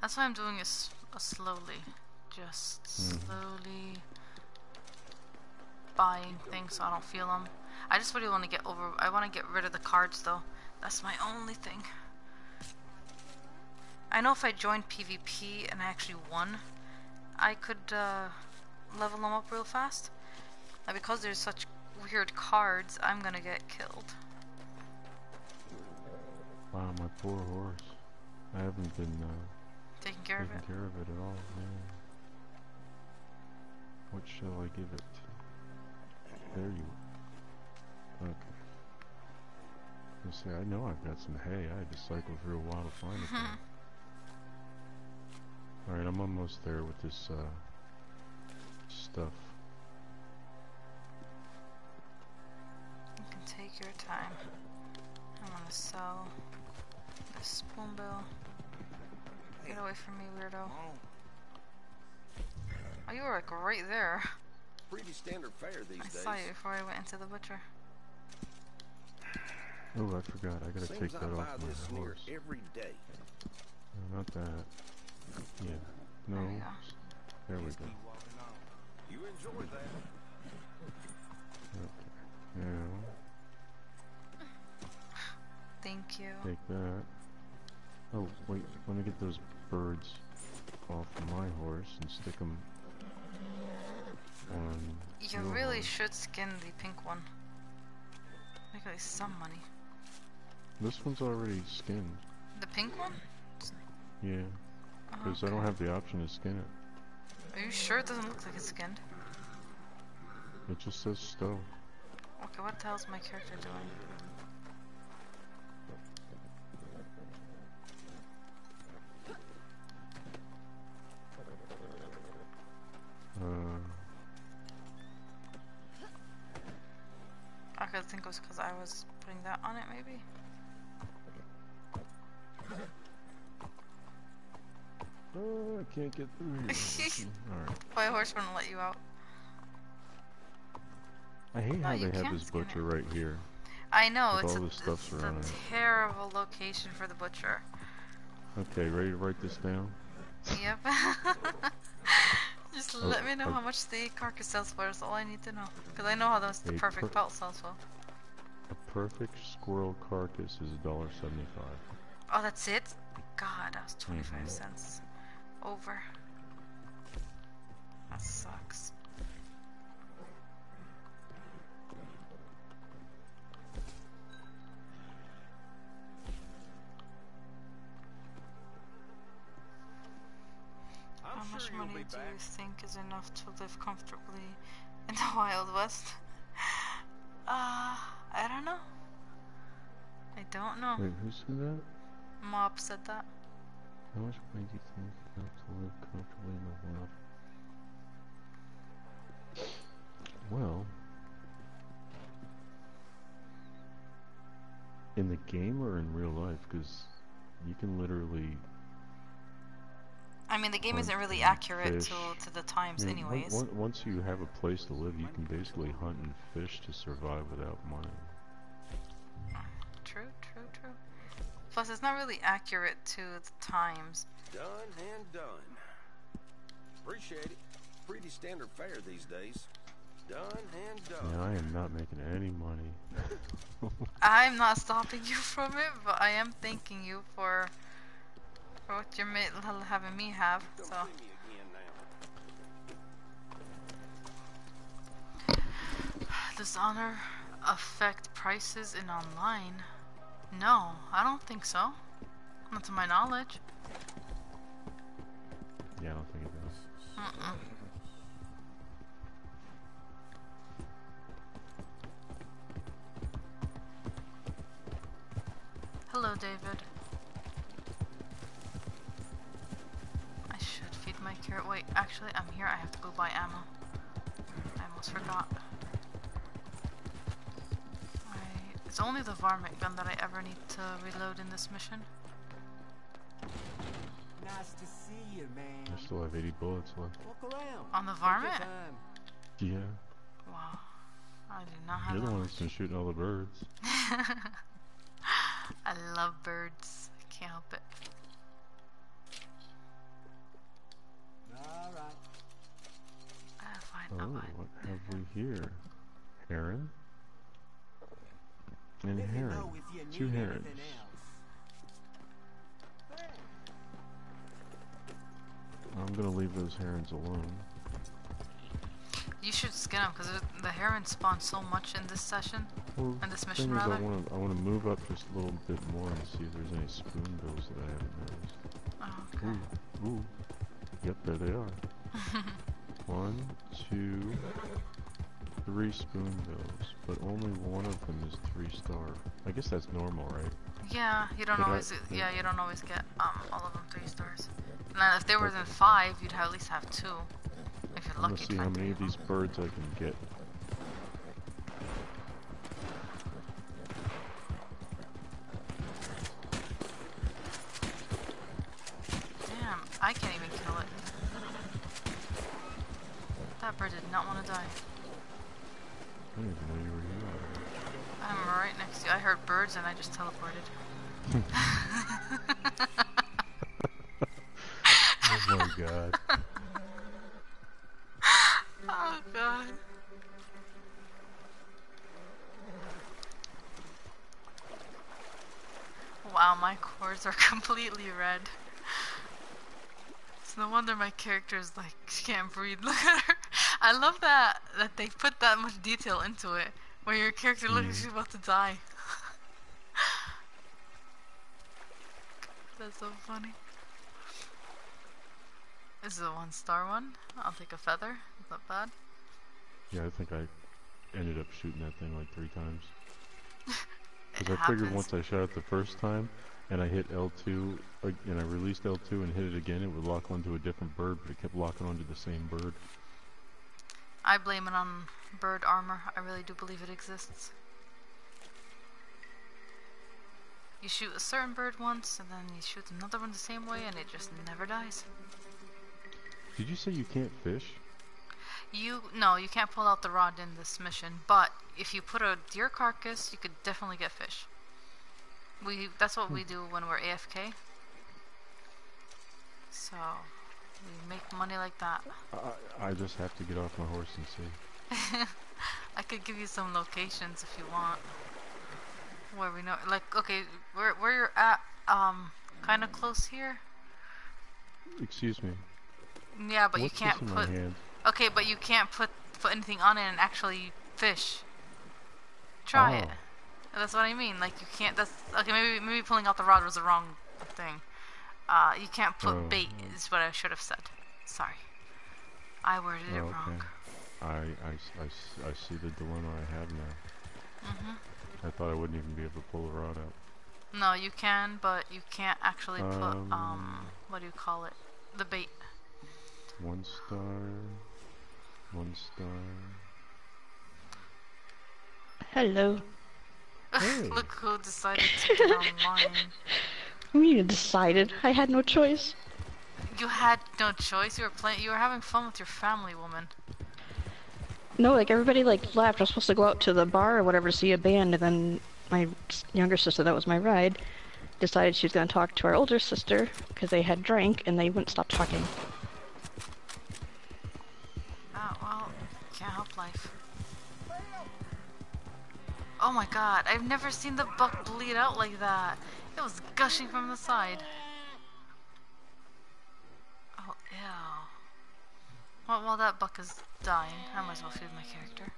That's why I'm doing is uh, slowly, just Mhm. slowly buying things so I don't feel them. I just really want to get over. I want to get rid of the cards though. That's my only thing. I know if I joined PvP and I actually won, I could uh, level them up real fast. Now because there's such weird cards, I'm gonna get killed. Wow, my poor horse. I haven't been uh, Taking care of it. care of it at all. Yeah. What shall I give it? There you. Okay. I say I know I've got some hay. I had to cycle through a while to find it. All right, I'm almost there with this uh, stuff. You can take your time. I'm gonna sell this spoonbill. Get away from me, weirdo. Oh, you were like right there. Pretty standard fare these I days. saw you before I went into the butcher. Oh, I forgot. I gotta Seems take I that buy off this my near horse. every day. No, not that. Yeah. No. There you go. There we go. You enjoy that. Okay. Now, Thank you. take that. Oh, wait, let me get those birds off my horse and stick them on You your really horse. should skin the pink one. Make at least some money. This one's already skinned. The pink one? Yeah. Because I don't have the option to skin it. Are you sure it doesn't look like it's skinned? It just says stow. Okay, what the hell's my character doing? Uh, Okay, I think it was because I was putting that on it, maybe? Oh, I can't get through. [LAUGHS] Alright. My horse wouldn't let you out. I hate No, how they have this butcher right here. I know, it's all a, it's a terrible location for the butcher. Okay, ready to write this down? Yep. [LAUGHS] Just Oh, let me know oh. how much the carcass sells for, that's all I need to know. Because I know how those the perfect per- pelt sells for. A perfect squirrel carcass is $1.75. Oh, that's it? God, that was 25 Mhm. cents. Over. That sucks. How much money do you think is enough to live comfortably in the [LAUGHS] Wild West? Uh, I don't know. I don't know. Wait, who said that? Mob said that. How much money do you think is enough to live comfortably in the world? Well, in the game or in real life? Because you can literally. I mean, the game hunt isn't really accurate to, to the times, I mean, anyways. on- once you have a place to live, you can basically hunt and fish to survive without money. True. Plus, it's not really accurate to the times. Done and done. Appreciate it. Pretty standard fare these days. Done and done. Yeah, I am not making any money. [LAUGHS] [LAUGHS] I'm not stopping you from it, but I am thanking you for for what you're ma- having me have. So. Does honor affect prices in online? No, I don't think so. Not to my knowledge. yeah, I don't think it does. Mm-mm. Hello, David. I should feed my carrot. Wait, actually, I'm here. I have to go buy ammo. I almost forgot. It's only the varmint gun that I ever need to reload in this mission. Nice to see you, man. I still have 80 bullets left. Walk around. On the varmint? Yeah. Wow. I do not have You're the one much. that's been shooting all the birds. [LAUGHS] I love birds. I can't help it. All right. Uh, fine. Oh, I'll what have we here? Heron? And Let heron. know if you Two need herons. I'm gonna leave those herons alone. You should skin them because the heron spawn so much in this session, Well, in this mission rather. I want to I want to move up just a little bit more and see if there's any spoonbills that I haven't noticed. Oh, okay. Ooh, ooh. Yep, there they are. [LAUGHS] One, two, three spoon bills, but only one of them is three star. I guess that's normal, right? Yeah, you don't But I- always. yeah, you don't always get um all of them three stars. And if there were in five, you'd have, at least have two. If you're I'm lucky. see how many of these birds I can get. Damn, I can't even kill it. That bird did not want to die. I didn't even know you were here. I'm right next to you. I heard birds and I just teleported. [LAUGHS] oh my god. [LAUGHS] Oh god. Wow, my cores are [LAUGHS] completely red. It's no wonder my character is like, she can't breathe. Look at her. I love that, that they put that much detail into it. Where your character looks like mm. she's about to die. [LAUGHS] That's so funny. This is a one star one. I'll take a feather. Is that bad? Yeah, I think I ended up shooting that thing like three times. [LAUGHS] Because I happens. figured once I shot it the first time, and I hit L2, like, uh, and I released L2 and hit it again, it would lock onto a different bird, but it kept locking onto the same bird. I blame it on bird armor. I really do believe it exists. You shoot a certain bird once, and then you shoot another one the same way, and it just never dies. Did you say you can't fish? You no, you can't pull out the rod in this mission, but if you put a deer carcass, you could definitely get fish. We that's what we hmm. do when we're AFK. So we make money like that. I, I just have to get off my horse and see. [LAUGHS] I could give you some locations if you want. Where we know, like, okay, where where you're at, um, kind of close here. Excuse me. Yeah, but What's you can't put. Okay, but you can't put put anything on it and actually fish. Try it. Oh. That's what I mean. Like you can't. That's okay. Maybe maybe pulling out the rod was the wrong thing. Uh, you can't put Oh, bait. Is what I should have said. Sorry. I worded Oh, it okay. wrong. I see the dilemma I have now. Mhm. I thought I wouldn't even be able to pull the rod out. No, you can, but you can't actually put um, Um, what do you call it? The bait. One star. One star. Hello. [LAUGHS] Hey. Look who decided to get online. [LAUGHS] I mean, you decided. I had no choice. You had no choice. You were playing. You were having fun with your family, woman. No, like everybody like left. I was supposed to go out to the bar or whatever to see a band, and then my younger sister, that was my ride, decided she was going to talk to our older sister because they had drank and they wouldn't stop talking. Oh well, can't help life. Oh my god, I've never seen the buck bleed out like that. It was gushing from the side. Oh, ew. Well, while that buck is dying, I might as well feed my character.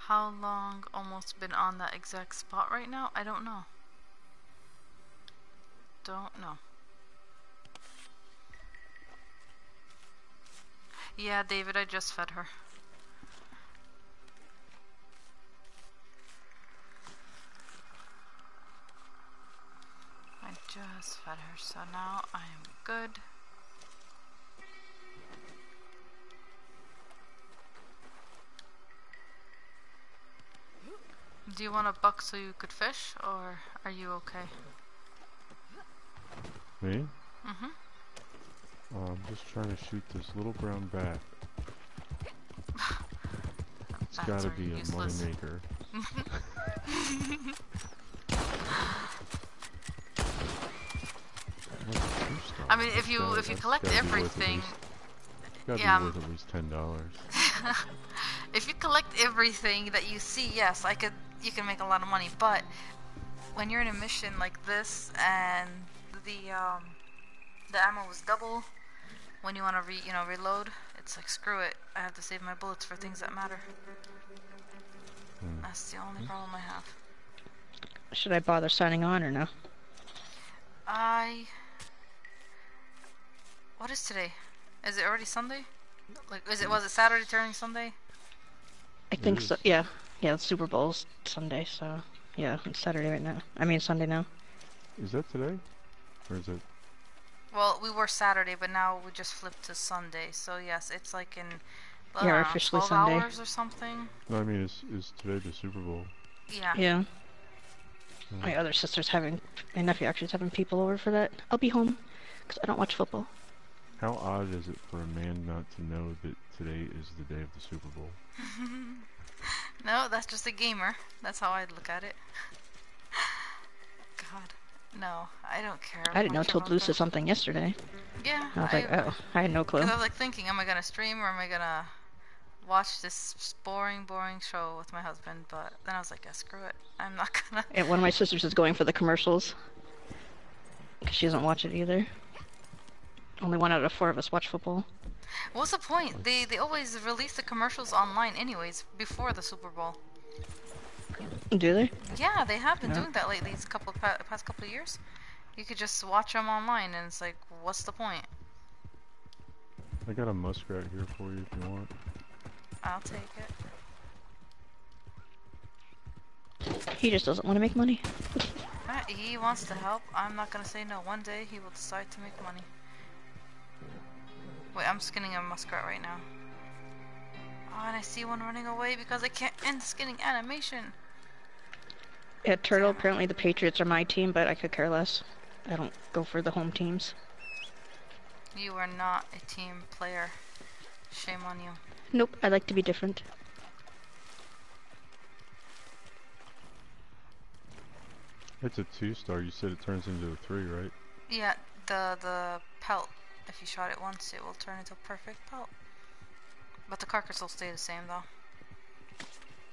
How long almost been on that exact spot right now? I don't know. Don't know. Yeah, David, I just fed her. I just fed her, so now I am good. Do you want a buck so you could fish, or are you okay? Me? Mm-hmm. Oh, I'm just trying to shoot this little brown bat. it's [LAUGHS] gotta be a useless. moneymaker. [LAUGHS] [LAUGHS] What's the two star? I mean, if you- if you collect gotta be worth at everything- least- Yeah, um, at least ten dollars. [LAUGHS] if you collect everything that you see, yes, I could. You can make a lot of money. But when you're in a mission like this and the um, the ammo was double, when you want to re you know reload, it's like screw it. I have to save my bullets for things that matter. Hmm. That's the only problem I have. Should I bother signing on or no? I. What is today? Is it already Sunday? Like, is it was it Saturday turning Sunday? I think so. Mm. Yeah, yeah. The Super Bowl's Sunday, so yeah, it's Saturday right now. I mean Sunday now. Is that today? Or is it? Well, we were Saturday, but now we just flipped to Sunday. So yes, it's like in I Yeah, don't we're know, officially 12 Sunday. hours or something. No, I mean, is is today the Super Bowl? Yeah. Yeah. My other sister's having, my nephew actually is having people over for that. I'll be home because I don't watch football. How odd is it for a man not to know that today is the day of the Super Bowl? [LAUGHS] no, that's just a gamer. That's how I'd look at it. God. No, I don't care. I didn't know much till about Blue said something yesterday. Yeah, I was like, oh, I had no clue. I was like thinking, am I gonna stream or am I gonna watch this boring, boring show with my husband? But then I was like, yeah, screw it. I'm not gonna. And one of my sisters is going for the commercials. Because she doesn't watch it either. Only one out of four of us watch football. What's the point? They they always release the commercials online, anyways, before the Super Bowl. Do they? Yeah, they have been Yeah. doing that lately. These couple pa- past couple of years. You could just watch them online, and it's like, what's the point? I got a muskrat here for you if you want. I'll take it. He just doesn't want to make money. Uh, He wants to help. I'm not gonna say no. One day he will decide to make money. Wait, I'm skinning a muskrat right now. Oh, and I see one running away because I can't end skinning animation. Yeah, Turtle, apparently the Patriots are my team, but I could care less. I don't go for the home teams. You are not a team player. Shame on you. Nope, I like to be different. It's a two star. You said it turns into a three, right? Yeah, the the pelt. If you shot it once, it will turn into a perfect pelt. But the carcass will stay the same though.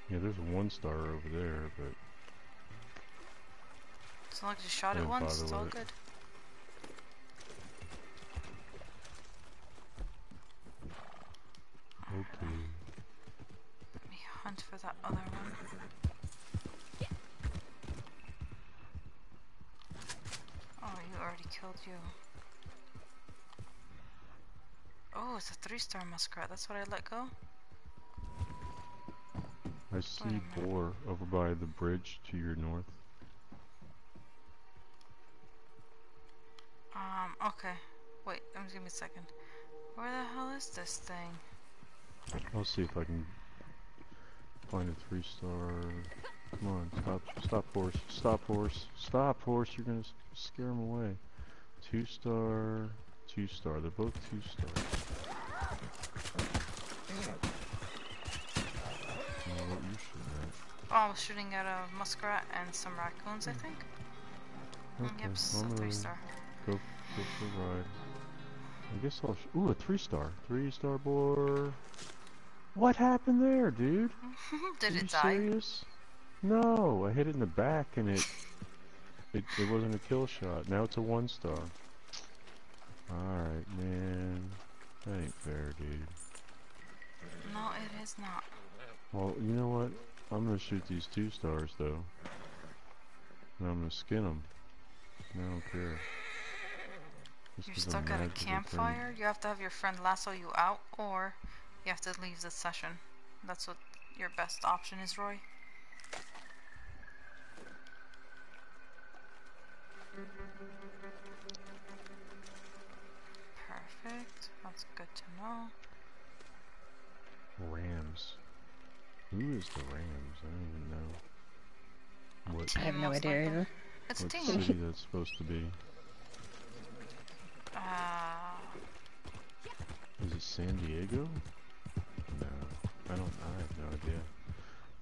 Yeah, there's one star over there, but As long as you shot it once, it's all it. good. okay. Let me hunt for that other one. Oh, you already killed you. Oh, it's a three-star muskrat. That's what I let go. I see boar over by the bridge to your north. Um, okay. Wait, um, give me a second. Where the hell is this thing? I'll see if I can find a three star. Come on, stop, stop horse, stop horse, stop horse. You're gonna scare him away. Two star, two star. They're both two stars. Oh, what you shooting at? Oh, I was shooting at a muskrat and some raccoons, I think. Mm, Okay, Yep, so I'm three-star. Go, go for a ride. I guess I'll. Sh Ooh, a three star, three star boar. What happened there, dude? [LAUGHS] Did Are it you die? serious? No, I hit it in the back and it, [LAUGHS] it it wasn't a kill shot. Now it's a one star. Alright, man. That ain't fair, dude. No, it is not. Well, you know what? I'm gonna shoot these two stars though. And I'm gonna skin them. I don't care. Just You're stuck at a mad 'cause I campfire. You have to have your friend lasso you out, or you have to leave the session. That's what your best option is, Roy. Perfect. That's good to know. Rams. Who is the Rams? I don't even know. What? I have no idea either. It's what team. city that's supposed to be? Uh, Is it San Diego? No, I don't. I have no idea.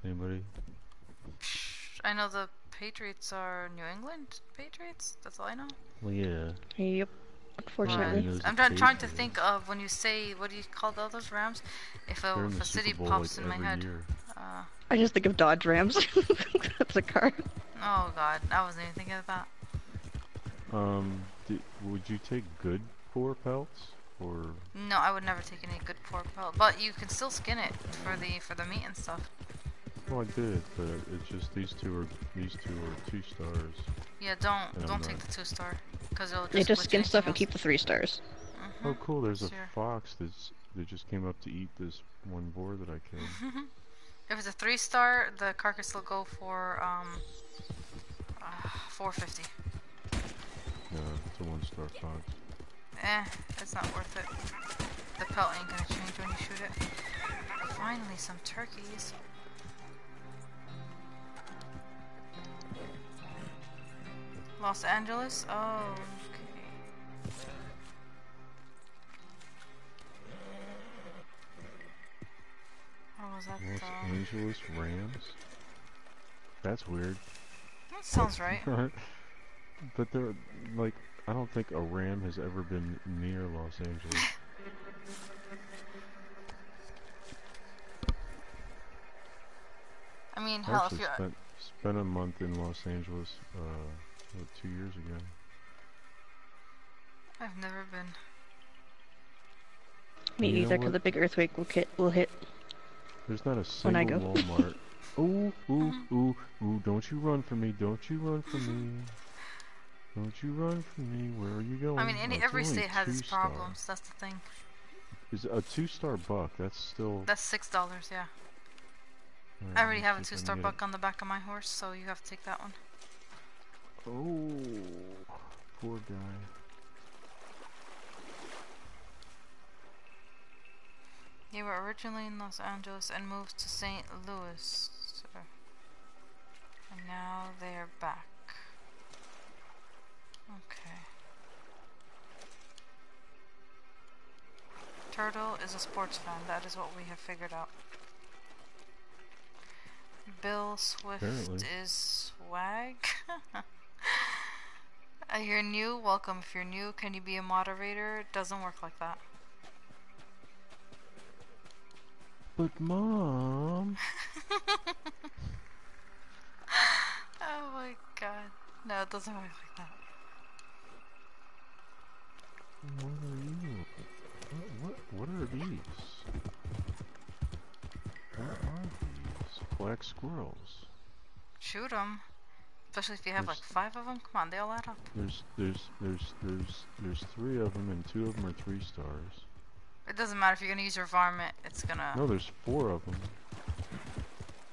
Anybody? I know the Patriots are New England Patriots. That's all I know. Well, yeah. Yep. Unfortunately. Those I'm trying, trying to think of when you say what do you call the others Rams? If a, if a city Bowl, pops like, in my head. Uh, I just think of Dodge Rams. [LAUGHS] That's a car. oh God, I wasn't even thinking of that. Um, di would you take good poor pelts or? No, I would never take any good pork pelt, but you can still skin it for the for the meat and stuff. Well, I did, but it's just these two are these two are two stars. Yeah, don't don't take the two star, cause it'll just. They just skin anything stuff and keep the three stars. Oh, cool! There's a fox that's that just came up to eat this one boar that I killed. [LAUGHS] if it's a three star, the carcass will go for um. Uh, 450. no, it's a one star fox. Eh, it's not worth it. The pelt ain't gonna change when you shoot it. Finally, some turkeys. Los Angeles? Oh, okay. What was that? Los Angeles Rams. That's weird. That sounds [LAUGHS] right. But they're like I don't think a ram has ever been near Los Angeles. [LAUGHS] I mean, I hell, if actually you're spent spent a month in Los Angeles uh, what, two years ago. I've never been. Me You either, because what? the big earthquake will hit. Will hit. There's not a When I single go. Walmart. [LAUGHS] ooh, ooh, mm-hmm. ooh, ooh! Don't you run from me! Don't you run from me! Don't you run from me! Where are you going? I mean, any Oh, every state has its two-star. problems. That's the thing. Is a two-star buck? That's still. That's six dollars. Yeah. Alright, I already have a see if I can two-star get it. buck on the back of my horse, so you have to take that one. Oh, poor guy. They were originally in Los Angeles and moved to St. Louis. And now they are back. Okay. Turtle is a sports fan. That is what we have figured out. Bill Swift Apparently. is swag. [LAUGHS] Uh, you're new. Welcome. If you're new, can you be a moderator? It doesn't work like that. But mom. [LAUGHS] Oh my god. No, it doesn't work like that. What are you? What, what, what are these? What are these? Black squirrels. Shoot them. Especially if you have like five of them. Come on, they all add up. There's, there's, there's, there's, there's three of them, and two of them are three stars. It doesn't matter if you're gonna use your varmint. It's gonna. No, there's four of them.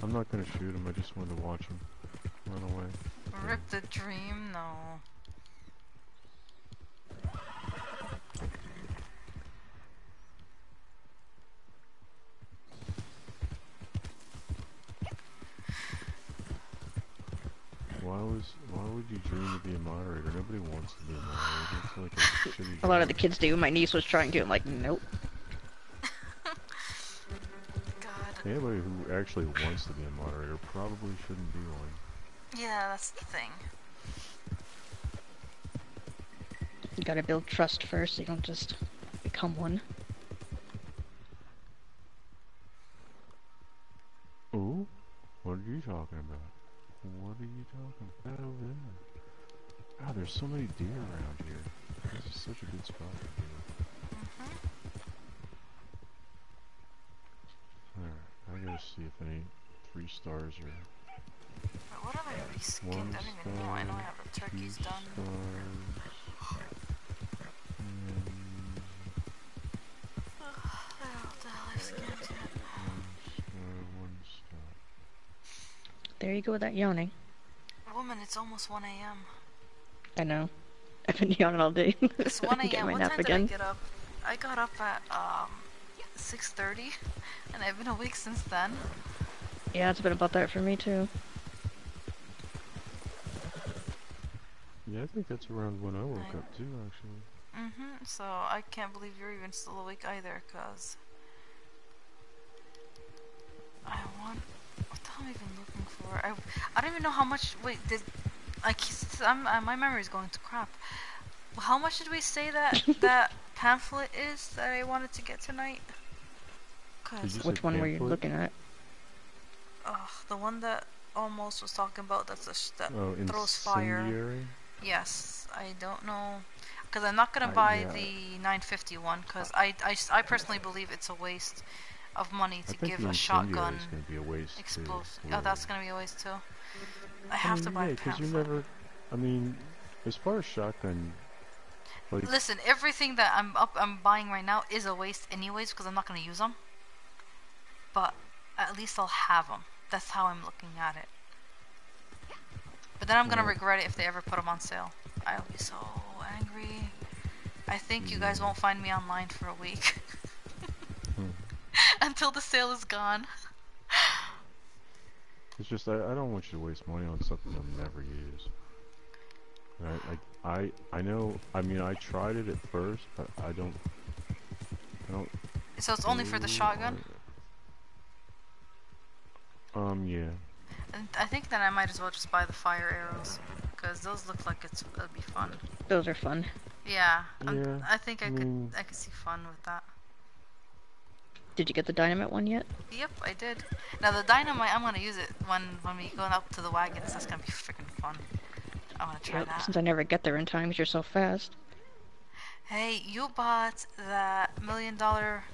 I'm not gonna shoot them. I just wanted to watch them run away. Rip the dream. No. Why was, why would you dream to be a moderator? Nobody wants to be a moderator. It's like a [LAUGHS] A lot of the kids do. My niece was trying to. I'm like, nope. Anybody who actually wants to be a moderator probably shouldn't be one. Yeah, that's the thing. You gotta build trust first. You don't just become one. Ooh, what are you talking about? What are you talking about over there? God, there's so many deer around here. This is such a good spot for deer. Mm-hmm. Alright, I gotta see if any three stars are. But what have I reskinned? One I don't even know. I know I have the turkeys done. stars, There you go with that yawning. Woman, it's almost 1 a.m. I know. [LAUGHS] I've been yawning all day. It's [LAUGHS] 1 Get a.m. my What nap time again. did I get up? I got up at um 6:30, [LAUGHS] and I've been awake since then. Yeah, it's been about that for me too. Yeah, I think that's around when I woke up too, actually. Mhm. So I can't believe you're even still awake either, cause I want. What the hell am I even looking for? I I don't even know how much. Wait, did I? keep- I'm, uh, my memory's going to crap. How much did we say that [LAUGHS] that pamphlet is that I wanted to get tonight? Cause Which one were you looking at? Ugh, the one that almost was talking about that's a sh- that Oh, throws fire. Yes, I don't know, because I'm not gonna Uh, buy yeah. the 950 one because I personally believe it's a waste of money to give a shotgun is gonna be a waste too, explosive. Oh, that's gonna be a waste too. I have mean, to buy yeah, a because you never. I mean, as far as shotgun, like Listen, everything that I'm up, I'm buying right now is a waste anyways because I'm not gonna use them. But at least I'll have them. That's how I'm looking at it. But then I'm gonna regret it if they ever put them on sale. I'll be so angry. I think you guys won't find me online for a week Hmm. [LAUGHS] [LAUGHS] until the sale is gone. It's just I, I don't want you to waste money on something you'll never use. And I, I I I know. I mean, I tried it at first, but I don't. I don't. So it's only for the shotgun? Um. Yeah. And I think then I might as well just buy the fire arrows because those look like it's it'll be fun. Those are fun. Yeah, I'm- Yeah, I think I, I could I could see fun with that. Did you get the dynamite one yet? Yep, I did. Now the dynamite, I'm gonna use it when when we go up to the wagons. That's gonna be freaking fun. I wanna try Yep, that. Since I never get there in time because you're so fast. Hey, you bought the million dollar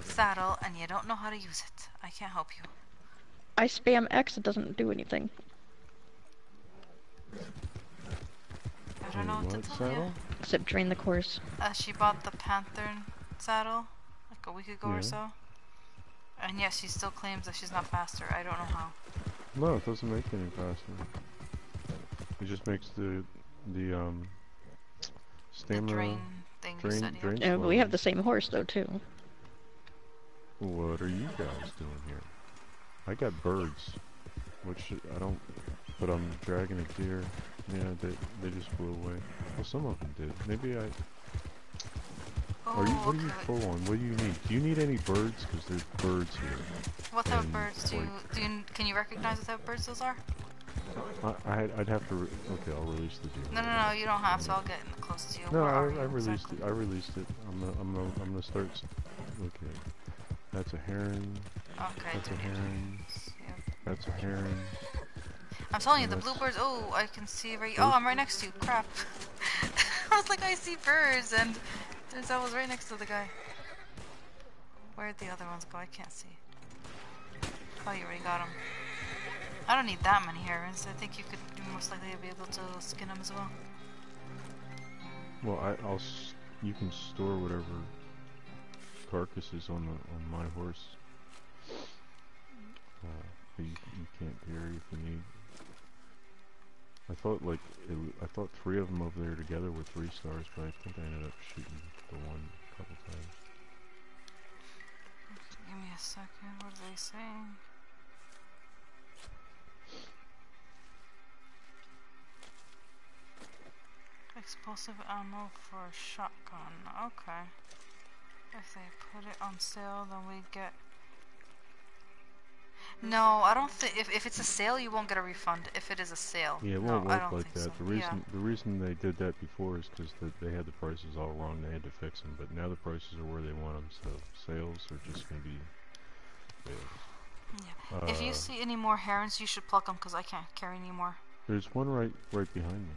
saddle and you don't know how to use it. I can't help you. I spam X, it doesn't do anything. I don't know what to What tell you. Except drain the cores. Uh, she bought the Panther saddle like a week ago Yeah. or so. And yes, she still claims that she's not faster. I don't know how. No, it doesn't make any faster. It just makes the the um stamina drain thing you drain, yeah. drain Yeah, but we have the same horse though too. What are you guys doing here? I got birds, which I don't. But I'm dragging a deer. Yeah, they they just flew away. Well, some of them did. Maybe I. Are you? What are you oh, full on? What do you need? Do you need any birds? Because there's birds here. What type of And, birds do you, do you, can you recognize what type of birds those are? I, I'd, I'd have to. Okay, I'll release the deer. No, no, no, you don't have to. I'll get close to you. No, I, I released exactly? it. I released it. I'm gonna, I'm gonna, I'm gonna start. Okay, that's a heron. Okay, That's a heron. Yep. That's a heron. I'm telling you, the bluebirds. Oh, I can see right. Oh, I'm right next to you. Crap. [LAUGHS] I was like, I see birds, and out I was right next to the guy. Where'd the other ones go? I can't see. Oh, you already got them. I don't need that many herons. I think you could most likely be able to skin them as well. Well, I, I'll. S you can store whatever carcasses on the on my horse. Uh, you, you can't carry if you need. I thought like it, I thought three of them over there together were three stars, but I think I ended up shooting the one a couple times. Give me a second. What are they saying? Explosive ammo for a shotgun. Okay. If they put it on sale, then we get. No, I don't think. If, if it's a sale, you won't get a refund. If it is a sale. Yeah, it won't I work like that. so. The reason Yeah. the reason they did that before is because the, they had the prices all wrong. They had to fix them, but now the prices are where they want them. So sales are just gonna be sales. Yeah. if you Uh, see any more herons, you should pluck them because I can't carry any more. There's one right right behind me,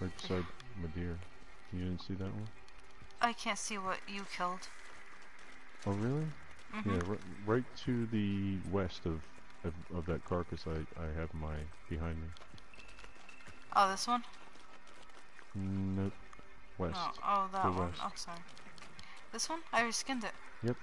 right beside my deer. You didn't see that one? I can't see what you killed. Oh really? Mhm. Yeah, right, right to the west of, of of that carcass. I I have my behind me. Oh, this one? Nope. West. Oh, oh that one. west. Oh, sorry. This one? I already skinned it. Yep.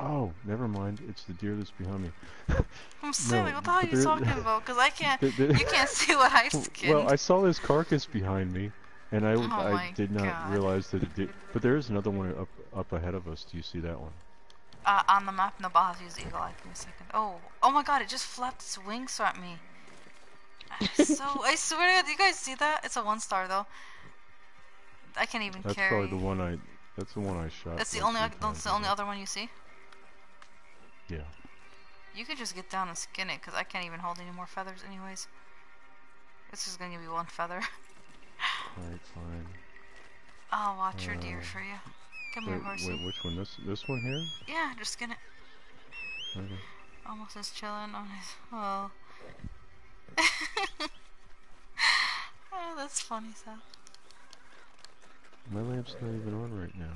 Oh, never mind. It's the deer that's behind me. [LAUGHS] I'm silly. No, what the hell are you talking [LAUGHS] about? Because I can't. there- there- you can't see what I [LAUGHS] skinned. Well, I saw this carcass behind me, and I, Oh I did not God. realize that it did. But there is another one up up ahead of us. Do you see that one? Uh, on the map, no, but I'll use eagle eye. Give me a second. Oh, oh my god! It just flapped its wings at me. so I [LAUGHS] swear to God, you guys see that? It's a one star though. I can't even That's carry. probably the one I. That's the one I shot. That's the only. three That's the only other one you see. Yeah. You could just get down and skin it, cause I can't even hold any more feathers, anyways. It's just gonna give me one feather. [LAUGHS] Alright, fine. I'll watch your deer Uh, for you. Come here, wait, horsey. wait, which one? This this one here? Yeah, just gonna. Okay. Almost is chilling on his. Oh. [LAUGHS] oh, that's funny, Sal. My lamp's not even on right now.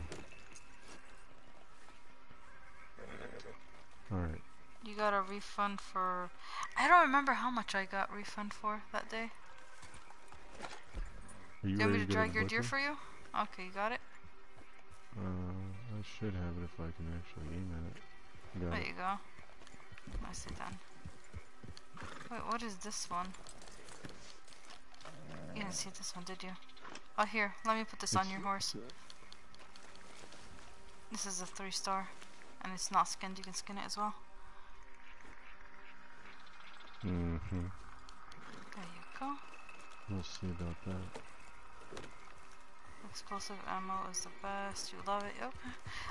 Alright. You got a refund for. I don't remember how much I got refund for that day. Are you Do you want me to drag your deer for you? Okay, you got it? Uh, I should have it if I can actually aim at it. Got There it. you go. Nicely done. Wait, what is this one? You didn't see this one, did you? Oh, here, let me put this on your horse. This is a three star, and it's not skinned. You can skin it as well. Mm-hmm. There you go. We'll see about that. Explosive ammo is the best. You love it. Okay.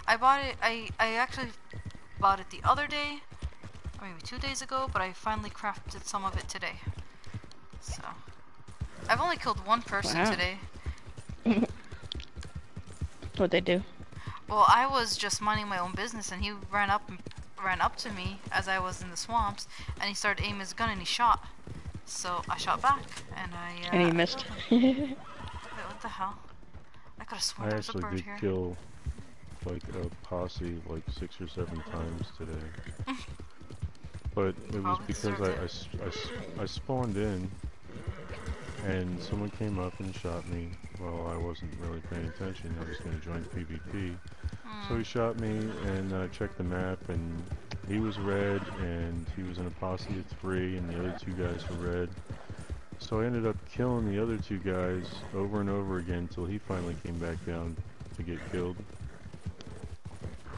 I bought it. I I actually bought it the other day, or maybe two days ago. But I finally crafted some of it today. So, I've only killed one person Wow. today. [LAUGHS] What'd they do? Well, I was just minding my own business, and he ran up ran up to me as I was in the swamps, and he started aiming his gun, and he shot. So I shot back, and I. Uh, And he missed. [LAUGHS] Wait, what the hell? I could have I there was a actually bird did here. kill like a posse like six or seven [LAUGHS] times today. [LAUGHS] but it was because I. I s- I I spawned in and someone came up and shot me while I wasn't really paying attention. I was going to join PvP. So he hmm. shot me and I checked the map and he was red and he was in a posse of three and the other two guys were red. So I ended up killing the other two guys over and over again until he finally came back down to get killed.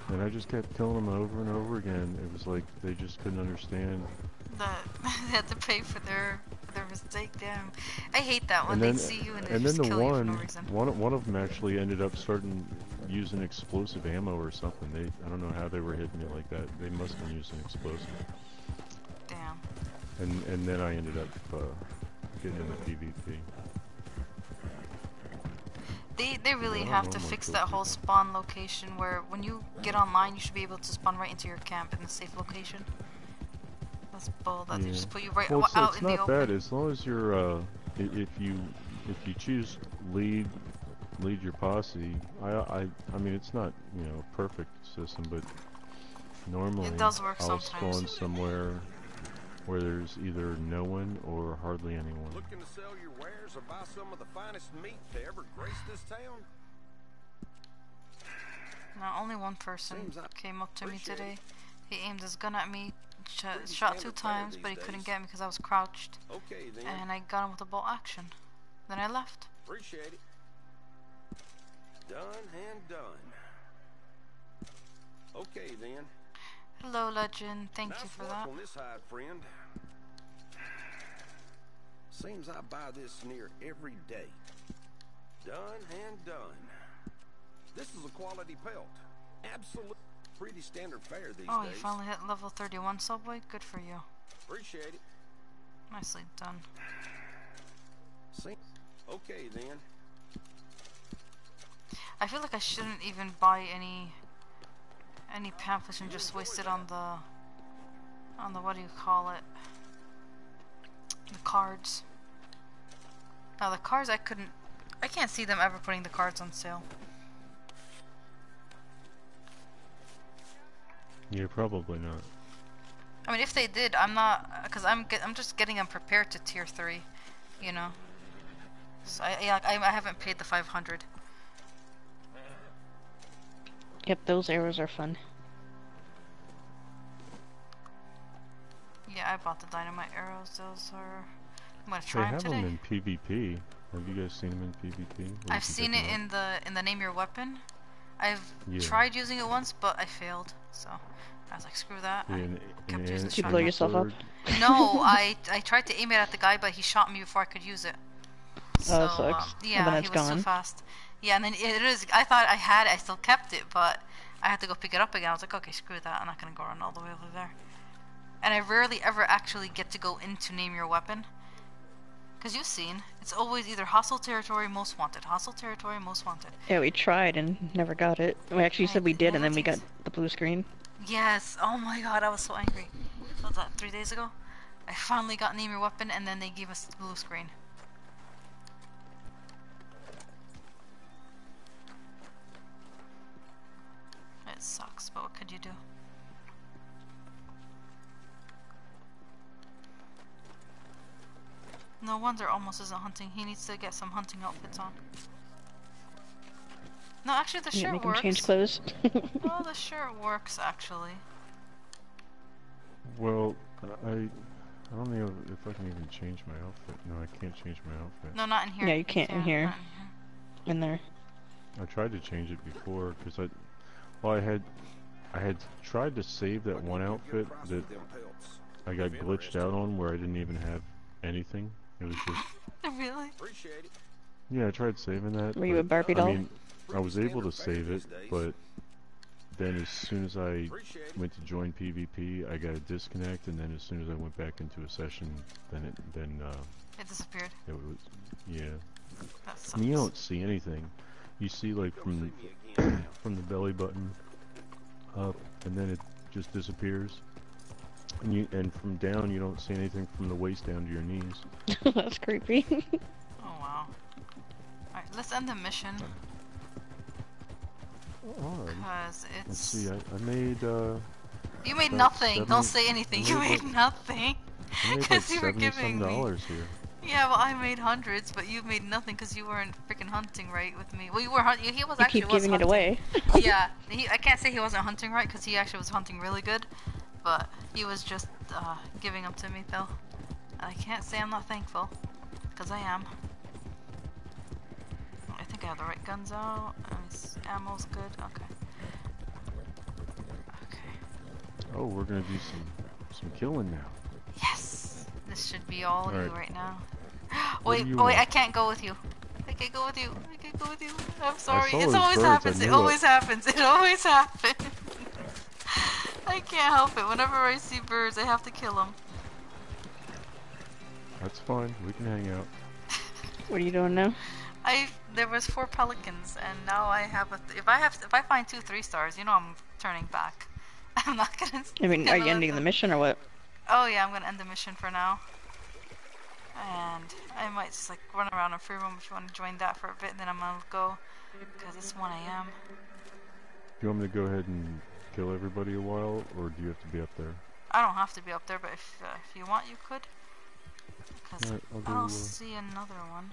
And I just kept killing them over and over again. It was like they just couldn't understand. That [LAUGHS] they had to pay for their their mistake. Damn, I hate that when they see you and they and just then the kill you for one, no reason. one, one of them actually ended up starting using explosive ammo or something. They, I don't know how they were hitting me like that. They must have been using explosive. Damn. And and then I ended up uh, getting into PvP. They they really have to fix that whole spawn location where when you get online you should be able to spawn right into your camp in a safe location. That's bull that they just put you right well, it's, out it's in the not open. bad as long as you're uh, if you if you choose lead lead your posse. I I I mean it's not you know a perfect system, but normally it does work I'll sometimes. spawn somewhere where there's either no one or hardly anyone. Looking to sell your wares or buy some of the finest meat to ever grace this town? No, only one person came up to me appreciate today. He aimed his gun at me, sh- Pretty shot two times, but he couldn't get me because I was crouched. Okay then. And I got him with a bolt action. Then I left. Appreciate it. Done and done. Okay then. Hello, Legend. Thank nice you for that. on this side, friend. Seems I buy this near every day. Done and done. This is a quality pelt. Absolute, pretty standard fare these Oh, you finally hit level 31 subway? Good for you. Appreciate it. Nicely done. See? Okay then. I feel like I shouldn't even buy any any pamphlets and just waste it on the on the what do you call it? The cards. Now the cards I couldn't I can't see them ever putting the cards on sale. you're probably not. I mean, if they did, I'm not, because I'm get, I'm just getting them prepared to tier three, you know. So I yeah, I, I haven't paid the 500. Yep, those arrows are fun. Yeah, I bought the dynamite arrows. Those are. I'm gonna They try them have them in PvP. Have you guys seen them in PvP? Where I've seen pick it 'em up? in the in the name your weapon. I've Yeah. tried using it once, but I failed. So I was like, screw that. Yeah, I in- kept in using the you blow yourself up? No, [LAUGHS] I I tried to aim it at the guy, but he shot me before I could use it. So, Oh, that sucks. uh, Well, yeah, then he was gone. too fast. Yeah, and then it is. I thought I had. it, I still kept it, but I had to go pick it up again. I was like, okay, screw that. I'm not gonna go run all the way over there. And I rarely ever actually get to go into name your weapon. Because you've seen, it's always either hostile territory, most wanted. Hostile territory, most wanted. Yeah, we tried and never got it. We actually said we did, and then we got the blue screen. Yes. Oh my god, I was so angry. What was that three days ago? I finally got name your weapon, and then they gave us the blue screen. Sucks, but what could you do? No wonder almost isn't hunting. He needs to get some hunting outfits on. No, actually, the Yeah, shirt make him works. change clothes. [LAUGHS] well, the shirt [LAUGHS] works actually. Well, I I don't know if I can even change my outfit. No, I can't change my outfit. No, not in here. Yeah, you can't in here. not In there. I tried to change it before because I, well, I had, I had tried to save that one outfit that I got glitched out on where I didn't even have anything. It was just, [LAUGHS] really? Yeah, I tried saving that. Were you a Barbie doll? I mean, I was able to save it, but then as soon as I went to join PvP, I got a disconnect, and then as soon as I went back into a session, then it then uh, It disappeared. It was, yeah. That sucks. And you don't see anything. You see like from [CLEARS THROAT] from the belly button up, and then it just disappears. And you and from down, you don't see anything from the waist down to your knees. [LAUGHS] That's creepy. [LAUGHS] Oh wow. Alright, let's end the mission. Alright. Cause Let's see. I, I made. uh... You made nothing. seven- Don't say anything. You made made nothing. I made [LAUGHS] like Because you were giving me. dollars here. Yeah, well, I made hundreds, but you made nothing because you weren't freaking hunting right with me. Well, you were hunting. He was You actually keep was giving it away. [LAUGHS] yeah, [LAUGHS] he, I can't say he wasn't hunting right because he actually was hunting really good, but he was just uh, giving them to me though. And I can't say I'm not thankful because I am. I think I have the right guns out. And his ammo's good. Okay. Okay. Oh, we're gonna do some some killing now. Yes. This should be all you Alright. right now. What wait, do you wait, I can't go with you. I can't go with you. I can't go with you. I'm sorry. It always happens. It knew it. always happens. It always happens. [LAUGHS] I can't help it. Whenever I see birds, I have to kill them. That's fine. We can hang out. [LAUGHS] What are you doing now? I there was four pelicans, and now I have a. Th if I have, if I find two three stars, you know I'm turning back. [LAUGHS] I'm not gonna. I mean, are you ending the mission or what? Oh yeah, I'm gonna end the mission for now. And I might just like run around in free roam if you want to join that for a bit, and then I'm gonna go because it's 1 a.m. Do you want me to go ahead and kill everybody a while, or do you have to be up there? I don't have to be up there, but if uh, if you want, you could. Because Alright, I'll I go, don't uh, see another one.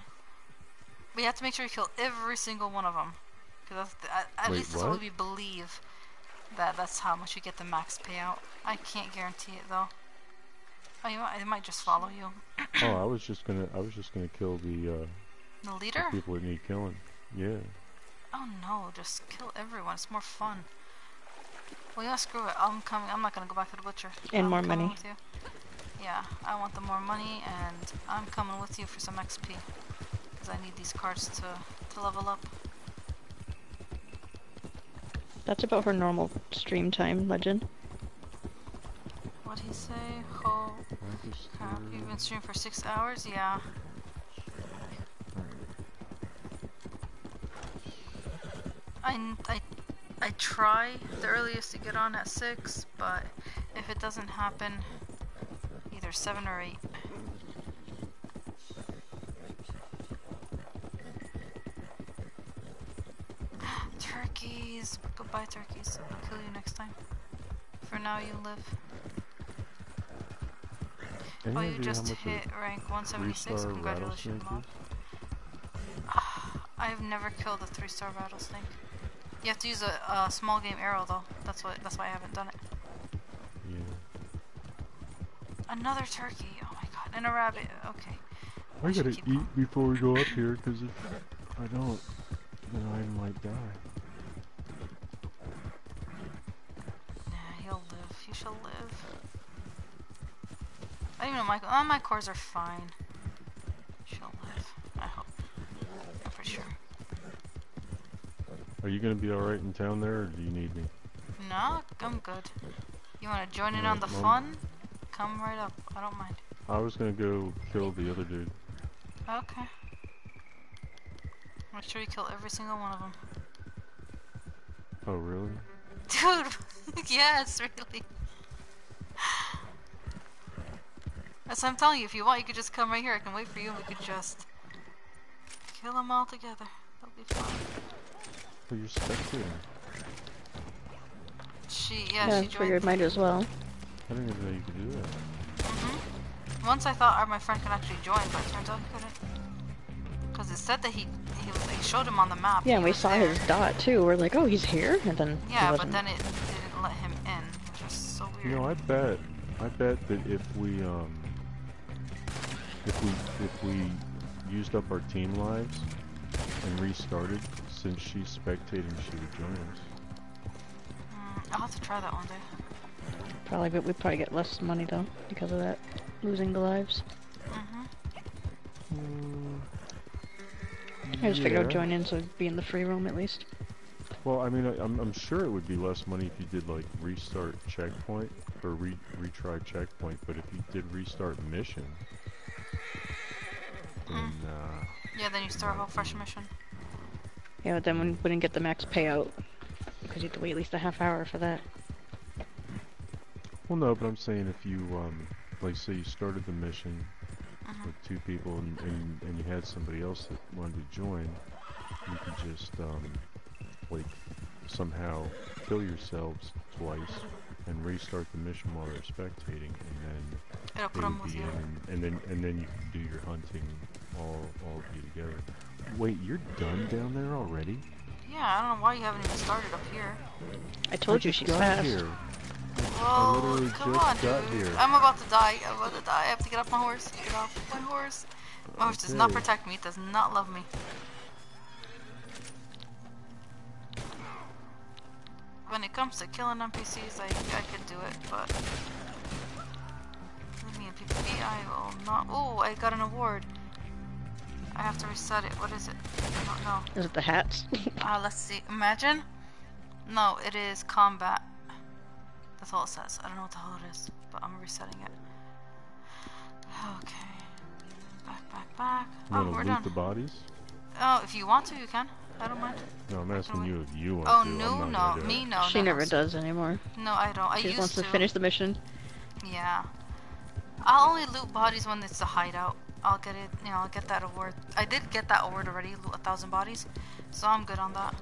But you have to make sure you kill every single one of them. Because the, at, at Wait, least that's what what? we believe. That that's how much you get the max payout. I can't guarantee it though. Oh, you might, it might just follow you. oh, I was just gonna I was just gonna kill the uh The leader? the people that need killing. Yeah. Oh no, just kill everyone. It's more fun. Well, yeah, screw it. I'm coming. I'm not gonna go back to the butcher. And I'm more money. With you. Yeah, I want the more money, and I'm coming with you for some XP. Because I need these cards to, to level up. That's about her normal stream time, Legend. What'd he say? Ho. Crap, you've been streaming for six hours? Yeah. I, I, I try the earliest to get on at 6, but if it doesn't happen, either 7 or 8. [GASPS] turkeys! Goodbye, turkeys. I'll kill you next time. For now, you live. Any oh, you just how much a hit rank 176. Congratulations, Mom. Ah, I've never killed a three-star rattlesnake. You have to use a, a small game arrow though. That's what. That's why I haven't done it. Yeah. Another turkey. Oh my god. And a rabbit. Okay. I gotta eat before we go up here, because if I don't, then I might die. Nah, he'll live. He shall live. I don't even know my. Oh, my cores are fine. She'll live. I hope. I'm pretty sure. Are you gonna be alright in town there, or do you need me? No, I'm good. You want to join in on the well- fun? Come right up. I don't mind. I was gonna go kill the other dude. Okay. Make sure you kill every single one of them. Oh, really? [LAUGHS] Dude, [LAUGHS] yes, really. That's what I'm telling you. If you want, you could just come right here. I can wait for you and we could just kill them all together. That'll be fun. Oh, you're spectating. She, yeah, Yeah, she I figured joined. might as well. I didn't even know you could do that. Mhm. Once I thought my friend could actually join, but it turns out he couldn't. Because it said that he, he was, like, showed him on the map. Yeah, and we saw there. his dot too. We're like, oh, he's here, and then he Yeah, but then it didn't let him in, which was so weird. You know, I bet, I bet that if we, um, if we, if we used up our team lives and restarted, since she's spectating, she would join us. Mm, I'll have to try that one day. Probably, but we'd probably get less money though because of that, losing the lives. Mm-hmm. I just figured I'd join in so it'd be in the free roam at least. Well, I mean, I, I'm, I'm sure it would be less money if you did like restart checkpoint or re retry checkpoint, but if you did restart mission, Yeah, then you start a whole fresh mission. Yeah, but then we wouldn't get the max payout because you have to wait at least a half hour for that. Well, no, but I'm saying if you, um, like, say you started the mission Uh-huh. with two people and, and, and you had somebody else that wanted to join, you could just, um, like, somehow kill yourselves twice and restart the mission while they're spectating, and then It'll they would with be you. in, and, and then and then you can do your hunting all all of you together. Wait, you're done down there already? Yeah, I don't know why you haven't even started up here. I told I you just she's got fast. Here. Whoa, literally come just on, got dude. here. I'm about to die. I'm about to die. I have to get off my horse. Get off my horse. My horse does not protect me. It does not love me. When it comes to killing NPCs, I, I could do it, but... Leave me in PvP, I will not... Oh, I got an award. I have to reset it. What is it? I don't know. Is it the hats? [LAUGHS] Uh, let's see. Imagine? No, it is combat. That's all it says. I don't know what the hell it is, but I'm resetting it. Okay. Back, back, back. You Oh, want to we're loot done. the bodies? Oh, if you want to, you can. I don't mind. No, I'm asking you if you want Oh, to. Oh, no, no. not gonna do Me, no. she no, never no. does anymore. No, I don't. I she just used wants to to. finish the mission. Yeah. I'll only loot bodies when it's a hideout. I'll get it, you know, I'll get that award. I did get that award already, a thousand bodies. So I'm good on that.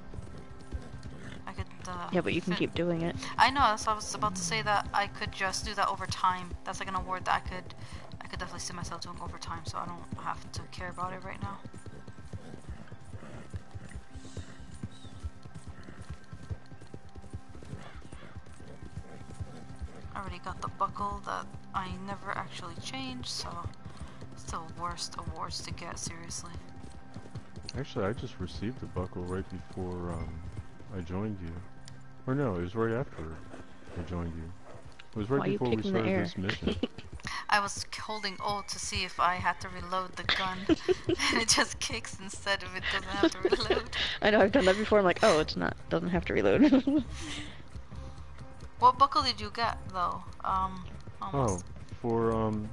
I could, uh, Yeah, but you can keep doing it. I know, that's what I was about to say that I could just do that over time. That's like an award that I could I could definitely see myself doing over time, so I don't have to care about it right now. I already got the buckle that I never actually changed, so the worst awards to get, seriously. Actually, I just received the buckle right before um, I joined you. Or no, it was right after I joined you. It was right Why before we started this mission. [LAUGHS] I was holding O to see if I had to reload the gun, and [LAUGHS] [LAUGHS] it just kicks instead of it doesn't have to reload. I know I've done that before. I'm like, oh, it's not. Doesn't have to reload. What buckle did you get, though? Um, almost. Oh, for um,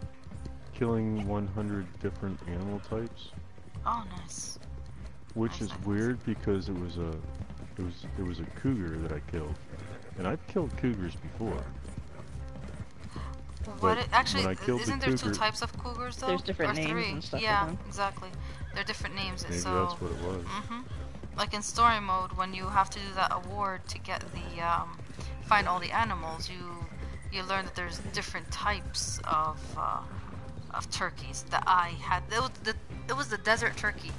killing 100 different animal types, Oh, nice. which is weird because it was a, it was it was a cougar that I killed, and I've killed cougars before. What it, actually, when I killed the isn't there two types of cougars though? There's different or names three? and stuff Yeah, them. exactly. They're different names. Maybe so, that's what it was. hmm Like in story mode, when you have to do that award to get the um, find all the animals, you you learn that there's different types of uh, of turkeys that I had. It was the it was the desert turkey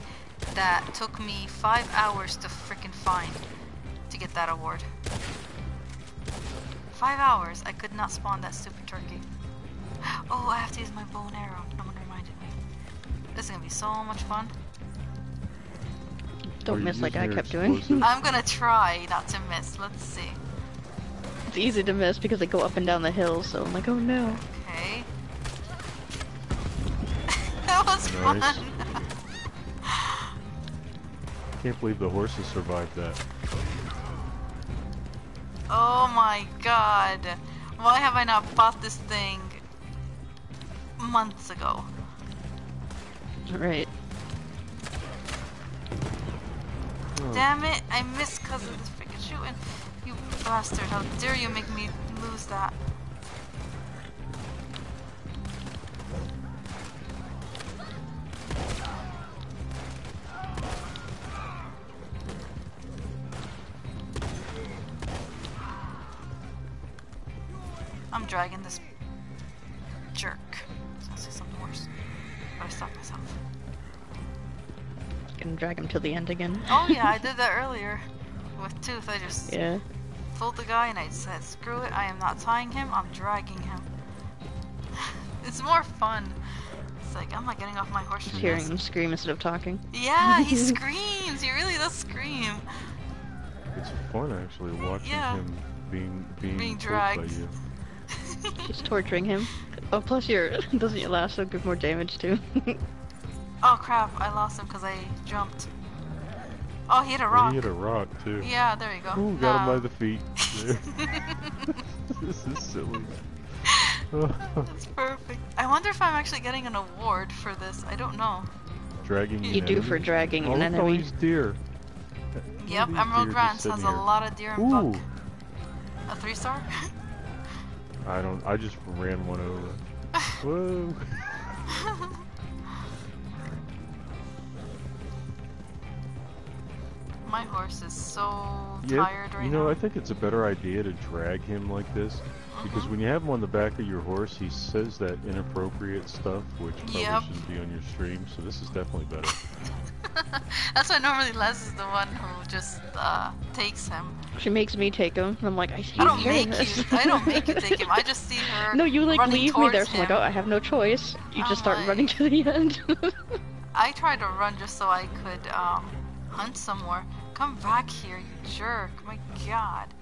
that took me five hours to freaking find to get that award. Five hours. I could not spawn that stupid turkey. Oh, I have to use my bow and arrow. No one reminded me. This is gonna be so much fun. Don't miss like I kept doing. I'm gonna try not to miss. Let's see. it's easy to miss because they go up and down the hill. So I'm like, oh no. Okay. That was Nice. fun. Can't believe the horses survived that. Oh my god. Why have I not bought this thing months ago? Right. Oh. Damn it, I missed because of this freaking shooting. You bastard, how dare you make me lose that? I'm dragging this jerk. I'll say something worse. But I stopped myself. Gonna drag him till the end again. Oh yeah, I did [LAUGHS] that earlier with Tooth. I just Yeah. pulled the guy and I said, screw it, I am not tying him, I'm dragging him. [LAUGHS] it's more fun. It's like, I'm not getting off my horse Just hearing this. him scream instead of talking. Yeah, he [LAUGHS] screams. He really does scream. It's fun actually watching Yeah. him being being, Being pulled by dragged. you. [LAUGHS] She's torturing him. Oh, plus your [LAUGHS] doesn't your lasso give more damage too? Oh crap, I lost him because I jumped. Oh, he hit a And rock. He hit a rock too. Yeah, there you go. Ooh, got him by the feet. This is silly. That's perfect. I wonder if I'm actually getting an award for this. I don't know. dragging You an do enemy? for dragging oh, an look at all enemy. these deer. Yep, these Emerald deer Grants has here. a lot of deer and Ooh. buck. A three star? I don't. I just ran one over. [LAUGHS] Whoa. My horse is so Yeah, tired right you know, now. I think it's a better idea to drag him like this. Because when you have him on the back of your horse, he says that inappropriate stuff, which probably Yep. shouldn't be on your stream. So this is definitely better. [LAUGHS] That's why normally Les is the one who just uh, takes him. She makes me take him. I'm like, I hate I don't make this. you. I don't make you [LAUGHS] take him. I just see her. no, you like leave me there. So I'm like, oh, I have no choice. You I'm just start like- running to the end. [LAUGHS] I tried to run just so I could um, hunt some more. Come back here, you jerk! My God,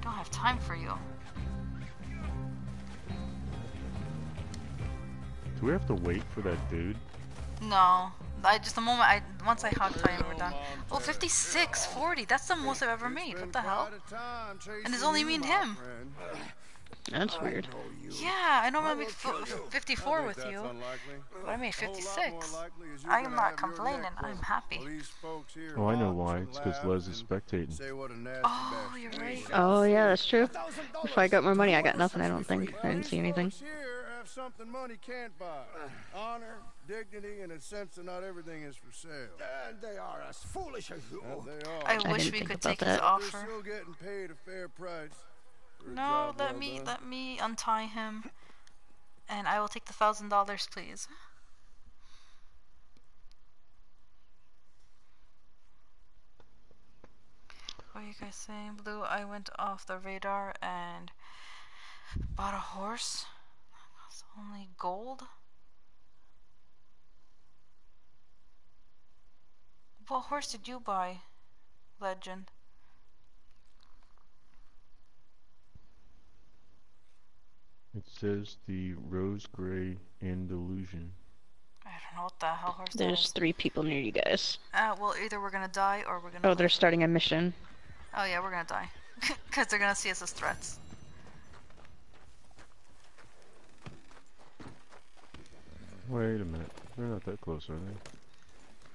don't have time for you. Do we have to wait for that dude? No, I just the moment I once I hog tie him, we're done. Oh, 56, 40. That's the most I've ever made. What the hell? And it's only me and him. That's weird. Yeah, I normally make f- 54 with you, but I made 56. I am not complaining. I'm happy. Oh, I know why. It's because Les is spectating. Oh, you're right. oh yeah, that's true. If I got more money, I got nothing. I don't think. I didn't see anything. Here have something money can't buy. Honor, dignity, and a sense that not everything is for sale. And they are as foolish as you. they are. I I wish we could about take his that. offer. They're still getting paid a fair price. No, let well me done. let me untie him, and I will take the thousand dollars, please. What are you guys saying, Blue? I went off the radar and bought a horse. It's only gold. What horse did you buy, Legend? It says the rose gray Andalusian. I don't know what the hell horse that There's is. three people near you guys. Uh, well, either we're gonna die or we're gonna. Oh, live. they're starting a mission. Oh yeah, we're gonna die. [LAUGHS] Because they're gonna see us as threats. Wait a minute. They're not that close, are they?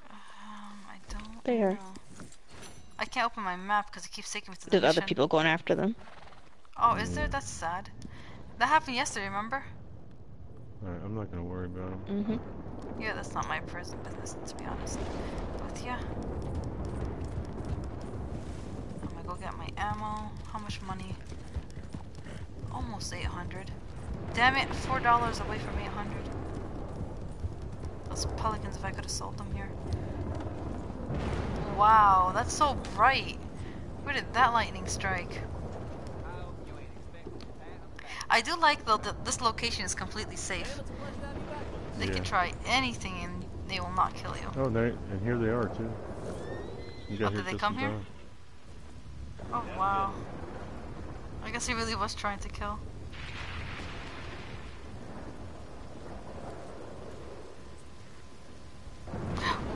Um, I don't They are. know. I can't open my map because it keeps taking me to the There's other people going after them. Oh, is there? That's sad. That happened yesterday, remember? Alright, I'm not gonna worry about them. Mm-hmm. Yeah, that's not my prison business, to be honest. with yeah. I'm gonna go get my ammo. How much money? Almost 800. Damn it, $4 away from 800. Those pelicans, if I could have sold them here. Wow, that's so bright. Where did that lightning strike? I do like though that this location is completely safe. They Yeah. can try anything and they will not kill you. Oh, they and here they are too. You got Oh, did they come here? time. Oh wow. I guess he really was trying to kill.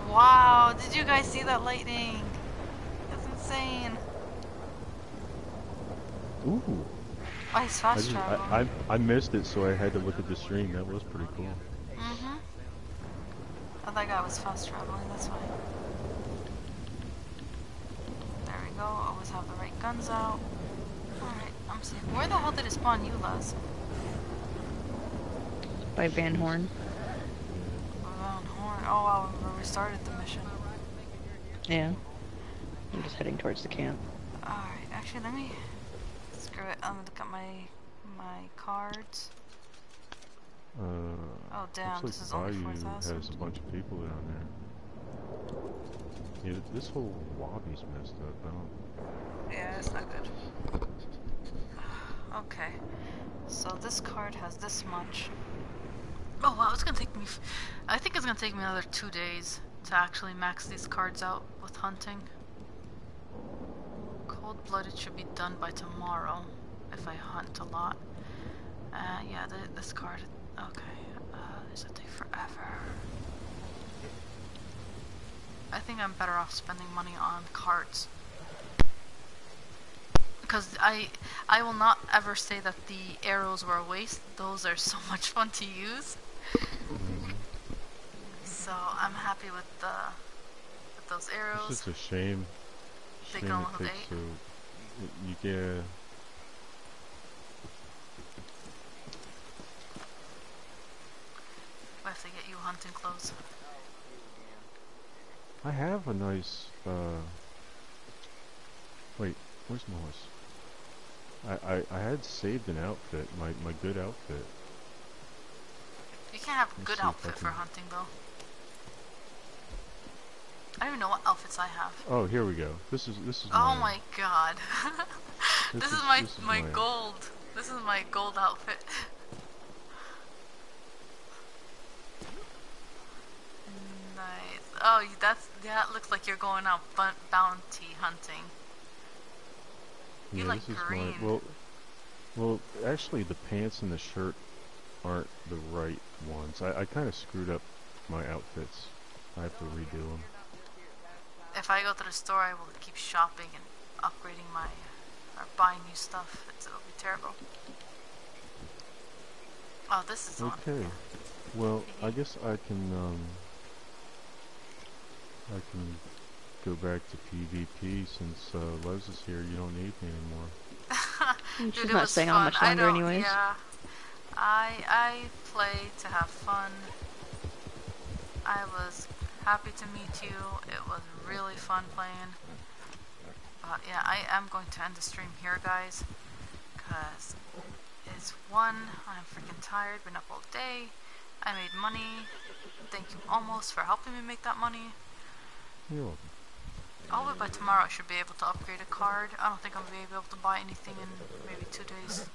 Wow, did you guys see that lightning? That's insane. Ooh. Oh, he's I, fast just, traveling. I, I I missed it, so I had to look at the stream. That was pretty cool. Mm-hmm. Oh, that guy was fast traveling, that's fine. There we go, always have the right guns out. Alright, I'm safe. Where the hell did it spawn you, Les? By Van Horn. Around Horn. Oh wow, we restarted the mission. Yeah. I'm just heading towards the camp. Alright, actually let me screw it. I'm gonna look at my my cards. Uh, Oh, damn, looks this is like only Bayou 4,000. has a bunch of people down there. Yeah, this whole lobby's messed up. I don't. Yeah, it's not good. [SIGHS] Okay. So this card has this much. Oh wow, it's gonna take me. I think it's gonna take me another two days to actually max these cards out with hunting. Cold blooded should be done by tomorrow if I hunt a lot. Uh, yeah, this card. Okay. Uh, this will take forever. I think I'm better off spending money on cards because I I will not ever say that the arrows were a waste. Those are so [LAUGHS] much fun to use. So I'm happy with the with those arrows. It's just a shame. They shame go it with eight. so. You get. I have to get you hunting clothes. I have a nice. Uh, wait, where's Morris? I, I I had saved an outfit, my my good outfit. Can't have a Let's good see if I outfit for hunting though. I don't even know what outfits I have. Oh, here we go. This is this is. Oh mine. my god. [LAUGHS] this, This is, is- my this is my gold. This is my gold outfit. [LAUGHS] nice. Oh, that's that looks like you're going out bounty hunting. You yeah, like this is green. mine. Well, well, actually, the pants and the shirt aren't the right ones. I I kind of screwed up my outfits. I have to redo them. If I go to the store, I will keep shopping and upgrading my or buying new stuff. It's, it'll be terrible. Oh, this is on. Okay. Well, I guess I can um I can go back to PvP since uh, Les is here. You don't need me anymore. [LAUGHS] She's Dude, it not was staying on much longer don't- anyways. Yeah. I I play to have fun. I was happy to meet you. It was really fun playing. But yeah, I am going to end the stream here, guys. Because it's one, I'm freaking tired, been up all day. I made money. Thank you almost for helping me make that money. You're welcome. Hopefully by tomorrow I should be able to upgrade a card. I don't think I'm going to be able to buy anything in maybe two days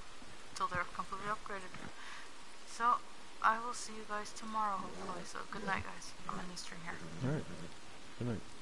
until they're completely upgraded. So I will see you guys tomorrow hopefully. So good night guys. I'm the stream here. All right. Good night.